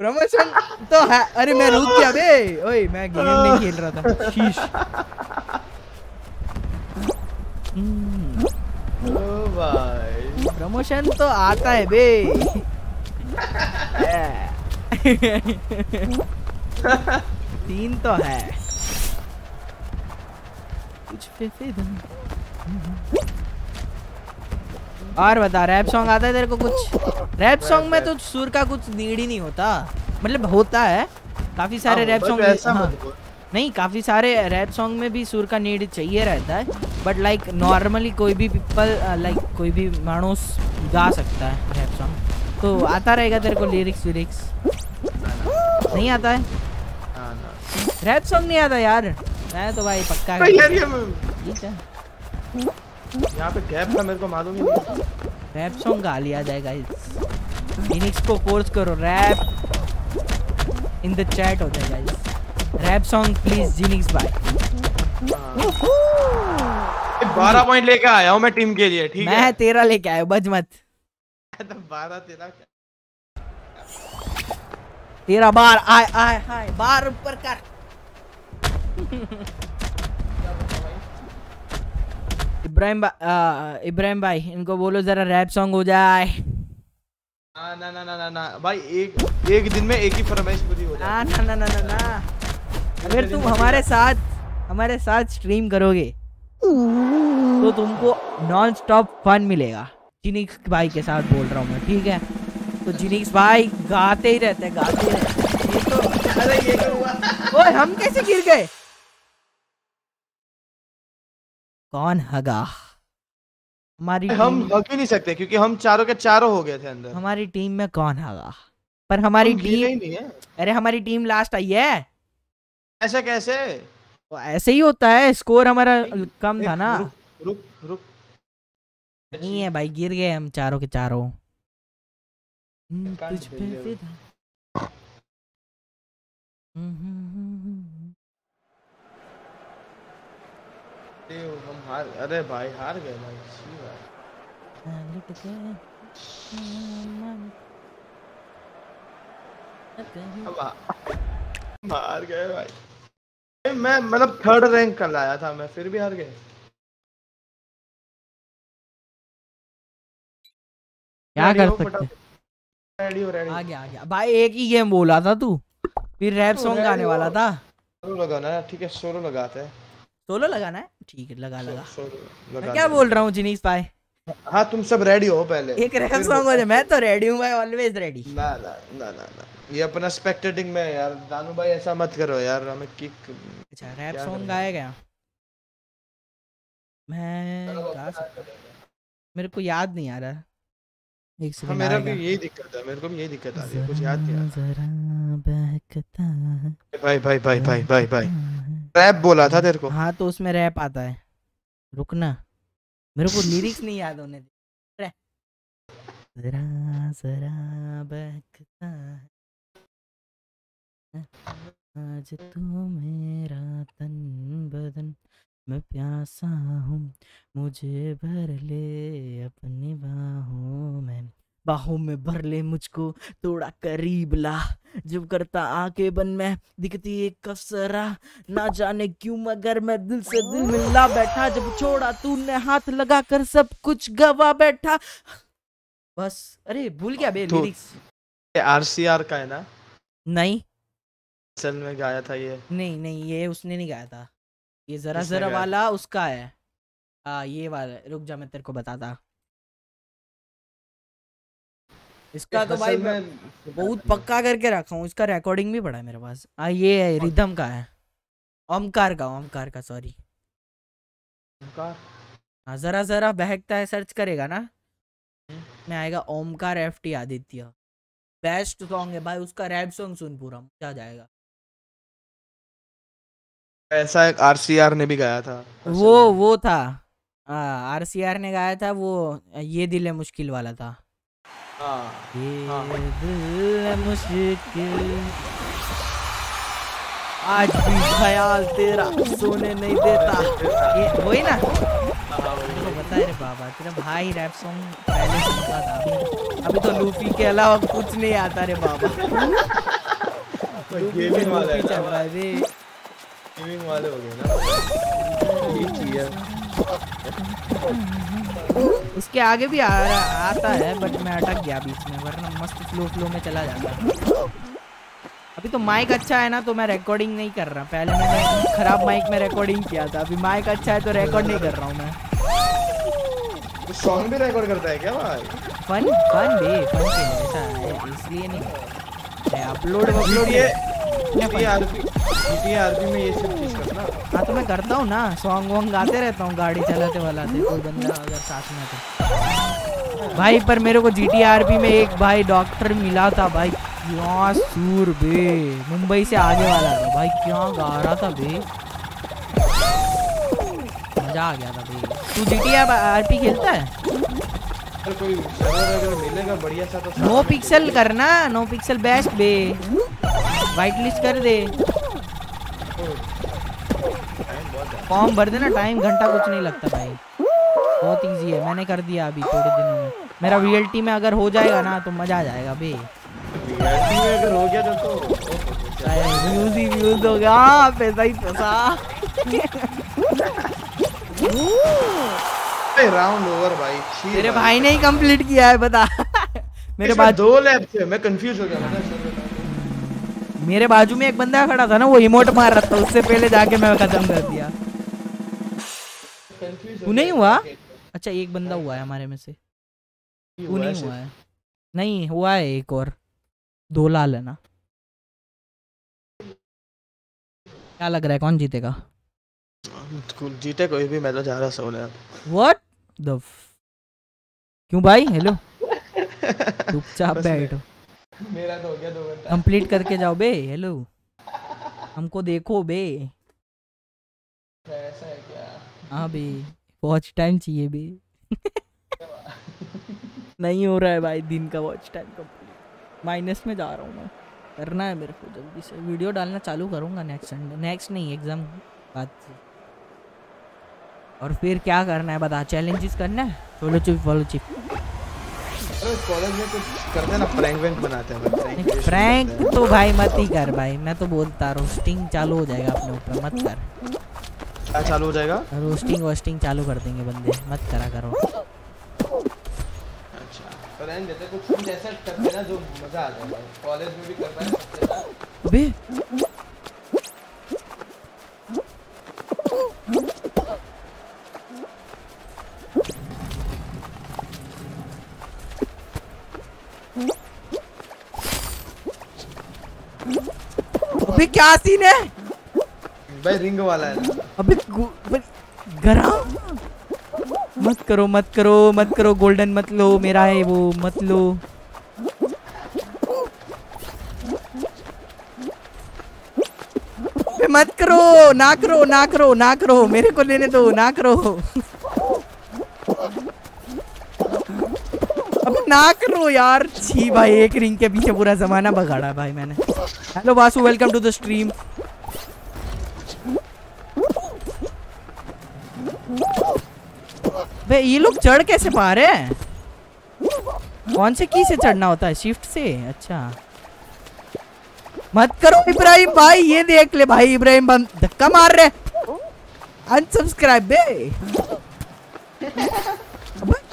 प्रमोशन तो है। अरे मैं रुक गया बे। ओए मैं गेम नहीं खेल रहा था। शीश। हम्म, ओ भाई। प्रमोशन तो आता है बे। तीन तो है। कुछ पे फिदा और बता रैप सॉन्ग आता है तेरे को कुछ? रैप सॉन्ग में तो सुर का कुछ नीड ही नहीं होता। मतलब होता है। काफ़ी सारे हाँ, रैप सॉन्ग हाँ, नहीं काफ़ी सारे रैप सॉन्ग में भी सुर का नीड चाहिए रहता है। बट लाइक नॉर्मली कोई भी पीपल लाइक कोई भी मानूस गा सकता है रैप सॉन्ग तो आता रहेगा तेरे को लिरिक्स विरिक्स नहीं आता है? हाँ, रैप सॉन्ग नहीं आता यार। मैं तो भाई पक्का ठीक है। यहाँ पे गैप था मेरे को मालूम ही रैप सॉन्ग गा लिया जाएगा इस फिनिक्स को फोर्स करो रैप इन द चैट हो जाएगा इस रैप सॉन्ग प्लीज़ जिनिक्स भाई बारह पॉइंट लेके आया हूँ मैं टीम के लिए ठीक मैं है तेरा लेके आया बज मत। तो बारह तेरा क्या? तेरा बार आए आए आए बार ऊपर कर। इब्राहिम भाई इब्राहिम भाई इनको बोलो जरा रैप सॉन्ग हो जाए। ना ना ना ना ना भाई एक एक दिन में एक ही फरमाइश पूरी हो जाती ना ना ना ना ना। अगर तुम हमारे साथ हमारे साथ स्ट्रीम करोगे तो तुमको नॉन स्टॉप फन मिलेगा। जिनिक्स भाई के साथ बोल रहा हूँ मैं ठीक है? तो जिनिक्स भाई गाते ही रहते हैं गाते ही रहते हैं। ये तो अरे ये क्या हुआ। ओए हम कैसे गिर गए? कौन हगा? हमारी हम हक ही नहीं सकते क्योंकि हम चारों के चारों हो गए थे अंदर। हमारी टीम में कौन हगा? पर हमारी टीम नहीं है। अरे हमारी टीम लास्ट आई है। ऐसा कैसे? तो ऐसे ही होता है स्कोर हमारा कम था ना। रुक रुक नहीं है भाई गिर गए हम चारों के चारों। हम्म, तुझ पे फिदा। हम्म। अरे हम हार अरे भाई हार गए भाई छी भाई अब आ- हम हार गए भाई। मैं मतलब थर्ड रैंक कर लाया था मैं फिर भी हार गए क्या कर सकते? रेडी हो रेडी आ गया आ गया। भाई एक ही गेम बोला था तू। फिर रैप सॉन्ग गाने वाला था। सोलो लगाना ठीक है सोलो लगाते हैं। सोलो लगाना है? ठीक है लगा लगा। मैं क्या बोल रहा हूँ जिनीस भाई? हाँ तुम सब रेडी हो पहले? एक रैप सॉन्ग हो मैं तो रेडी हूँ भाई ऑलवेज रेडी ना ना ना ना ना। ये अपना स्पेक्टेटिंग में यार। दानू भाई ऐसा मत करो यार हमें किक अच्छा रैप सॉन्ग गाया गया? मैं गा सकता मेरे को याद नहीं आ रहा। एक हाँ मेरा भी यही दिक्कत है मेरे को भी यही दिक्कत आ रही है कुछ याद नहीं आ रहा। भाई भाई भाई भाई भाई भाई। रैप बोला था तेरे को। हाँ तो उसमें रैप आता है। रुकना मेरे को लिरिक्स नहीं याद होने दे। आज तू मेरा तन बदन, मैं प्यासा हूँ। मुझे भर ले अपनी बाहों में। बाहों में भर ले मुझको थोड़ा करीब ला। जब करता आके बन में दिखती एक अफसरा ना जाने क्यों मगर मैं दिल से दिल मिला बैठा। जब छोड़ा तूने हाथ लगा कर सब कुछ गवा बैठा। बस अरे भूल गया बे तो- लिरिक्स ये आरसीआर का है ना? नहीं। असल में गाया था ये। नहीं नहीं ये उसने नहीं गाया था। ये जरा जरा वाला उसका है। हाँ ये वाला रुक जा मैं तेरे को बताता। इसका तो भाई मैं बहुत पक्का करके रखा हूँ इसका रिकॉर्डिंग भी पड़ा है मेरे पास। हाँ ये है रिदम का है। ओमकार का ओमकार का सॉरी हाँ जरा जरा बहकता है सर्च करेगा ना। में आएगा Omkar F T Aditya best song है भाई उसका रैप सॉन्ग सुन पूरा मज़ा आ जाएगा। ऐसा एक आरसीआर ने भी गाया था। वो वो था। आर सी आर ने गाया था वो ये दिल है मुश्किल वाला था। हाँ हाँ। दिल मुश्किल। आज भी ख्याल तेरा सोने नहीं देता। ये वही ना? तेरे को बता रे बाबा तेरा भाई रैप सॉन्ग पहले सुनता था अभी अभी तो लूपी के अलावा कुछ नहीं आता रे बाबा। गेमिंग वाला है चल रहा है रे। गेमिंग वाले हो गए ना? ठीक ही है उसके आगे भी आ रहा आता है बट मैं अटक गया बीच में वरना मस्त फ्लो फ्लो में चला जाता। अभी तो माइक अच्छा है ना तो मैं रिकॉर्डिंग नहीं कर रहा। पहले मैंने खराब माइक में रिकॉर्डिंग किया था अभी माइक अच्छा है तो रिकॉर्ड नहीं कर रहा हूँ मैं। तो सॉन्ग भी रिकॉर्ड करता है क्या भाई? फन फन भी फन के लिए ऐसा है इसलिए नहीं। Upload upload RP GTA RP में ये सब चीज़ करना। हाँ तो मैं करता हूँ ना सॉन्ग वॉन्ग गाते रहता हूँ गाड़ी चलाते वालाते कोई बंदा अगर साथ में तो। भाई पर मेरे को जी टी आर पी में एक भाई डॉक्टर मिला था भाई। क्या सूर बे मुंबई से आगे वाला था भाई। क्या गा रहा था बे। मज़ा आ गया था बे। तू जी टी आर पी खेलता है? अगर कोई सर्वर अगर मिलेगा बढ़िया सा तो नो पिक्सल करना नो पिक्सल बेस्ट बे। वाइट लिस्ट कर दे। फॉर्म भर देना टाइम घंटा कुछ नहीं लगता भाई। बहुत इजी है मैंने कर दिया अभी थोड़े दिनों में। मेरा वीएलटी में अगर हो जाएगा ना तो मज़ा आ जाएगा बे। रियलिटी में अगर हो गया तो व्यूज़ ही व्यूज़ हो गया पैसा ही पैसा। राउंड ओवर भाई मेरे भाई। ने ही कंप्लीट किया है बता। मेरे बाद दो लैब थे मैं कंफ्यूज हो गया मेरे बाजू में एक बंदा खड़ा था ना वो इमोट मार रहा था उससे पहले जाके मैं खत्म कर दिया। तू नहीं हुआ? अच्छा एक बंदा हुआ है हमारे में से। तू नहीं हुआ है। नहीं हुआ है एक और। दो लाल है ना। क्या लग रहा है कौन जीतेगा? जीते कोई भी मैं तो जा रहा सोने व्हाट द क्यों भाई? हेलो चुपचाप बैठो। मेरा तो हो गया दो घंटा। कंप्लीट करके जाओ बे हेलो हमको देखो बे। ऐसा है क्या? हाँ बे वॉच टाइम चाहिए बे। नहीं हो रहा है भाई दिन का वॉच टाइम कंप्लीट माइनस में जा रहा हूँ मैं। करना है मेरे को जल्दी से। वीडियो डालना चालू करूँगा नेक्स्ट संडे नेक्स्ट नहीं एग्ज़ाम बाद से। और फिर क्या करना है बता? चैलेंजेस करना है? चलो चिप फॉलो चिप कॉलेज में कुछ करते हैं ना प्रैंक वैंक बनाते हैं प्रैंक प्रैंक तो भाई मत ही कर भाई मैं तो बोलता रोस्टिंग चालू हो जाएगा अपने ऊपर मत कर। क्या चालू हो जाएगा? रोस्टिंग वोस्टिंग चालू कर देंगे बंदे मत करा करो। अच्छा कुछ ऐसा करते ना जो मज़ा आ जाए। कॉलेज में भी करना है सबके अबे अबे क्या सीन है? भाई रिंग वाला है। अबे गु- गरम? मत करो मत करो मत करो गोल्डन मत लो मेरा है वो मत लो। मत करो ना करो ना करो ना करो मेरे को लेने दो ना करो। अब ना करो यार। छी भाई, एक रिंग के पीछे पूरा जमाना बगाड़ा भाई मैंने। Hello Vasu welcome to the stream बे, ये लोग चढ़ कैसे पा रहे हैं? कौन से की से चढ़ना होता है? शिफ्ट से? अच्छा। मत करो इब्राहिम भाई, ये देख ले भाई, इब्राहिम बंद धक्का मार रहे अनसब्सक्राइब बे।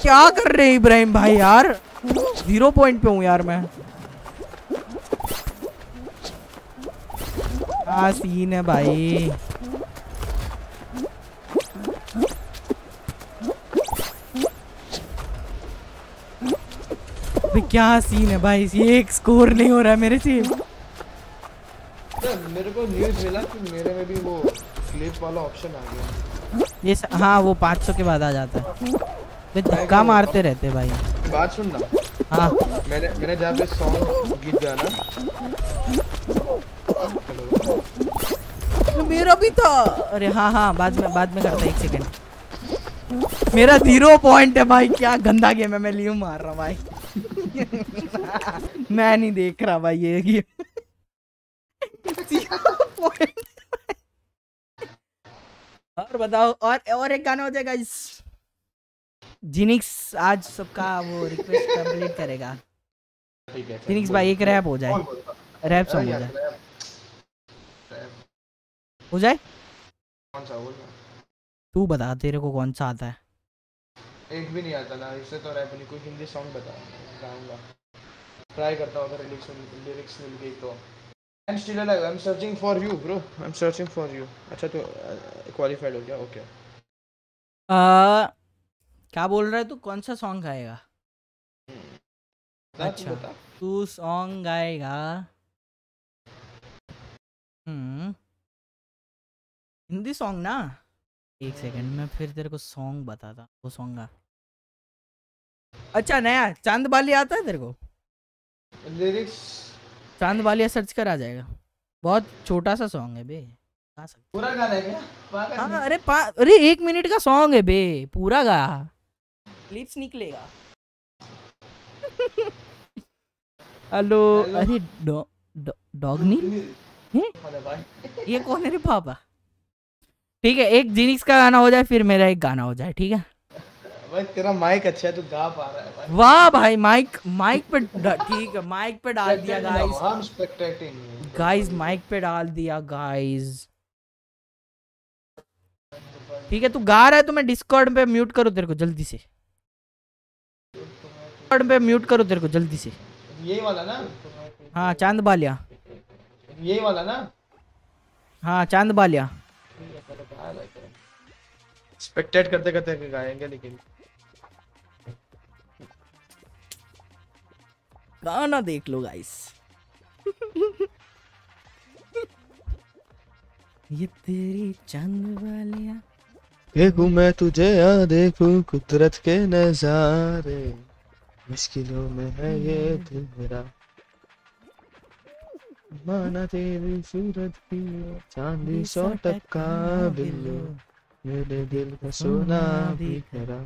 क्या कर रहे हैं इब्राहिम भाई यार? ज़ीरो पॉइंट पे हूँ यार मैं। आ सीन है भाई? क्या सीन है भाई? ये एक स्कोर नहीं हो रहा है मेरे से। मेरे को न्यूज़ मिला कि मेरे में भी वो क्लिप वाला ऑप्शन आ गया। ये हाँ वो 500 के बाद आ जाता है। बे धक्का मारते रहते भाई। बात सुन ना। हाँ। मैंने मैंने जहाँ पे सॉन्ग गीत गाया ना। तो मेरा भी था। अरे हाँ हाँ बाद में बाद में करता एक सेकंड मेरा ज़ीरो पॉइंट है भाई क्या गंदा गेम है मैं लियो मार रहा भाई। मैं नहीं देख रहा भाई ये गेम और बताओ और और एक गाना हो जाएगा इस जिनिक्स आज सबका वो रिक्वेस्ट कंप्लीट करेगा। जिनिक्स भाई एक रैप हो जाए। रैप सॉन्ग हो जाए। हो जाए? कौन सा बोल तू बता तेरे को कौन सा आता है? एक भी नहीं आता ना इससे तो रैप नहीं कोई हिंदी सॉन्ग बता गाऊँगा ट्राई करता हूँ अगर लिरिक्स लिरिक्स मिल गई तो। I am still alive I am searching for you bro I am searching for you अच्छा तो क्वालिफाइड हो गया ओके आ, क्या बोल रहा है तू? कौन सा सॉन्ग गाएगा? अच्छा। तू सॉन्ग गाएगा। हम्म। हिंदी सॉन्ग ना? एक सेकंड मैं फिर तेरे को सॉन्ग बताता वो सॉन्ग गा। अच्छा नया चाँद बाली आता है तेरे को? लिरिक्स चाँद बालिया सर्च कर आ जाएगा। बहुत छोटा सा सॉन्ग है बे गा सकते पूरा गाना है क्या? हाँ अरे पा अरे एक मिनट का सॉन्ग है बे पूरा गा। क्लिप्स निकलेगा। हेलो अरे डॉ डॉ- डॉगनी? ये कौन है रे पापा? ठीक है एक जिनिक्स का गाना हो जाए फिर मेरा एक गाना हो जाए ठीक है? भाई तेरा माइक अच्छा है तू गा पा रहा है भाई। वाह भाई माइक माइक पे ठीक है माइक पे डाल दिया गाइस हम स्पेक्टेटिंग गाइस माइक पे डाल दिया गाइस ठीक है तू गा रहा है तो मैं डिस्कॉर्ड पे म्यूट करूँ तेरे को जल्दी से। डिस्कॉर्ड पे म्यूट करूँ तेरे को जल्दी से। यही वाला ना? हाँ चाँद बालिया। यही वाला ना? हाँ चाँद बालिया। स्पेक्टेट करते करते गाएँगे लेकिन। गाना देख लो गाइस ये तेरी चाँद बालिया। देखू मैं तुझे या देखूँ कुदरत के नजारे। मुश्किलों में है ये दिल मेरा। माना तेरी सूरत की चांदी सौ टक्का बिल्लो। मेरे दिल का सोना भी खरा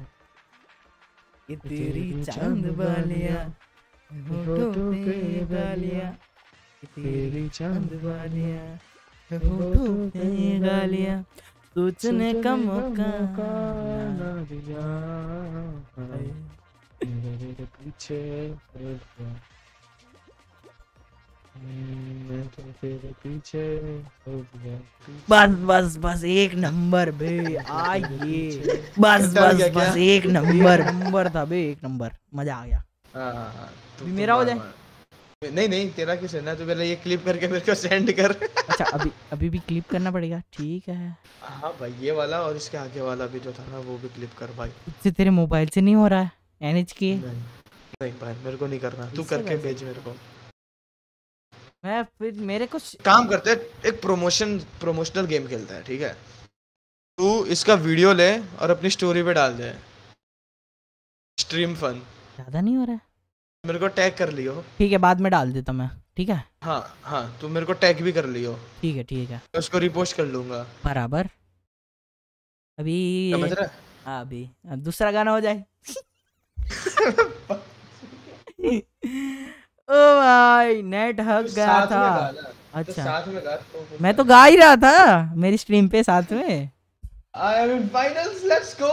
ये तेरी चाँद बालिया होठों पे गालिया तेरी चाँद बालिया होठों पे गालिया सोचने का मौका ना दिया। मेरे पीछे तो बस बस बस एक नंबर बे आइए। बस बस बस एक नंबर नंबर था बे एक नंबर। मज़ा आ गया। हाँ अभी मेरा हो जाए? नहीं नहीं तेरा किस है? ना तो पहले ये क्लिप करके मेरे को सेंड कर। अच्छा अभी अभी भी क्लिप करना पड़ेगा? ठीक है। हाँ भाई ये वाला और इसके आगे वाला भी जो था ना वो भी क्लिप कर भाई। इससे तेरे मोबाइल से नहीं हो रहा है। एनएच के नहीं भाई मेरे को नहीं करना। तू करके भेज मेरे को। मैं फिर मेरे को काम करते हैं एक प्रमोशन प्रमोशनल गेम खेलता है ठीक है? तू इसका वीडियो ले और अपनी स्टोरी पे डाल दे। स्ट्रीम फन ज़्यादा नहीं हो रहा है? मेरे को टैग कर लियो। ठीक है बाद में डाल देता मैं ठीक है? हाँ हाँ तू मेरे को टैग भी कर लियो। ठीक है ठीक है। मैं उसको रिपोस्ट कर लूँगा। बराबर। अभी समझ रहा है? हाँ, अभी दूसरा गाना हो जाए। ओ भाई नेट हक तो गया था। तो अच्छा। साथ में गा तो मैं तो गा ही रहा था मेरी स्ट्रीम पे साथ में। I am in finals let's go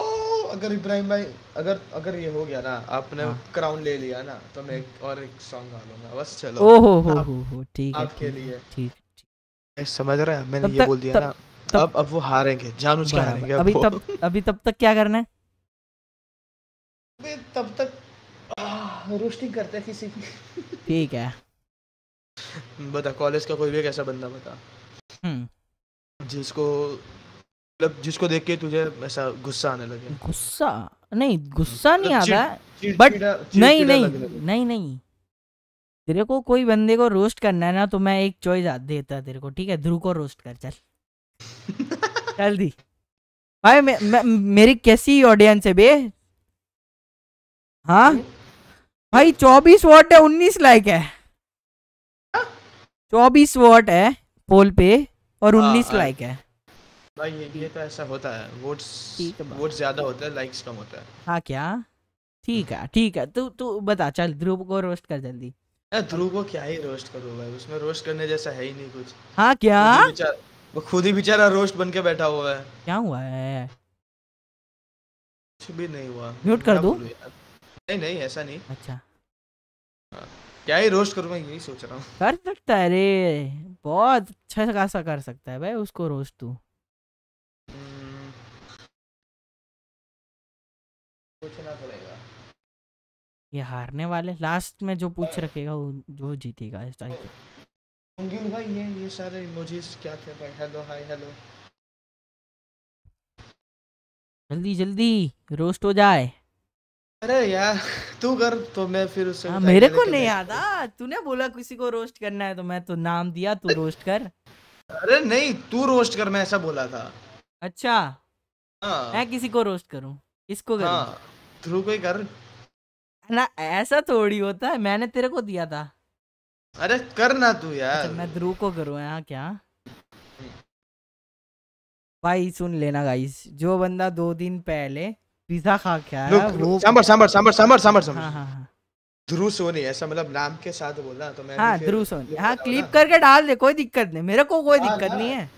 अगर इब्राहिम भाई अगर अगर ये हो गया ना आपने हाँ। क्राउन ले लिया ना तो मैं एक और एक सॉन्ग गा लूँगा। बस चलो। ओ हो हो हो हो ठीक है आपके लिए। ठीक ठीक। समझ रहे हैं मैंने ये बोल दिया ना। अब अब वो हारेंगे जानूझ के हारेंगे अभी तब अभी तब तक क्या करना है? तब तक रोस्टिंग करते हैं किसी की। ठीक है। बता कॉलेज का कोई भी एक ऐसा बंदा बता। हम्म। जिसको मतलब जिसको देख के तुझे ऐसा गुस्सा आने लगे। गुस्सा? नहीं गुस्सा नहीं मतलब आता। है चिड़- But चिड़चिड़ा- नहीं नहीं नहीं नहीं। तेरे को कोई बंदे को रोस्ट करना है ना तो मैं एक चॉइस देता तेरे को ठीक है? ध्रुव को रोस्ट कर चल। चल दी भाई मैं, मैं मेरी कैसी ऑडियंस है बे? हाँ? भाई चौबीस वॉट है उन्नीस लाइक है। चौबीस वॉट है पोल पे और हाँ, उन्नीस हाँ। लाइक है। भाई ये ये तो ऐसा होता है। वोट्स ठीक है। बात। वोट ज़्यादा होता है लाइक्स कम होता है। हाँ क्या? ठीक है ठीक है। तू तू बता चल ध्रुव को रोस्ट कर जल्दी। ध्रुव को क्या ही रोस्ट करो भाई? उसमें रोस्ट करने जैसा है ही नहीं कुछ। हाँ क्या? खुद ही बेचारा- वो खुद ही बेचारा रोस्ट बन के बैठा हुआ है। क्या हुआ है? कुछ भी नहीं हुआ। Mute कर दूँ? नहीं नहीं ऐसा नहीं। अच्छा। क्या ही रोस्ट करूँ मैं यही सोच रहा हूँ। कर सकता है रे बहुत अच्छा खासा कर सकता है भाई उसको रोस्ट तू। हम्म, सोचना पड़ेगा ये हारने वाले लास्ट में जो पूछ रखेगा वो जो जीतेगा ऐसा ही अंगिल भाई ये ये सारे इमोजीज क्या थे भाई। हेलो हाय हेलो जल्दी जल्दी रोस्ट हो जाए। अरे यार तू कर तो मैं फिर उससे हाँ मेरे को नहीं आता तूने बोला किसी को रोस्ट करना है तो मैं तो नाम दिया तू रोस्ट कर। अरे नहीं तू रोस्ट कर मैं ऐसा बोला था। अच्छा। हाँ। मैं किसी को रोस्ट करूँ? किसको करूँ? हाँ ध्रुव को कर। ना ऐसा थोड़ी होता है मैंने तेरे को दिया था। अरे कर ना तू यार। अच्छा मैं ध्रुव को करूँ यहाँ क्या? भाई सुन लेना गाइस जो बंदा दो दिन पहले पिज्जा खा के आया वो रुक, सांभर सांभर सांभर सांभर सांभर हाँ सांभर। हाँ हाँ। ध्रुव सोनी ऐसा मतलब नाम के साथ बोला तो मैं हाँ ध्रुव सोनी। ये हाँ। क्लिप करके डाल दे कोई दिक्कत नहीं। मेरे को कोई हाँ, दिक्कत हाँ। नहीं है।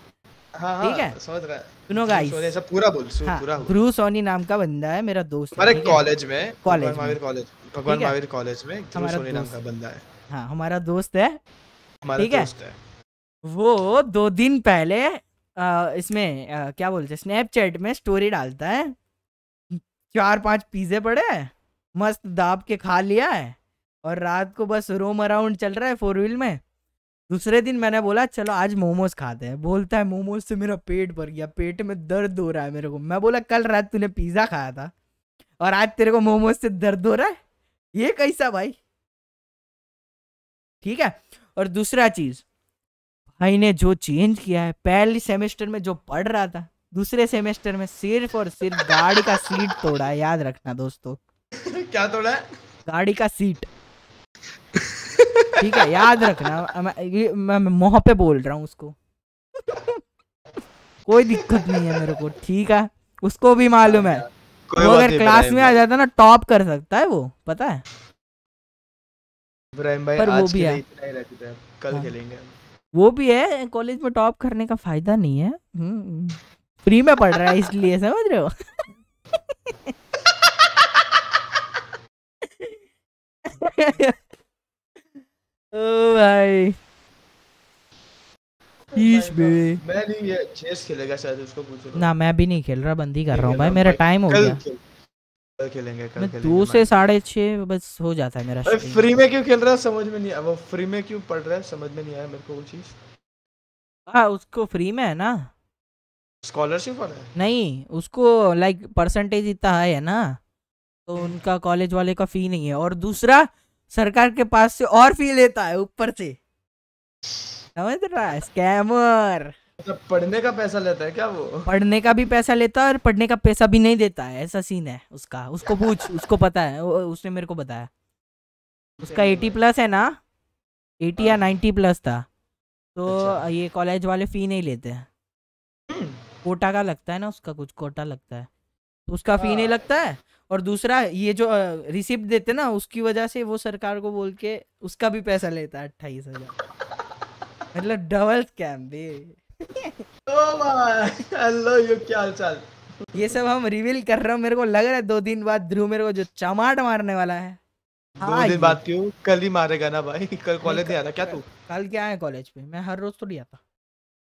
हाँ हाँ ठीक है? समझ रहा है। सुनो गाइस पूरा बोल हाँ पूरा ध्रुव सोनी नाम का बंदा है मेरा दोस्त है, हमारे कॉलेज में कॉलेज महावीर कॉलेज भगवान महावीर कॉलेज में ध्रुव सोनी नाम का बंदा है। हाँ हमारा दोस्त है। ठीक है? है। वो दो दिन पहले इसमें क्या बोलते हैं स्नैपचैट में स्टोरी डालता है। चार पाँच पिज्जे पड़े हैं, मस्त दाब के खा लिया है और रात को बस रोम अराउंड चल रहा है फोर व्हील में। दूसरे दिन मैंने बोला, चलो आज मोमोज खाते हैं। बोलता है, मोमोज से मेरा पेट भर गया, पेट में दर्द हो रहा है मेरे को। मैं बोला, कल रात तूने पिज्जा खाया था और आज तेरे को मोमोज से दर्द हो रहा है? ये कैसा भाई? ठीक है, और दूसरा चीज़, भाई ने जो चेंज किया है, पहले सेमेस्टर में जो पढ़ रहा था दूसरे सेमेस्टर में सिर्फ़ और सिर्फ़ गाड़ी का सीट तोड़ा है याद रखना दोस्तों। क्या तोड़ा? है गाड़ी का सीट। ठीक है याद रखना मैं, मैं मुँह पे बोल रहा हूँ उसको। कोई दिक्कत नहीं है मेरे को ठीक है? उसको भी मालूम है। वो अगर क्लास में आ जाता ना टॉप कर सकता है वो पता है? भाई पर वो भी है। कल हाँ। खेलेंगे। वो भी है कॉलेज में टॉप करने का फ़ायदा नहीं है। हम्म, फ्री में पढ़ रहा है इसलिए समझ रहे हो ओ भाई मैं नहीं ये चेस खेलेगा शायद उसको पूछो ना मैं भी नहीं खेल रहा बंदी कर रहा हूँ भाई मेरा टाइम हो गया कल खेलेंगे कल खेलेंगे दो से साढ़े छः बस हो जाता है मेरा फ्री में क्यों खेल रहा है समझ में नहीं आया वो फ्री में क्यों पढ़ रहा है समझ में नहीं आया मेरे को वो चीज़ हाँ उसको फ्री में है ना स्कॉलरशिप वाला है? नहीं उसको लाइक परसेंटेज इतना है ना तो उनका कॉलेज वाले का फ़ी नहीं है। और दूसरा सरकार के पास से और फ़ी लेता है ऊपर से। समझ रहा है? स्कैमर मतलब पढ़ने का पैसा लेता है क्या वो? पढ़ने का भी पैसा लेता है और पढ़ने का पैसा भी नहीं देता है ऐसा सीन है उसका। उसको पूछ उसको पता है उसने मेरे को बताया। उसका एटी प्लस है ना? एटी या हाँ। नाइन्टी प्लस था। तो अच्छा। ये कॉलेज वाले फ़ी नहीं लेते हैं। कोटा का लगता है ना उसका कुछ कोटा लगता है। तो उसका फ़ी नहीं हाँ। लगता है? और दूसरा ये जो रिसिप्ट देते ना उसकी वजह से वो सरकार को बोल के उसका भी पैसा लेता है अट्ठाईस हज़ार। मतलब डबल स्कैम बे। हेलो यो क्या ये सब हम रिवील कर रहे हो मेरे को लग रहा है दो दिन बाद ध्रुव मेरे को जो चमाट मारने वाला है। दो हाँ, दिन बाद क्यों? कल ही मारेगा ना भाई कल कॉलेज नहीं आना क्या तू? कल क्या है कॉलेज पे? मैं हर रोज थोड़ी आता।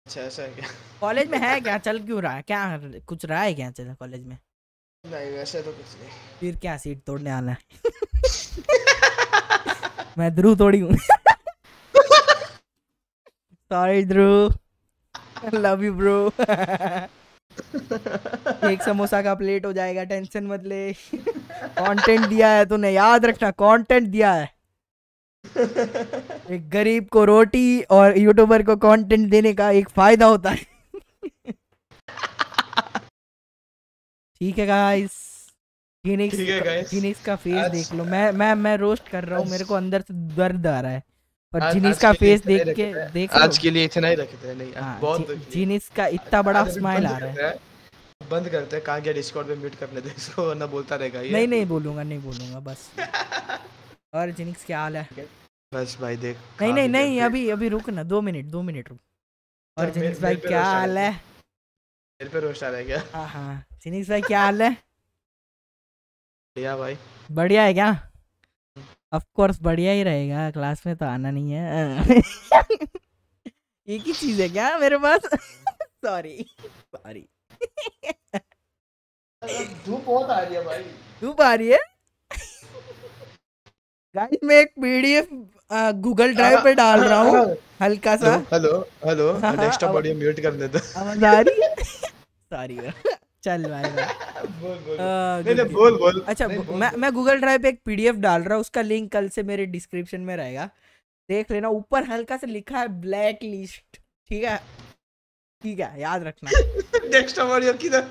अच्छा ऐसा है क्या? कॉलेज में है क्या? चल क्यों रहा है? क्या कुछ रहा है क्या चल कॉलेज में? नहीं वैसे तो कुछ नहीं। फिर क्या सीट तोड़ने आना है? मैं ध्रुव तोड़ी हूँ। Sorry Dhruv. Love you bro एक समोसा का प्लेट हो जाएगा टेंशन मत ले। कंटेंट दिया है तूने याद रखना कंटेंट दिया है। एक गरीब को रोटी और यूट्यूबर को कंटेंट देने का एक फ़ायदा होता है। ठीक है गाइस फिनिक्स है, का फेस देख लो। मैं मैं मैं रोस्ट कर रहा हूँ। मेरे को अंदर से दर्द आ रहा है। और आज- जिनिस का फेस देख के देख आज के लिए इतना ही रखते हैं। नहीं हाँ, बहुत है। जिनिस का इतना बड़ा स्माइल आ रहा है। बंद करते हैं। कहाँ गया डिस्कॉर्ड पे म्यूट करने? दे इसको वरना बोलता रहेगा ये नहीं नहीं बोलूँगा नहीं बोलूँगा बस। और जिनिक्स क्या हाल है? बस भाई देख नहीं नहीं नहीं अभी अभी रुक ना दो मिनट दो मिनट रुक। और जिनिक्स भाई क्या हाल है। मेरे पे रोस्ट आ रहा है क्या? हाँ हाँ। जिनिक्स भाई क्या हाल है? बढ़िया भाई। बढ़िया है क्या? ऑफ़ कोर्स बढ़िया ही रहेगा क्लास में तो आना नहीं है। एक ही चीज़ है क्या मेरे पास? सॉरी सॉरी धूप बहुत आ रही है भाई। धूप आ रही है? गाइस मैं एक पीडीएफ गूगल ड्राइव पे डाल रहा हूँ। हल्का सा। Hello hello. हाँ, डेस्कटॉप ऑडियो म्यूट कर दे दो आवाज़ आ रही है? सॉरी चल भाई बोल बोल। नहीं नहीं बोल बोल। अच्छा मैं मैं गूगल ड्राइव पे एक पीडीएफ डाल रहा हूँ। उसका लिंक कल से मेरे डिस्क्रिप्शन में रहेगा। देख लेना ऊपर हल्का से लिखा है ब्लैक लिस्ट ठीक है? ठीक है याद रखना। डेस्कटॉप ऑडियो किधर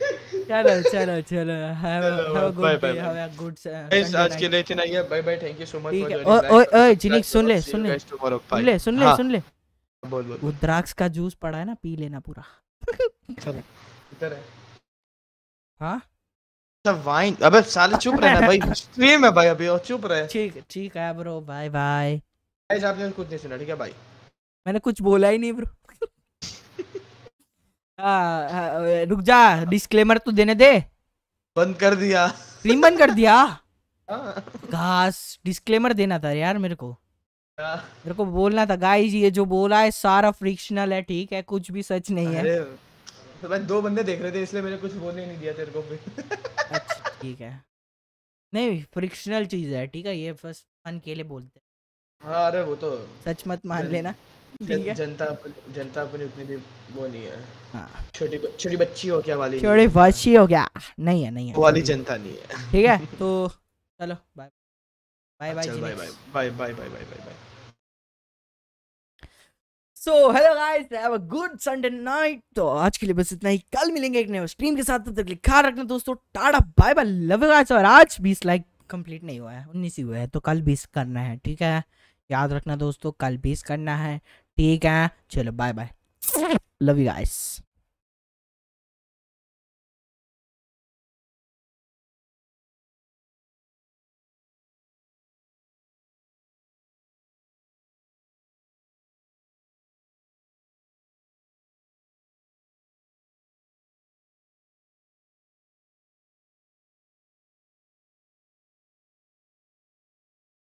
चलो चलो चलो। Have have good day have a good guys आज के लिए इतना ही। है bye bye thank you so much for है। ओए ओए ओए सुन ले सुन ले। सुन ले सुन ले हाँ। सुन ले। बोल बोल। वो द्राक्ष का जूस पड़ा है ना पी लेना पूरा। इधर है। हाँ? अच्छा वाइन अबे साले चुप रहना भाई। स्ट्रीम है भाई अभी और चुप रहे। ठीक ठीक है ब्रो बाय बाय गाइस आपने कुछ नहीं सुना ठीक है? भाई मैंने कुछ बोला ही नहीं ब्रो हाँ, हाँ, रुक जा डिस्क्लेमर तो देने दे। बंद कर दिया। स्ट्रीम बंद कर दिया? हाँ। घास डिस्क्लेमर देना था यार मेरे को। हाँ। मेरे को बोलना था गाइस ये जो बोला है सारा फ्रिक्शनल है ठीक है? कुछ भी सच नहीं है। तो भाई दो बंदे देख रहे थे इसलिए मैंने कुछ बोलने नहीं दिया तेरे को फिर अच्छा ठीक है। नहीं फ्रिक्शनल चीज़ है ठीक है? ये बस फन के लिए बोलते हैं। हाँ अरे वो तो सच मत मान लेना। जन, जनता जनता अपनी उतनी भी वो नहीं है। हाँ। छोटी छोटी बच्ची हो क्या वाली? नहीं छोड़ी है। गया नहीं है नहीं है। वाली जनता नहीं है। ठीक है तो चलो bye bye bye bye bye bye bye bye bye so hello guys have a good Sunday night तो आज के लिए बस इतना ही। कल मिलेंगे एक नए स्ट्रीम के साथ। तब तक ख्याल रखना दोस्तों। Tata bye bye love you guys और आज 20 लाइक कंप्लीट नहीं हुआ है 19 ही हुआ है। तो कल 20 करना है ठीक है? याद रखना दोस्तों कल 20 करना है। ठीक है। चलो bye bye love you guys